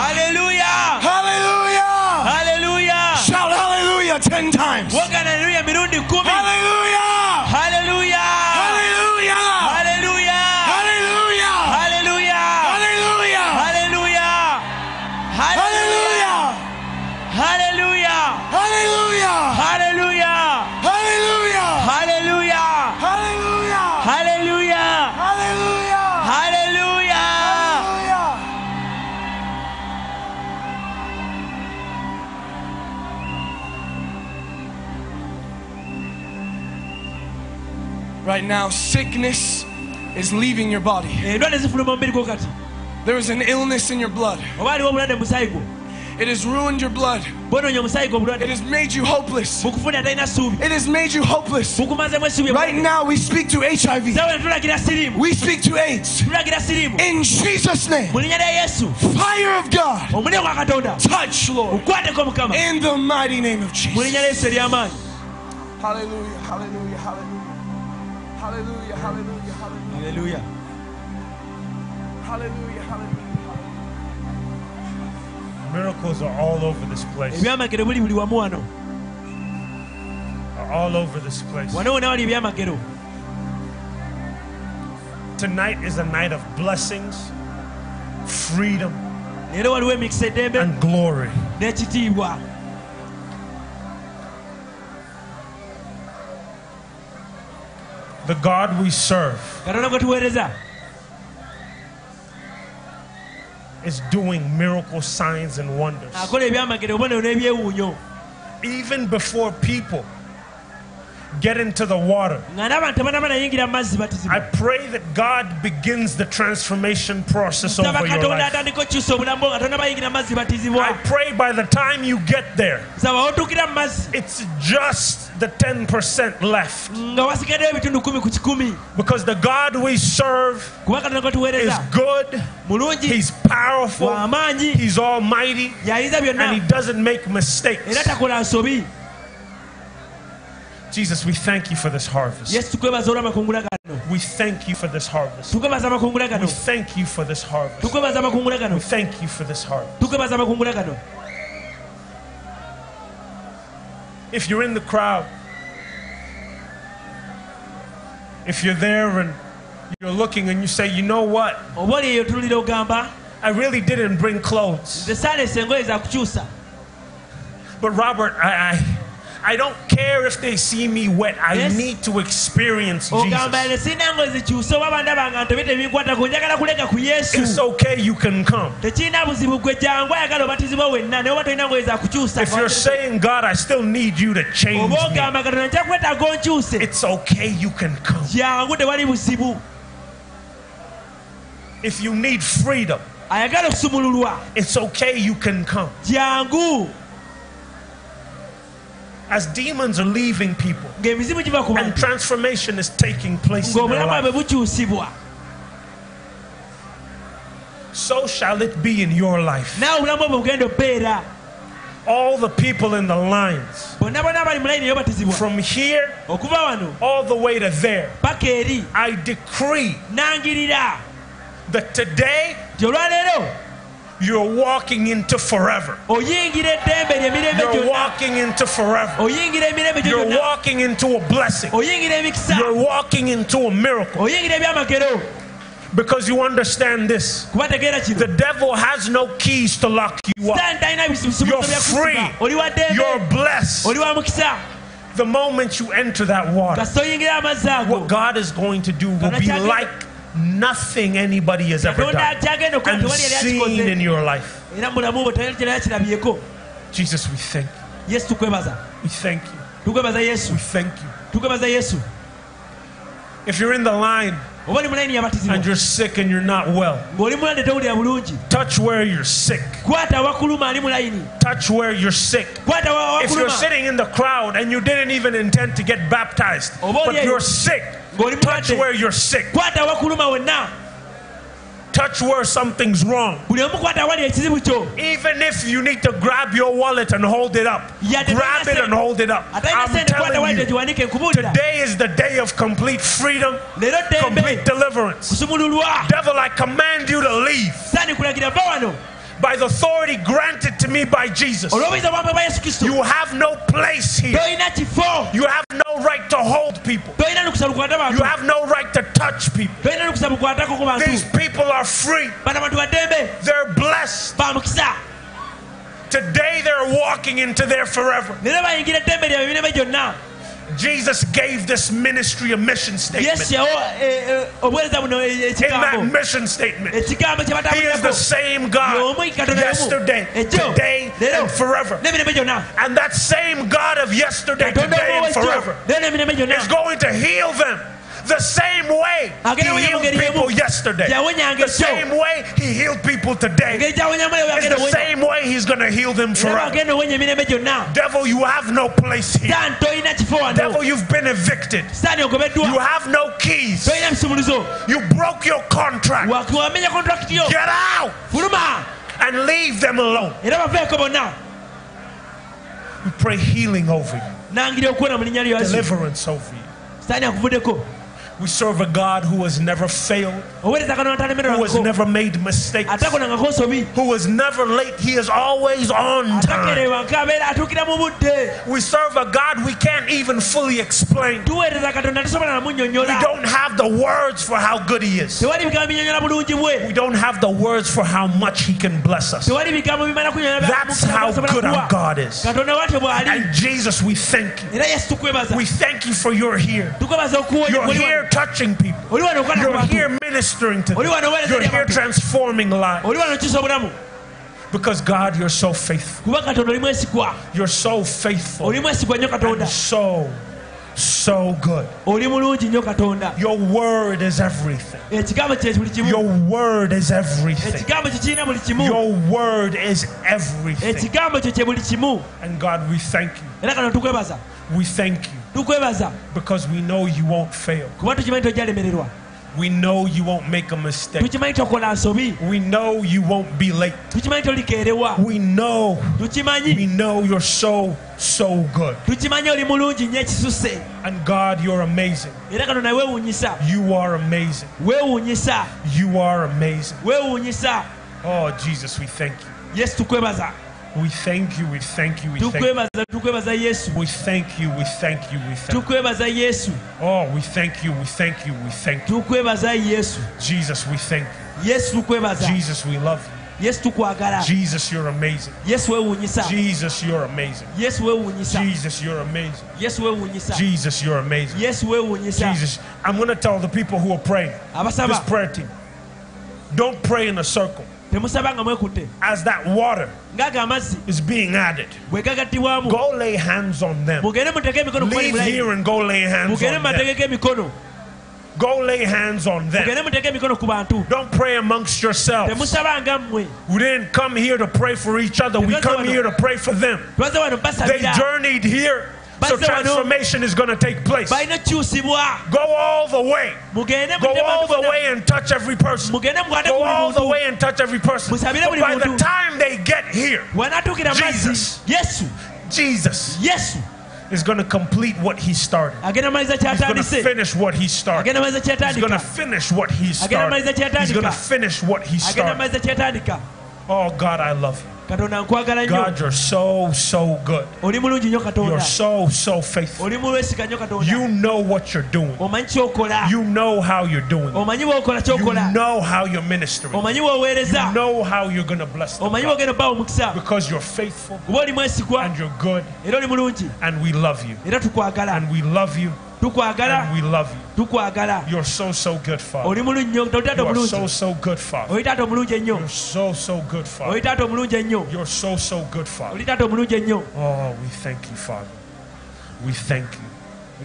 Hallelujah. Hallelujah. Hallelujah. Shout hallelujah 10 times. Hallelujah. Right now, sickness is leaving your body. There is an illness in your blood. It has ruined your blood. It has made you hopeless. It has made you hopeless. Right now, we speak to HIV. We speak to AIDS. In Jesus' name, fire of God, touch, Lord. In the mighty name of Jesus. Hallelujah, hallelujah, hallelujah hallelujah. Hallelujah, hallelujah, hallelujah. Hallelujah, hallelujah. Miracles are all over this place. ebyamagero buli buli wamu wano Are all over this place. wano wona wali ebyamagero Tonight is a night of blessings, freedom, leero waliwo emikisa eddembe and glory. The God we serve katonda gwe tuweereza is doing miracle signs and wonders. akola ebyamagero obubonero n'ebyewuunyo Even before people get into the water, nga n'abantu abanaba nayingira mu mazzi I pray that God begins the transformation process over your life. atandika okukyusa obulamu bwo nga tonaba bayingira mu mazzi I pray by the time you get there, saba otuukira mu mazzi. it's just the 10% left. nga wasigaddeyo ebitundu kumi ku kikumi. Because the God we serve is good, He's powerful, He's almighty, and He doesn't make mistakes. Era takola nsobi Jesus, we thank you for this harvest. yesu tukwebaza olw'amakungula gano We thank you for this harvest. We thank you for this harvest. tukwebaza amakungula gano We thank you for this harvest. tukwebaza amakungula gano If you're in the crowd, if you're there and you're looking and you say, you know what? oba oli eyo tulira ogamba I really didn't bring clothes. nze saalesa engoye zakukyusa But Robert, I, I, I don't care if they see me wet. I Yes. need to experience Jesus. ne sirina ngoye zikyuse oba bandaba nga ntobye tebinkwatako njagala kulega ku yesu It's okay, you can come. tekirina buzibu gwe jangu ayagala obatizibwa wenna naye oba tolina ngoye zakukyusa If you're saying, God, I still need you to change me, ogamba katonda nja kwetaaga onkyuse it's okay, you can come. jangu tewali buzibu If you need freedom, it's okay, you can come. As demons are leaving people ng'emizimu giva ku and transformation is taking place in their life, so shall it be in your life. naawe obulamu bwe bugenda obeera. All the people in the lines, bonna bonna abali mu layini eyobatizibwa from here all the way to there, I decree that today you're walking into forever. You're walking into forever. oyingira emirembe gyo You're walking into a blessing. You're walking into a miracle because you understand this. kuba tegeera kino The devil has no keys to lock you up. sitaani talina bisimuso You're free. You're blessed. oli wa mukisa The moment you enter that water, kasita oyingira amazzi ago what God is going to do will be like nothing anybody has ever done and seen in your life. era mu bulamu bwe tewali kyali akirabyeko Jesus, we thank you. We thank you. We thank you. If you're in the line oba oli mu layini yabatizibwa and you're sick and you're not well, ng'oli mulwadde tewulira bulungi touch where you're sick. kwata awakuluma ali mu layini Touch where you're sick. If you're sitting in the crowd and you didn't even intend to get baptized, but you're sick, touch where you're sick. kwata awakuluma wenna Touch where something's wrong. buli omu kwata awali ekizibu kyo Even if you need to grab your wallet and hold it up, grab it and hold it up. I'm telling you, today is the day of complete freedom, complete deliverance. Devil, I command you to leave saani kulagira va wano by the authority granted to me by Jesus. olw'obuyinza bwamwe bwa yesu kristo You have no place here. You have no right to hold people. tolina lukusa lukwata You have no right to touch people. tolina lukusa lukwatako ku bantu These people are free. bano bantu baddembe They're blessed. Today they're walking into their forever. Leero bayingira eddembe lyabwe emirembe gyonna Jesus gave this ministry a mission statement. yesu yawa eh, eh, obuweereza buno eh, In that mission statement, He is the same God y'omu katonda y'omu yesterday, today, and forever. And that same God of yesterday, today, and forever n'emirembe gyonna is going to heal them the same way he healed people yesterday, the same way he healed people today, It's the same way he's going to heal them forever. Devil, you have no place here. Devil, you've been evicted. You have no keys. You broke your contract. Get out. And leave them alone. We pray healing over you, deliverance over you. We serve a God who has never failed, who has never made mistakes, who is never late. He is always on time. atakerewanka abeera atuukira mu budde We serve a God we can't even fully explain. We don't have the words for how good He is. tewali bigambo binyonnyola bulungi bwe We don't have the words for how much He can bless us. tewali bigambo bimala kunyonnyola That's how good our God is. katonda wate bw'ali And Jesus, we thank you. era yesu tukwebaza We thank you for you're here. You're here touching people. You're here ministering to them. You're here transforming lives. Because God, you're so faithful. You're so faithful. And so so good. Your word is everything. Your word is everything. Your word is everything. And God, we thank you. We thank you tukwebaza because we know you won't fail. kuba tukimanyi tojalemererwa We know you won't make a mistake. tukimanyi tokola nsobi We know you won't be late. We know, we know you're so, so good. tukimanyi oli mulungi nnyo ekisusse And God, you're amazing. era katonda weewuunyisa You are amazing. You are amazing. Oh, Jesus, we thank you. yesu tukwebaza We thank you, we thank you, we thank you. tukwebaza tukwebaza yesu We thank you, we thank you, we thank you. Oh, we thank you, we thank you, we thank you. Jesus, we thank you. Jesus, we love you. yesu tukwagala Jesus, you're amazing. yesu weewuunyisa Jesus, you're amazing. yesu weewuunyisa Jesus, you're amazing. yesu weewuunyisa Jesus, you're amazing. yesu weewuunyisa Jesus, I'm going to tell the people who are praying, abasaba this prayer team, don't pray in a circle. Temusaba nga mwekutte As that water is being added, go lay hands on them. mugende muteeke emikono ku bali Leave here and go lay hands on them. Go lay hands on them. mugende muteeke emikono ku bantu Don't pray amongst yourselves. temusaba nga mmwe We didn't come here to pray for each other. We come here to pray for them. They journeyed here, so transformation is going to take place. Go all the way. Go all the way and touch every person. Go all the way and touch every person. But by the time they get here, Jesus. Jesus yesu is going to complete what he started. He's going to finish what he started. He's going to finish what he started. He's going to finish what he started. Oh God, I love you. Katonda nkwagala God, you're so, so good. oli mulungi nnyo You're katonda so, so faithful. oli mulwesiga nnyo katonda You know what you're doing. omanyi kyokola You know how you're doing. it. omanyi bwokola You kyokola know how you're ministering. omanyi bwoweereza You know how you're going to bless them. omanyi bwogenda obbawo omukisa Because you're faithful kuba oli mwesigwa and you're good era oli mulungi and we love you. era tukwagala And we love you tukwagala we love you. tukwagala You're so, so good, Father. oli mulungi nnyo taata You are omulungi so, so good, Father. oli taata omulungi ennyo You're so, so good, Father. oli taata omulungi ennyo You're so, so good, Father. oli taata omulungi ennyo Oh, we thank you, Father. We thank you.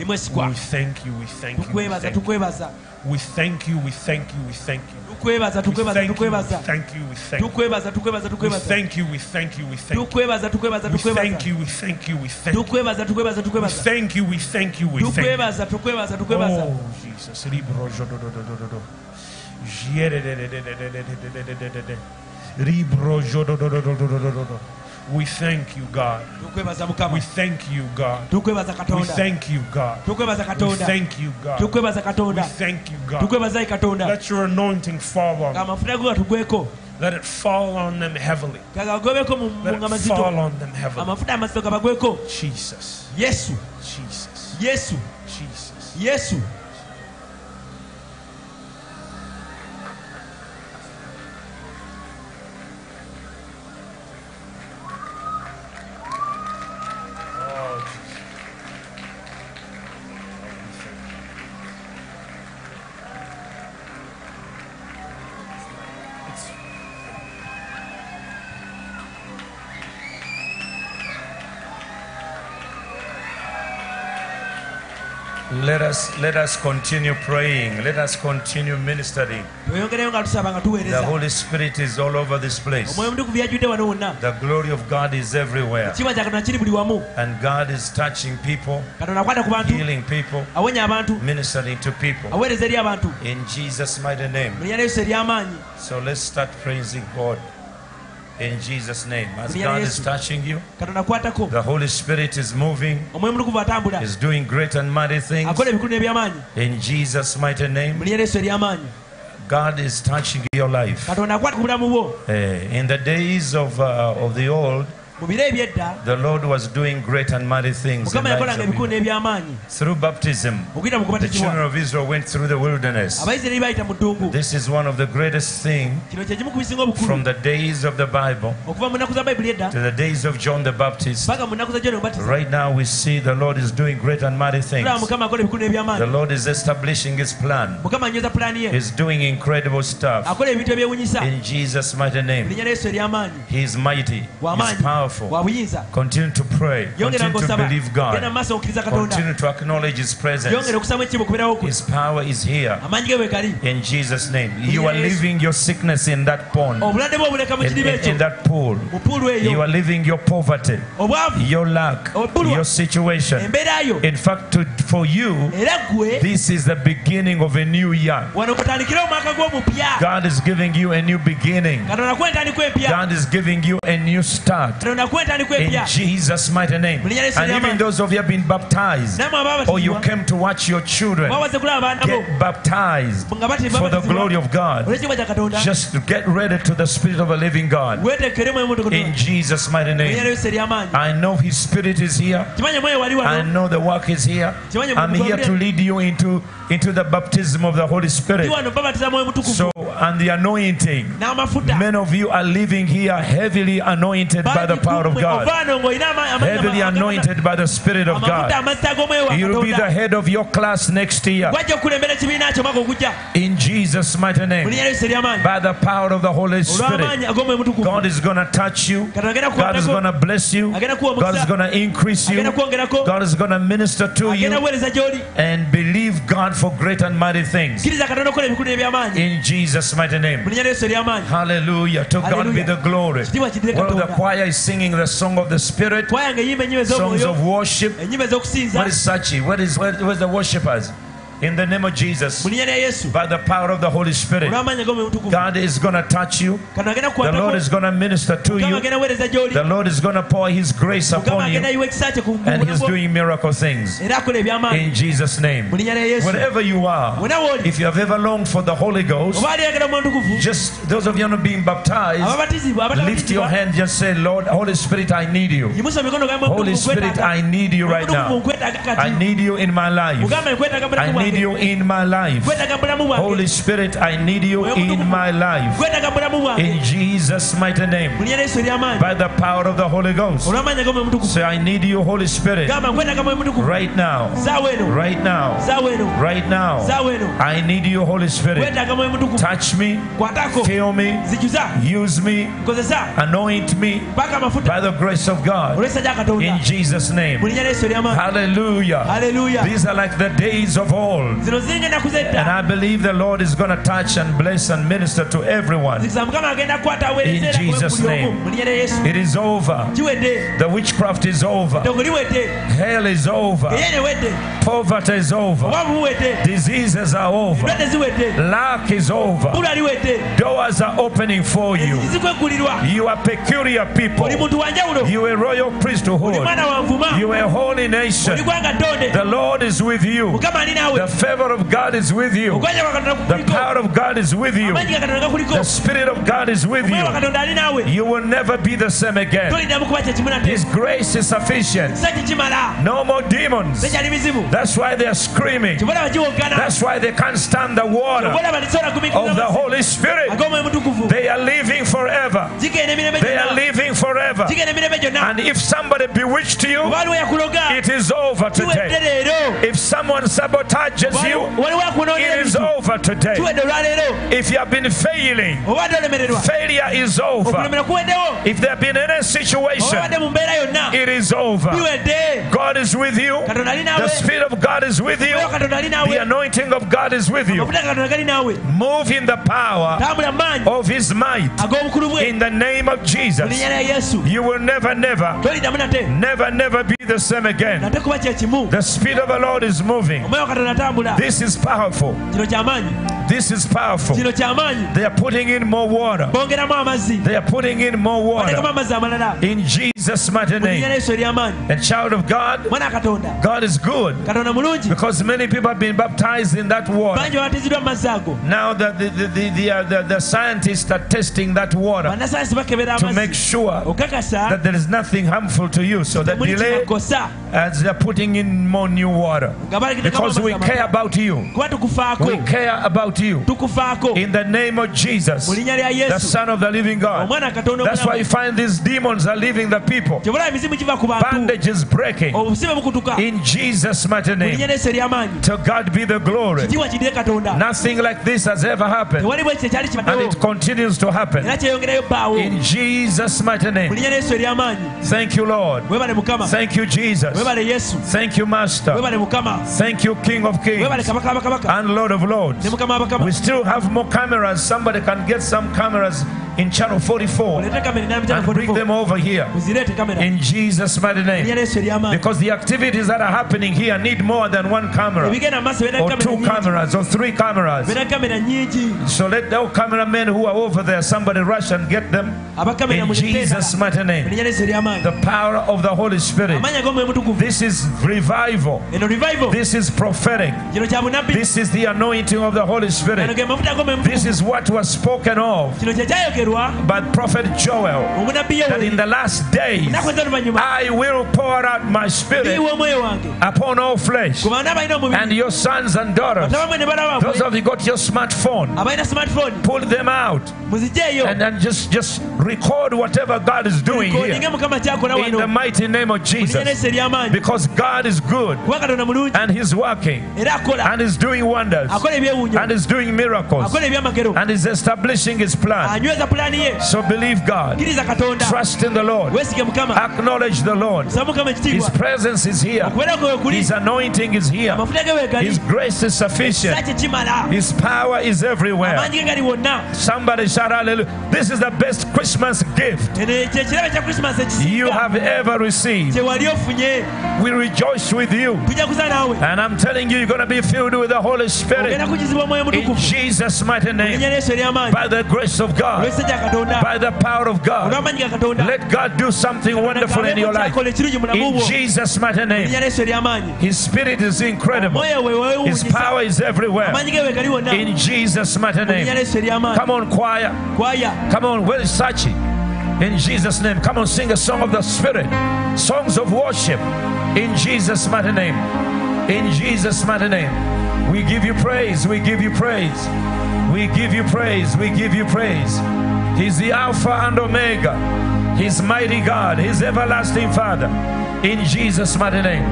We thank you. We thank you. We tukwebaza tukwebaza We thank you. We thank you. We thank you. tukwebaza We tukwebaza thank you. We tukwebaza thank you. We thank you. tukwebaza tukwebaza We tukwebaza thank you. We thank you. We thank you. tukwebaza tukwebaza We tukwebaza thank you. We thank you. We thank you. tukwebaza tukwebaza We tukwebaza thank you. We thank you. We thank you. tukwebaza tukwebaza tukwebaza Oh, Jesus. Libro jodododododo. Jedededededededededededede. Libro jodododododododo. We thank you, God. We thank you, God. We thank you, God. We thank you, God. We thank you, God. Let your anointing fall on them. amafuta go gatugweko Let it fall on them heavily. Let it fall on them heavily. amafuta amasito gabagweko Jesus. yesu Jesus. yesu Jesus. yesu Let us let us continue praying. Let us continue ministering. tweyongereyo nga tusaba nga The Holy Spirit is all over this place. omwoyo omutukuvu yajjudde wano wonna The glory of God is everywhere. ekitiibwa kya katonda kiri buli wamu And God is touching people, katonda akwata ku bantu healing people, ministering to people. aweereza eri abantu In Jesus' mighty name. mu linnya lya yesu ery'amaanyi So let's start praising God. In Jesus' name. As Mu linnya lya God is touching you, the Holy Spirit is moving, is doing great and mighty things. akola ebikulu n'ebyamaanyi In Jesus' mighty name, linnya lya yesu ery'amaanyi God is touching your life. katonda akwata ku bulamu bwo Eh, in the days of, uh, of the old, mu biro ebyedda the Lord was doing great and mighty things. in mukama lives yakolanga of ebikulu people. n'ebyamaanyi Through baptism, the children of Israel went through the wilderness. abayisirairi bayita mu ddungu This is one of the greatest things kino kye kimu ku bisinga obukulu from the days of the Bible okuva mu nnaku za bayibuli edda to the days of John the Baptist. paka mu nnaku za jona omubatiza Right now, we see the Lord is doing great and mighty things. tulaba mukama akola ebikulu The Lord is establishing His plan. He's doing incredible stuff. akola ebintu ebyewunyisa In Jesus' mighty name, linnya lya yesu He is mighty. He's w'amaanyi powerful. Continue to pray. Continue to believe God. Continue to acknowledge His presence. His power is here. In Jesus' name. You are leaving your sickness in that pond. In, in- in that pool. You are leaving your poverty, your lack, your situation. In fact, to, for you, this is the beginning of a new year. God is giving you a new beginning. God is giving you a new start. Katonda kuwa entandikwa In Jesus' mighty name. And even those of you have been baptized, or you came to watch your children get baptized for the glory of God, olw'ekitiibwa kya katonda just to get ready to the Spirit of a living God. weeteekere mwoyo mutukuvu In Jesus' mighty mu linnya lya name. I know His Spirit is here. kimanye mwoyo wali I know the work is here. I'm here to lead you into, into the baptism of the Holy Spirit. wano babatiza mwoyo mutukuvu So, and the anointing. Many of you are living here heavily anointed by the power of God. ovaano ng'olina ama- ama- Heavily anointed by the Spirit of God. wa You'll be the head of your class next year. gwajja okukulembera ekibiina kyo mwaka ogujja In Jesus' mighty name. linnya lya yesu ery'amaanyi By the power of the Holy Spirit. olw'amaanyi ag'omwoyo mutukuvu God is going to touch you. God is going to bless you. God is going to increase you. God is going to minister to you. And believe God for great and mighty things. kkiriza katonda okukola ebikulu eby'amaanyi In Jesus' mighty name. linnya lya yesu ery'amaanyi Hallelujah. To God be the glory. Well, the choir is singing the song of the Spirit, songs of worship. Where is Sachi? Where is where, where's the worshippers? In the name of Jesus, mu linnya lya yesu by the power of the Holy Spirit, olw'amaanyi ag'omwoyo mutukuvu God is going to touch you. The Lord is going to minister to you. agenda kuweereza gy'oli The Lord is going to pour His grace upon you, yiwa ekisa kye ku and He's doing miracle things. era akola eby'amaanyi In Jesus' name. mu linnya lya yesu Wherever you are, if you have ever longed for the Holy Ghost, oba ali ayagala omwoyo mutukuvu just those of you not being baptized, lift your hand, just say, Lord, Holy Spirit, I need you. yimusa emikono gamba Holy Spirit, I need you right now. I need you in my life. I bulamu need you in my life. nkwetaaga bulamu bwange Holy Spirit, I need you in my life. nkwetaaga bulamu bwange In Jesus' mighty name. linnya lya yesu ery'amaanyi By the power of the Holy Ghost. olw'amaanyi ag'omwoyo mutukuvu Say, I need you, Holy Spirit. gamba nkwetaaga mwoyo mutukuvu Right now. Right now. Right now. I need you, Holy Spirit. nkwetaaga mwoyo mutukuvu Touch me. Fill me. Use me. Anoint me by the grace of God. olw'ekisa kya katonda In Jesus' name. linnya lya yesu ery'amaanyi Hallelujah. Hallelujah. These are like the days of old. And I believe the Lord is going to touch and bless and minister to everyone. zikisa mukama agenda kukwata aweereza In Jesus' name. mu linnya lya yesu It is over. The witchcraft is over. Hell is over. Poverty is over. Diseases are over. Lack is over. Doors are opening for you. You are peculiar people. oli muntu wanjawulo You are royal priesthood. mwana wa nvuma You are a holy nation. oli gwanga ddonde The Lord is with you. mukama ali naawe The favor of God is with you. ogwanja kwa katonda The power of God is with you. amaanyi ga katonda gakuliko The Spirit of God is with you. katonda ali naawe You will never be the same again. toliddamu kuba kyekimu nate His grace is sufficient. No more demons. That's why they are screaming. That's why they can't stand the water of the Holy Spirit. They are living forever. They are living forever. And if somebody bewitched you, it is over today. If someone sabotages you, it is over today. If you have been failing, failure is over. If there have been any situation, it is over. God is with you. The Spirit of God is with you. The anointing of God is with you. Move in the power of His might. In the name of Jesus, you will never, never, never, never be the same again. The Spirit of the Lord is moving. This is powerful. This is powerful. They are putting in more water. They are putting in more water. In Jesus' mighty name. And child of God, God is good. Because many people have been baptized in that water. Now the, the, the, the, the, uh, the, the scientists are testing that water to make sure that there is nothing harmful to you. So the delay as they're putting in more new water. Because we care about you. We care about you. In the name of Jesus, the Son of the living God. That's why you find these demons are leaving the people. Bandage is breaking. In Jesus' mighty name. To God be the glory. Nothing like this has ever happened. And it continues to happen. In Jesus' mighty name. Thank you, Lord. Thank you, Jesus. Thank you, Master. Thank you, King of Kings and Lord of Lords. We still have more cameras. Somebody can get some cameras in channel 44 and bring them over here in Jesus' mighty name. Because the activities that are happening here need more than one camera, or two cameras, or three cameras. So let the cameramen who are over there, somebody rush and get them in Jesus' mighty name. The power of the Holy Spirit. This is revival. This is prophetic. This is the anointing of the Holy Spirit. This is what was spoken of. By prophet Joel that in the last days I will pour out my spirit upon all flesh. And your sons and daughters those of you got your smartphone pull them out. And then just just record whatever God is doing here. in the mighty name of Jesus. because God is good. And he's working and he's doing wonders and he's doing miracles and he's establishing his plan so believe God. Trust in the Lord. Acknowledge the Lord. His presence is here. His anointing is here. His grace is sufficient. His power is everywhere. Somebody shout hallelujah. This is the best Christmas gift you have ever received. We rejoice with you. And I'm telling you, going to be filled with the Holy Spirit. In Jesus' mighty name. By the grace of God by the power of God. Let God do something wonderful in your life. In Jesus' mighty name. His spirit is incredible. His power is everywhere. In Jesus' mighty name. Come on, choir. Come on, where is Sachi? In Jesus' name. Come on, sing a song of the Spirit. Songs of worship. In Jesus' mighty name. In Jesus' mighty name. We give you praise. We give you praise. We give you praise. We give you praise. He's the Alpha and Omega. He's mighty God. He's everlasting Father. In Jesus' mighty name.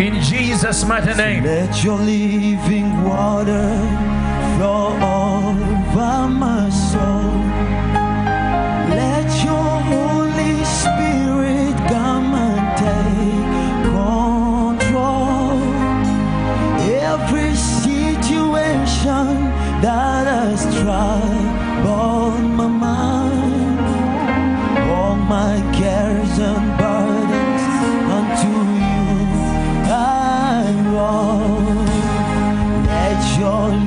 In Jesus' mighty name. Let your living water flow over my soul. Has troubled my mind, all my cares and burdens unto you I roll. Let your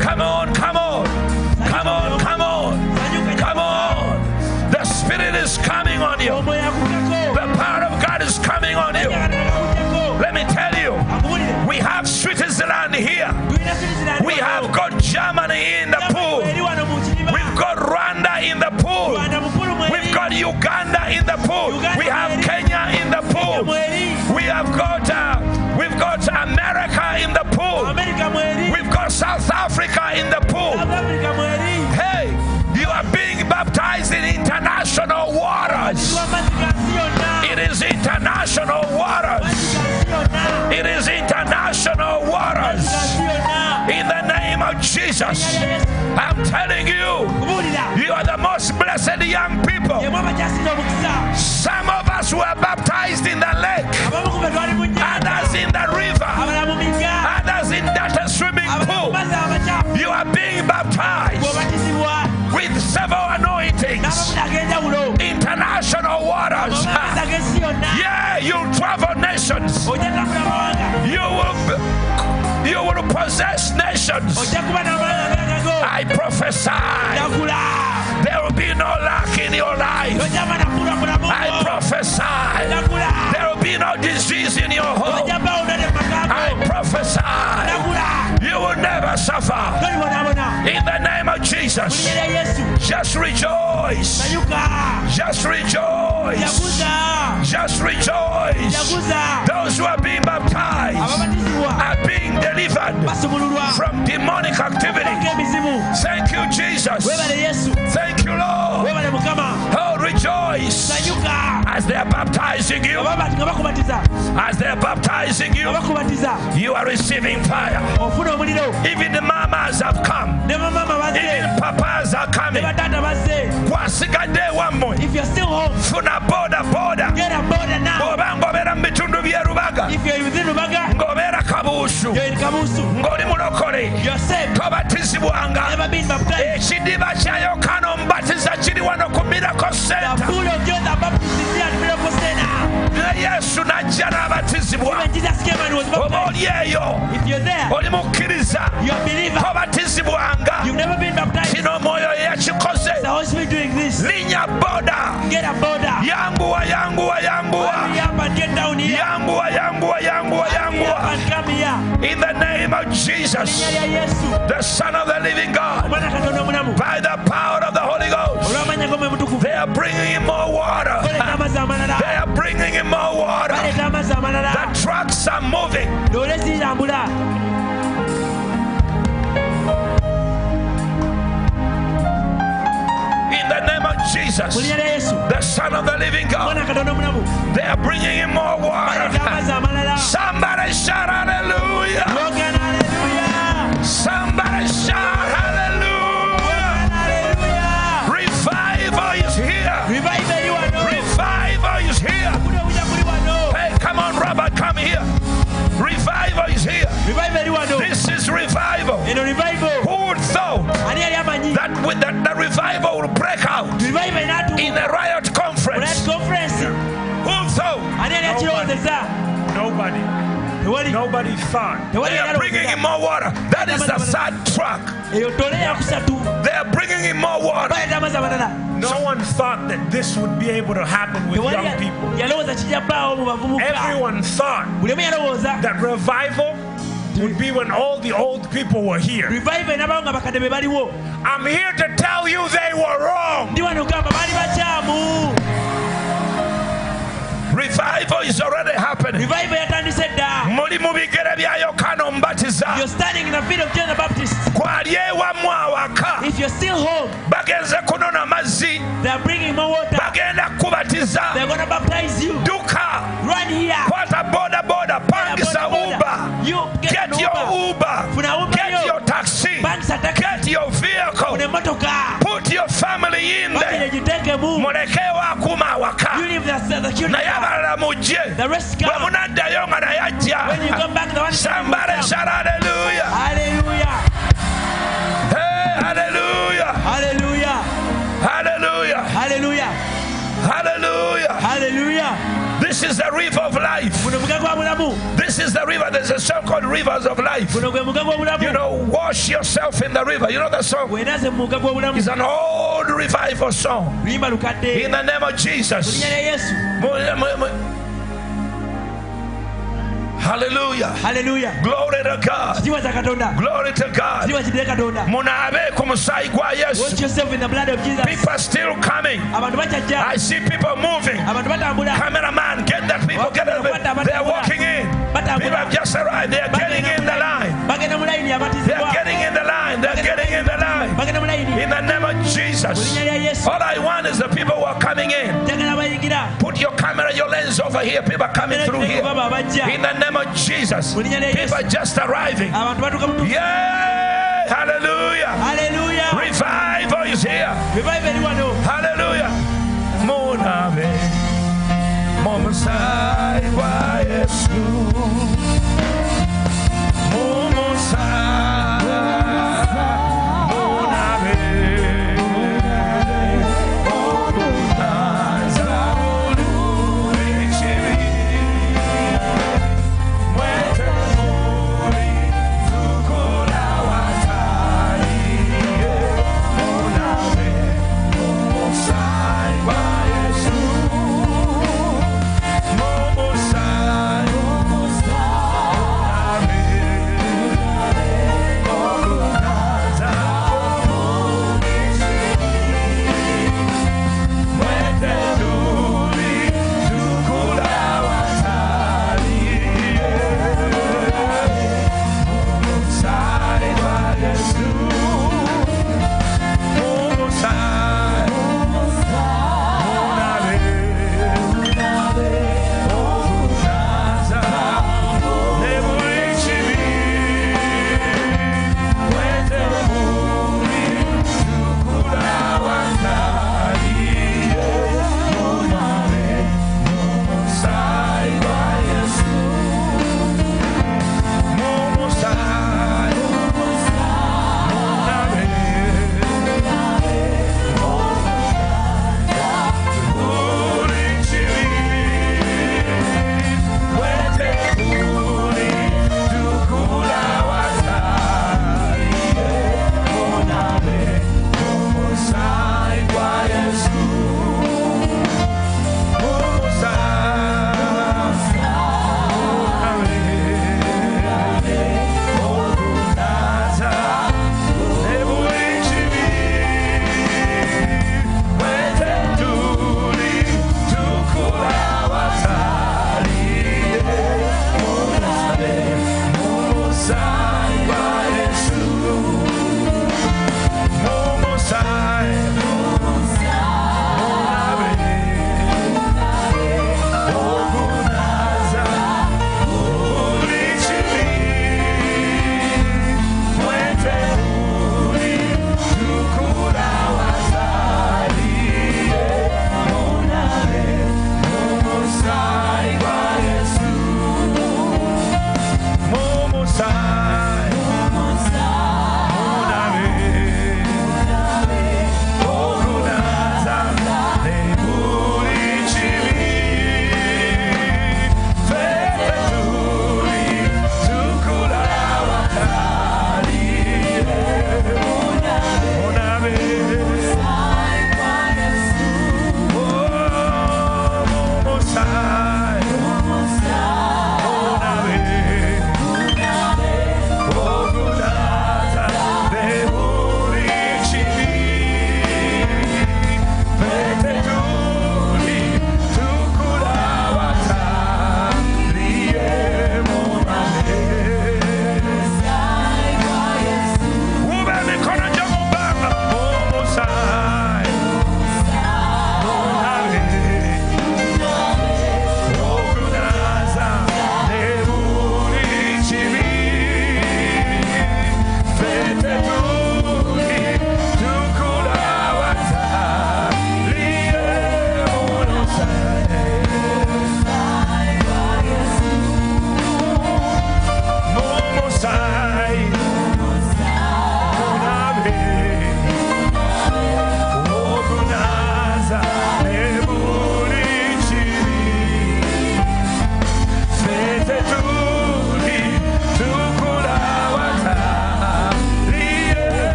Come on, come on, come on, come on, come on. The Spirit is coming on you. The power of God is coming on you. Let me tell you, we have Switzerland here. We have got Germany in the pool. We've got Rwanda in the pool. We've got Uganda in the pool. We have Kenya in the pool. We have got. Uh, pool. We've got South Africa in the pool. Hey, you are being baptized in international waters. It is international waters. It is international waters. In the name of Jesus, I'm telling you, you are the most blessed young people. Some of us were baptized in the lake, others in the river. With several anointings, international waters. Yeah, you'll travel nations. You will, you will possess nations. I prophesy. There will be no lack in your life. I prophesy. There will be no disease in your home. I prophesy. You will never suffer. In the name of Jesus. Just rejoice. Just rejoice. Just rejoice. Those who are being baptized are being delivered from demonic activity. Thank you, Jesus. Thank you, Lord. Oh, rejoice. As they are baptizing you. As they are baptizing you, you are receiving fire. Even the mamas have come. Even papas are coming. kwasigadde wammwe funa boda boda. bw'oba ng'obeera mu bitundu by'erubaga ng'obeera kabuusu ng'oli mulokole. Tobatizibwanga ekidiba kya yokaana omubatiza kiri wano ku miracle center ne yesu najja n'abatizibwa. Oba oli eyo oli mukkiriza tobatizibwanga kino omwoyo yeyakikoze linnya boda. Yanguwa yanguwa yanguwa. Yanguwa yanguwa yanguwa yanguwa. in the name of Jesus. The son of the living God. By the power of the Holy Ghost. They are bringing in more water. They are bringing in more water the trucks are moving. In the name of Jesus, the Son of the Living God. They are bringing in more water. Somebody shout hallelujah. Somebody revival. Who would thought that with that the revival will break out in a riot conference? Who thought? Nobody. Nobody. Nobody thought. They are bringing in more water. That is the third truck. They are bringing in more water. No one thought that this would be able to happen with young people. Everyone thought that revival would be when all the old people were here. I'm here to tell you they were wrong. Revival is already happening. Muli mu bigere bya Yokaana Omubatiza. Gwali ewammwe awaka. Bagenze kunona mazzi. Bagenda kubatiza. Dduka. Kwata boda boda. Pangisa Uber. Get your Uber. Get your taxi. Get your vehicle. Put your family in there. Mulekewo akuma awaka. Naye abalala mujje. Bwe munaddayo nga naye ajja. Somebody shout hallelujah. Hey, hallelujah. Hallelujah. Hallelujah. Hallelujah. This is the river of life. This is the river. There's a song called Rivers of Life. You know, wash yourself in the river. You know that song? It's an old revival song. In the name of Jesus. Hallelujah. Hallelujah. Glory to God. Glory to God. Munaabe ku musaayi gwa Yesu. People are still coming. I see people moving. Cameraman, get that people. Get that. They are walking in. People have just arrived. They are getting in the line. They are getting in the line. They are getting in the line. In the name of Jesus. All I want is the people who are coming in. Put your camera, your lens over here. People are coming through here. In the name of Jesus. People are just arriving. Yeah. Hallelujah. Hallelujah. Revival is here. Hallelujah. Muname. Momusai wa Yesu. Momusai.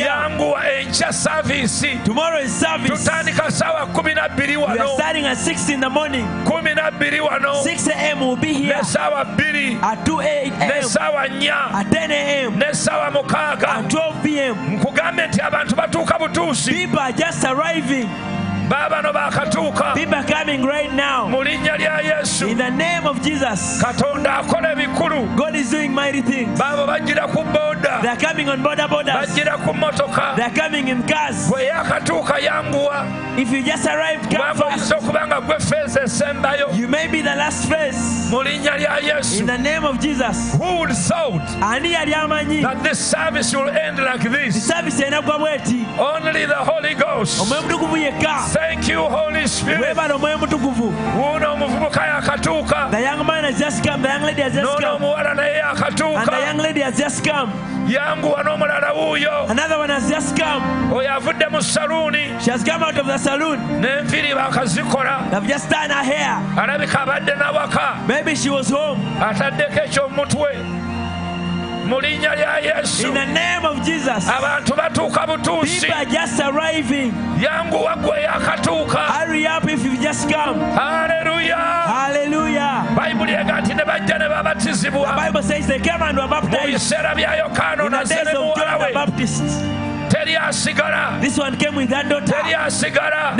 Yanguwa enkya saavisi tutandika saawa kumi nabbiri wano. Kumi nabbiri wano. N'essaawa bbiri n'essaawa nnya n'essaawa mukaaga nkugambe nti abantu batuuka butuusi baabano bakatuuka mu linnya lya yesu. In the name of Jesus. katonda akola ebikulu baabo bajjira ku booda bajjira ku motoka bwe yakatuuka yanguwa kubanga oyinza okuba nga gwe feeza esembayo. Mu linnya lya yesu. In the name of Jesus. who would thought that this service will end like this only the holy ghost. Thank you holy spirit. Wuuno omuvubuka yakatuuka n'ono omuwala naye yakatuuka yanguwa n'omulala wuuyo oyo avudde mu saluuni n'enviiri bakazikola. Alabika abadde nawaka. Ataddeko ekyomutwe mu linnya lya yesu abantu batuuka butuusi yanguwa gwe yakatuuka haleluya bayibuli ega nti ne bajja ne babatizibwa. Mu biseera bya yokaano naze ne muwala we teri asigala teri asigala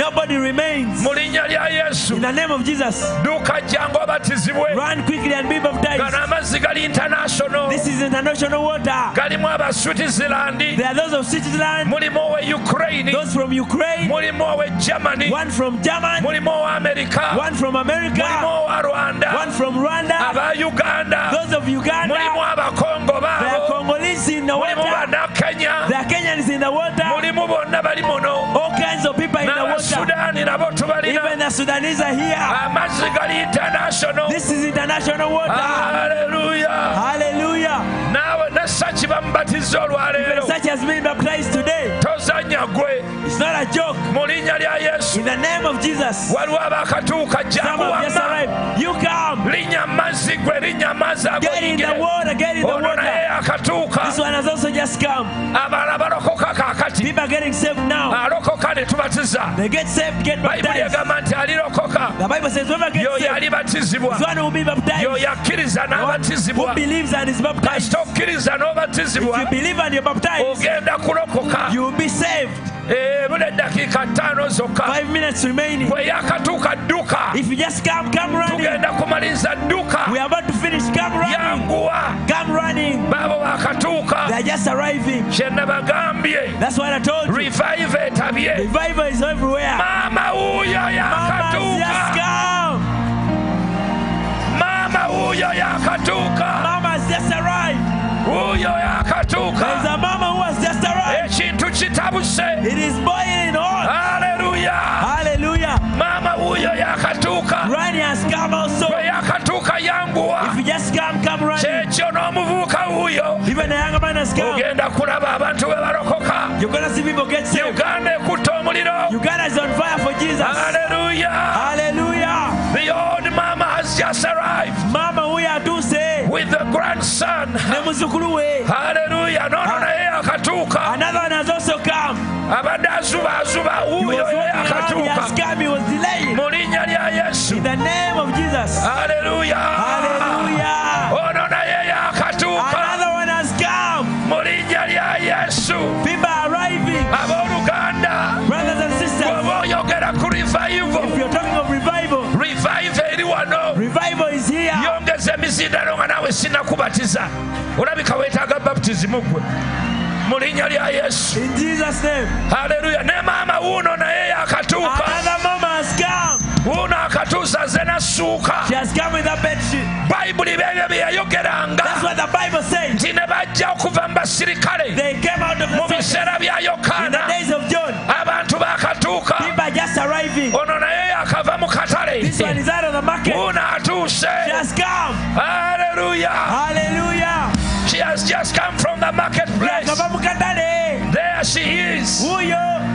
mu linnya lya yesu. Duuka jjangu obatizibwe gano amazzi gali international. Galimu aba switzerland. Mulimu owe ukraine. Mulimu owe germany. Mulimu owe amerika mulimu owa rwanda. One from Rwanda. Aba uganda mulimu abakongo baabo mulimu banakenya All kinds of muno n'abasudaani nabo tubalina amazzi gali international. Haleluya naawe ne saki bamubatiza olwaleero tozanya gwe mu linnya lya yesu. Waliwo abakatuuka jangu linnya mazzi gwe linnya mazzi agoyingire ono naye yakatuuka abalala balokoka kakati alokoka ne tubatiza bayibuli egamba nti alirokoka. Yoyo alibatizibwa. yoyo akkiriza n'abatizibwa. kasita okkiriza n'obatizibwa ogenda kulokoka Eh, muna eddakiika ttaano zokka bwe yakatuuka dduka tugenda kumaliriza dduka yanguwa baabo bakatuuka kyenna bagambye revive etabye maama wuuyo yakatuuka maama wuuyo yakatuuka wuuyo yakatuuka ekintu kitabuse haleluya maama wuuyo yakatuuka bwe yakatuuka yanguwa If you just come, come running. kyekyo n'omuvubuka wuuyo ogenda kulaba abantu bwe balokoka uganda ekutta omuliro haleluya the old mama has just arrived with the grand grandson. Ne muzzukulu we. Haleluya nono naye ah. yakatuuka another one has also come. Abadde azubaazuba He was wuuyo walking around, he yakatuuka has come, he was delayed. mu linnya lya yesu. In the name of Jesus. haleluya Hallelujah. ono naye yakatuuka Another one has come. mu linnya lya yesu. People are arriving. abooluganda Brothers and sisters. bw'oba oyogera ku revival. If you're talking of revival, revival eri wano revival is here. yongeza emizindalo nga naawe sinakubatiza. Olabika weetaaga baptizimu gwe mu linnya lya yesu. In Jesus' name. haleluya ne maama wuuno naye yakatuuka Another mama has come. wuuno akatuusa ze nassuuka She has come with a bed sheet. bayibuli byebyo bye yayogeranga That's what the Bible says. nti ne bajja okuva mu basirikale They came out of mu biseera bya In the yokaana days of John, abantu bakatuuka people are just arriving. ono naye yakava mu katale This one is out of the market. wuuno atuuse haleluya Hallelujah. she has just come from the marketplace Yakava mu katale. there she is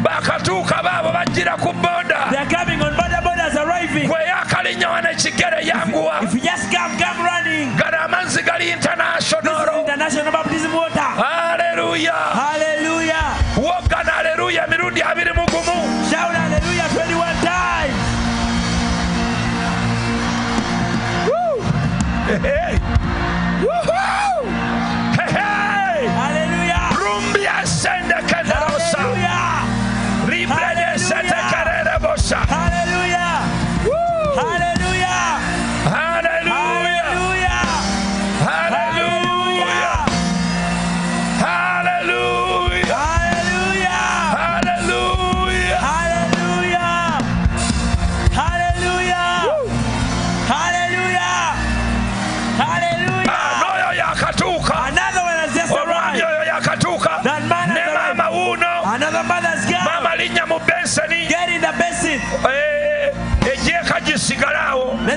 bakatuuka baabo bajjira ku boda They are coming on border arriving. ekigere yanguwa If you just come, come running. gano amazzi gali international international baptism water. haleluya Hallelujah. woggana haleluya emirundi abiri mu gumu Shout hallelujah 21 times. Hey. Woohoo! Hey, hey! Hallelujah. rumbia sende kenderosa Hallelujah. ribrede sete kererebosa Hallelujah.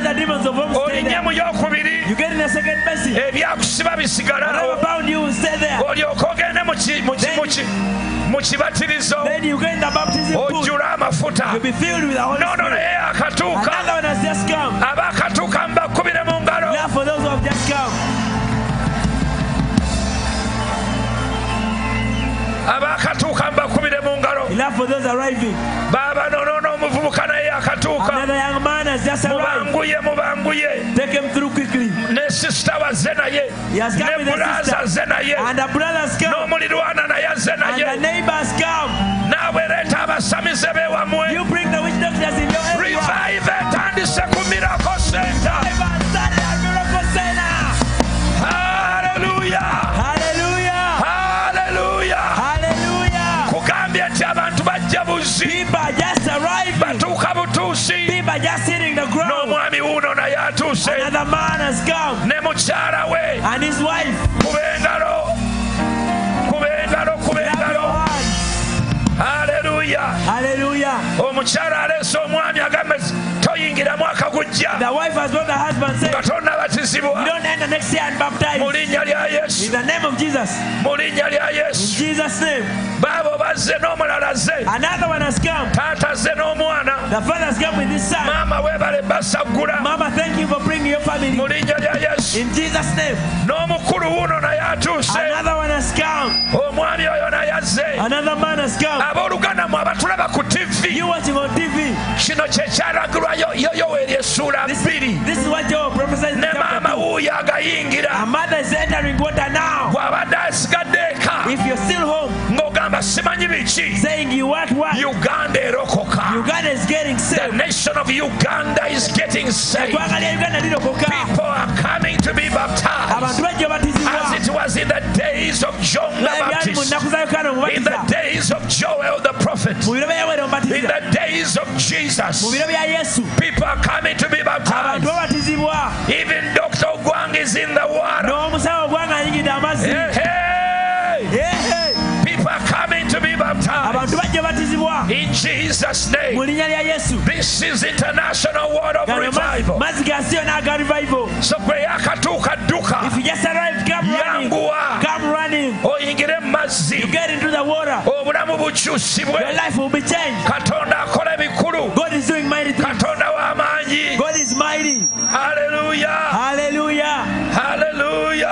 Olinye mu yokubiri You get in the second basin. ebyakusiba bisigale Whatever bound you will stay there. ogende mu ki- mu ki- mu ki- mu kibatirizo Then you get in the baptism pool. amafuta You'll be filled with the Holy nono naye eh, akatuuka one has just come. abakatuuka mu ngalo Now for those who have just come. abakatuuka mbakubire mu ngalo Enough for those arriving. baaba nono n'omuvubuka naye akatuuka mubanguye mubanguye. Ne sisita waze naye ne bulaza ze naye n'omulirwana naye aze naye naawe leeta abasamize beewamwe revive etandise ku miracle center hallelujah. Batuka butuusi People are just hitting the ground. n'omwami wuuno naye atuuse Another man has come. ne mukyala we And his wife. kuba engalo kuba engalo kuba engalo haleluya Hallelujah. Oh, omukyala aleese omwami agambe toyingira mwaka gujja The wife has brought the husband saying, You don't enter next year and baptize. mu linnya lya In yesu the name of Jesus. mu linnya lya In yesu Jesus' name. baabo bazze n'omulala ze Another one has come. taata ze n'omwana The father come with his son. maama weebale basaggula Mama, thank you for bringing your family. mu linnya lya yesu In Jesus' name. n'omukulu wuuno naye atuuse Another one has come. omwami oyo naye azze Another man has come. abooluganda mu abatulaba ku tivi You watching on TV. kino kyekyalagirwa yoyoweeri essuula bbiri ne maama wuuyo agayingira bw'abadde asigadde eka Still simanyi biki? Saying you what what, uganda erokoka. Uganda is getting the nation of uganda is getting saved. Eggwanga lya Uganda lirokoka. people are coming to be baptized. As it was in the days of John the Nga byali mu Baptist. Nnaku za Yokaana in the days of Joel the prophet. Mu biro bya Yoweri in the days of Jesus. Mu biro bya Yesu. people are coming to be baptized. Even Dr. Gwang is in the water N'omusawo gwanga ayingidde amazzi. Abantu bajja batizibwa. in Jesus Mu name linnya lya Yesu. this is international word of mazzi- revival mazzi ga Siyo n'aga revival. so gwe yakatuuka dduka If you just arrived, come running. yanguwa Come running. oyingire mu mazzi get into the water. obulamu Your bukyusibwe life will be changed. katonda akola ebikulu God is doing mighty things. katonda w'amaanyi God is mighty. haleluya Hallelujah. haleluya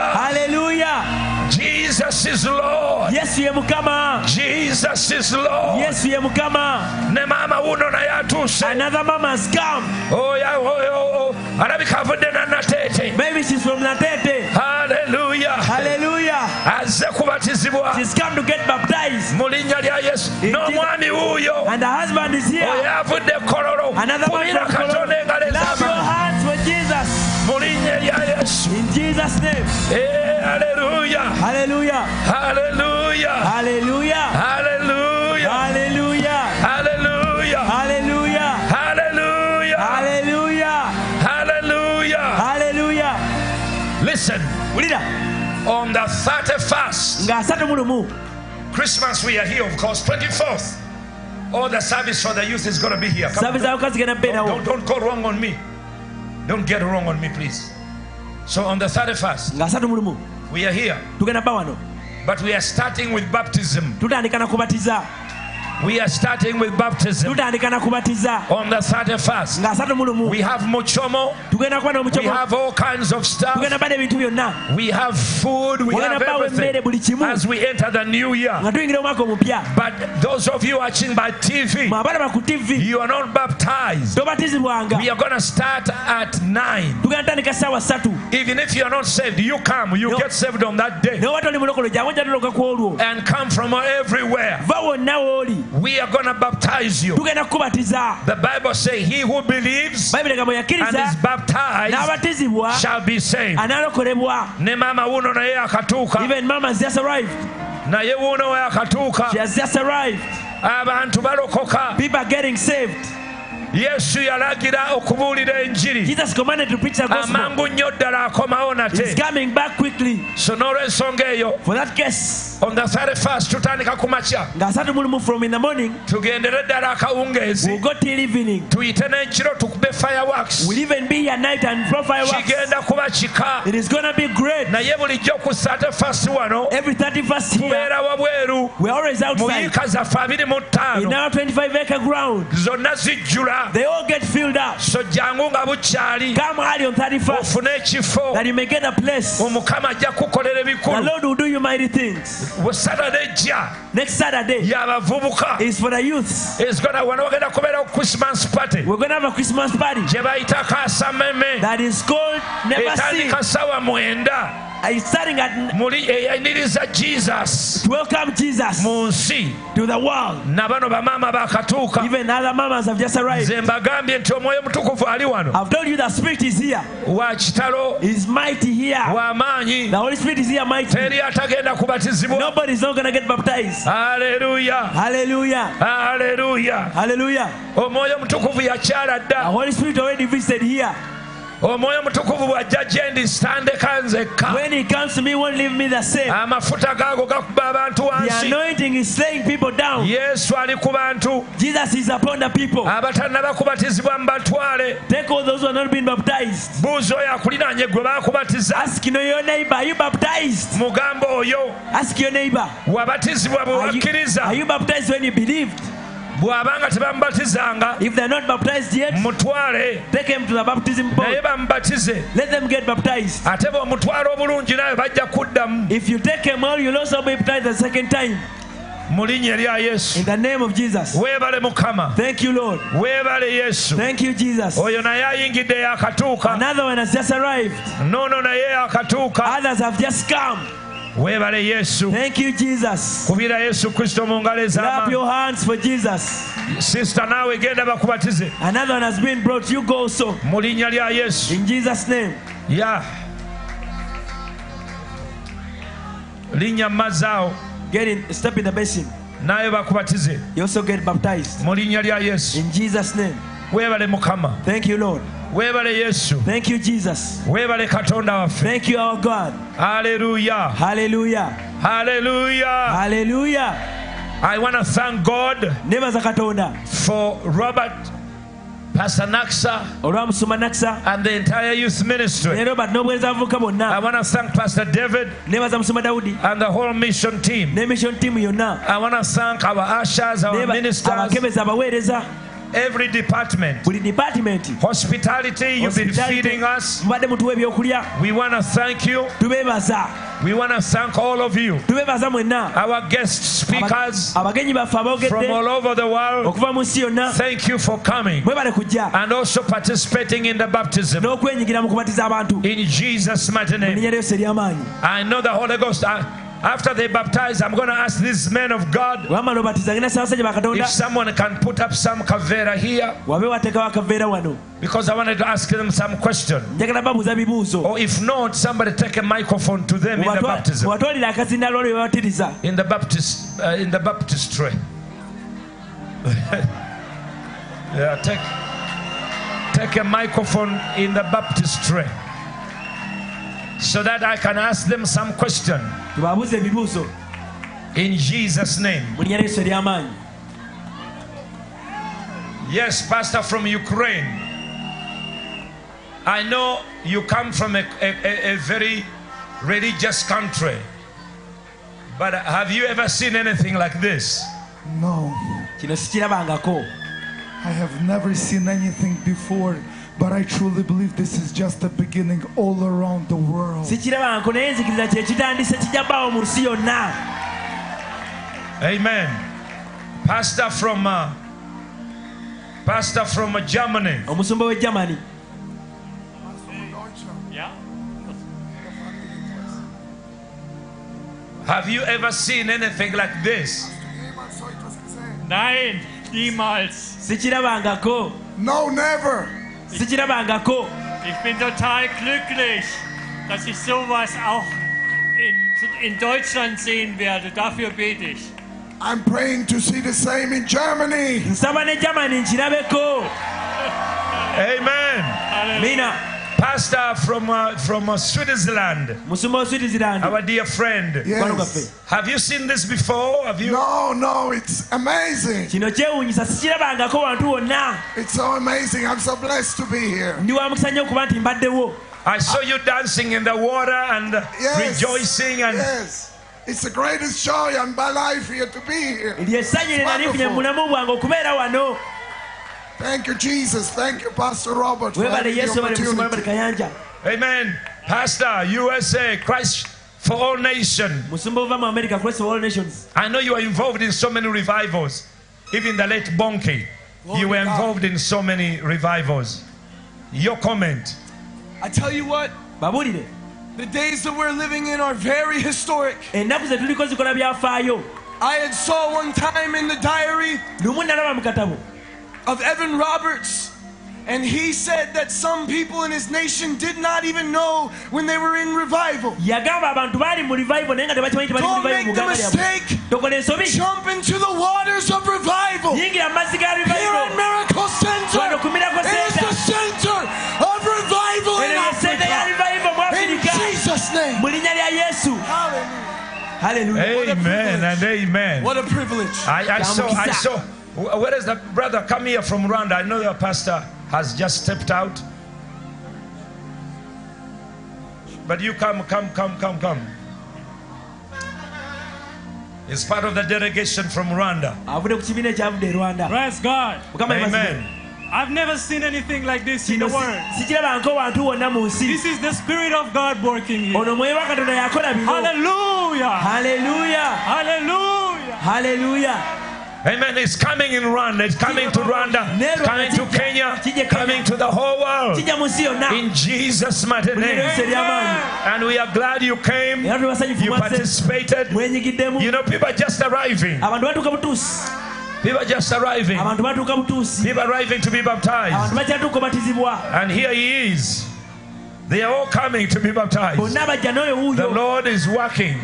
Jesus is Lord. yesu ye mukama ah. Jesus is Lord. yesu ye mukama ah. ne maama wuno naye atuuse another mama has come. Oh, oyo oyo oh, oh, alabika avudde nannateete maybe she's from natete Hallelujah. hallelujah. Azze kubatizibwa. She's come to get baptized. Mu linnya lya yesu. N'omwami wuuyo and the husband is here. Oyo avudde kololo another kubira from Kololo. katonda engalo linnya in jesus name Eh, haleluya hallelujah haleluya hallelujah haleluya hallelujah haleluya hallelujah haleluya hallelujah haleluya hallelujah listen on the 31st ng'asatu mu lumu Christmas, we are here, of course. 24th. Oh, the service for the youth is going to be here. Come Service on, y'abakozi genda don't, don't, don't go wrong on me. Don't get wrong on me, please. So, on the 31st, ng'asatu mu lumu we are here. tugenda bawano But we are starting with baptism. tutandika na kubatiza We are starting with baptism. tutandika na kubatiza On the 31st, ng'asatu mu lumu we have muchomo. tugenda kuba We n'omucomo have all kinds of stuff. tugenda byonna We have food. We have bawa emmere buli everything kimu as we enter the new year. nga tuyingira omwaka omupya But those of you watching by TV, mwabalaba ku tv you are not baptized. tobatizibwanga We are going to start at 9. tugenda tandika saawa ssatu Even if you are not saved, you come. You No. get saved on that day. naye wata mulokolo jangu ojja tuloka ku olwo And come from everywhere. va wonna wooli We are going to baptize you. tugenda kukubatiza The Bible says, He who believes bayibuli nga bwe and is baptized n'abatizibwa shall be saved. anaalokolebwa Ne mama wuno naye akatuuka. even mama has just arrived Naye wuno we akatuuka. she has just arrived Abantu balokoka. people are getting saved Yesu yalagira okubuulira enjiri. jesus commanded the gospel. Amangu nnyo ddala akomawo he's nate. coming back quickly. So n'olw'ensonga eyo, for that case on the 31st tutandika ku makya. ng'asatu mu lumu from in the morning tugendere ddala akawungeezi. we'll go till evening. Tuyite n'ekiro tukube fireworks. We'll even be here night and blow fireworks. Kigenda kuba kika. It is gonna be great. Naye bulijjo ku sate fast wano every 31st here tubeera wabweru we're always mu yiika zaffe abiri mu in ttaano our 25 acre ground. Zonna zijjula they all get filled up. So jangu nga bukyali come early on 31st ofune ekifo that you may get a place. Omukama ajja kukolera the lord will do you mighty things. Ejja. Next saturday. Y'abavubuka. Is for the youths ezigona wano bagenda kubeerawo christmas party. We're gonna have a christmas party. Gye bayita kasameme. That is called never seen etandika sawa mwenda it's starting at muli eyaniriza jesus. To welcome jesus. Mu nsi to the world. Na bano bamaama bakatuuka even other mamas have just arrived. Nze mbagambye nti omwoyo mutukuvu ali wano. I've told you the spirit is here. Wa kitalo. Is mighty here. W'amaanyi the holy spirit is here mighty. Teri atagenda kubatizibwa. Nobody's not going to get baptized. Haleluya hallelujah. Haleluya hallelujah. Omwoyo mutukuvu yakyala the holy spirit already visited here Oh, omwoyo mutukuvu bw'ajja gye ndi sitandeka nzekka when he comes to me won't leave me the same. Ah, Amafuta gaago gakuba abantu the wansi. anointing is slaying people down. Yesu ali ku bantu jesus is upon the people. Ah, Abatannaba kubatizibwa mubatwale take all those who are not being baptized. Buuza oyo akulinaanye gwe baakubatiza ask your neighbor are you baptized? Mugambe oyo. Wabatizibwa bwe are you, wakkiriza are you baptized when you believed bw'abanga tebamubatizanga if they're not baptized yet mutwale. take them to the baptism naye bamubatize let them get baptized. Ate bw'omutwala obulungi naye bajja kuddamu. If you take them well you'll also be baptized the second time. Erya yesu. In the name of jesus. Weebale mukama. Thank you lord. Weebale yesu. Thank you jesus. Oyo naye ayingidde yakatuuka another one has just arrived. Noono naye yakatuuka others have just come weebale yesu. Thank you jesus. Kubira yesu kristo mu ngalo clap ez'amaanyi your hands for jesus. Sisita naawe genda bakubatize. Another one has been brought. You go so mu linnya lya yesu. In jesus name. Ya. Linnya mu mazzi awo get in step in the basin. Naye bakubatize. You also get baptized. Mu linnya lya yesu. In jesus name weebale mukama. Thank you lord. Weebale yesu. Thank you jesus. Weebale katonda waffe. Thank you our god. Haleluya hallelujah. Haleluya hallelujah. I want to thank god nebaza katonda. for robert pastor naksa olwa naksa and the entire youth ministry. I want to thank pastor david and the whole mission team. Ne mission team yonna. I want to thank our ushers our ministers every department. buli department Hospitality, you've been feeding us. mubadde mutuwa ebyokulya We want to thank you. tubebaza We want to thank all of you. tubebaza mwenna Our guest speakers abagenyi baffe from all over the world. okuva mu nsi yonna Thank you for coming mwebale kujja and also participating in the baptism. n'okwenyigira mu kubatiza abantu In Jesus' mighty mu name. linnya lyose ery'amaanyi I know the Holy Ghost. I- after they baptize, I'm going to ask these men of God wamala obatiza ngenda saba basajja bakatonda if someone can put up some kavera here wabe wateekawo akaveera wano because I wanted to ask them some question. njagala babuuza bibuuzo Or if not, somebody take a microphone to them in the baptism. mubatwalire akazindaalo lwe babatiriza In the Baptist, uh, in the baptistry. yeah, take take a microphone in the baptistry so that I can ask them some question. tubabuuze ebibuuzo In Jesus' name. mu linnya lyesu ery'amaanyi Yes, Pastor from Ukraine. I know you come from a, a, a- a very religious country. But have you ever seen anything like this? No, kino sikirabangako I have never seen anything before, but I truly believe this is just the beginning all around the world. sikirabangako naye nzikiriza kyekitandise kijja bbaawo mu nsi yonna Amen. Pastor from uh, Pastor from uh, Germany. omusumba w'e germany Have you ever seen anything like this? Nein, niemals. No, never. Sikirabangako Ich bin total glücklich, dass ich sowas auch in, in Deutschland sehen werde. Dafür bete ich. I'm praying to see the same in Germany. ne nkirabeko Amen. Mina Pastor from uh, from uh, Switzerland. musumba wa switzerland Our dear friend. Yes. Have you seen this before? Have you? No, no, it's amazing. kino kyewuunyisa sikirabangako wantu wonna It's so amazing. I'm so blessed to be here. ndi wa mukisa nnyo okuba nti mbaddewo I saw you dancing in the water and Yes. rejoicing and Yes. It's the greatest joy in my life here to be here. lyessanyu lye Thank you, Jesus. Thank you, Pastor Robert, for webale having the yesu bale musumba robert opportunity. kayanja Amen. Pastor, USA, Christ for all nation. musumba ova mu america christ for all nations I know you are involved in so many revivals. Even the late Bonnke, you were involved in so many revivals. Your comment. I tell you what, the days that we're living in are very historic. ennaku ze tuliko zikola byafaayo I had saw one time in the diary of Evan Roberts, and he said that some people in his nation did not even know when they were in revival. yagamba abantu baali mu revival naye nga tebakimanyi tebali mu Don't make the mistake. Jump into the waters of revival. yingira mu mazzi ga Here at Miracle Center wano ku miracle is the center center of revival in eno ye sente ya Africa. In Jesus' name. mu linnya lya yesu haleluya Amen and amen. What a privilege. I, I saw, I saw. Wh- Where is the brother? Come here from Rwanda. I know your pastor has just stepped out. But you come, come, come, come, come. It's part of the delegation from Rwanda. avudde ku kibiina ekyavudde rwanda Praise God. Amen. I've never seen anything like this in the world. sikirabangako wantu wonna mu nsi This is the Spirit of God working here. ono mwoyo wa katonda yakola bino Hallelujah. Hallelujah. Amen. It's coming in Rwanda. It's coming to Rwanda. It's coming to Kenya. Coming to the whole world. kijja mu nsi yonna In Jesus' mighty name. And we are glad you came. era tuli basanyufu You participated. You know, people are just arriving. abantu batuuka butuusi People are just arriving. abantu batuuka butuusi People arriving to be baptized. abantu bakyatuuka obatizibwa And here he is. They are all coming to be baptized. bonna bajja n'oyo The Lord is working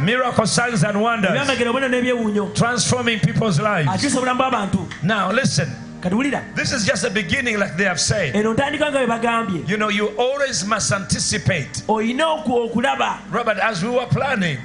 miracle signs and wonders, ebyamagero bonna n'ebyewuunyo transforming people's lives. akyusa obulamu bw'abantu Now, listen. This is just the beginning, like they have said. eno ntandika nga bwe bagambye You know, you always must anticipate. olina oku- okulaba Robert, as we were planning,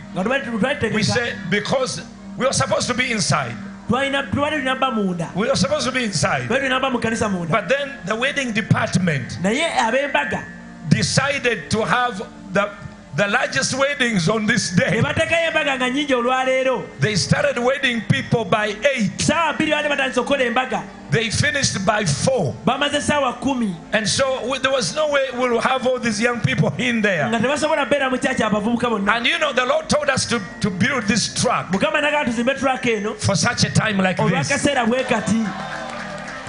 we said because we were supposed to be inside. Twalina tulina bba munda We are supposed to be inside. twali tulina bba mu kanisa munda But then the wedding department naye ab'embaga decided to have the the largest weddings on this day. bateekayo embaga nga nnyingi olwaleero They started wedding people by 8. saawa bbiri baali batandise okukola embaga They finished by 4. bamaze saawa kumi And so there was no way we'll have all these young people in there. nga tebasobola beera mu kyaki abavubuka bonna And you know, the Lord told us to, to build this truck mukama nagaa tuzimbe turaka eno for such a time like this. olw'akaseera bwe kati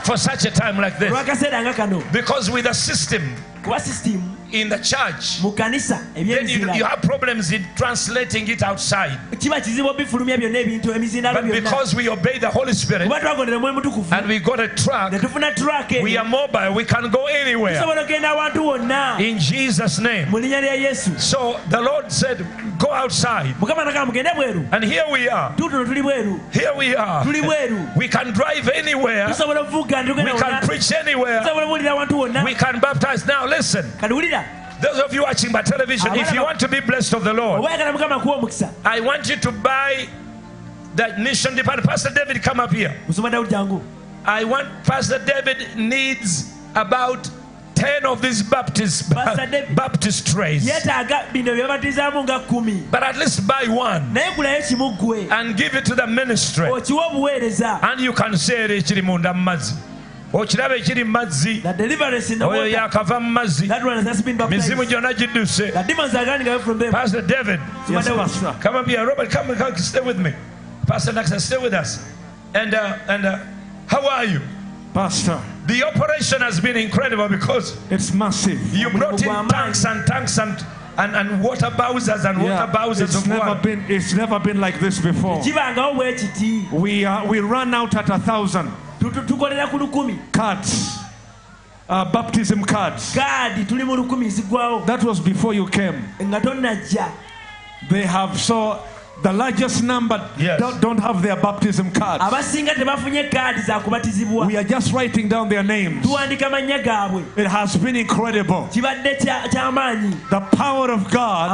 For such a time like this. olw'akaseera nga kano Because with the system in the church, mu kanisa then you, you have problems in translating it outside. kiba kizibu obifulumya byonna ebintu emizindaalo But byonna because we obey the Holy Spirit kuba twagondera mwe mutukuvu and we got a truck, ne tufuna turaka we are mobile, we can go anywhere. tusobola okgenda awantu wonna In Jesus' name. mu linnya lya yesu So the Lord said, Go outside. mukama nagaa mugende bweru And here we are. tutuno tuli bweru Here we are. tuli bweru We can drive anywhere. tusobola okuvuga We can preach anywhere. tusobola okuwulira awantu wonna We can baptize. Now listen. kati wulira Those of you watching by television, if you want to be blessed of the Lord, oba yagala mukama kuwa omukisa I want you to buy that mission department. Pastor David, come up here. musoma dawudi jangu I want Pastor David needs about 10 of these Baptist Baptist trays. yeetaaga bino byebatizaamu nga kumi But at least buy one naye gulayo kimu gwe and give it to the ministry. Oh, obuweereza And you can share ekiri munda mu mazzi. Okiraba ekiri mu mazzi deliverance in the oyo yakava mu mazzi. That's been baptized. mizimu gyonna gidduse. The demons are running away from them. pastor david. Yes, come up here. Robert come, come stay with me. Pastor Naxa, stay with us. And uh, and uh, how are you? Pastor, the operation has been incredible because it's massive. you brought in tanks and tanks and and, and water bowsers and water bowsers it's never water. been it's never been like this before. kibangawo bwe kiti We are we run out at a thousand tukolera ku lukumi cards, uh, baptism cards. kaadi tuli mu lukumi zigwawo That was before you came. They have so the largest number don't, don't have their baptism cards. abasinga tebafunye kaadi za kubatizibwa We are just writing down their names. tuwandika mannya gaabwe It has been incredible. kibadde kya- ky'amaanyi The power of God.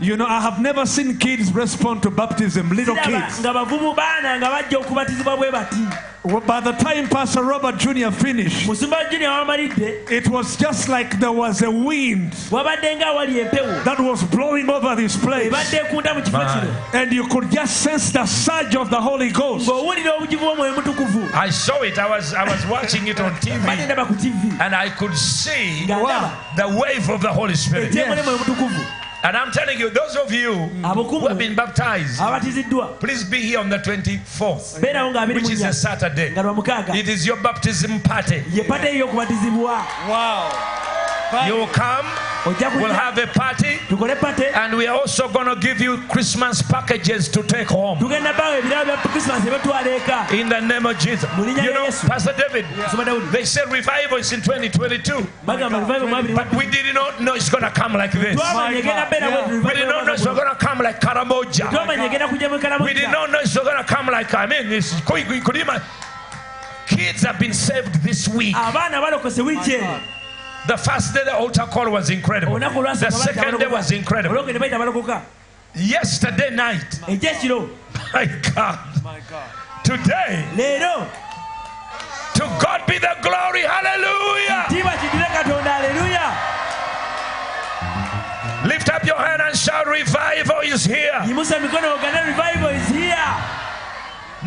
Amaanyi ga katonda You know, I have never seen kids respond to baptism, little kids. nga bavubu baana nga bajja okubatizibwa bwe bati Well, By the time Pastor Robert Jr. finished, musumba junior wamalidde it was just like there was a wind wabadde nga awali empewo that was blowing over this place. ebadde ekunda mu kifo kino And you could just sense the surge of the Holy Ghost. ng'owulira obugivu bw'omwoyo mutukuvu I saw it. I was I was watching it on TV, badde ndaba ku tv and I could see Nga ndaba. the wave of the Holy Spirit. etyemo n'omwoyo mutukuvu And I'm telling you, those of you who have been baptized, please be here on the 24th, beerawo nga abiri which is a Saturday. It is your baptism party. Wow. You will come. We'll have a party, and we are also going to give you Christmas packages to take home. tugenda bawo ebirabo bya krismas ebyetwala eka In the name of Jesus. You know, Pastor David, Musoma Dawudi they said revival is in 2022. bagamba revival mu abiri But we did not know it's going to come like this. twamanya egenda beera bwe We did not know it's going to come like Karamoja. twamanya egenda kujja mu We did not know it's going to come like, I mean, it's, could, could you imagine? Kids have been saved this week. The first day the altar call was incredible. The second day was incredible. olwokende bayita balokoka Yesterday night, eh, ekyekiro my God. Today, leero to God be the glory. Hallelujah. kitiibwa kidire katonda aleluya Lift up your hand and shout, Revival is here. yimusa emikono ogane revival is here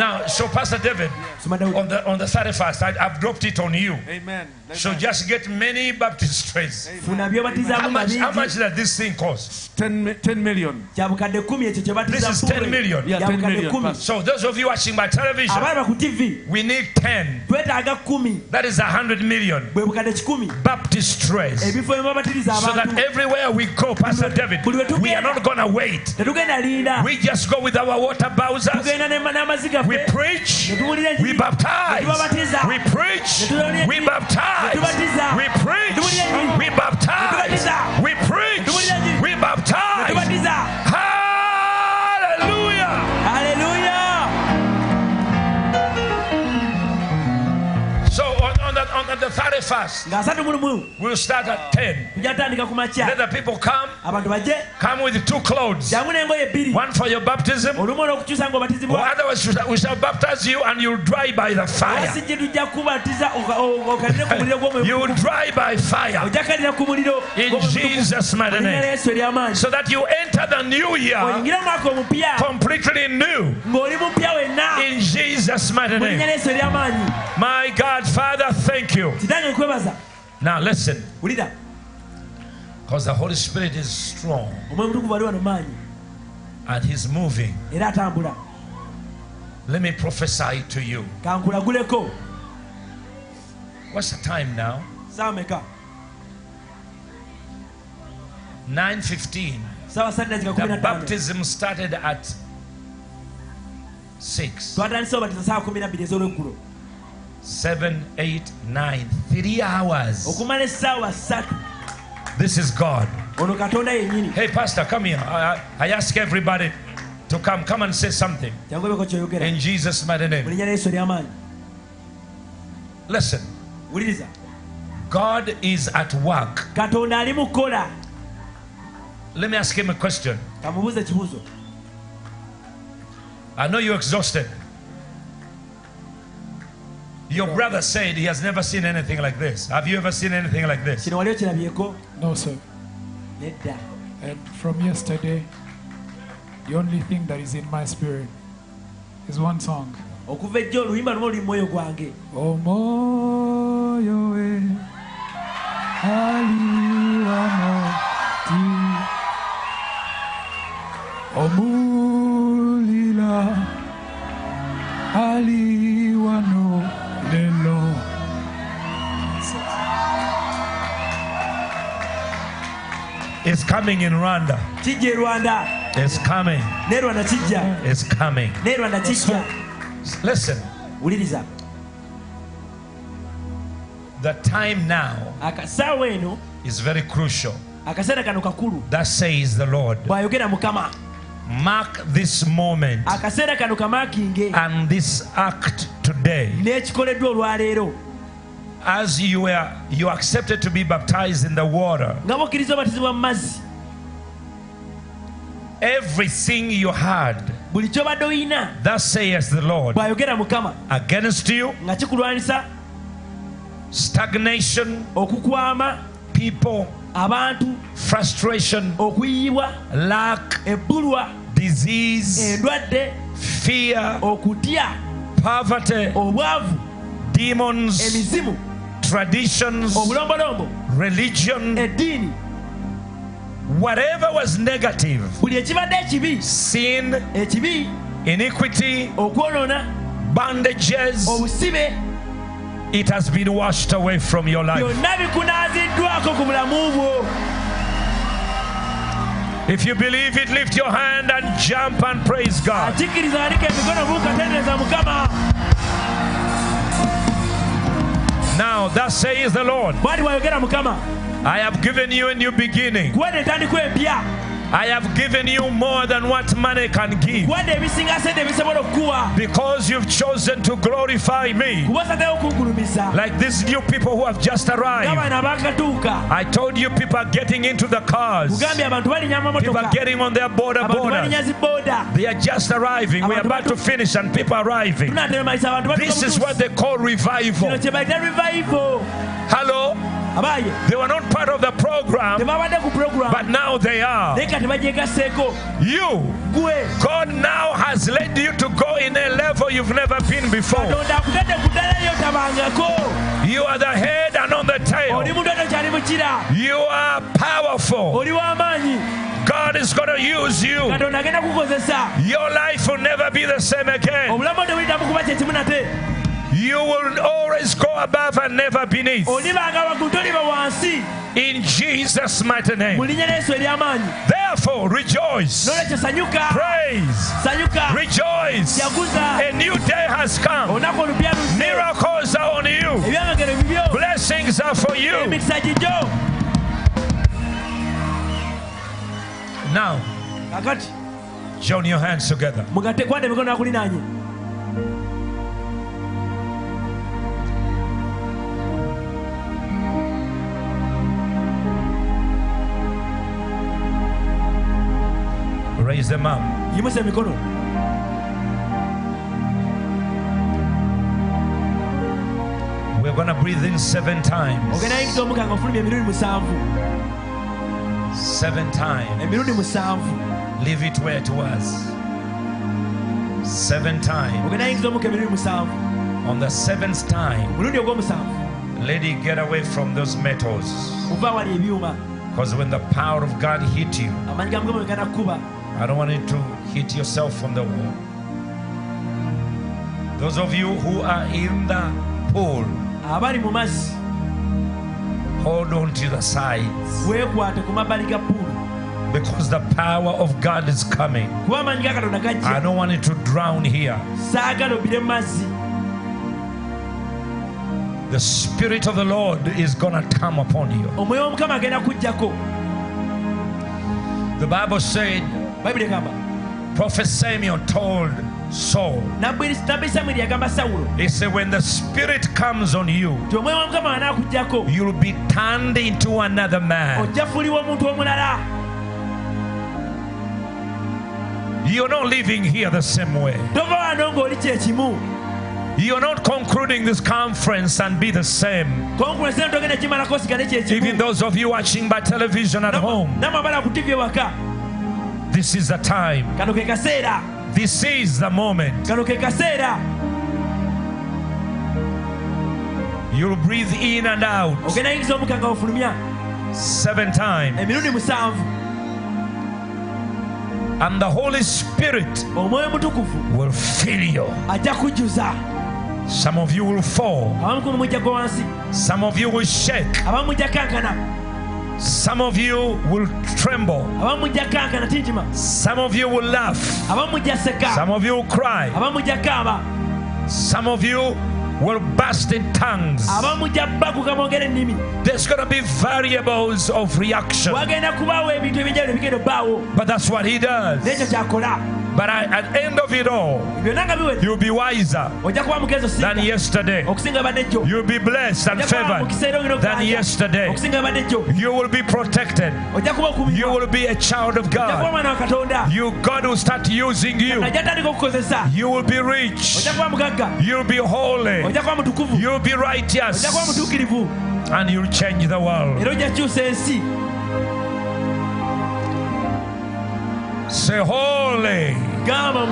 Now, so Pastor David, on the on the 31st, I, I've dropped it on you. Amen. So just get many Baptist trays. How much, how much does this thing cost? 10, 10 million. kya bukadde kumi ekyo kye This is 10 million. Yeah, 10 million. So those of you watching by television, abalaba ku tv we need 10. twetaaga kumi That is 100 million bwe Baptist trays. ebifo bye babatiriza So that everywhere we go, Pastor David, we are not going to wait. We just go with our water bowsers. We preach. We baptize. We preach. We baptize. We preach. We baptize. We preach. We baptize. Hallelujah. On, the, on the 31st, ng'asatu mu lumu we'll start at 10. tujja tutandika ku makya Let the people come. abantu bajje Come with two clothes. jangu n'engoye bbiri One for your baptism. olumu olw'okukyusa Or ng'obatizibwa otherwise, we shall- we shall baptize you and you'll dry by the fire. wasijje tujja kubatiza oka- o- okalire ku muliro gw'omwoyo You will dry by fire. ojja ku muliro In Jesus' mighty Mu linnya lya name. yesu ery'amaanyi So that you enter the new year oyingira omwaka omupya completely new. ng'oli mupya wenna In Jesus' mighty mu linnya name. ery'amaanyi My God, Father, thank you. Now listen, because the Holy Spirit is strong omwoyo mutukuvu ali wano maanyi and He's moving. Let me prophesy to you. What's the time now? saawa 9:15. saawa satu dakika kumi The baptism started at 6. Twatandise obatiza saawa kumi nabbiri ez'olweggulo 7, 8, 9. Three hours. okumala essaawa ssatu This is God. ono katonda yennyini Hey, Pastor, come here. I, I I ask everybody to come. Come and say something. kyoyogera In Jesus' mighty mu name. linnya lya yesu ery'amaanyi Listen, wuliriza God is at work. katonda ali mu kukola Let me ask him a question. kamubuuza ekibuuzo I know you're exhausted. Your brother said he has never seen anything like this. Have you ever seen anything like this? kino wali okirabyeko No, sir. And from yesterday, the only thing that is in my spirit is one song. okuva ejjo oluyimba lumu oluli mu mwoyo gwange oh, Omwoyo we aliwa moti omulila aliwa no It's coming in Rwanda. kijja e rwanda It's coming. ne rwanda kijja It's coming. ne rwanda kijja Listen, Uliriza. the time now akasawa eno is very crucial. akaseera kano kakulu That says the Lord. bw'ayogera mukama Mark this moment akaseera kano kamaakinge and this act today. n'ekikoleddwa olwaleero As you were you accepted to be baptized in the water, nga bokkiriza obatizibwa mu mazzi everything you had, buli kyobadde oyina thus says the Lord, bw'ayogera mukama against you, nga kikulwanisa stagnation, okukwama people, abantu frustration, okuyiyibwa lack, ebbulwa disease, endwadde fear, okutya poverty, obwavu demons, emizimu traditions, religion, whatever was negative, buli ekibadde ekibi sin, iniquity, obusibe it has been washed away from your life. byonna bikunaaziddwako ku bulamu bwo If you believe it, lift your hand and jump and praise God. Now, thus says the Lord, bw'ati bw'ayogera mukama I have given you a new beginning. Kuwadde entandikwa empya I have given you more than what money can give. kuwadde ebisinga sente ebisobola okukuwa Because you've chosen to glorify me. kuba osatayo okungulumiza Like these new people who have just arrived. I told you people are getting into the cars. kugambye abantu balinya People are getting on their border borders. They are just arriving. We're about to finish and people are arriving. tunateremalisa abantu batuuka This is what they call revival. revival Hello? They were not part of the program, tebabadde ku program but now they are. naye kati bagyegaseeko You, God now has led you to go in a level you've never been before. katonda akutadde ku ddala lyo tabangako You are the head and on the tail. muntu tokyali mukira You are powerful. God is going to use you. katonda agenda kukozesa Your life will never be the same again. Obulamu tebuliddamu kuba kyekimu nate You will always go above and never beneath. olibanga waggulu toliba wansi In Jesus' mighty name. linnya lyesu ery'amaanyi Therefore, rejoice. Praise. Rejoice. A new day has come. olunaku olupya luzze Miracles are on you. Blessings are for you. Now, join your hands together. Raise them up. yimusa We're going to breathe in seven times. ogenda yingiza omukka nga ofulumya emirundi musanvu Seven times. Leave it where it was. Seven times. ogenda yingiza omukka emirundi musanvu On the seventh time, lady, get away from those metals. muva wali ebyuma Because when the power of God hit you, amaanyi ga mukama gagenda kukuba I don't want you to hit yourself on the wall. Those of you who are in the pool, abali mu mazzi hold on to the sides weekwate ku mabbali ga puulu because the power of God is coming. kuba amaanyi ga katonda I don't want you to drown here. saagala obire mu mazzi The Spirit of the Lord is going to come upon you. omwoyo w'omukama agenda kujjako The Bible said, bayibuli egamba Prophet Samuel told Saul, nabbi nabbi samwiri yagamba sawulo He said, When the Spirit comes on you, ti omwoyo w'omukama anaakujjako you'll be turned into another man. ojja fuulibwa omuntu omulala You're not living here the same way. tova wano ng'oli kyekimu You're not concluding this conference and be the same. konkulensi eno togenda kimalako osigale Even those of you watching by television at home, this is the time. kano ke kaseera This is the moment. kano ke kaseera You'll breathe in and out ogenda yingiza omukka ofulumya seven times. emirundi musanvu And the Holy Spirit omwoyo mutukuvu will fill you. ajja kujjuza Some of you will fall. abamu ku mujja gwa wansi Some of you will shake. Abamu mujja kankana Some of you will tremble. abamu mujja kankana tintima Some of you will laugh. abamu mujja seka Some of you will cry. abamu mujja kaaba Some of you will burst in tongues. abamu mujja bakuka mwogera ennimi There's going to be variables of reaction. wagenda kubaawo ebintu ebyenjawulo ebigenda obbaawo But that's what he does. But I, at the end of it all, byonna nga biwedde you'll be wiser ojja kuba mugezo than yesterday. okusinga badde jjo You'll be blessed and favored mukisa era ogenda than yesterday. okusinga badde jjo You will be protected. You will be a child of God. omwana wa katonda You God will start using you. ajja atandika okukozesa You will be rich. ojja kuba mugagga You'll be holy. You'll be righteous. And you'll change the world. Say holy gamba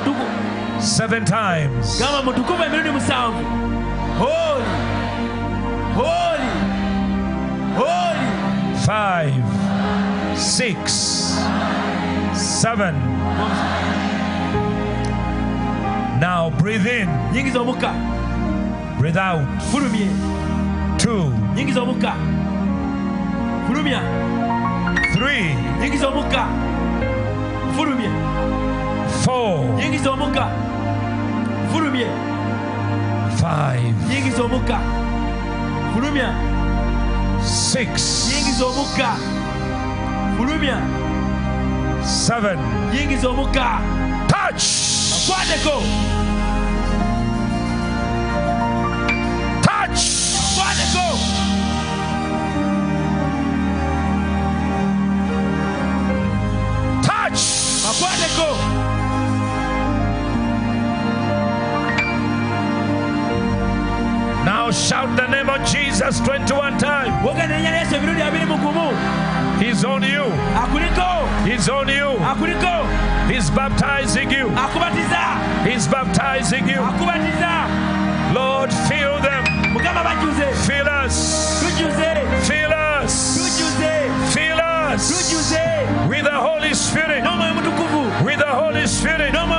seven times. gamba mutukuvu emirundi musanvu Holy. Holy. Holy. Five, six, seven. Now breathe in, nyingiza breathe out. Furumie. Two, nyingiza Furumia. three, nyingiza four, nyingiza five, nyingiza six, nyingiza seven. nyingiza Touch! kwateko Now shout the name of Jesus 21 times. wogenda erinnya lyesu emirundi abiri mu gumu He's on you. He's on you. He's baptizing you. He's baptizing you. Lord, fill them. Fill us. Fill us. Fill us with the Holy Spirit. With the Holy Spirit. n'omwoyo mutukuvu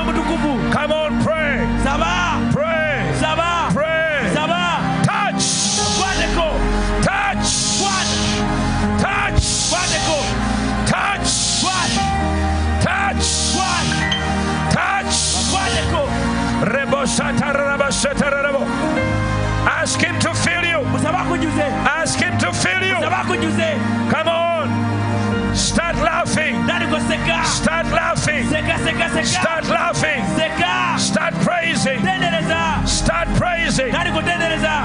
laughing. Start laughing. Start praising. Start praising.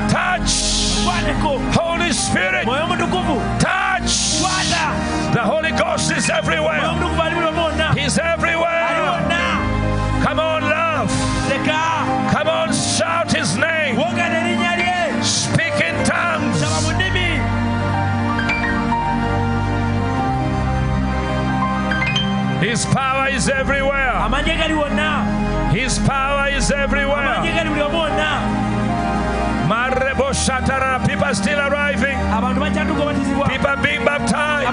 Touch. Holy Spirit. Touch. The Holy Ghost is everywhere. mutukuvu ali buli mwonna He's everywhere. Power is everywhere. amaanyi gali wonna His power is everywhere. gali buli omu wonna Marebo Shatara, people are still arriving. abantu bakyatuka obatizibwa People being baptized.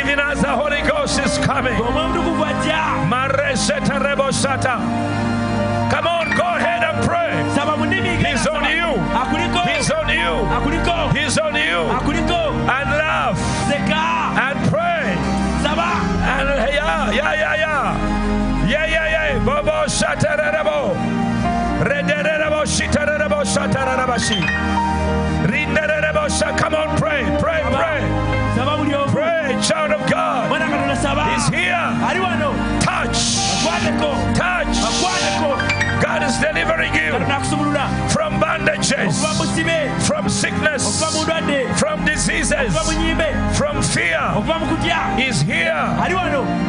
Even as the Holy Ghost is coming. omwoyo omutukuvu ajja Mareseta Rebo Shata. Come on, go ahead and pray. saba mu nnimi He's on you. He's on you. He's on you. And laugh yeah, yeah, yeah, yeah. Yeah, yeah, yeah. Bobo Shatarabo. Rederebo Shitarabo Shatarabashi. Rinderebo. Come on, pray, pray, pray. saba buli omu Pray, child of God. mwana katonda saba He's here. Touch. Touch. God is delivering you from bandages, okuva mu sibe from sickness, from diseases, okuva mu nyimbe from fear. okuva mu kutya He's here.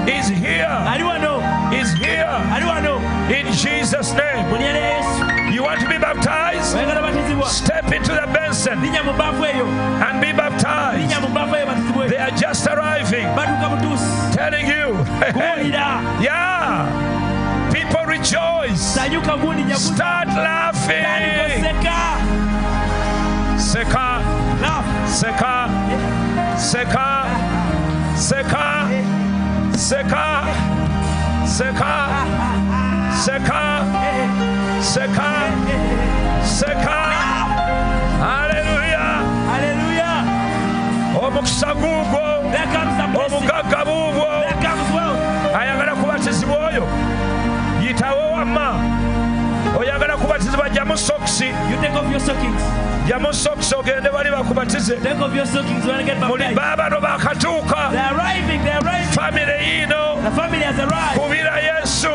He's here. He's here. In Jesus' name. mu lya lya yesu You want to be baptized? Step into the Benson linnya mu baafu eyo and be baptized. linnya mu baafu eyo batizibwe They are just arriving, telling you, yeah. Rejoice. sanyuka gundi nyagundi Start laughing. seka? Seka, seka, seka, seka, seka, seka, seka, seka. Hallelujah. haleluya omukisa guugwo there comes the blessing obugagga buubwo yitawo oyagala kubatizibwa jjamu sokisi you take off your stockings. Jjamu sokisi ogende bali bakubatize. Take off your stockings when you get muli baabano bakatuuka famire yiino the family has arrived. Kubira yesu.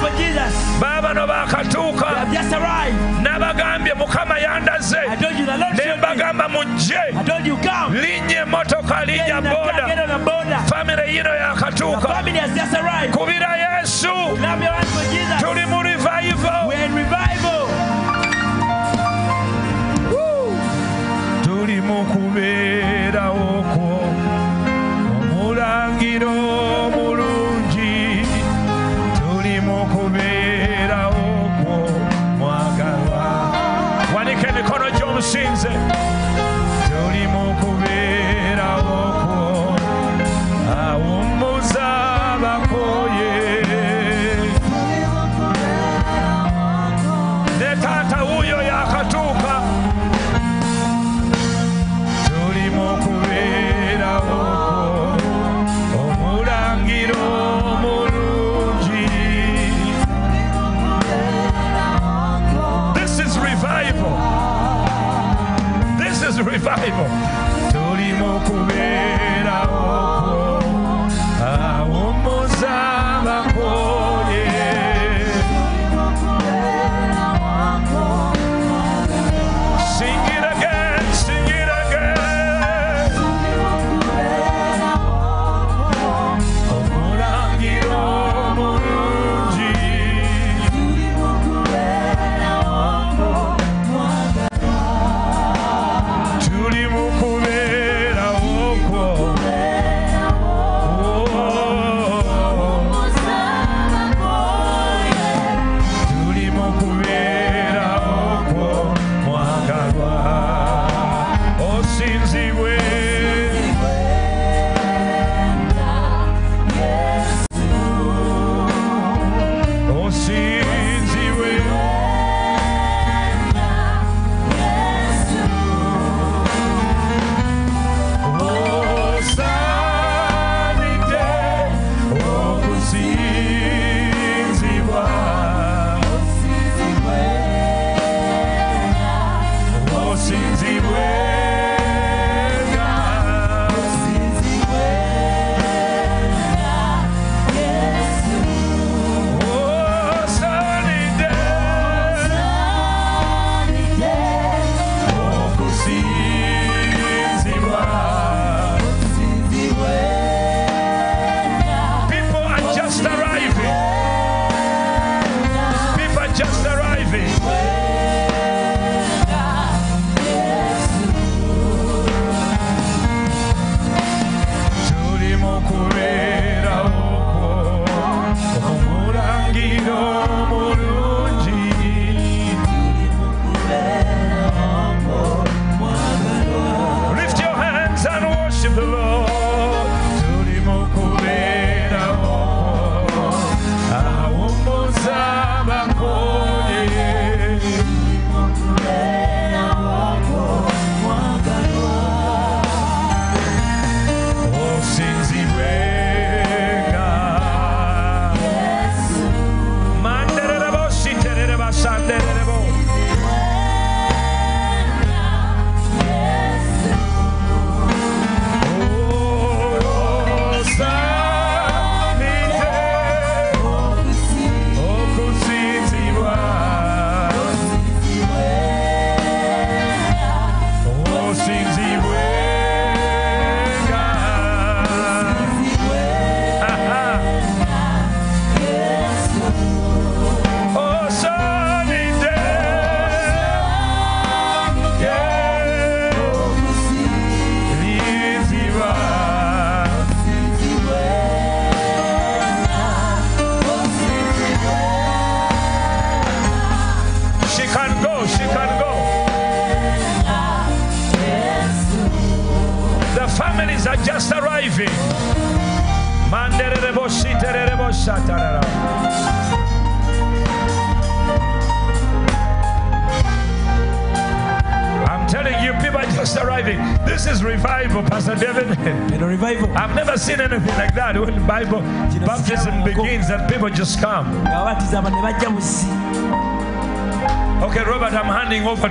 For jesus baabano bakatuuka just arrived. N'abagambye mukama yandaze. I told you the lord ne showed me. Mbagamba mujje. I told you come. Linnya emotoka linnya in the car get booda on the border. Famire yiino the yakatuuka family has just arrived. Kubira yesu. Clap your hands for jesus. Tuli mu revival. Tuli mu kubeerawo kwo omulangiro emikono this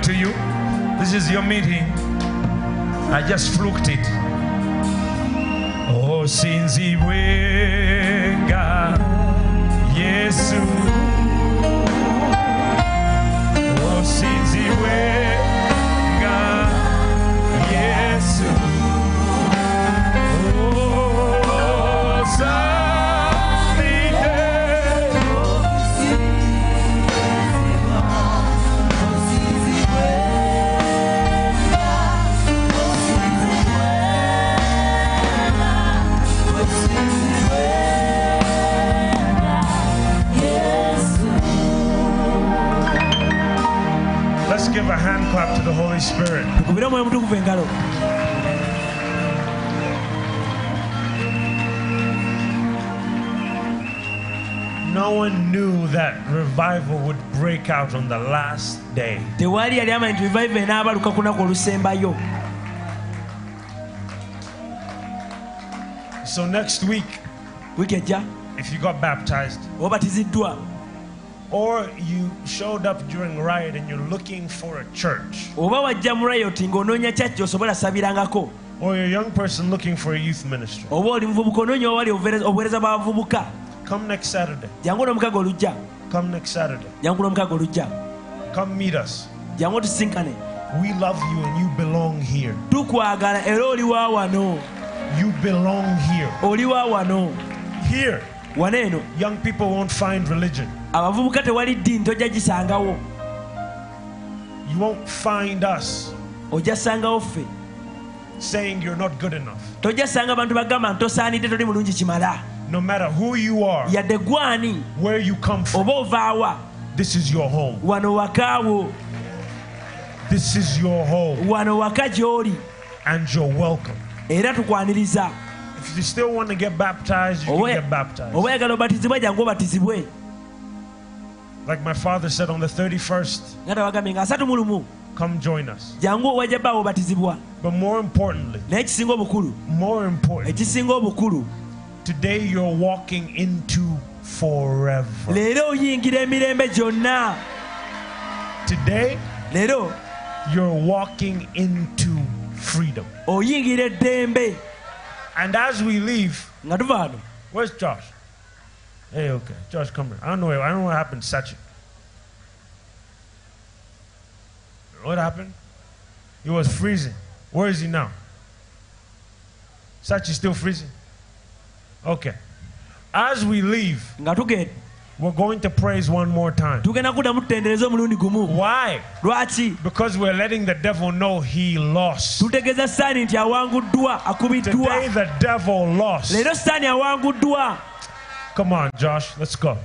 to you. This is your meeting. I just fluked it. Revival would break out on the last day. tewali yali amanyi nti revival enaabaluka ku lunaku olusembayo So next week, wiiki ejja if you got baptized obatiziddwa or you showed up during riot and you're looking for a church oba wajja mu rayoti ng'onoonya kyaki osobola sabirangako or you're a young person looking for a youth ministry, oba oli muvubuka onoonya owali obuweereza- obuweereza bw'abavubuka come next Saturday. jangu n'omukago olujja Come next Saturday. Come meet us. We love you and you belong here. tukwagala era oli wa wano You belong here. Oh, wano Here, young people won't find religion. abavubuka tewali ddiini tojja gisangawo You won't find us ojja sangawo ffe saying you're not good enough. tojja sanga abantu bagamba nti tosaanidde toli mulungi kimala No matter who you are, yadde gwani where you come from, oba ovaawa this is your home. wano wakaawo This is your home. wano waka gy'oli And you're welcome. era tukwaniriza If you still want to get baptized, you can get baptized. oba oyagala obatizibwe jangu obatizibwe Like my father said on the 31st, nga tawagambye nga asatu mu lumu come join us. jangu owajja bbaawo obatizibwa But more importantly, naye ekisinga obukulu more important, ekisinga obukulu today you're walking into forever. leero oyingira emirembe gyonna Today, leero you're walking into freedom. oyingira eddembe And as we leave, nga tuva wano where's Josh? Hey, okay. Josh, come here. I don't know. I don't know what happened to Sachi. What happened? He was freezing. Where is he now? Sachi still freezing? Okay. As we leave, nga tugenda we're going to praise one more time. tugenda kuddamu tutendereza omulundi gumu Why? Because we're letting the devil know he lost. tutegeeza sitaani nti awanguddwa akubiddwa Today the devil lost. leero sitaani awanguddwa Come on, Josh. Let's go.